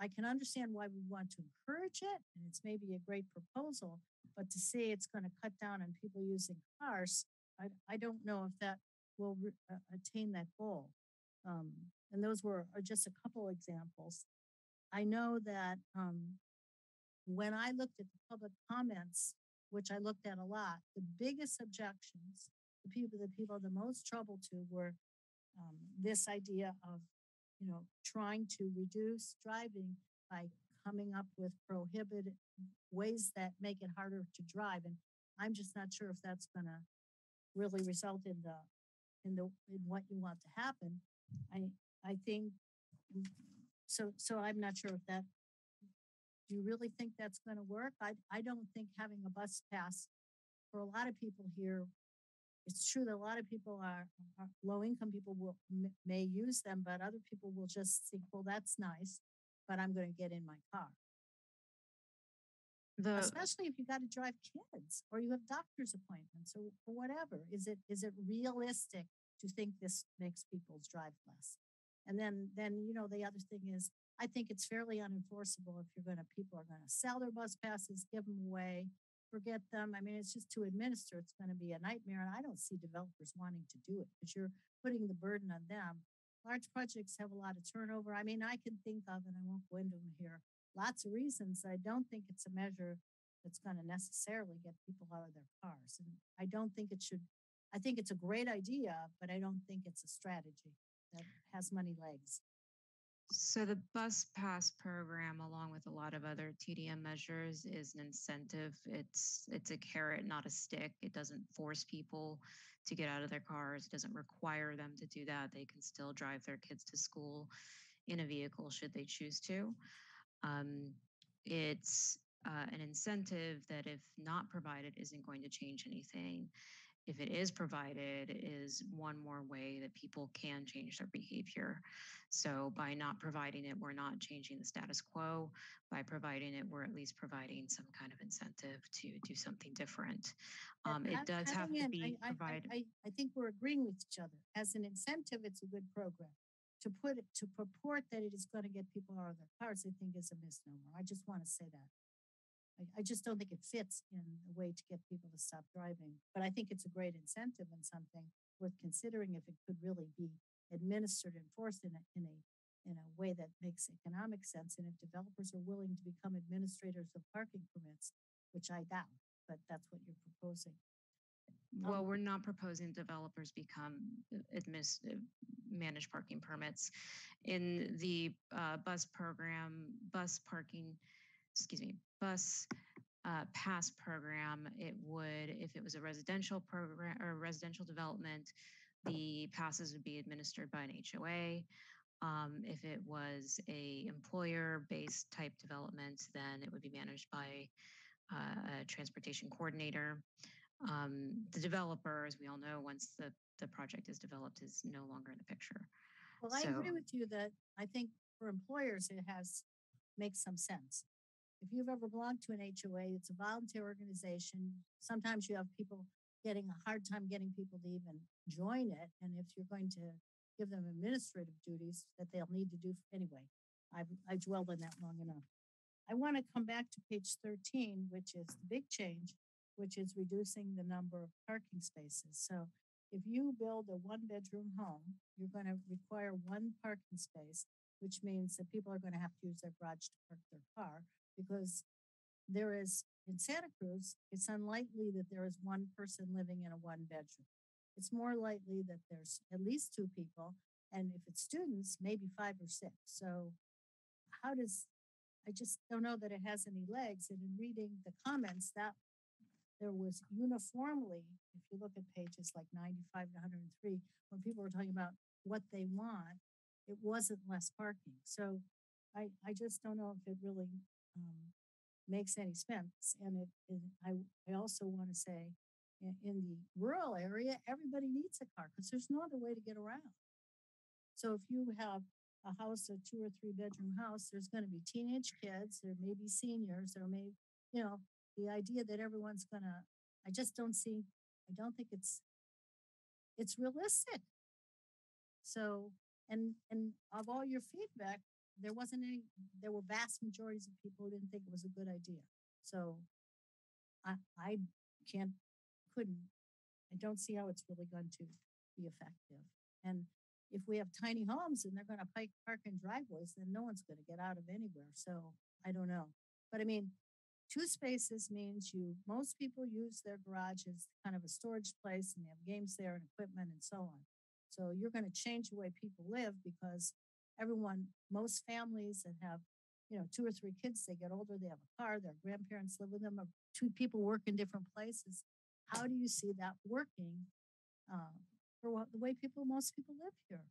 I can understand why we want to encourage it, and it's maybe a great proposal, but to say it's going to cut down on people using cars, I, I don't know if that will re- uh, attain that goal. Um, and those were are just a couple examples. I know that um, when I looked at the public comments, which I looked at a lot, the biggest objections, the people, the people the most trouble to were um, this idea of, you know, trying to reduce driving by coming up with prohibited ways that make it harder to drive. And I'm just not sure if that's going to really result in the in the in what you want to happen. I I think so. So I'm not sure if that. Do you really think that's going to work? I I don't think having a bus pass for a lot of people here it's true that a lot of people are, are low income people will m- may use them, but other people will just think, well, that's nice, but I'm going to get in my car. The Especially if you got to drive kids or you have doctor's appointments or, or whatever. Is it is it realistic to think this makes people drive less? And then then you know the other thing is I think it's fairly unenforceable if you're going to people are going to sell their bus passes, give them away, forget them. I mean, it's just to administer, it's going to be a nightmare. And I don't see developers wanting to do it because you're putting the burden on them. Large projects have a lot of turnover. I mean, I can think of, and I won't go into them here, lots of reasons. I don't think it's a measure that's going to necessarily get people out of their cars. And I don't think it should, I think it's a great idea, but I don't think it's a strategy that has many legs. So the bus pass program, along with a lot of other TDM measures, is an incentive. It's it's a carrot, not a stick. It doesn't force people to get out of their cars. It doesn't require them to do that. They can still drive their kids to school in a vehicle should they choose to. Um, it's uh, an incentive that, if not provided, isn't going to change anything. If it is provided, is one more way that people can change their behavior. So by not providing it, we're not changing the status quo. By providing it, we're at least providing some kind of incentive to do something different. Um, it does have to be I- I- provided. I, I think we're agreeing with each other. As an incentive, it's a good program. To put it, to purport that it is going to get people out of their cars, I think is a misnomer. I just want to say that. I, I just don't think it fits in a way to get people to stop driving. But I think it's a great incentive and something worth considering if it could really be administered and enforced in a, in a in a way that makes economic sense. And if developers are willing to become administrators of parking permits, which I doubt, but that's what you're proposing. well, we're not proposing developers become adminis, uh, manage parking permits. In the uh, bus program, bus parking, excuse me, bus uh, pass program, it would, if it was a residential program or residential development, the passes would be administered by an HOA. Um, if it was a employer-based type development, then it would be managed by uh, a transportation coordinator. Um, the developer, as we all know, once the, the project is developed, is no longer in the picture. Well, I agree with you that I think for employers, it has, makes some sense. If you've ever belonged to an HOA, it's a volunteer organization. Sometimes you have people getting a hard time getting people to even join it. And if you're going to give them administrative duties that they'll need to do anyway, I've, I've dwelled on that long enough. I want to come back to page 13, which is the big change, which is reducing the number of parking spaces. So if you build a one bedroom home, you're going to require one parking space, which means that people are going to have to use their garage to park their car because there is in Santa Cruz, it's unlikely that there is one person living in a one bedroom. It's more likely that there's at least two people, and if it's students, maybe five or six. So, how does I just don't know that it has any legs. And in reading the comments, that there was uniformly, if you look at pages like 95 to 103, when people were talking about what they want, it wasn't less parking. So I, I just don't know if it really um, makes any sense. And it, it I, I also want to say in, in the rural area, everybody needs a car because there's no other way to get around. So if you have a house, a two or three bedroom house, there's going to be teenage kids, there may be seniors, there may, you know, the idea that everyone's going to, I just don't see, I don't think it's, it's realistic. So, and, and of all your feedback, there wasn't any, there were vast majorities of people who didn't think it was a good idea. So I, I can't, couldn't, I don't see how it's really going to be effective. And if we have tiny homes and they're going to park in driveways, then no one's going to get out of anywhere. So I don't know. But I mean, two spaces means you, most people use their garage as kind of a storage place and they have games there and equipment and so on. So you're going to change the way people live because everyone, most families that have, you know, two or three kids, they get older, they have a car, their grandparents live with them, or two people work in different places. How do you see that working uh, for what, the way people, most people live here?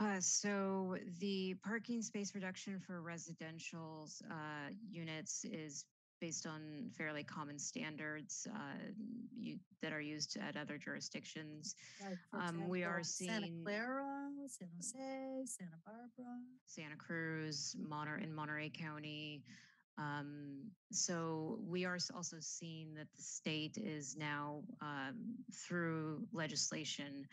Uh, so the parking space reduction for residential uh, units is based on fairly common standards uh, you, that are used at other jurisdictions. Like, for Um, we are example, Santa seeing Clara, San Jose, Santa Barbara. Santa Cruz, Monterey, in Monterey County. Um, so we are also seeing that the state is now um, through legislation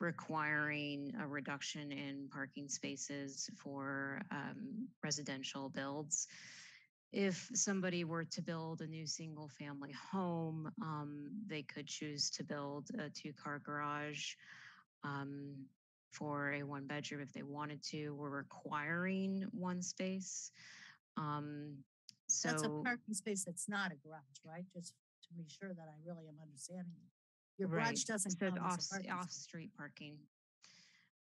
requiring a reduction in parking spaces for um, residential builds. If somebody were to build a new single family home, um, they could choose to build a two car garage um, for a one bedroom if they wanted to. We're requiring one space. Um, so That's a parking space that's not a garage, right? Just to be sure that I really am understanding you. Your garage Right. doesn't so off as a parking off street parking.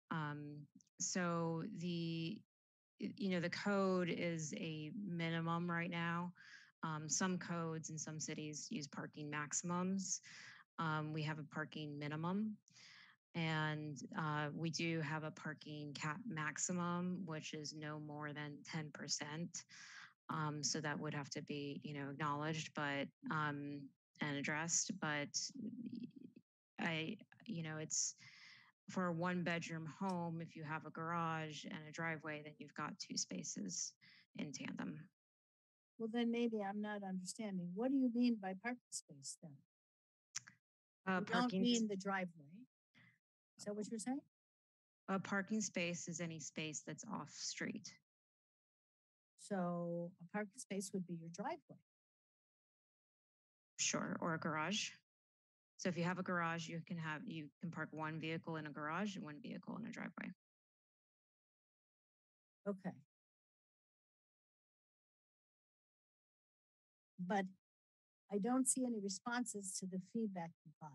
Um, so the you know the code is a minimum right now. Um, some codes in some cities use parking maximums. Um, we have a parking minimum. And uh, we do have a parking cap maximum, which is no more than 10%. Um, so that would have to be, you know, acknowledged, but um, and addressed. But I, you know, it's for a one bedroom home. If you have a garage and a driveway, then you've got two spaces in tandem. Well, then maybe I'm not understanding. What do you mean by parking space then? Uh, You don't parking, mean the driveway. Is that what you're saying? a parking space is any space that's off street. So a parking space would be your driveway. Sure, or a garage. So if you have a garage, you can have you can park one vehicle in a garage and one vehicle in a driveway. Okay. but I don't see any responses to the feedback you got.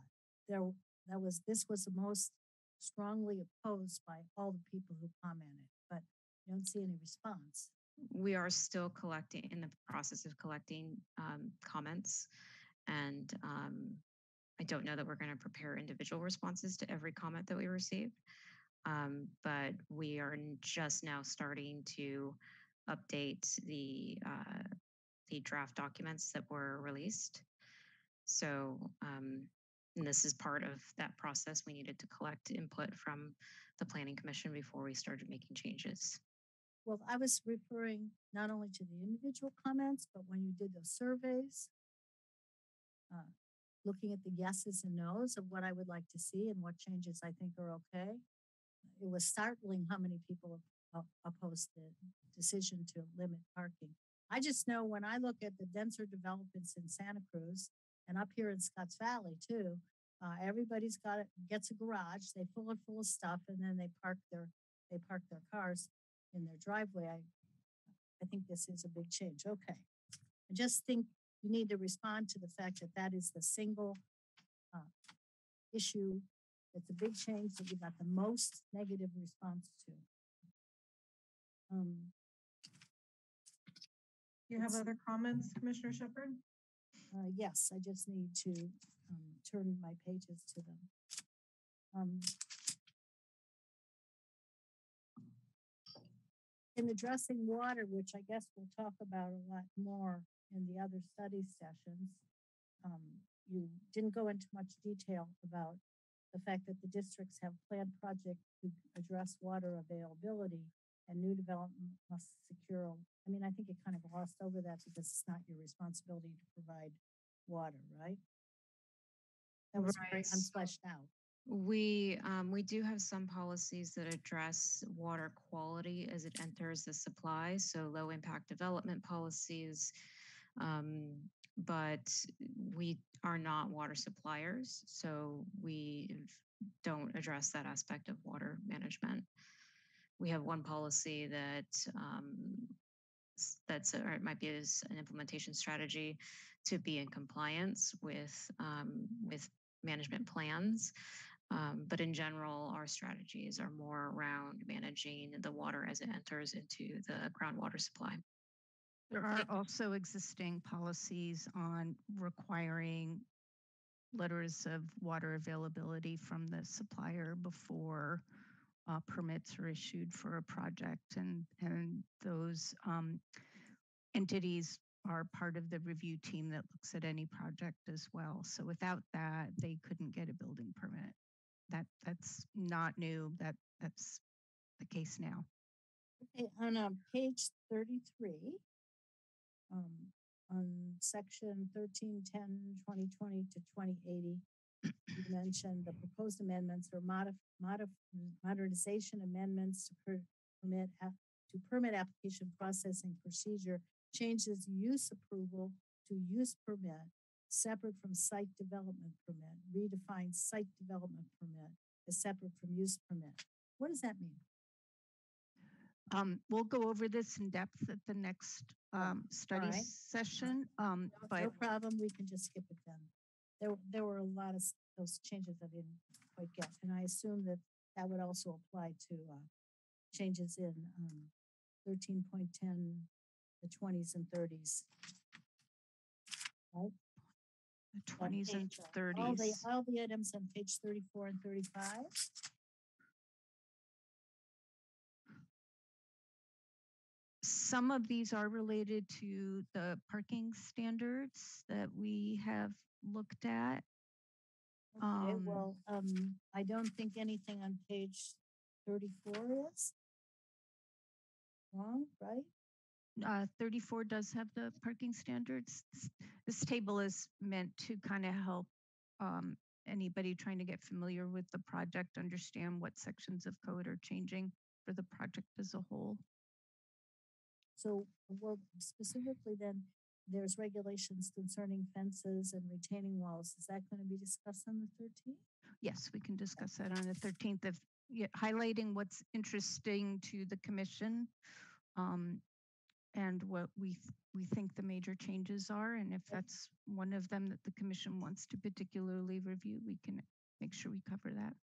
There, that was, this was the most strongly opposed by all the people who commented, but I don't see any response. We are still collecting, in the process of collecting um, comments. And um, I don't know that we're going to prepare individual responses to every comment that we receive. Um, but we are just now starting to update the uh, the draft documents that were released. So, um, and this is part of that process. We needed to collect input from the Planning Commission before we started making changes. Well, I was referring not only to the individual comments, but when you did those surveys, uh, looking at the yeses and nos of what I would like to see and what changes I think are okay. It was startling how many people op- opposed the decision to limit parking. I just know when I look at the denser developments in Santa Cruz and up here in Scotts Valley too, uh, everybody's got it, gets a garage, they fill it full of stuff and then they park their, they park their cars in their driveway. I, I think this is a big change. Okay. I just think you need to respond to the fact that that is the single uh, issue. It's a big change that you got the most negative response to. Um, Do you have other comments, Commissioner Shepherd? uh, yes, I just need to um, turn my pages to them. Um, in addressing water, which I guess we'll talk about a lot more in the other study sessions, um, you didn't go into much detail about the fact that the districts have planned projects to address water availability and new development must secure. I mean, I think it kind of glossed over that because it's not your responsibility to provide water, right? That was very Right. unfleshed out. We um, we do have some policies that address water quality as it enters the supply, so low impact development policies. Um, but we are not water suppliers, so we don't address that aspect of water management. We have one policy that um, that's or it might be as an implementation strategy to be in compliance with um, with management plans. Um, but in general, our strategies are more around managing the water as it enters into the groundwater supply. There are also existing policies on requiring letters of water availability from the supplier before uh, permits are issued for a project, and and those um, entities are part of the review team that looks at any project as well. So without that, they couldn't get a building permit. That that's not new. That that's the case now. Okay, on um, page thirty-three, um, on section 1310 2020 to twenty eighty, you mentioned the proposed amendments or modif- modif- modernization amendments to per- permit to permit application processing procedure changes use approval to use permit, separate from site development permit, redefines site development permit as separate from use permit. What does that mean? Um, we'll go over this in depth at the next um, study right. session. Um, No- but No problem, we can just skip it then. There, there were a lot of those changes I didn't quite get, and I assume that that would also apply to uh, changes in um, thirteen point ten, the twenties and thirties. Right? the 20s and page, uh, All the, all the items on page thirty-four and thirty-five. Some of these are related to the parking standards that we have looked at. Okay, Um, well, um, I don't think anything on page thirty-four is. Wrong, right? Uh, 34 does have the parking standards. This- This table is meant to kind of help um, anybody trying to get familiar with the project understand what sections of code are changing for the project as a whole. So, well, specifically then, there's regulations concerning fences and retaining walls. Is that going to be discussed on the thirteenth? Yes, we can discuss that on the 13th of, yeah, highlighting what's interesting to the commission. Um, and what we th- we think the major changes are. And if that's one of them that the commission wants to particularly review, we can make sure we cover that.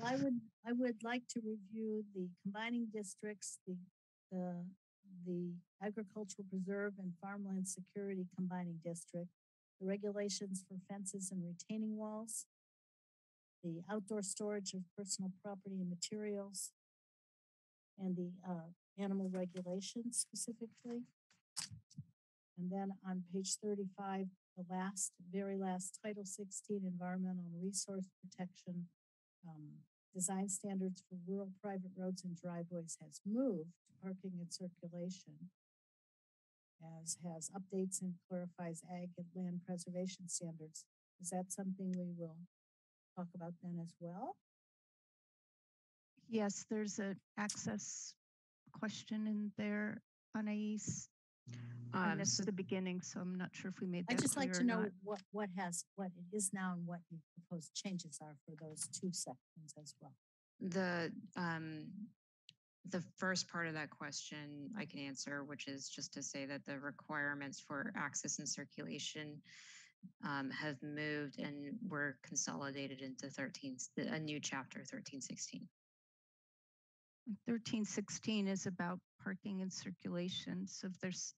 Well, I would, I would like to review the combining districts, the, the, the agricultural preserve and farmland security combining district, the regulations for fences and retaining walls, the outdoor storage of personal property and materials, and the, uh, animal regulations specifically. And then on page thirty-five, the last, very last, Title sixteen, Environmental Resource Protection, um, design standards for rural private roads and driveways has moved parking and circulation. As has updates and clarifies ag and land preservation standards. Is that something we will talk about then as well? Yes, there's a access question in there, Anais. I Um, missed so- the beginning, so I'm not sure if we made I'd just like to know not. what, what has, what it is now and what the proposed changes are for those two sections as well. The um the first part of that question I can answer, which is just to say that the requirements for access and circulation um, have moved and were consolidated into 13, a new chapter 1316. 1316 is about parking and circulation. So if there's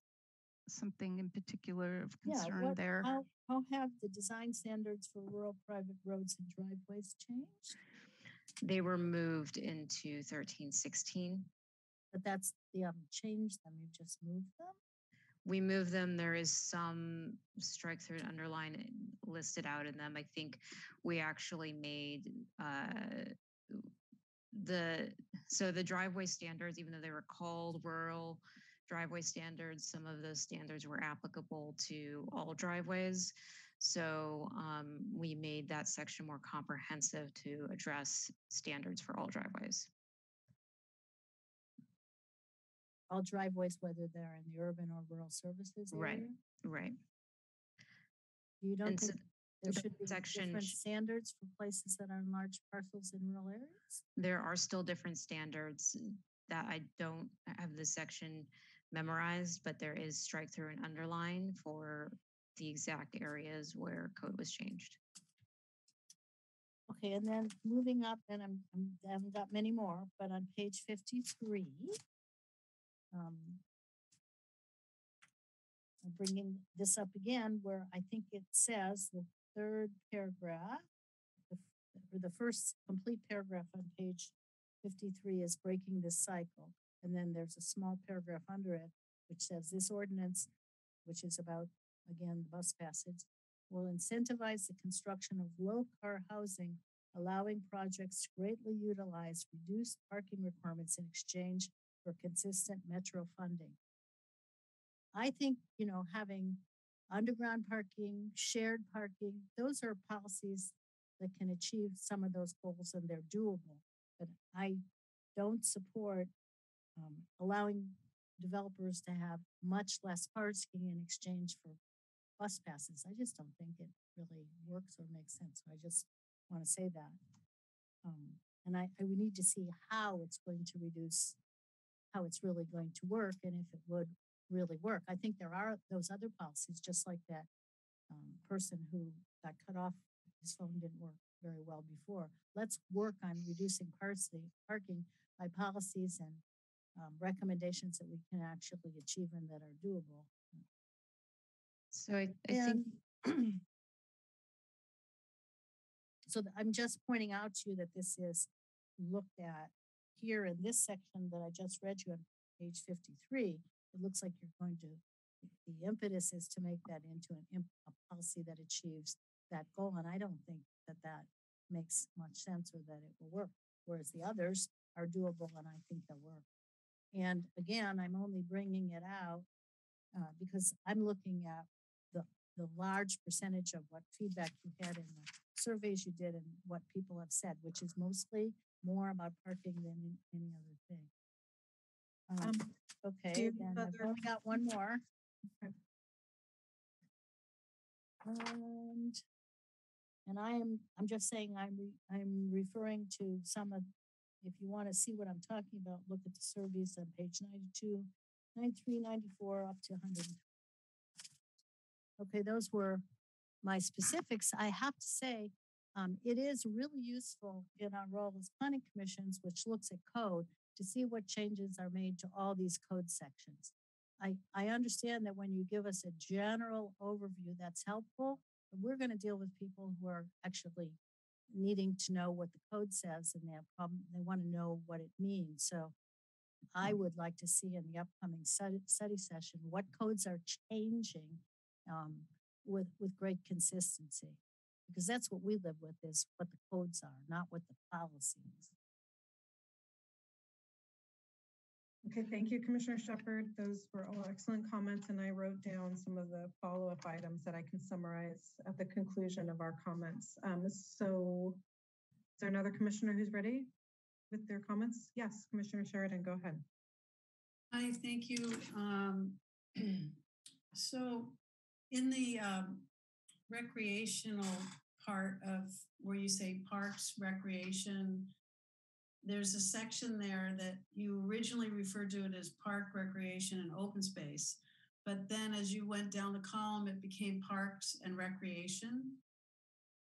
something in particular of Yeah, concern what, there. how, how have the design standards for rural private roads and driveways changed? They were moved into 1316. But that's, you haven't changed them, you've just moved them? We move them. There is some strike through and underline listed out in them. I think we actually made uh, the so the driveway standards, even though they were called rural driveway standards, some of those standards were applicable to all driveways. So um, we made that section more comprehensive to address standards for all driveways. All driveways, whether they're in the urban or rural services area? Right, right. You don't And so think there should be section different standards for places that are in large parcels in rural areas? there are still different standards that I don't have the section memorized, but there is strike through and underline for the exact areas where code was changed. Okay, and then moving up, and I'm, I'm, I haven't got many more, but on page fifty-three, um, I'm bringing this up again where I think it says the third paragraph, the, or the first complete paragraph on page fifty-three is breaking this cycle. And then there's a small paragraph under it, which says this ordinance, which is about, again, the bus passage, will incentivize the construction of low-car housing, allowing projects to greatly utilize reduced parking requirements in exchange for consistent metro funding. I think, you know, having underground parking, shared parking, those are policies that can achieve some of those goals and they're doable. But I don't support um, allowing developers to have much less parking in exchange for bus passes. I just don't think it really works or makes sense. So I just want to say that. Um, and I, I would need to see how it's going to reduce, how it's really going to work and if it would really work. I think there are those other policies, just like that um, person who got cut off, his phone didn't work very well before. Let's work on reducing parking by policies and um, recommendations that we can actually achieve and that are doable. So I, I think so I'm just pointing out to you that this is looked at here in this section that I just read you on page fifty-three. It looks like you're going to, the impetus is to make that into an, imp- a policy that achieves that goal. And I don't think that that makes much sense or that it will work. Whereas the others are doable and I think they'll work. And again, I'm only bringing it out uh, because I'm looking at the, large percentage of what feedback you had in the surveys you did and what people have said, which is mostly more about parking than any other thing. Um, Um, okay, then I've only got one more. And, and I am, I'm just saying, I'm, re- I'm referring to some of, if you want to see what I'm talking about, look at the surveys on page ninety-two 93, 94, up to 100. Okay, those were my specifics. I have to say, um, it is really useful in our role as planning commissions, which looks at code, to see what changes are made to all these code sections. I, I understand that when you give us a general overview, that's helpful, but we're going to deal with people who are actually needing to know what the code says and they have problem, they want to know what it means. So I would like to see in the upcoming study, study session what codes are changing um, with with great consistency, because that's what we live with is what the codes are, not what the policy is. Okay, thank you, Commissioner Shepherd. Those were all excellent comments, and I wrote down some of the follow-up items that I can summarize at the conclusion of our comments. Um, so is there another commissioner who's ready with their comments? Yes, Commissioner Sheridan, go ahead. Hi, thank you. Um, so in the um, recreational part of where you say parks, recreation, there's a section there that you originally referred to it as park, recreation, and open space. But then as you went down the column, it became parks and recreation.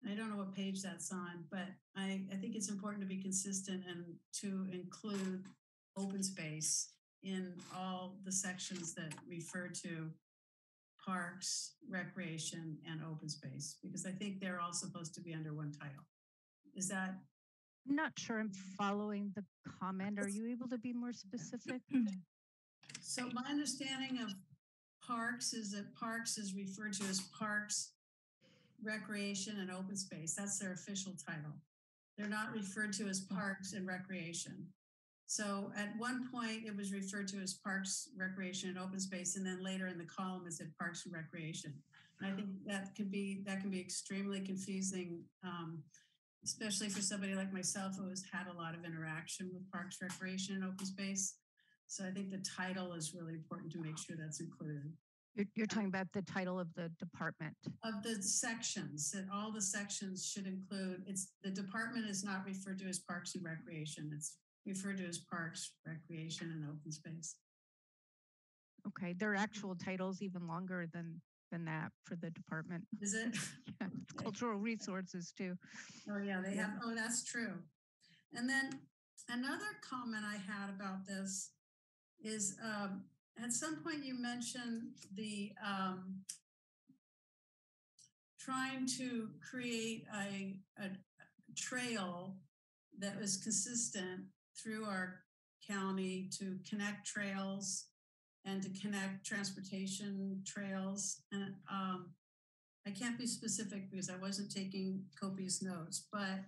I don't know what page that's on, but I, I think it's important to be consistent and to include open space in all the sections that refer to parks, recreation, and open space, because I think they're all supposed to be under one title. Is that I'm not sure I'm mm. following the comment. Are you able to be more specific? So my understanding of parks is that parks is referred to as parks, recreation, and open space. That's their official title. They're not referred to as mm. parks and recreation. So at one point, it was referred to as parks, recreation, and open space, and then later in the column it said parks and recreation. And I think that could be that can be extremely confusing um, especially for somebody like myself who has had a lot of interaction with parks, recreation, and open space. So I think the title is really important to make sure that's included. You're, you're talking about the title of the department. Of the sections, that all the sections should include, it's, the department is not referred to as Parks and Recreation. It's referred to as Parks, Recreation, and Open Space. Okay, their actual title's even longer than than that for the department. Is it? yeah, cultural resources too. Oh yeah, they have. Oh, that's true. And then another comment I had about this is um, at some point you mentioned the um, trying to create a, a trail that was consistent through our county to connect trails and to connect transportation trails. And um, I can't be specific because I wasn't taking copious notes, but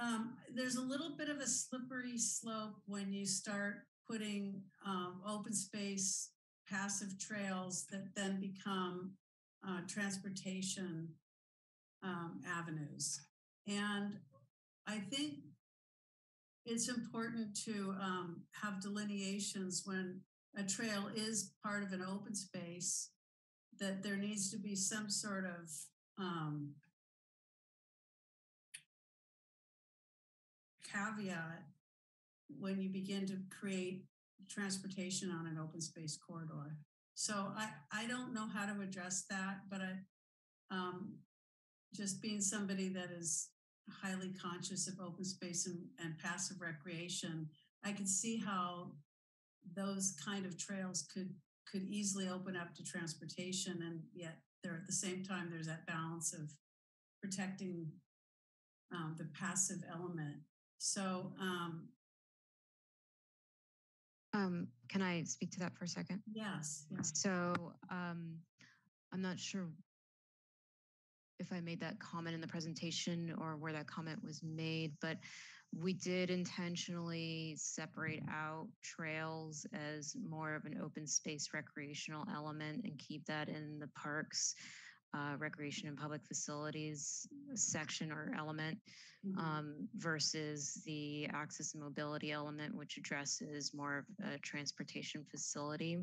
um, there's a little bit of a slippery slope when you start putting um, open space passive trails that then become uh, transportation um, avenues. And I think it's important to um, have delineations when a trail is part of an open space, that there needs to be some sort of um, caveat when you begin to create transportation on an open space corridor. So I, I don't know how to address that, but I, um, just being somebody that is highly conscious of open space and, and passive recreation, I could see how those kind of trails could could easily open up to transportation and yet there at the same time there's that balance of protecting um, the passive element so um, um, can I speak to that for a second? Yes. yes. So um, I'm not sure if I made that comment in the presentation or where that comment was made, but we did intentionally separate out trails as more of an open space recreational element and keep that in the parks, uh, recreation and public facilities section or element mm-hmm. um, versus the access and mobility element, which addresses more of a transportation facility.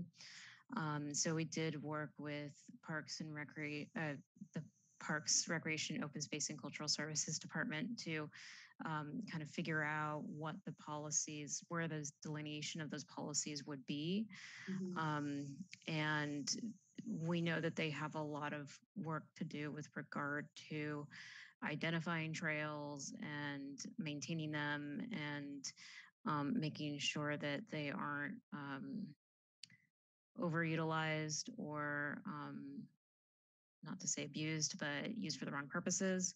Um, so we did work with Parks and Recreation, uh, the Parks, Recreation, Open Space, and Cultural Services Department to um, kind of figure out what the policies, where those delineation of those policies would be. Um, and we know that they have a lot of work to do with regard to identifying trails and maintaining them and um, making sure that they aren't um, overutilized or um, not to say abused, but used for the wrong purposes.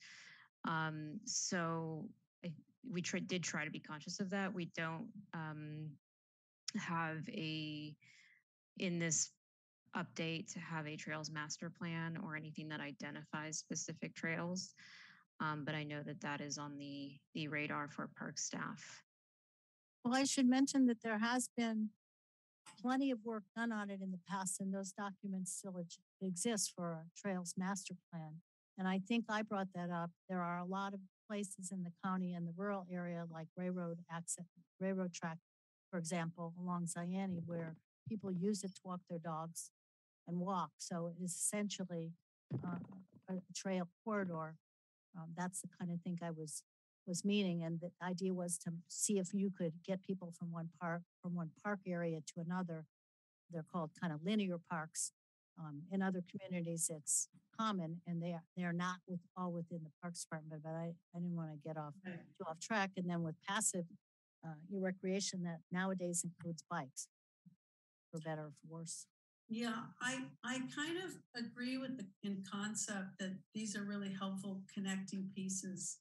Um, so we did try to be conscious of that. We don't um, have a in this update to have a trails master plan or anything that identifies specific trails. Um, but I know that that is on the the radar for park staff. Well, I should mention that there has been plenty of work done on it in the past, and those documents still exist for Trails Master Plan. And I think I brought that up. There are a lot of places in the county and the rural area, like railroad access, railroad track, for example, along Ziani, where people use it to walk their dogs and walk. So it is essentially uh, a trail corridor. Um, that's the kind of thing I was was meaning, and the idea was to see if you could get people from one park from one park area to another. They're called kind of linear parks. Um, in other communities, it's common, and they are they are not with all within the Parks Department. But I I didn't want to get off too off track. And then with passive uh, recreation, that nowadays includes bikes, for better or for worse. Yeah, I, I kind of agree with the, in concept that these are really helpful connecting pieces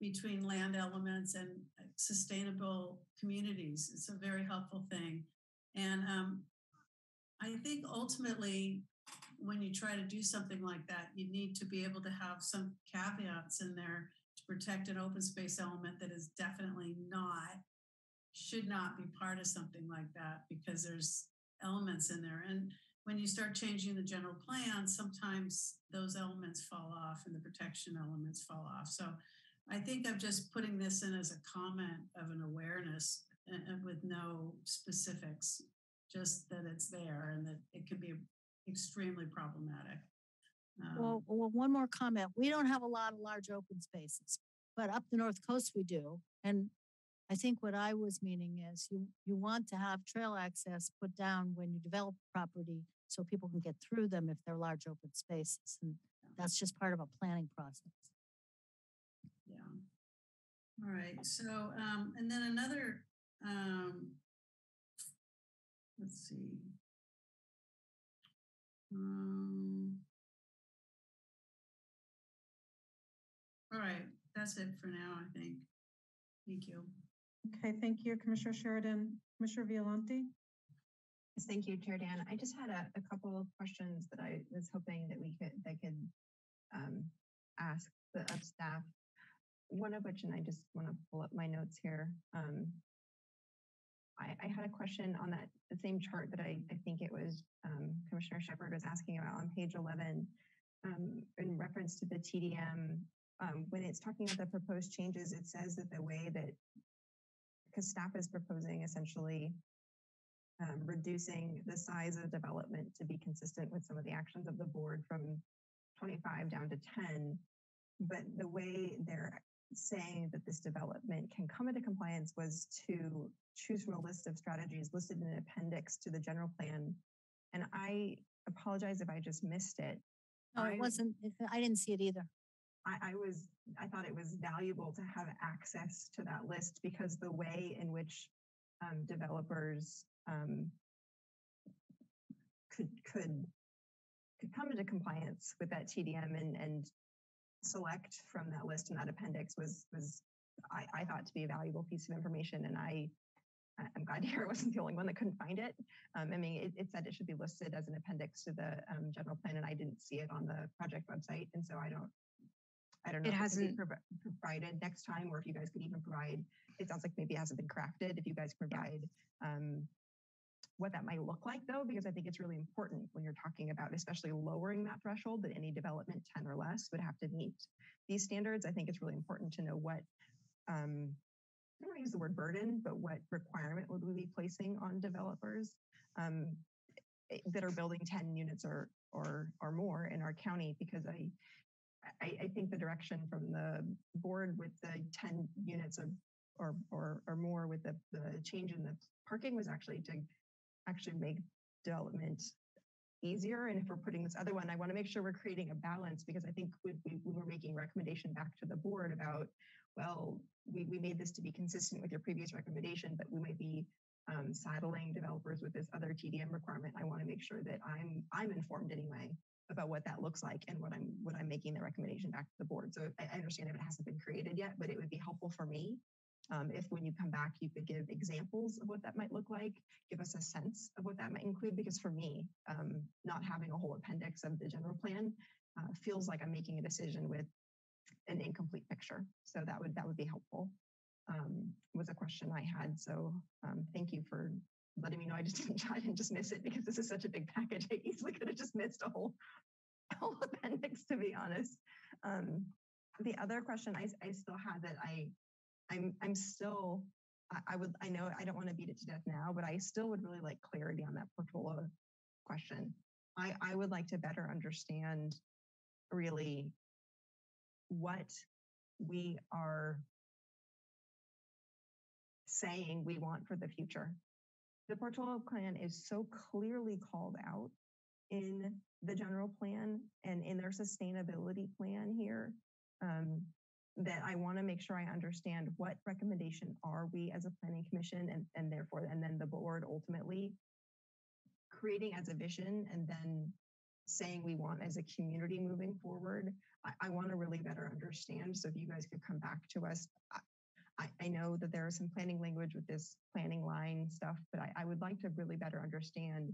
between land elements and uh, sustainable communities. It's a very helpful thing. And um, I think ultimately, when you try to do something like that, you need to be able to have some caveats in there to protect an open space element that is definitely not, should not be part of something like that because there's elements in there. And when you start changing the general plan, sometimes those elements fall off and the protection elements fall off. So I think I'm just putting this in as a comment of an awareness and, and with no specifics, just that it's there and that it can be extremely problematic. Um, Well, well, one more comment. We don't have a lot of large open spaces, but up the North Coast we do. And I think what I was meaning is you, you want to have trail access put down when you develop property so people can get through them if they're large open spaces. And that's just part of a planning process. Yeah. All right. So, um, and then another, um, let's see. Um, all right. That's it for now, I think. Thank you. Okay, thank you, Commissioner Sheridan. Commissioner Violante? Yes, thank you, Chair Dann. I just had a, a couple of questions that I was hoping that we could, that could um, ask the staff. One of which, and I just want to pull up my notes here. Um, I, I had a question on that, the same chart that I, I think it was um, Commissioner Shepherd was asking about on page 11 um, in reference to the TDM. Um, when it's talking about the proposed changes, it says that the way that, because staff is proposing essentially um, reducing the size of development to be consistent with some of the actions of the board from 25 down to 10. But the way they're saying that this development can come into compliance was to choose from a list of strategies listed in an appendix to the general plan. And I apologize if I just missed it. No, I- it wasn't, I didn't see it either. I, I was, I thought it was valuable to have access to that list because the way in which um, developers um, could could could come into compliance with that TDM and and select from that list and that appendix was was I, I thought to be a valuable piece of information and I I'm glad to hear I wasn't the only one that couldn't find it. Um, I mean, it, it said it should be listed as an appendix to the um, general plan, and I didn't see it on the project website, and so I don't I don't know It if it can be hasn't- provi- provided next time, or if you guys could even provide, it sounds like maybe it hasn't been crafted, if you guys provide um, what that might look like though, because I think it's really important when you're talking about especially lowering that threshold that any development 10 or less would have to meet these standards. I think it's really important to know what, um, I don't want to use the word burden, but what requirement would we be placing on developers um, eh, that are building 10 units or or or more in our county? Because I I, I think the direction from the board with the 10 units of or or or more with the, the change in the parking was actually to actually make development easier. And if we're putting this other one, I want to make sure we're creating a balance because I think we, we, we were making recommendation back to the board about, well, we, we made this to be consistent with your previous recommendation, but we might be um, saddling developers with this other TDM requirement. I want to make sure that I'm I'm informed anyway about what that looks like and what I'm what I'm making the recommendation back to the board. So I, I understand if it hasn't been created yet, but it would be helpful for me um, if when you come back, you could give examples of what that might look like, give us a sense of what that might include. Because for me, um, not having a whole appendix of the general plan uh, feels like I'm making a decision with an incomplete picture. So that would that would be helpful. Um, was a question I had. So um, thank you for letting me know. I just didn't I didn't just miss it because this is such a big package. I easily could have just missed a whole whole appendix to be honest. Um, the other question I, I still had that I I'm I'm still I, I would I know I don't want to beat it to death now, but I still would really like clarity on that Portola question. I, I would like to better understand really what we are saying we want for the future. The Portola plan is so clearly called out in the general plan and in their sustainability plan here um, that I want to make sure I understand what recommendation are we as a planning commission and, and therefore, and then the board ultimately creating as a vision and then saying we want as a community moving forward. I, I want to really better understand. So if you guys could come back to us, I, I know that there is some planning language with this planning line stuff, but I, I would like to really better understand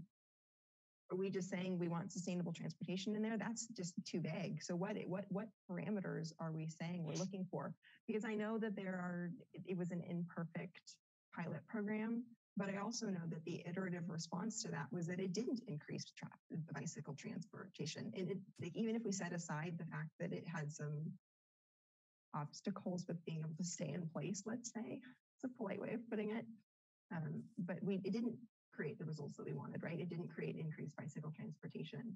are we just saying we want sustainable transportation in there? That's just too vague. So what what what parameters are we saying we're looking for? Because I know that there are it, was an imperfect pilot program, but I also know that the iterative response to that was that it didn't increase tra- bicycle transportation. And it, like, even if we set aside the fact that it had some obstacles with being able to stay in place, let's say, it's a polite way of putting it. Um, but we it didn't create the results that we wanted, right? It didn't create increased bicycle transportation,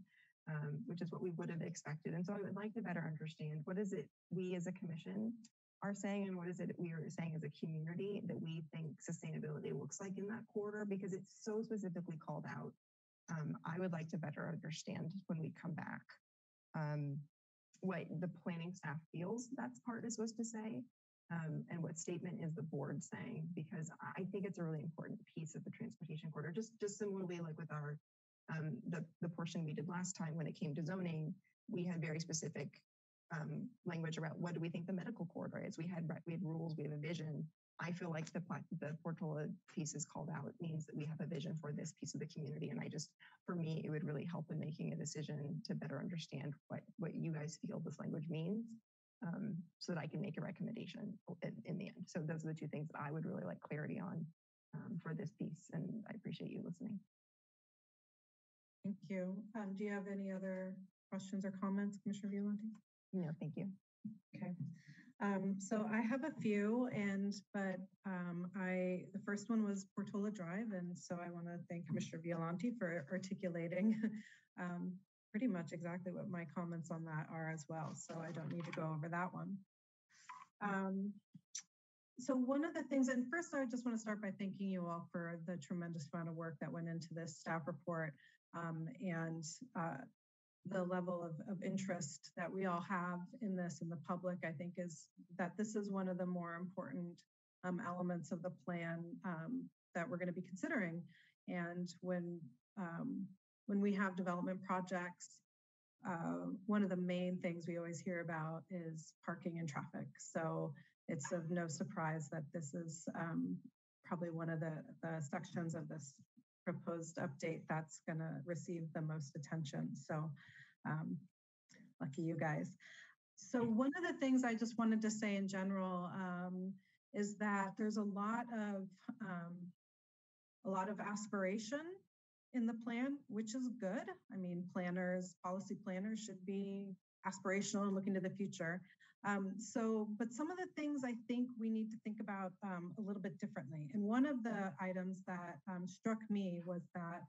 um, which is what we would have expected. And so I would like to better understand what is it we as a commission are saying and what is it we are saying as a community that we think sustainability looks like in that quarter because it's so specifically called out. Um, I would like to better understand when we come back um, what the planning staff feels that's part is supposed to say um, and what statement is the board saying? Because I think it's a really important piece of the transportation corridor. Just just similarly, like with our um, the the portion we did last time when it came to zoning, we had very specific um, language about what do we think the medical corridor is. We had we had rules, we have a vision. I feel like the the Portola piece is called out means that we have a vision for this piece of the community, and I just for me it would really help in making a decision to better understand what what you guys feel this language means um, so that I can make a recommendation in, in, the end. So those are the two things that I would really like clarity on um, for this piece. And I appreciate you listening. Thank you. Um, do you have any other questions or comments, Commissioner Violante? No, thank you. Okay. Um, so I have a few, and but um, I the first one was Portola Drive, and so I want to thank Commissioner Violante for articulating um, pretty much exactly what my comments on that are as well. So I don't need to go over that one. Um, so one of the things, and first I just want to start by thanking you all for the tremendous amount of work that went into this staff report um, and uh, the level of, of interest that we all have in this in the public, I think is that this is one of the more important um, elements of the plan um, that we're going to be considering. And when um, when we have development projects, uh, one of the main things we always hear about is parking and traffic. So it's of no surprise that this is um, probably one of the, the sections of this proposed update that's going to receive the most attention. So um, lucky you guys. So one of the things I just wanted to say in general um, is that there's a lot of um, a lot of aspiration in the plan, which is good. I mean, planners, policy planners should be aspirational and looking to the future. Um, so, but some of the things I think we need to think about um, a little bit differently. And one of the items that um, struck me was that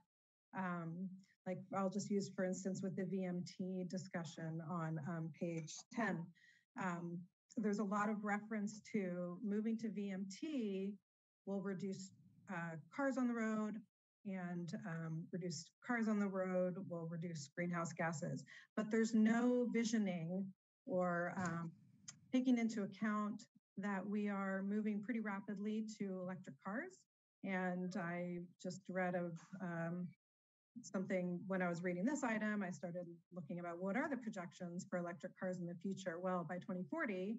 Um, like I'll just use, for instance, with the VMT discussion on um, page 10. Um, there's a lot of reference to moving to VMT will reduce uh, cars on the road and um, reduce cars on the road will reduce greenhouse gases. But there's no visioning or um, taking into account that we are moving pretty rapidly to electric cars. And I just read of um, something when I was reading this item, I started looking about what are the projections for electric cars in the future. Well, by 2040,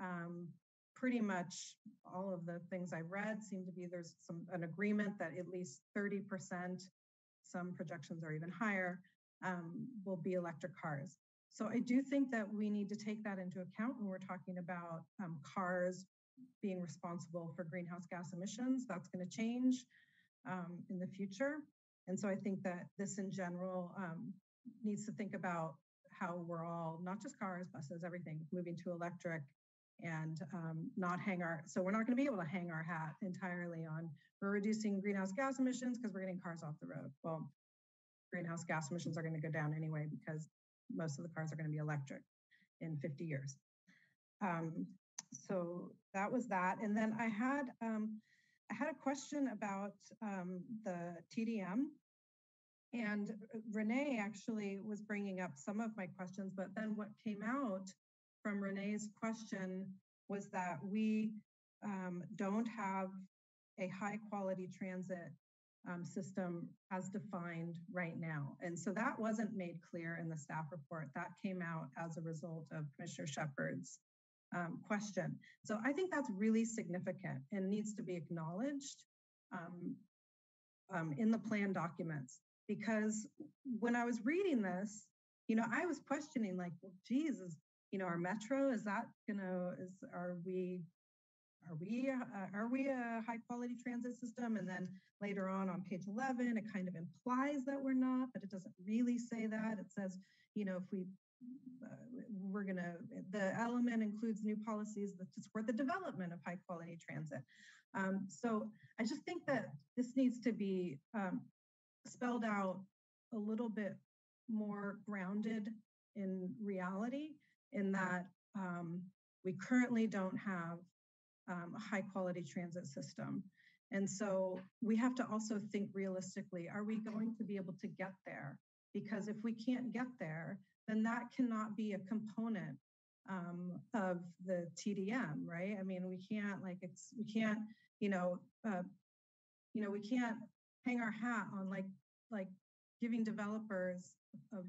um, pretty much all of the things I've read seem to be there's some an agreement that at least 30%, some projections are even higher, um, will be electric cars. So I do think that we need to take that into account when we're talking about um, cars being responsible for greenhouse gas emissions. That's going to change um, in the future. And so I think that this in general um, needs to think about how we're all, not just cars, buses, everything, moving to electric and um, not hang our, so we're not going to be able to hang our hat entirely on we're reducing greenhouse gas emissions because we're getting cars off the road. Well, greenhouse gas emissions are going to go down anyway because most of the cars are going to be electric in 50 years. Um, so that was that. And then I had um, I had a question about um, the TDM. And Renee actually was bringing up some of my questions, but then what came out from Renee's question was that we um, don't have a high quality transit um, system as defined right now. And so that wasn't made clear in the staff report. That came out as a result of Commissioner Shepherd's um, question. So I think that's really significant and needs to be acknowledged um, um, in the plan documents. Because when I was reading this, you know, I was questioning like, well, Jesus, you know, our metro is that gonna is are we are we uh, are we a high quality transit system? And then later on on page 11, it kind of implies that we're not, but it doesn't really say that. It says, you know, if we uh, we're going to, the element includes new policies that support the development of high quality transit. Um, so I just think that this needs to be um, spelled out a little bit more grounded in reality in that um, we currently don't have um, a high quality transit system. And so we have to also think realistically, are we going to be able to get there? Because if we can't get there, then that cannot be a component um, of the TDM, right? I mean, we can't like it's we can't, you know, uh, you know, we can't hang our hat on like like giving developers of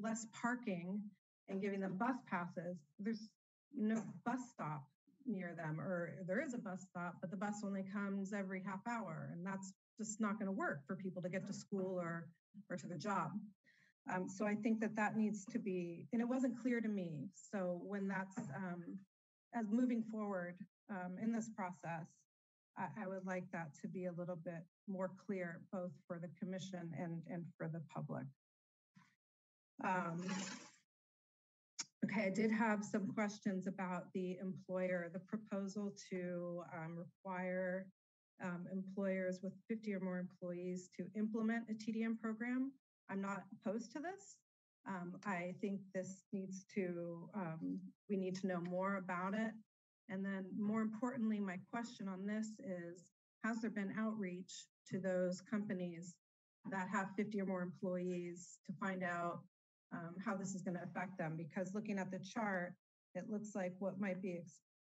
less parking and giving them bus passes. There's no bus stop near them, or there is a bus stop, but the bus only comes every half hour, and that's just not going to work for people to get to school or or to the job. Um, so I think that that needs to be, and it wasn't clear to me. So when that's um, as moving forward um, in this process, I, I, would like that to be a little bit more clear, both for the commission and and for the public. Okay, I did have some questions about the employer, the proposal to um, require um, employers with 50 or more employees to implement a TDM program. I'm not opposed to this. Um, I think this needs to, um, we need to know more about it. And then more importantly, my question on this is, has there been outreach to those companies that have 50 or more employees to find out um, how this is going to affect them? Because looking at the chart, it looks like what might be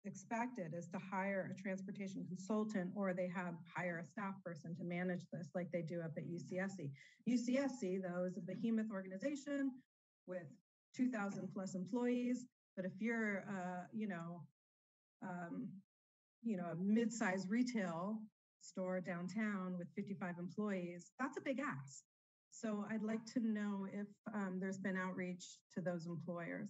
expected is to hire a transportation consultant or they have hire a staff person to manage this like they do up at UCSC. UCSC though is a behemoth organization with 2000 plus employees, but if you're uh, you know um, you know a mid-sized retail store downtown with 55 employees, that's a big ask. So I'd like to know if um, there's been outreach to those employers.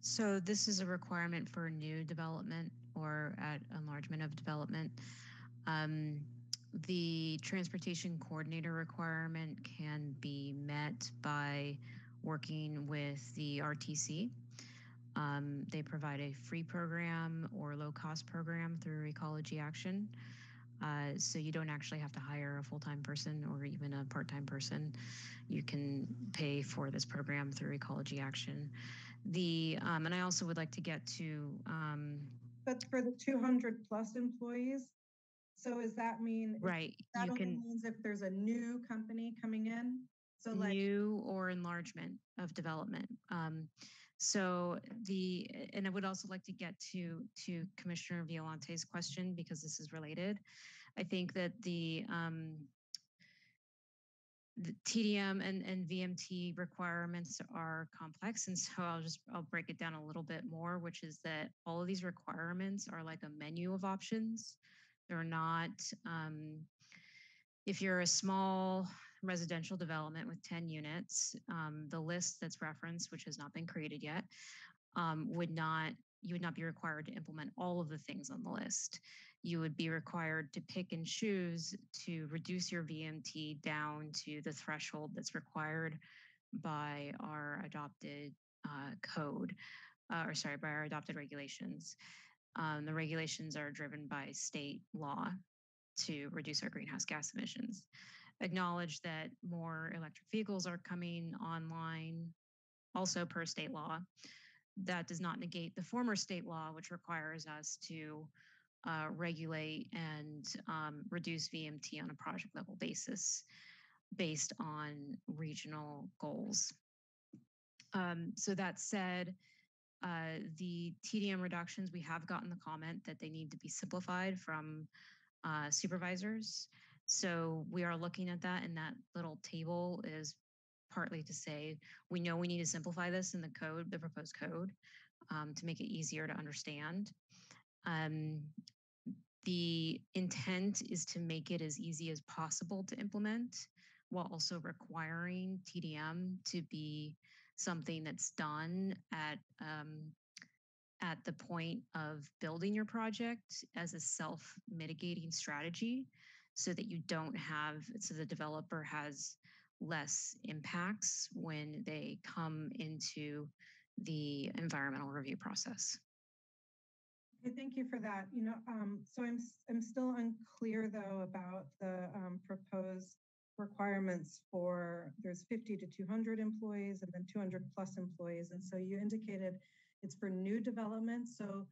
So this is a requirement for new development or at enlargement of development. Um, the transportation coordinator requirement can be met by working with the RTC. Um, they provide a free program or low cost program through Ecology Action. Uh, so you don't actually have to hire a full-time person or even a part-time person. You can pay for this program through Ecology Action. The um, and I also would like to get to um, But for the two hundred plus employees, so does that mean? Right, That you only can- means if there's a new company coming in? So like, new or enlargement of development. Um, so the, and I would also like to get to, to Commissioner Violante's question because this is related. I think that the, um, the TDM and, and VMT requirements are complex. And so I'll just, I'll break it down a little bit more, which is that all of these requirements are like a menu of options. They're not, um, if you're a small residential development with 10 units, um, the list that's referenced, which has not been created yet, um, would not, you would not be required to implement all of the things on the list. You would be required to pick and choose to reduce your VMT down to the threshold that's required by our adopted uh, code, uh, or sorry, by our adopted regulations. Um, the regulations are driven by state law to reduce our greenhouse gas emissions. Acknowledge that more electric vehicles are coming online, also per state law. That does not negate the former state law, which requires us to uh, regulate and um, reduce VMT on a project level basis based on regional goals. Um, so that said, uh, the TDM reductions, we have gotten the comment that they need to be simplified from uh, supervisors. So we are looking at that, and that little table is partly to say we know we need to simplify this in the code, the proposed code, um, to make it easier to understand. Um, the intent is to make it as easy as possible to implement while also requiring TDM to be something that's done at um, at the point of building your project as a self mitigating strategy so that you don't have so the developer has less impacts when they come into the environmental review process. Okay, thank you for that. You know, um, so I'm, I'm still unclear though about the, um, proposed requirements for, there's 50 to 200 employees and then 200 plus employees. And so you indicated it's for new development. So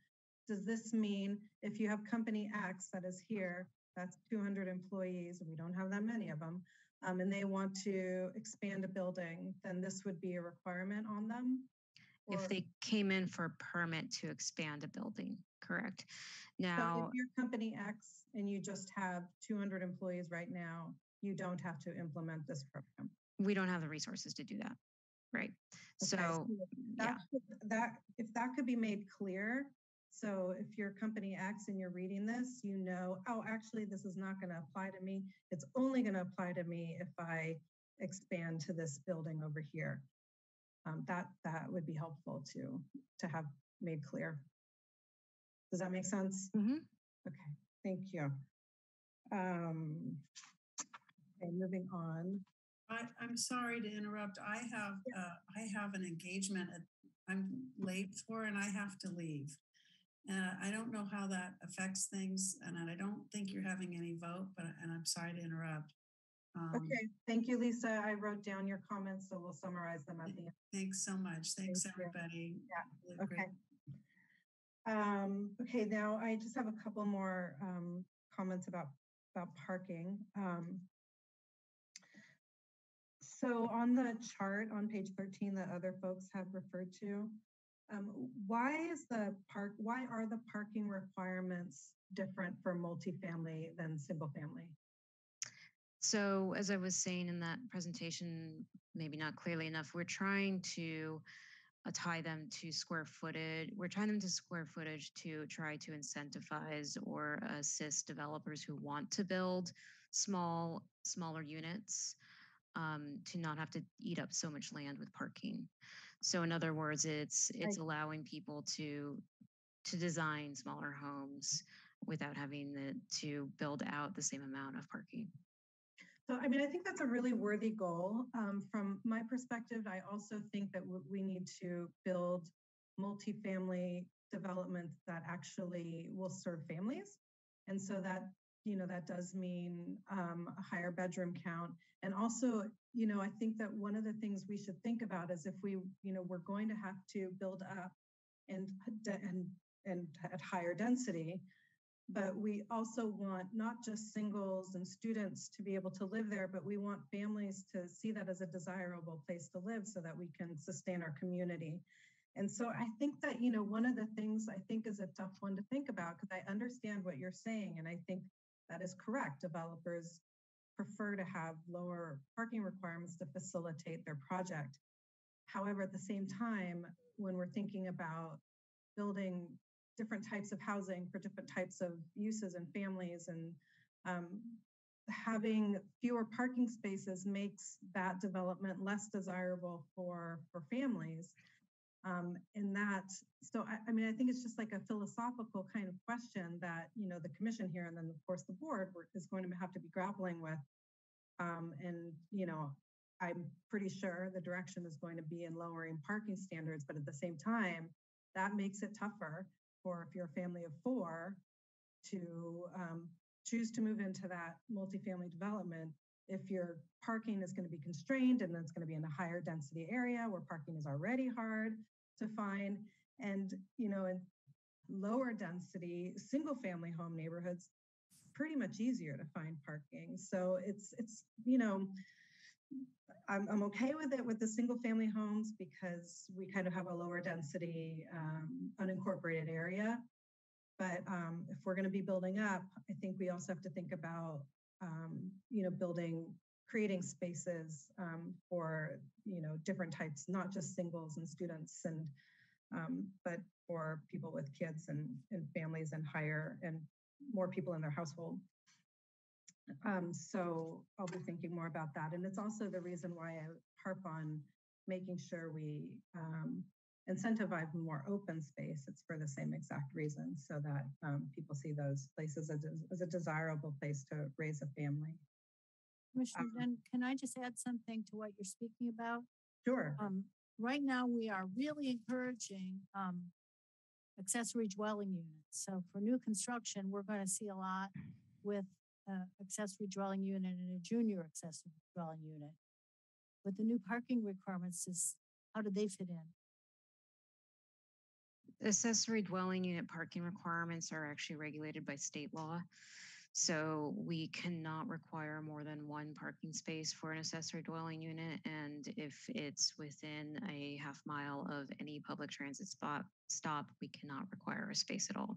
does this mean if you have company X that is here, that's 200 employees, and we don't have that many of them, um, and they want to expand a building, then this would be a requirement on them? If they came in for a permit to expand a building, correct? So Now, if you're company X and you just have 200 employees right now, you don't have to implement this program. we don't have the resources to do that, right? Okay, So, yeah. that, could- that, if that could be made clear, so if you're company acts and you're reading this, you know, oh, actually, this is not going to apply to me. It's only going to apply to me if I expand to this building over here. Um, that, that would be helpful to, to have made clear. Does that make sense? Mm-hmm. Okay, thank you. Um, okay, moving on. I, I'm sorry to interrupt. I have, uh, I have an engagement at, I'm late for and I have to leave. Uh, I don't know how that affects things and I don't think you're having any vote, but, and I'm sorry to interrupt. Um, Okay, thank you, Lisa. I wrote down your comments, so we'll summarize them at the end. Thanks so much. Thanks, Thank everybody. Yeah, Really okay. Um, okay, now I just have a couple more um, comments about, about parking. Um, so on the chart on page 13 that other folks have referred to, um, why is the park, why are the parking requirements different for multifamily than single family? So as I was saying in that presentation, maybe not clearly enough, we're trying to uh, tie them to square footage. We're tying them to square footage to try to incentivize or assist developers who want to build small, smaller units um, to not have to eat up so much land with parking. So in other words, it's it's allowing people to to design smaller homes without having the, to build out the same amount of parking. So, I mean, I think that's a really worthy goal. Um, from my perspective, I also think that we need to build multifamily developments that actually will serve families. And so that, you know, that does mean um, a higher bedroom count. And also, you know, I think that one of the things we should think about is if we, you know, we're going to have to build up and and and at higher density, but we also want not just singles and students to be able to live there, but we want families to see that as a desirable place to live so that we can sustain our community. And so I think that, you know, one of the things I think is a tough one to think about because I understand what you're saying. And I think that is correct. Developers prefer to have lower parking requirements to facilitate their project. However, at the same time, when we're thinking about building different types of housing for different types of uses and families and um, having fewer parking spaces makes that development less desirable for for families um, and that so I, I, mean i think it's just like a philosophical kind of question that you know the commission here and then of course the board is going to have to be grappling with. Um, and you know i'm pretty sure the direction is going to be in lowering parking standards but at the same time that makes it tougher for if you're a family of four to um, choose to move into that multifamily development if your parking is going to be constrained and it's going to be in a higher density area where parking is already hard to find and you know in lower density single family home neighborhoods pretty much easier to find parking so it's it's you know I'm, I'm okay with it with the single family homes because we kind of have a lower density um, unincorporated area. But um, if we're going to be building up, I think we also have to think about, um, you know, building, creating spaces um, for, you know, different types, not just singles and students, and um, but for people with kids and, and families and higher and more people in their household. Um, so I'll be thinking more about that. And it's also the reason why I harp on making sure we um, incentivize more open space. It's for the same exact reason, so that um, people see those places as, as, a desirable place to raise a family. Commissioner um, can I just add something to what you're speaking about? Sure. Um, right now, we are really encouraging um, accessory dwelling units. So for new construction, we're going to see a lot with uh, accessory dwelling unit and a junior accessory dwelling unit. But the new parking requirements is, how do they fit in? Accessory dwelling unit parking requirements are actually regulated by state law. So we cannot require more than one parking space for an accessory dwelling unit. And if it's within a half mile of any public transit spot stop, we cannot require a space at all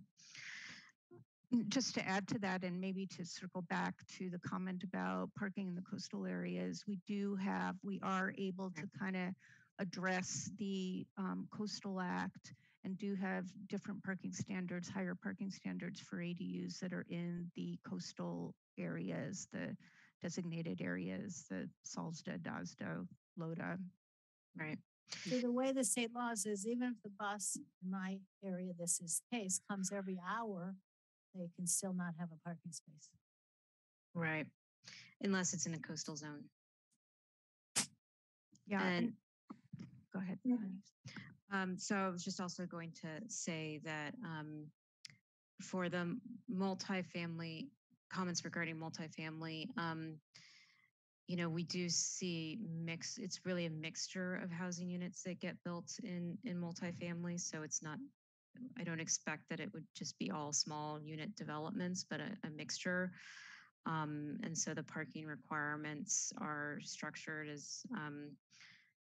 just to add to that and maybe to circle back to the comment about parking in the coastal areas, we do have, we are able to kind of address the um, Coastal Act and do have different parking standards, higher parking standards for ADUs that are in the coastal areas, the designated areas, the Salsda, Dosdo, Loda. Right. So the way the state laws is, even if the bus in my area, this is the case, comes every hour, they can still not have a parking space. Right. Unless it's in a coastal zone. Yeah. And go ahead. Um, so I was just also going to say that um, for the multifamily comments regarding multifamily, um, you know, we do see mix. It's really a mixture of housing units that get built in in multifamily. So it's not I don't expect that it would just be all small unit developments, but a, a mixture. Um, and so the parking requirements are structured as, um,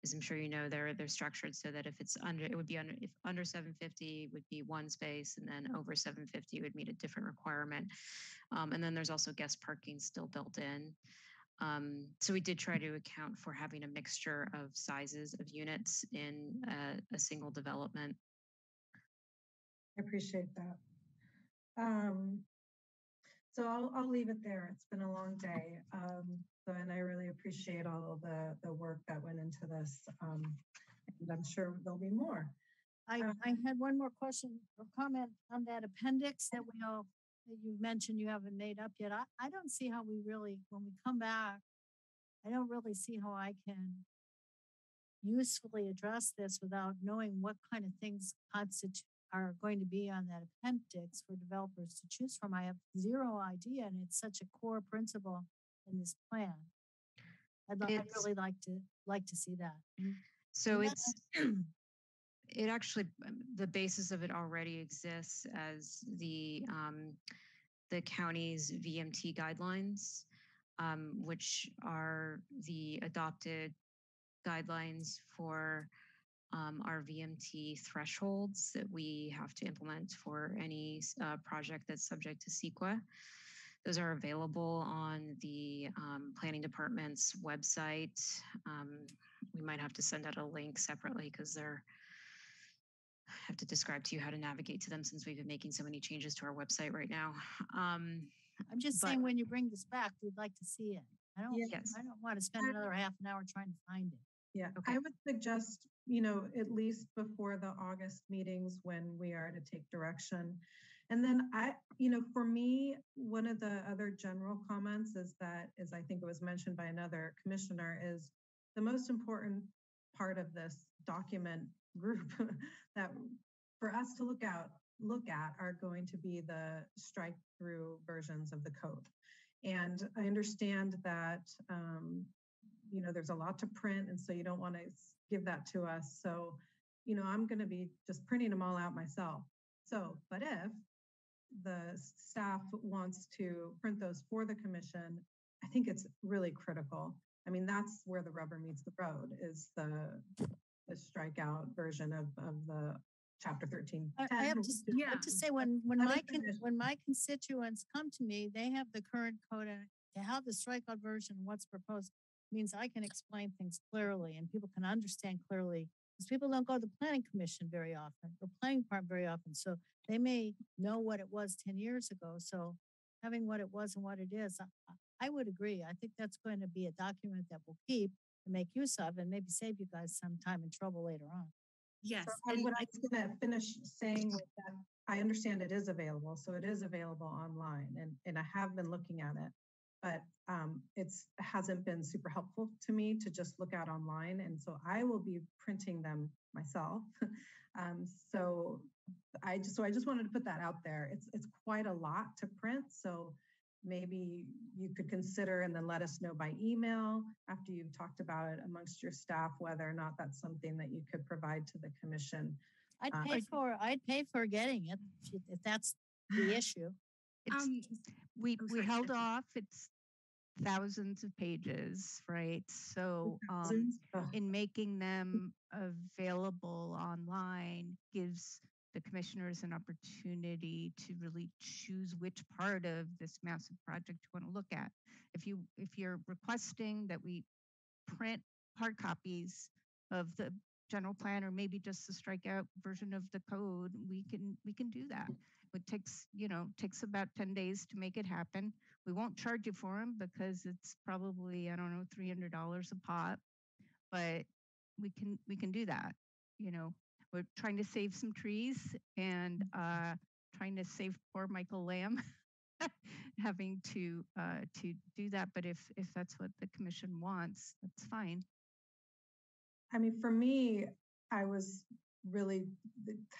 as I'm sure you know, they're they're structured so that if it's under, it would be under if under 750 would be one space, and then over 750 would meet a different requirement. Um, and then there's also guest parking still built in. Um, so we did try to account for having a mixture of sizes of units in a, single development. I appreciate that. Um, so I'll, I'll leave it there. It's been a long day. Um, so, and I really appreciate all of the, the work that went into this. Um, and I'm sure there'll be more. I, Uh, I had one more question or comment on that appendix that we all, that you mentioned you haven't made up yet. I, I don't see how we really, when we come back, I don't really see how I can usefully address this without knowing what kind of things constitute are going to be on that appendix for developers to choose from. I have zero idea, and it's such a core principle in this plan. I'd, I'd really like to like to see that. So and it's, it actually, um, the basis of it already exists as the, um, the county's VMT guidelines, um, which are the adopted guidelines for um, our VMT thresholds that we have to implement for any uh, project that's subject to CEQA. Those are available on the um, planning department's website. Um, we might have to send out a link separately because they're I have to describe to you how to navigate to them since we've been making so many changes to our website right now. Um, I'm just but- saying, when you bring this back, we'd like to see it. I don't. Yes. I don't want to spend another half an hour trying to find it. Yeah, okay. I would suggest, you know, at least before the August meetings when we are to take direction. And then I, you know, for me, one of the other general comments is that, as I think it was mentioned by another commissioner, is the most important part of this document group that for us to look out, look at are going to be the strike through versions of the code. And I understand that, um, you know, there's a lot to print, and so you don't want to give that to us. So, you know, I'm going to be just printing them all out myself. So, but if the staff wants to print those for the commission, I think it's really critical. I mean, that's where the rubber meets the road is the the strikeout version of of the chapter 13. I, I have to, I have to say, when, when my, con- when my constituents come to me, they have the current code and to have the strikeout version, what's proposed means I can explain things clearly and people can understand clearly. Because people don't go to the planning commission very often or planning department very often. So they may know what it was ten years ago. So having what it was and what it is, I, I- would agree. I think that's going to be a document that we'll keep and make use of and maybe save you guys some time and trouble later on. Yes. So I- what I was going to finish saying was that I understand it is available, so it is available online, and and I have been looking at it, but um, it's hasn't been super helpful to me to just look at online, and so I will be printing them myself. um, so I just so I just wanted to put that out there. It's it's quite a lot to print, so maybe you could consider and then let us know by email after you've talked about it amongst your staff whether or not that's something that you could provide to the commission. I'd Uh, pay for, I'd pay for getting it if that's the issue. It's, Um, we, we sorry, held off, it's thousands of pages, right? So, um? In making them available online gives the commissioners an opportunity to really choose which part of this massive project you want to look at. If you, if you're requesting that we print hard copies of the general plan or maybe just the strikeout version of the code, we can, we can do that. It takes, you know, takes about 10 days to make it happen. We won't charge you for them because it's probably, I don't know, $300 a pot, but we can, we can do that. You know, we're trying to save some trees and uh, trying to save poor Michael Lamb having to, uh, to do that. But if, if that's what the commission wants, that's fine. I mean, for me, I was really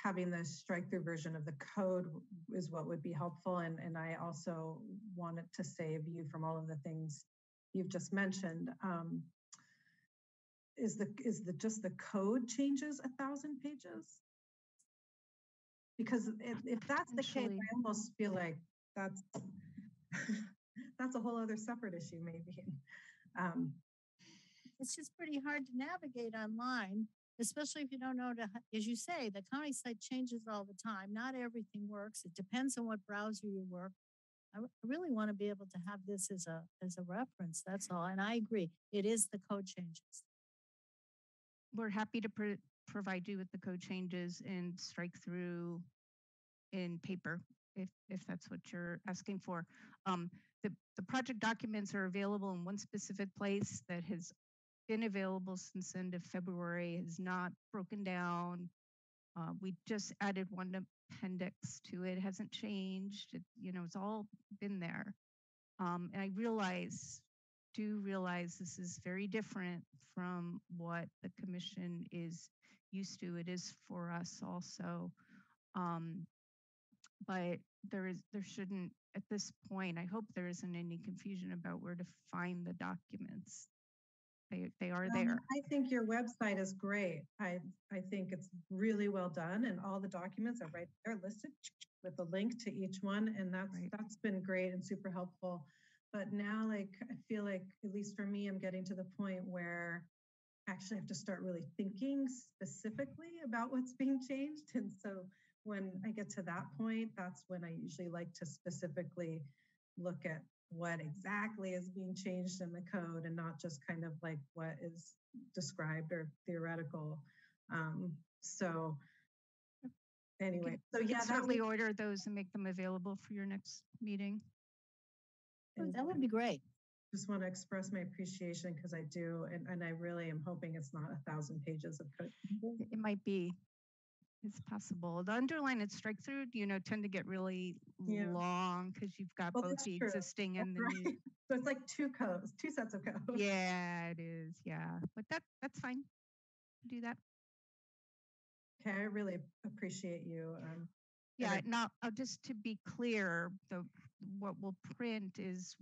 having the strike through version of the code is what would be helpful. And, and I also wanted to save you from all of the things you've just mentioned. Um, is the, is the, just the code changes a thousand pages? Because if, if that's the case, I almost feel like that's, that's a whole other separate issue maybe. Um, It's just pretty hard to navigate online, especially if you don't know to, as you say, the county site changes all the time. Not everything works. It depends on what browser you work. I really want to be able to have this as a, as a reference, that's all. And I agree, it is the code changes. We're happy to pro- provide you with the code changes and strike through in paper if, if that's what you're asking for. Um, the, the project documents are available in one specific place that has been available since end of February, is not broken down. Uh, we just added one appendix to it, hasn't changed. It, you know, it's all been there. Um, and I realize do realize this is very different from what the commission is used to. It is for us also. Um, but there is, there shouldn't, at this point, I hope there isn't any confusion about where to find the documents. They, they are Um, there. I think your website is great. I, I think it's really well done and all the documents are right there listed with the link to each one. And that's, that's been great and super helpful. But now, like, I feel like, at least for me, I'm getting to the point where I actually have to start really thinking specifically about what's being changed. And so when I get to that point, that's when I usually like to specifically look at what exactly is being changed in the code and not just kind of like what is described or theoretical. Um, so anyway, so yeah, that certainly would- order those and make them available for your next meeting. That would be great. Just want to express my appreciation because I do, and, and I really am hoping it's not a thousand pages of code. It might be. It's possible. The underline and strike through, you know, tend to get really Yeah. long because you've got Well, both the true. existing and the That's new. So it's like two codes, two sets of code. Yeah, it is. Yeah, but that that's fine. Do that. Okay, I really appreciate you. Um, Yeah. I- Now, uh, just to be clear, the what we'll print is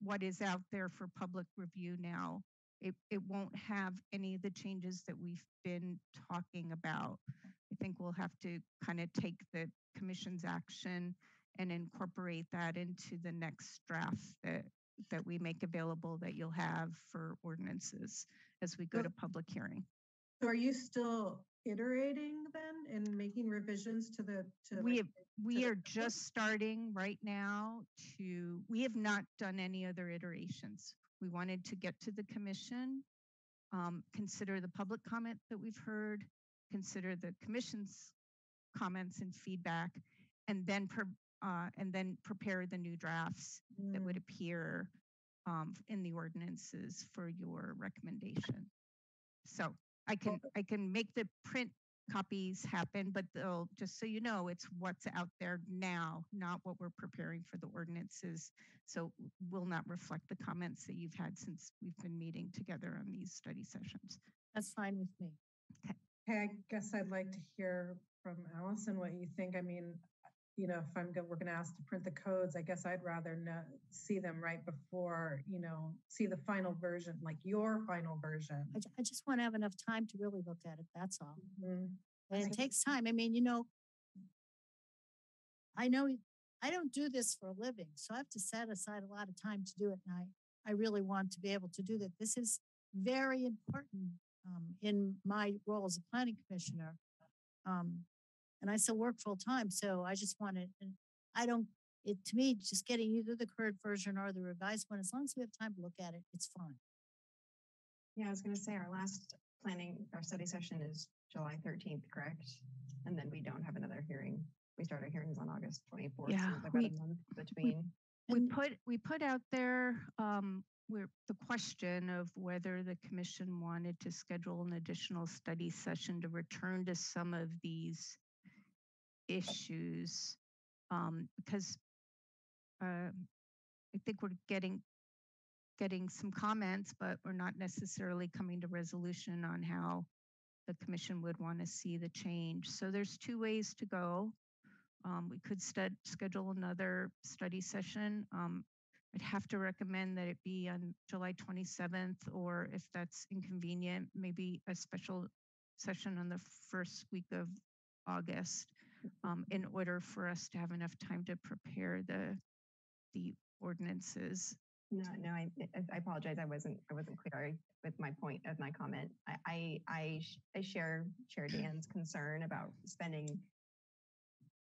what is out there for public review now. It it won't have any of the changes that we've been talking about. I think we'll have to kind of take the commission's action and incorporate that into the next draft that that we make available that you'll have for ordinances as we go to public hearing. So are you still iterating then and making revisions to the, to We have, we the are code? just starting right now to, we have not done any other iterations. We wanted to get to the commission, um, consider the public comment that we've heard, consider the commission's comments and feedback, and then, uh, and then prepare the new drafts that would appear um, in the ordinances for your recommendation. So I can, I can make the print copies happen, but they'll, just so you know, it's what's out there now, not what we're preparing for the ordinances. So will not reflect the comments that you've had since we've been meeting together on these study sessions. That's fine with me. Okay, I guess I'd like to hear from Allison what you think. I mean, you know, if I'm, go- we're gonna ask to print the codes, I guess I'd rather know, see them right before, you know, see the final version, like your final version. I, I just want to have enough time to really look at it. That's all. Mhm. And it takes time. I mean, you know, I know I don't do this for a living, so I have to set aside a lot of time to do it. And I, I really want to be able to do that. This is very important um, in my role as a planning commissioner. Um, and I still work full time, so I just want to, and I don't, it, to me, just getting either the current version or the revised one, as long as we have time to look at it, it's fine. Yeah, I was going to say our last planning, our study session is July 13th, correct? And then we don't have another hearing. We start our hearings on August 24th. so Yeah, it's about we- a month between. We put, we put out there, um, where the question of whether the commission wanted to schedule an additional study session to return to some of these issues. Um, because, um, I think we're getting, getting some comments, but we're not necessarily coming to resolution on how the commission would want to see the change. So there's two ways to go. Um, we could schedule another study session. Um, I'd have to recommend that it be on July 27th, or if that's inconvenient, maybe a special session on the first week of August, um, in order for us to have enough time to prepare the, the ordinances. No, no, I, I- apologize. I wasn't, I wasn't clear with my point of my comment. I, I, I, I share Chair Dann's concern about spending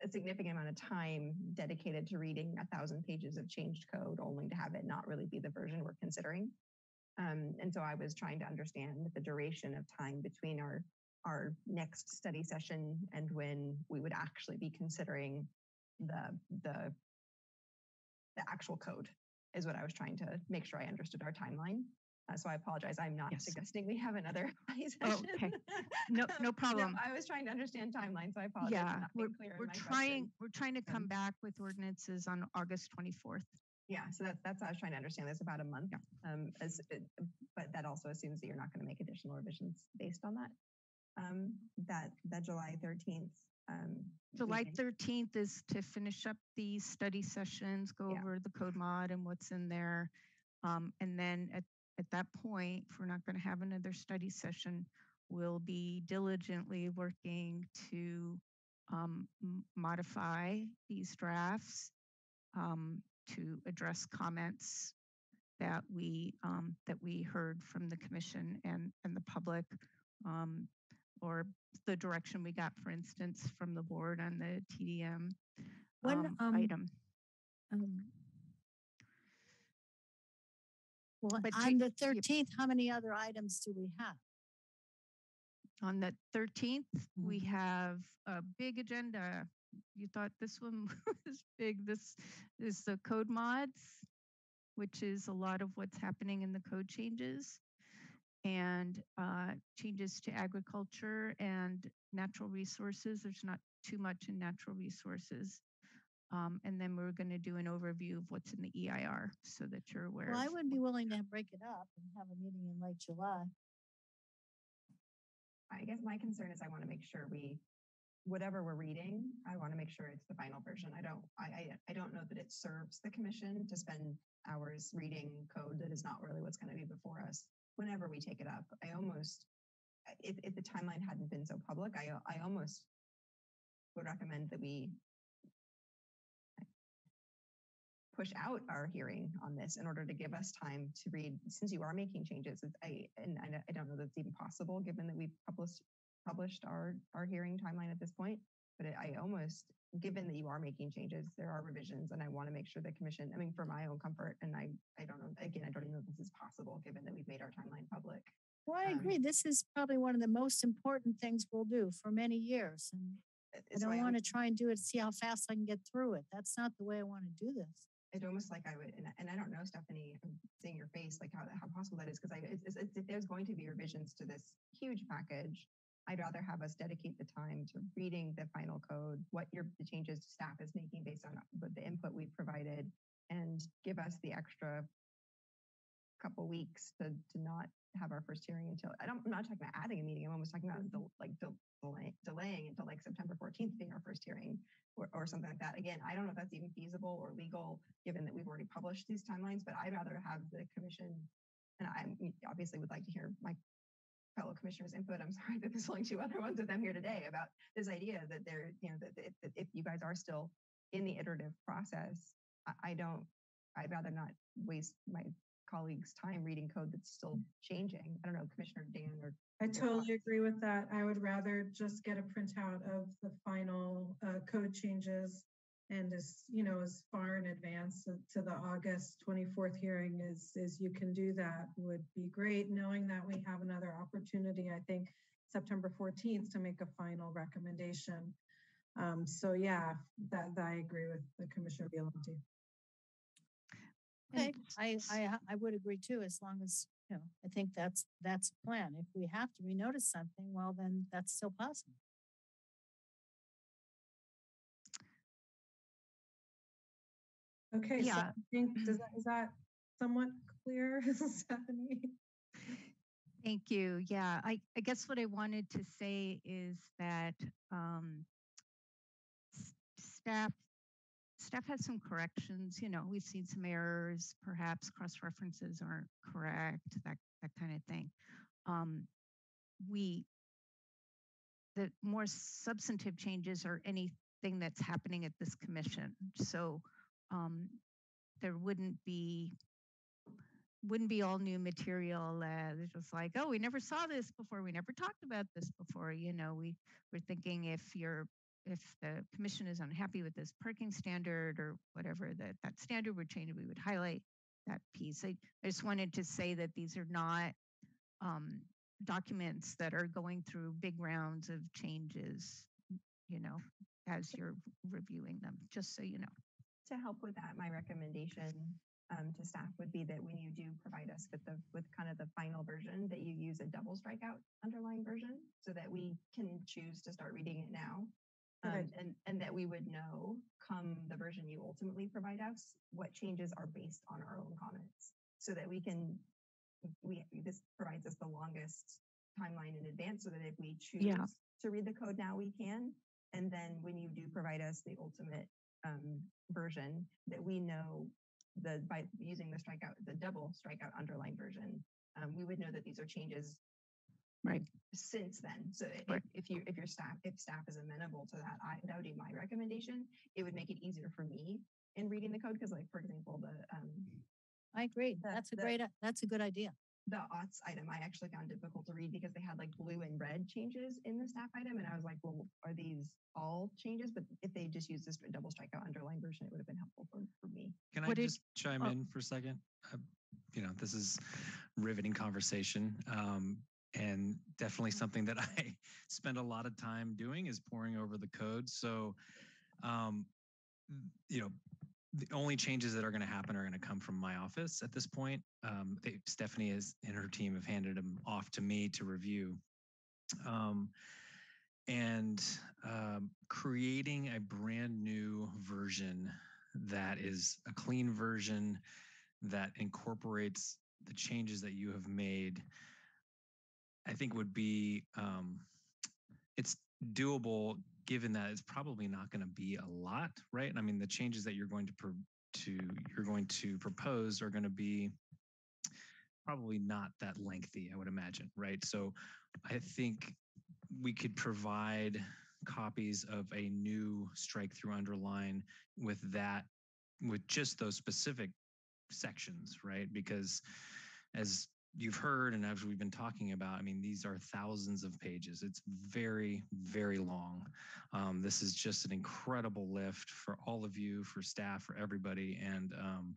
a significant amount of time dedicated to reading a thousand pages of changed code only to have it not really be the version we're considering. Um, and so I was trying to understand the duration of time between our, our next study session and when we would actually be considering the, the, the actual code is what I was trying to make sure I understood our timeline. Uh, so I apologize. I'm not suggesting we have another study Oh, okay. No, no problem. I was trying to understand timeline, so I apologize. Yeah, we're, clear we're trying, question. we're trying to come back with ordinances on August 24th. Yeah, so that's that's I was trying to understand. There's about a month. Um, as but that also assumes that you're not going to make additional revisions based on that. Um, that that July 13th. Um, July meeting. 13th is to finish up the study sessions, go Yeah. over the code mod and what's in there. Um, and then at, at that point, if we're not going to have another study session, we'll be diligently working to um, modify these drafts um, to address comments that we um, that we heard from the commission and and the public, um, or the direction we got, for instance, from the board on the TDM When, um, um, item. Um, Well, But on the thirteenth, how many other items do we have? On the 13th, we Mm-hmm. have a big agenda. You thought this one was big. This is the code mods, which is a lot of what's happening in the code changes and uh, changes to agriculture and natural resources. There's not too much in natural resources. Um, and then we're going to do an overview of what's in the EIR so that you're aware. Well, I of would be willing to break it up and have a meeting in late July. I guess my concern is I want to make sure we, whatever we're reading, I want to make sure it's the final version. I don't, I, I, I don't know that it serves the commission to spend hours reading code that is not really what's going to be before us whenever we take it up. I almost, if, if the timeline hadn't been so public, I, I almost would recommend that we push out our hearing on this in order to give us time to read, since you are making changes, I, and I, don't- know that's even possible, given that we've published, published our, our hearing timeline at this point. But I almost, given that you are making changes, there are revisions, and I want to make sure the commission, I mean, for my own comfort, and I, I don't know, again, I don't even know if this is possible, given that we've made our timeline public. Well, I Um, agree. This is probably one of the most important things we'll do for many years. And I don't want to try and do it, see how fast I can get through it. That's not the way I want to do this. It's almost like I would, and, I- and I don't know, Stephanie, I'm seeing your face, like how, how possible that is, because I, it's, it's- if there's going to be revisions to this huge package, I'd rather have us dedicate the time to reading the final code, what your, the changes staff is making based on the input we've provided, and give us the extra couple weeks to, to not have our first hearing until, I don't, I'm not talking about adding a meeting, I'm almost talking about mm-hmm. del- like del- delay, delaying until like September 14th being our first hearing or, or something like that. Again, I don't know if that's even feasible or legal, given that we've already published these timelines, but I'd rather have the commission, and I obviously would like to hear my fellow commissioners' input. I'm sorry that there's only two other ones of them here today about this idea that they're, you know, that if, that if you guys are still in the iterative process, I, I don't, I'd rather not waste my colleagues' time reading code that's still changing. I don't know, Commissioner Dann or I totally agree with that. I would rather just get a printout of the final uh, code changes and as, you know, as far in advance to the August 24th hearing as, as you can do that would be great, knowing that we have another opportunity, I think, September 14th to make a final recommendation. Um, So yeah, that, that I agree with the Commissioner Violante. Okay, I, I, I would agree too, as long as, you know, I think that's, that's a plan. If we have to renotice something, well, then that's still possible. Okay, so Yeah. I think, does that, is that somewhat clear, Stephanie? Thank you. Yeah, I, I guess what I wanted to say is that um, staff staff has some corrections. You know, we've seen some errors, perhaps cross references aren't correct, that that kind of thing. Um, we the more substantive changes are anything that's happening at this commission. So um, there wouldn't be wouldn't be all new material. Uh, it's just like, oh, we never saw this before. We never talked about this before. You know, we we're thinking if you're if the commission is unhappy with this parking standard or whatever that that standard would change, we would highlight that piece. I, I just wanted to say that these are not um, documents that are going through big rounds of changes. You know, as you're reviewing them, just so you know. To help with that, my recommendation um, to staff would be that when you do provide us with the with kind of the final version, that you use a double strikeout underlying version so that we can choose to start reading it now. Um, and, and that we would know come the version you ultimately provide us, what changes are based on our own comments. So that we can, we, this provides us the longest timeline in advance so that if we choose Yeah. to read the code now, we can. And then when you do provide us the ultimate um, version, that we know the, by using the strikeout, the double strikeout underline version, um, we would know that these are changes Right. since then. So Right. if, if you, if your staff, if staff is amenable to that, I, that would be my recommendation. It would make it easier for me in reading the code, because like, for example, the, um, I agree. The- That's a the- great, that's a good idea. The OWTS item I actually found difficult to read because they had like blue and red changes in the staff item. And I was like, well, are these all changes? But if they just used this double strikeout underline version, it would have been helpful for, for me. Can I What did- just chime oh. in for a second? Uh, you know, this is riveting conversation. Um, and definitely something that I spend a lot of time doing is pouring over the code. So, um, you know, the only changes that are going to happen are going to come from my office at this point. Um, they, Stephanie is and her team have handed them off to me to review. Um, and um, creating a brand new version that is a clean version that incorporates the changes that you have made i think would be um, it's doable given that it's probably not going to be a lot right? I mean the changes that you're going to pro- to you're going to propose are going to be probably not that lengthy i would imagine right? So i think we could provide copies of a new strike through underline with that with just those specific sections right? Because as you've heard and as we've been talking about i mean these are thousands of pages. It's very very long. Um, this is just an incredible lift for all of you for staff for everybody. And um,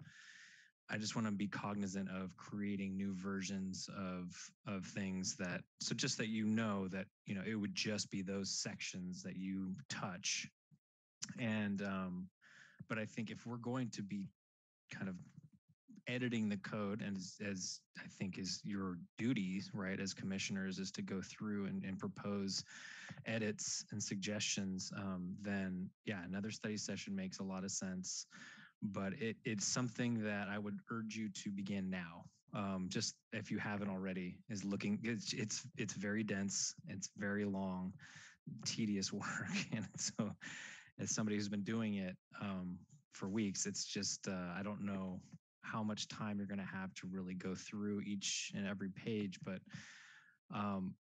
I just want to be cognizant of creating new versions of of things that so just that you know that you know it would just be those sections that you touch. And um but I think if we're going to be kind of editing the code and as, as I think is your duty right as commissioners is to go through and, and propose edits and suggestions um, then yeah another study session makes a lot of sense but it, it's something that I would urge you to begin now. Um, just if you haven't already, is looking. It's it's it's very dense. It's very long, tedious work, and so as somebody who's been doing it um, for weeks, it's just uh, I don't know how much time you're going to have to really go through each and every page, but um,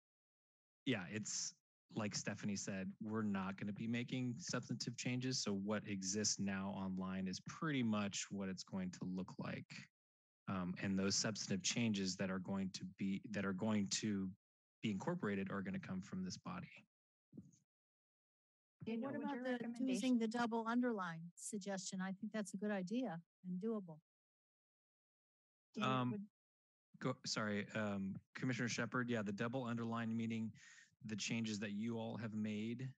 yeah, it's like Stephanie said, we're not going to be making substantive changes. So what exists now online is pretty much what it's going to look like. Um, and those substantive changes that are going to be that are going to be incorporated are going to come from this body. Dana, What about the, using the double underline suggestion? I think that's a good idea and doable. Dana, Um, would- Go, sorry, um, Commissioner Shepherd. Yeah, the double underline meaning the changes that you all have made.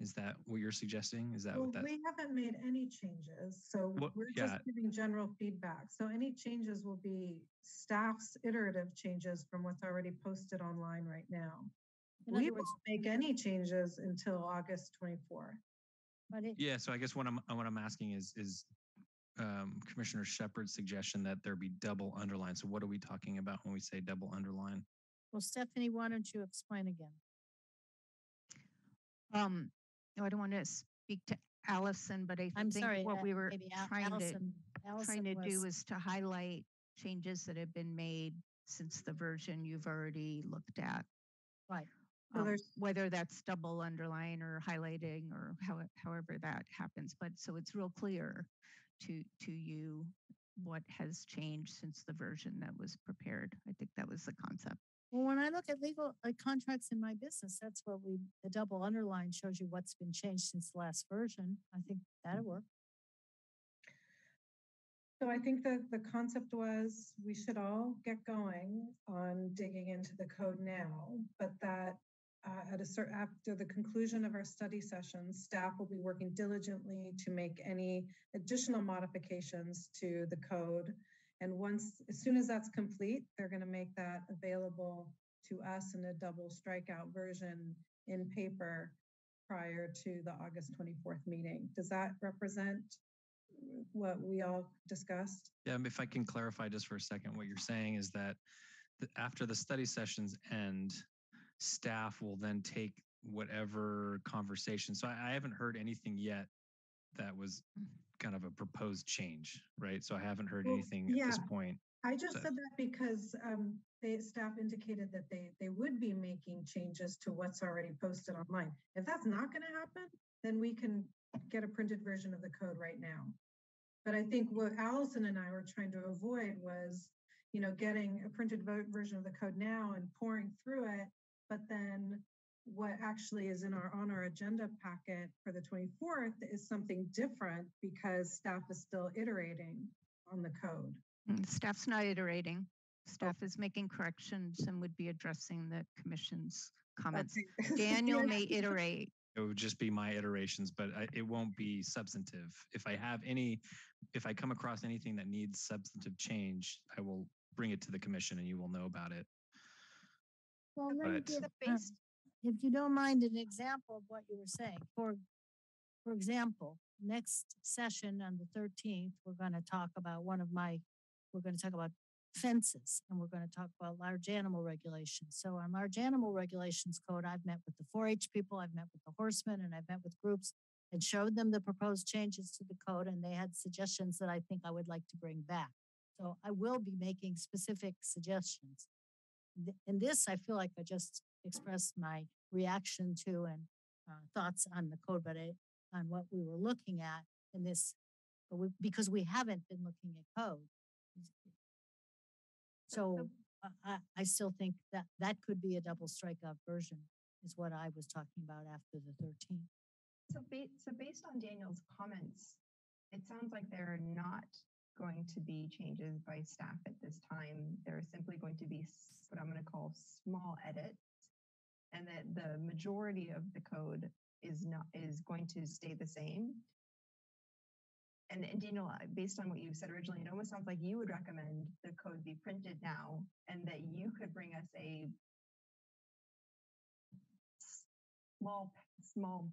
Is that what you're suggesting? Is that Well, what that? we haven't made any changes, so What- we're yeah. just giving general feedback. So any changes will be staff's iterative changes from what's already posted online right now. In We won't make any changes until August 24th. but it, Yeah, so I guess what I'm what I'm asking is is um, Commissioner Shepherd's suggestion that there be double underline. So what are we talking about when we say double underline? well, Stephanie, why don't you explain again? Um, no, I don't want to speak to Allison, but I I'm think sorry, what uh, we were maybe Al- trying to Allison- Allison trying to do was- is to highlight changes that have been made since the version you've already looked at. Right. So Um, there's- whether that's double underline or highlighting or how, however that happens, but so it's real clear to to you what has changed since the version that was prepared. I think that was the concept. Well, when I look at legal uh, contracts in my business, that's what we, the double underline shows you what's been changed since the last version. I think that'll work. So I think that the concept was we should all get going on digging into the code now, but that uh, at a certain, after the conclusion of our study sessions, staff will be working diligently to make any additional modifications to the code. And once, as soon as that's complete, they're going to make that available to us in a double strikeout version in paper prior to the August 24th meeting. Does that represent what we all discussed? Yeah, if I can clarify just for a second, what you're saying is that after the study sessions end, staff will then take whatever conversation. So I, I haven't heard anything yet that was kind of a proposed change, right? So I haven't heard Well, anything at this yeah. point. I just So- said that because um, the staff indicated that they, they would be making changes to what's already posted online. If that's not going to happen, then we can get a printed version of the code right now. But I think what Allison and I were trying to avoid was, you know, getting a printed version of the code now and pouring through it. But then what actually is in our, on our agenda packet for the 24th is something different because staff is still iterating on the code. Mm, Staff's not iterating. Staff is making corrections and would be addressing the commission's comments. Okay. Daniel may iterate. It would just be my iterations, but I, it won't be substantive. If I have any, if I come across anything that needs substantive change, I will bring it to the commission and you will know about it. Well, let me But- give, um, if you don't mind an example of what you were saying, for, for example, next session on the thirteenth, we're gonna talk about one of my, we're gonna talk about fences and we're gonna talk about large animal regulations. So on large animal regulations code, I've met with the four H people, I've met with the horsemen, and I've met with groups and showed them the proposed changes to the code, and they had suggestions that I think I would like to bring back. So I will be making specific suggestions th- in this, I feel like I just expressed my reaction to and uh, thoughts on the code, but it, on what we were looking at in this, but we, because we haven't been looking at code. So uh, I, I still think that that could be a double strike strikeout version is what I was talking about after the 13th. So ba- so based on Daniel's comments, it sounds like they're not going to be changes by staff at this time. There are simply going to be what I'm going to call small edits. And that the majority of the code is not, is going to stay the same. And, and Daniel, based on what you said originally, it almost sounds like you would recommend the code be printed now and that you could bring us a small, small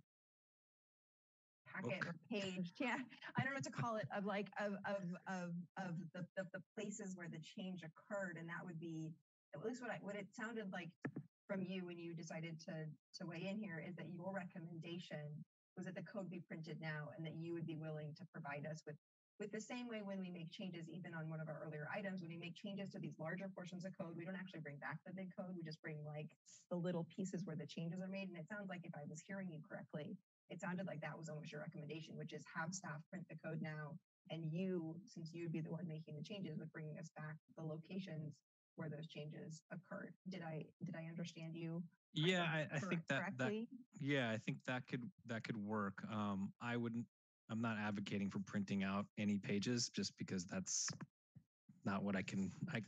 packet or page. Yeah, I don't know what to call it of like of of of of the, the the places where the change occurred, and that would be at least what I what it sounded like from you when you decided to to weigh in here is that your recommendation was that the code be printed now and that you would be willing to provide us with with the same way when we make changes even on one of our earlier items when we make changes to these larger portions of code we don't actually bring back the big code we just bring like the little pieces where the changes are made and it sounds like if i was hearing you correctly it sounded like that was almost your recommendation which is have staff print the code now and you since you'd be the one making the changes would bringing us back the locations where those changes occurred did i did i understand you Yeah, I, I think that, that, yeah, I think that could, that could work. Um, I wouldn't, I'm not advocating for printing out any pages just because that's not what I can, I,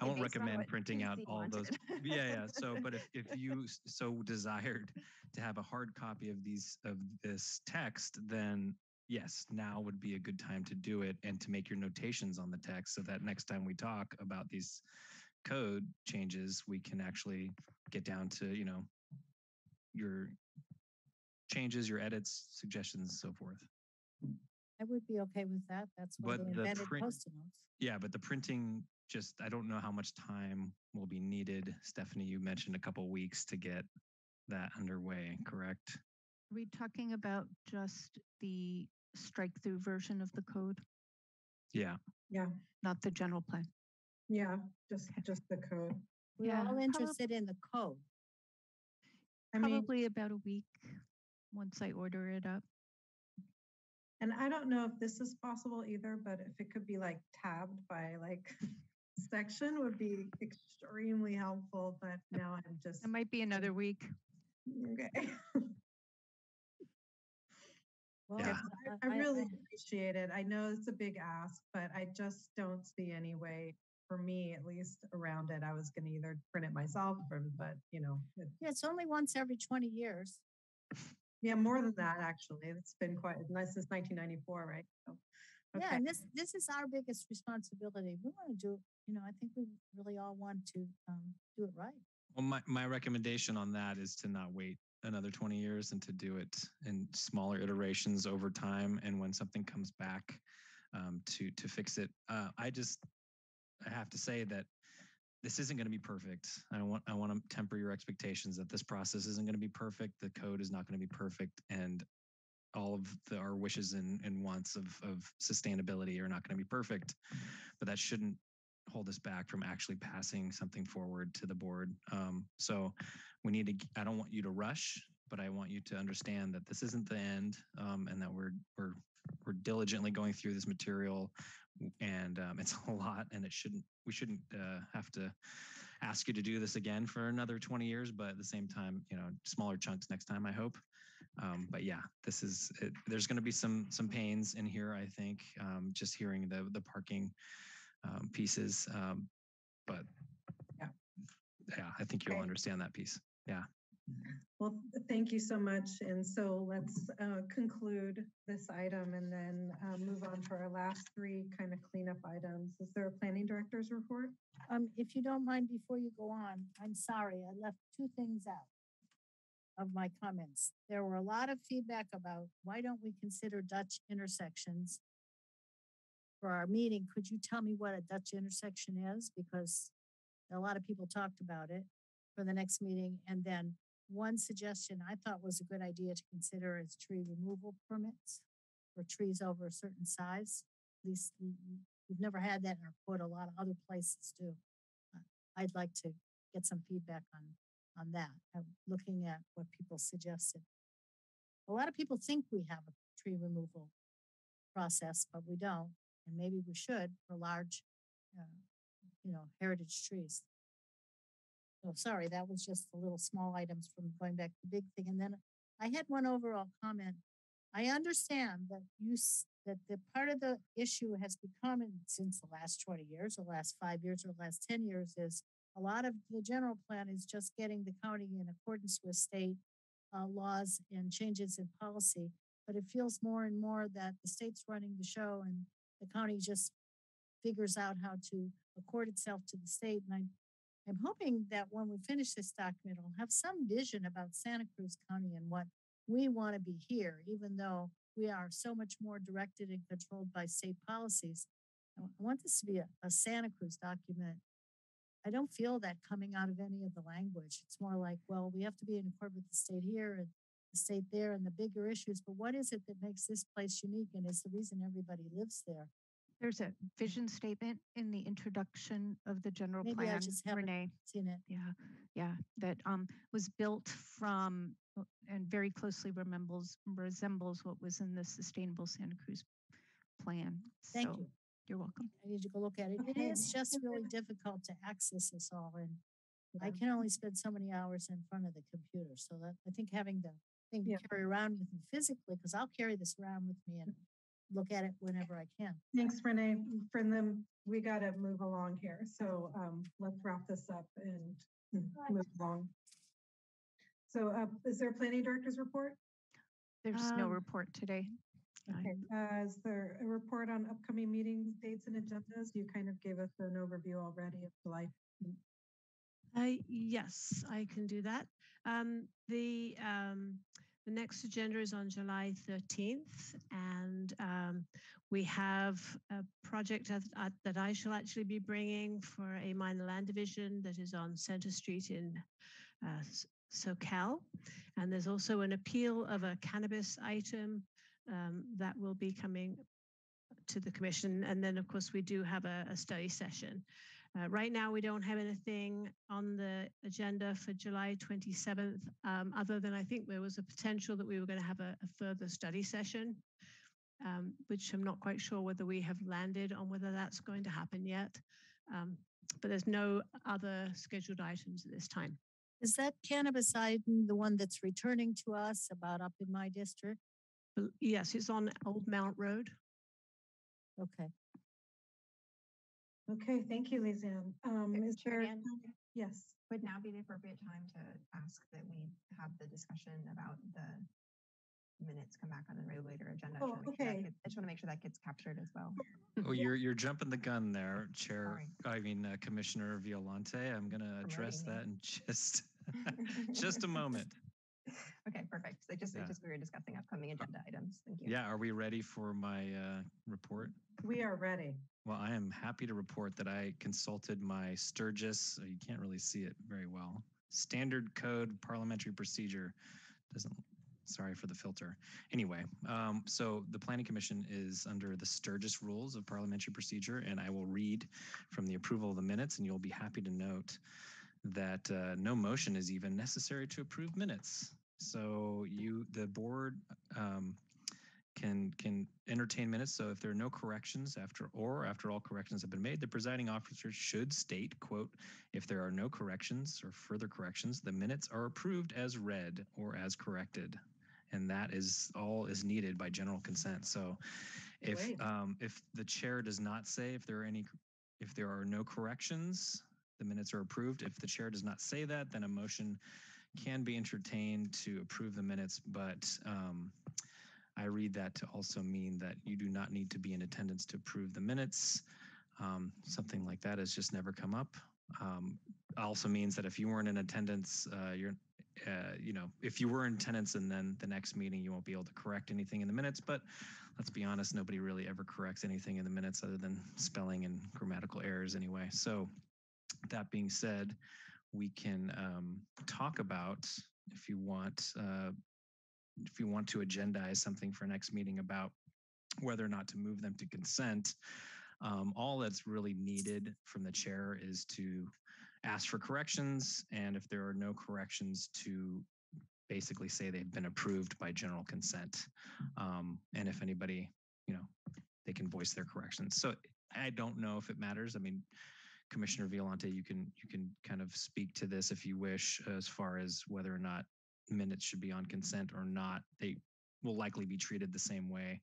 I won't recommend what printing out all those. Yeah, yeah. So, but if, if you so desired to have a hard copy of these, of this text, then yes, now would be a good time to do it and to make your notations on the text so that next time we talk about these code changes, we can actually get down to, you know, your changes, your edits, suggestions, so forth. I would be okay with that. That's But they the invented print- post-it notes. Yeah, but the printing just I don't know how much time will be needed. Stephanie, you mentioned a couple weeks to get that underway, correct? Are we talking about just the strike through version of the code, Yeah. Yeah, not the general plan? yeah, just, just the code. We're Yeah, all prob- interested in the code. I mean, Probably about a week once I order it up. and I don't know if this is possible either, but if it could be like tabbed by like section would be extremely helpful, but now I'm just, It might be another week. okay. Well, Yeah. I, I really appreciate it. I know it's a big ask, but I just don't see any way for me, at least around it. I was gonna either print it myself or, but you know, it- Yeah, it's only once every 20 years. yeah, more than that, actually. It's been quite, nice since nineteen ninety-four, right? So, Yeah, and this, this is our biggest responsibility. We want to do, you know, I think we really all want to um, do it right. Well, my, my recommendation on that is to not wait another 20 years and to do it in smaller iterations over time. And when something comes back um, to to fix it, uh, I just I have to say that this isn't going to be perfect. I want I want to temper your expectations that this process isn't going to be perfect. The code is not going to be perfect, and all of the, our wishes and, and wants of, of sustainability are not going to be perfect. But that shouldn't hold us back from actually passing something forward to the board. Um, so we need to. I don't want you to rush, but I want you to understand that this isn't the end, um, and that we're we're we're diligently going through this material and um, it's a lot and it shouldn't we shouldn't uh, have to ask you to do this again for another 20 years but at the same time you know smaller chunks next time i hope um, but yeah this is it, there's going to be some some pains in here i think um, just hearing the the parking um, pieces um, but yeah yeah i think you'll understand that piece yeah well, thank you so much. And so let's uh, conclude this item and then uh, move on to our last three kind of cleanup items. Is there a planning director's report? Um, if you don't mind, before you go on, I'm sorry, I left two things out of my comments. There were a lot of feedback about why don't we consider Dutch intersections for our meeting? Could you tell me what a Dutch intersection is? Because a lot of people talked about it for the next meeting. And then one suggestion I thought was a good idea to consider is tree removal permits for trees over a certain size. At least we've never had that in our code. A lot of other places do. Uh, I'd like to get some feedback on on that. I'm looking at what people suggested. A lot of people think we have a tree removal process, but we don't, and maybe we should for large, uh, you know, heritage trees. Oh, sorry, that was just the little small items from going back to the big thing. And then I had one overall comment. I understand that you that the part of the issue has become since the last 20 years, or last five years, or last 10 years is a lot of the general plan is just getting the county in accordance with state uh, laws and changes in policy. But it feels more and more that the state's running the show and the county just figures out how to accord itself to the state. And I I'm hoping that when we finish this document, it'll have some vision about Santa Cruz County and what we want to be here, even though we are so much more directed and controlled by state policies. I want this to be a, a Santa Cruz document. I don't feel that coming out of any of the language. It's more like, well, we have to be in accord with the state here and the state there and the bigger issues, but what is it that makes this place unique and is the reason everybody lives there? There's a vision statement in the introduction of the general Maybe I plan, just haven't Renee. seen it. Yeah, yeah, that um, was built from uh, and very closely resembles resembles what was in the Sustainable Santa Cruz plan. Thank So, you. You're welcome. I need to go look at it. It is just really difficult to access this all and I can only spend so many hours in front of the computer. So that I think having the thing to Yeah. carry around with me physically, because I'll carry this around with me and look at it whenever I can. Thanks, Renee. From them, we got to move along here. So um, let's wrap this up and move along. So uh, is there a planning director's report? There's no Um, report today. Okay. Uh, is there a report on upcoming meetings, dates, and agendas? You kind of gave us an overview already of July. Uh, yes, I can do that. Um, the um, the next agenda is on July 13th, and um, we have a project that, that I shall actually be bringing for a minor land division that is on Center Street in uh, Soquel. And there's also an appeal of a cannabis item um, that will be coming to the commission. And then, of course, we do have a, a study session. Uh, right now, we don't have anything on the agenda for July 27th, um, other than I think there was a potential that we were going to have a, a further study session, um, which I'm not quite sure whether we have landed on whether that's going to happen yet. Um, but there's no other scheduled items at this time. Is that cannabis item the one that's returning to us about up in my district? Yes, it's on Old Mount Road. Okay. Okay, thank you, Lezanne. Um, is there? Ann? Yes. Would now be the appropriate time to ask that we have the discussion about the minutes come back on the later agenda? I just Oh, wanna make sure that okay. gets- I just want to make sure that gets captured as well. Oh, you're you're jumping the gun there, Chair. I mean, uh, Commissioner Violante. I'm going to address that in just just a moment. Okay, perfect. So just, Yeah. just we were discussing upcoming agenda items. Thank you. Yeah, are we ready for my uh, report? We are ready. Well, I am happy to report that I consulted my Sturgis, uh, you can't really see it very well, standard code parliamentary procedure. Doesn't, sorry for the filter. Anyway, um, so the Planning Commission is under the Sturgis Rules of Parliamentary Procedure, and I will read from the approval of the minutes, and you'll be happy to note that uh, no motion is even necessary to approve minutes. So you, the board, um, can can entertain minutes. So if there are no corrections after or after all corrections have been made, the presiding officer should state, quote, if there are no corrections or further corrections, the minutes are approved as read or as corrected. And that is all is needed by general consent. So if um, if the chair does not say if there are any if there are no corrections, the minutes are approved. If the chair does not say that, then a motion can be entertained to approve the minutes, but um, I read that to also mean that you do not need to be in attendance to approve the minutes. Um, something like that has just never come up. Um, also means that if you weren't in attendance, uh, you're, uh, you know, if you were in attendance and then the next meeting, you won't be able to correct anything in the minutes. But let's be honest, nobody really ever corrects anything in the minutes other than spelling and grammatical errors anyway. So that being said, we can um, talk about if you want uh, if you want to agendize something for next meeting about whether or not to move them to consent. Um, all that's really needed from the chair is to ask for corrections, and if there are no corrections, to basically say they've been approved by general consent. Um, and if anybody, you know, they can voice their corrections. So I don't know if it matters. I mean, Commissioner Violante, you can you can kind of speak to this if you wish, as far as whether or not minutes should be on consent or not. They will likely be treated the same way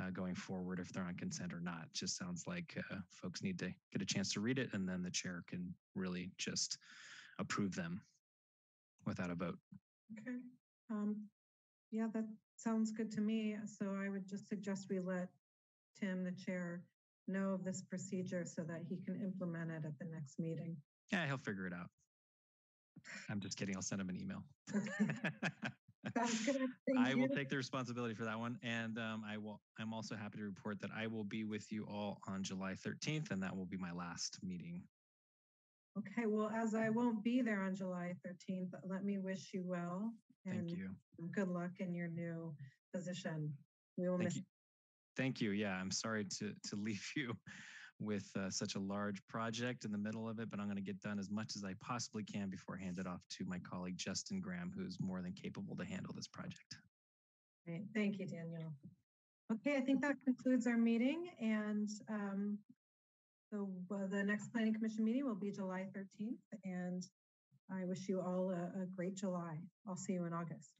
uh, going forward if they're on consent or not. Just sounds like uh, folks need to get a chance to read it, and then the chair can really just approve them without a vote. Okay. Um, yeah, that sounds good to me. So I would just suggest we let Tim, the chair, know of this procedure so that he can implement it at the next meeting. Yeah, he'll figure it out. I'm just kidding. I'll send him an email. Good. I will take the responsibility for that one, and um, I will. I'm also happy to report that I will be with you all on July 13th, and that will be my last meeting. Okay, well, as I won't be there on July 13th, let me wish you well. Thank and you. Good luck in your new position. We will Thank miss you. Thank you. Yeah, I'm sorry to to leave you with uh, such a large project in the middle of it, but I'm going to get done as much as I possibly can before I hand it off to my colleague Justin Graham, who's more than capable to handle this project. Great. Thank you, Daniel. Okay, I think that concludes our meeting and um, so the next planning commission meeting will be July 13th and I wish you all a, a great July. I'll see you in August.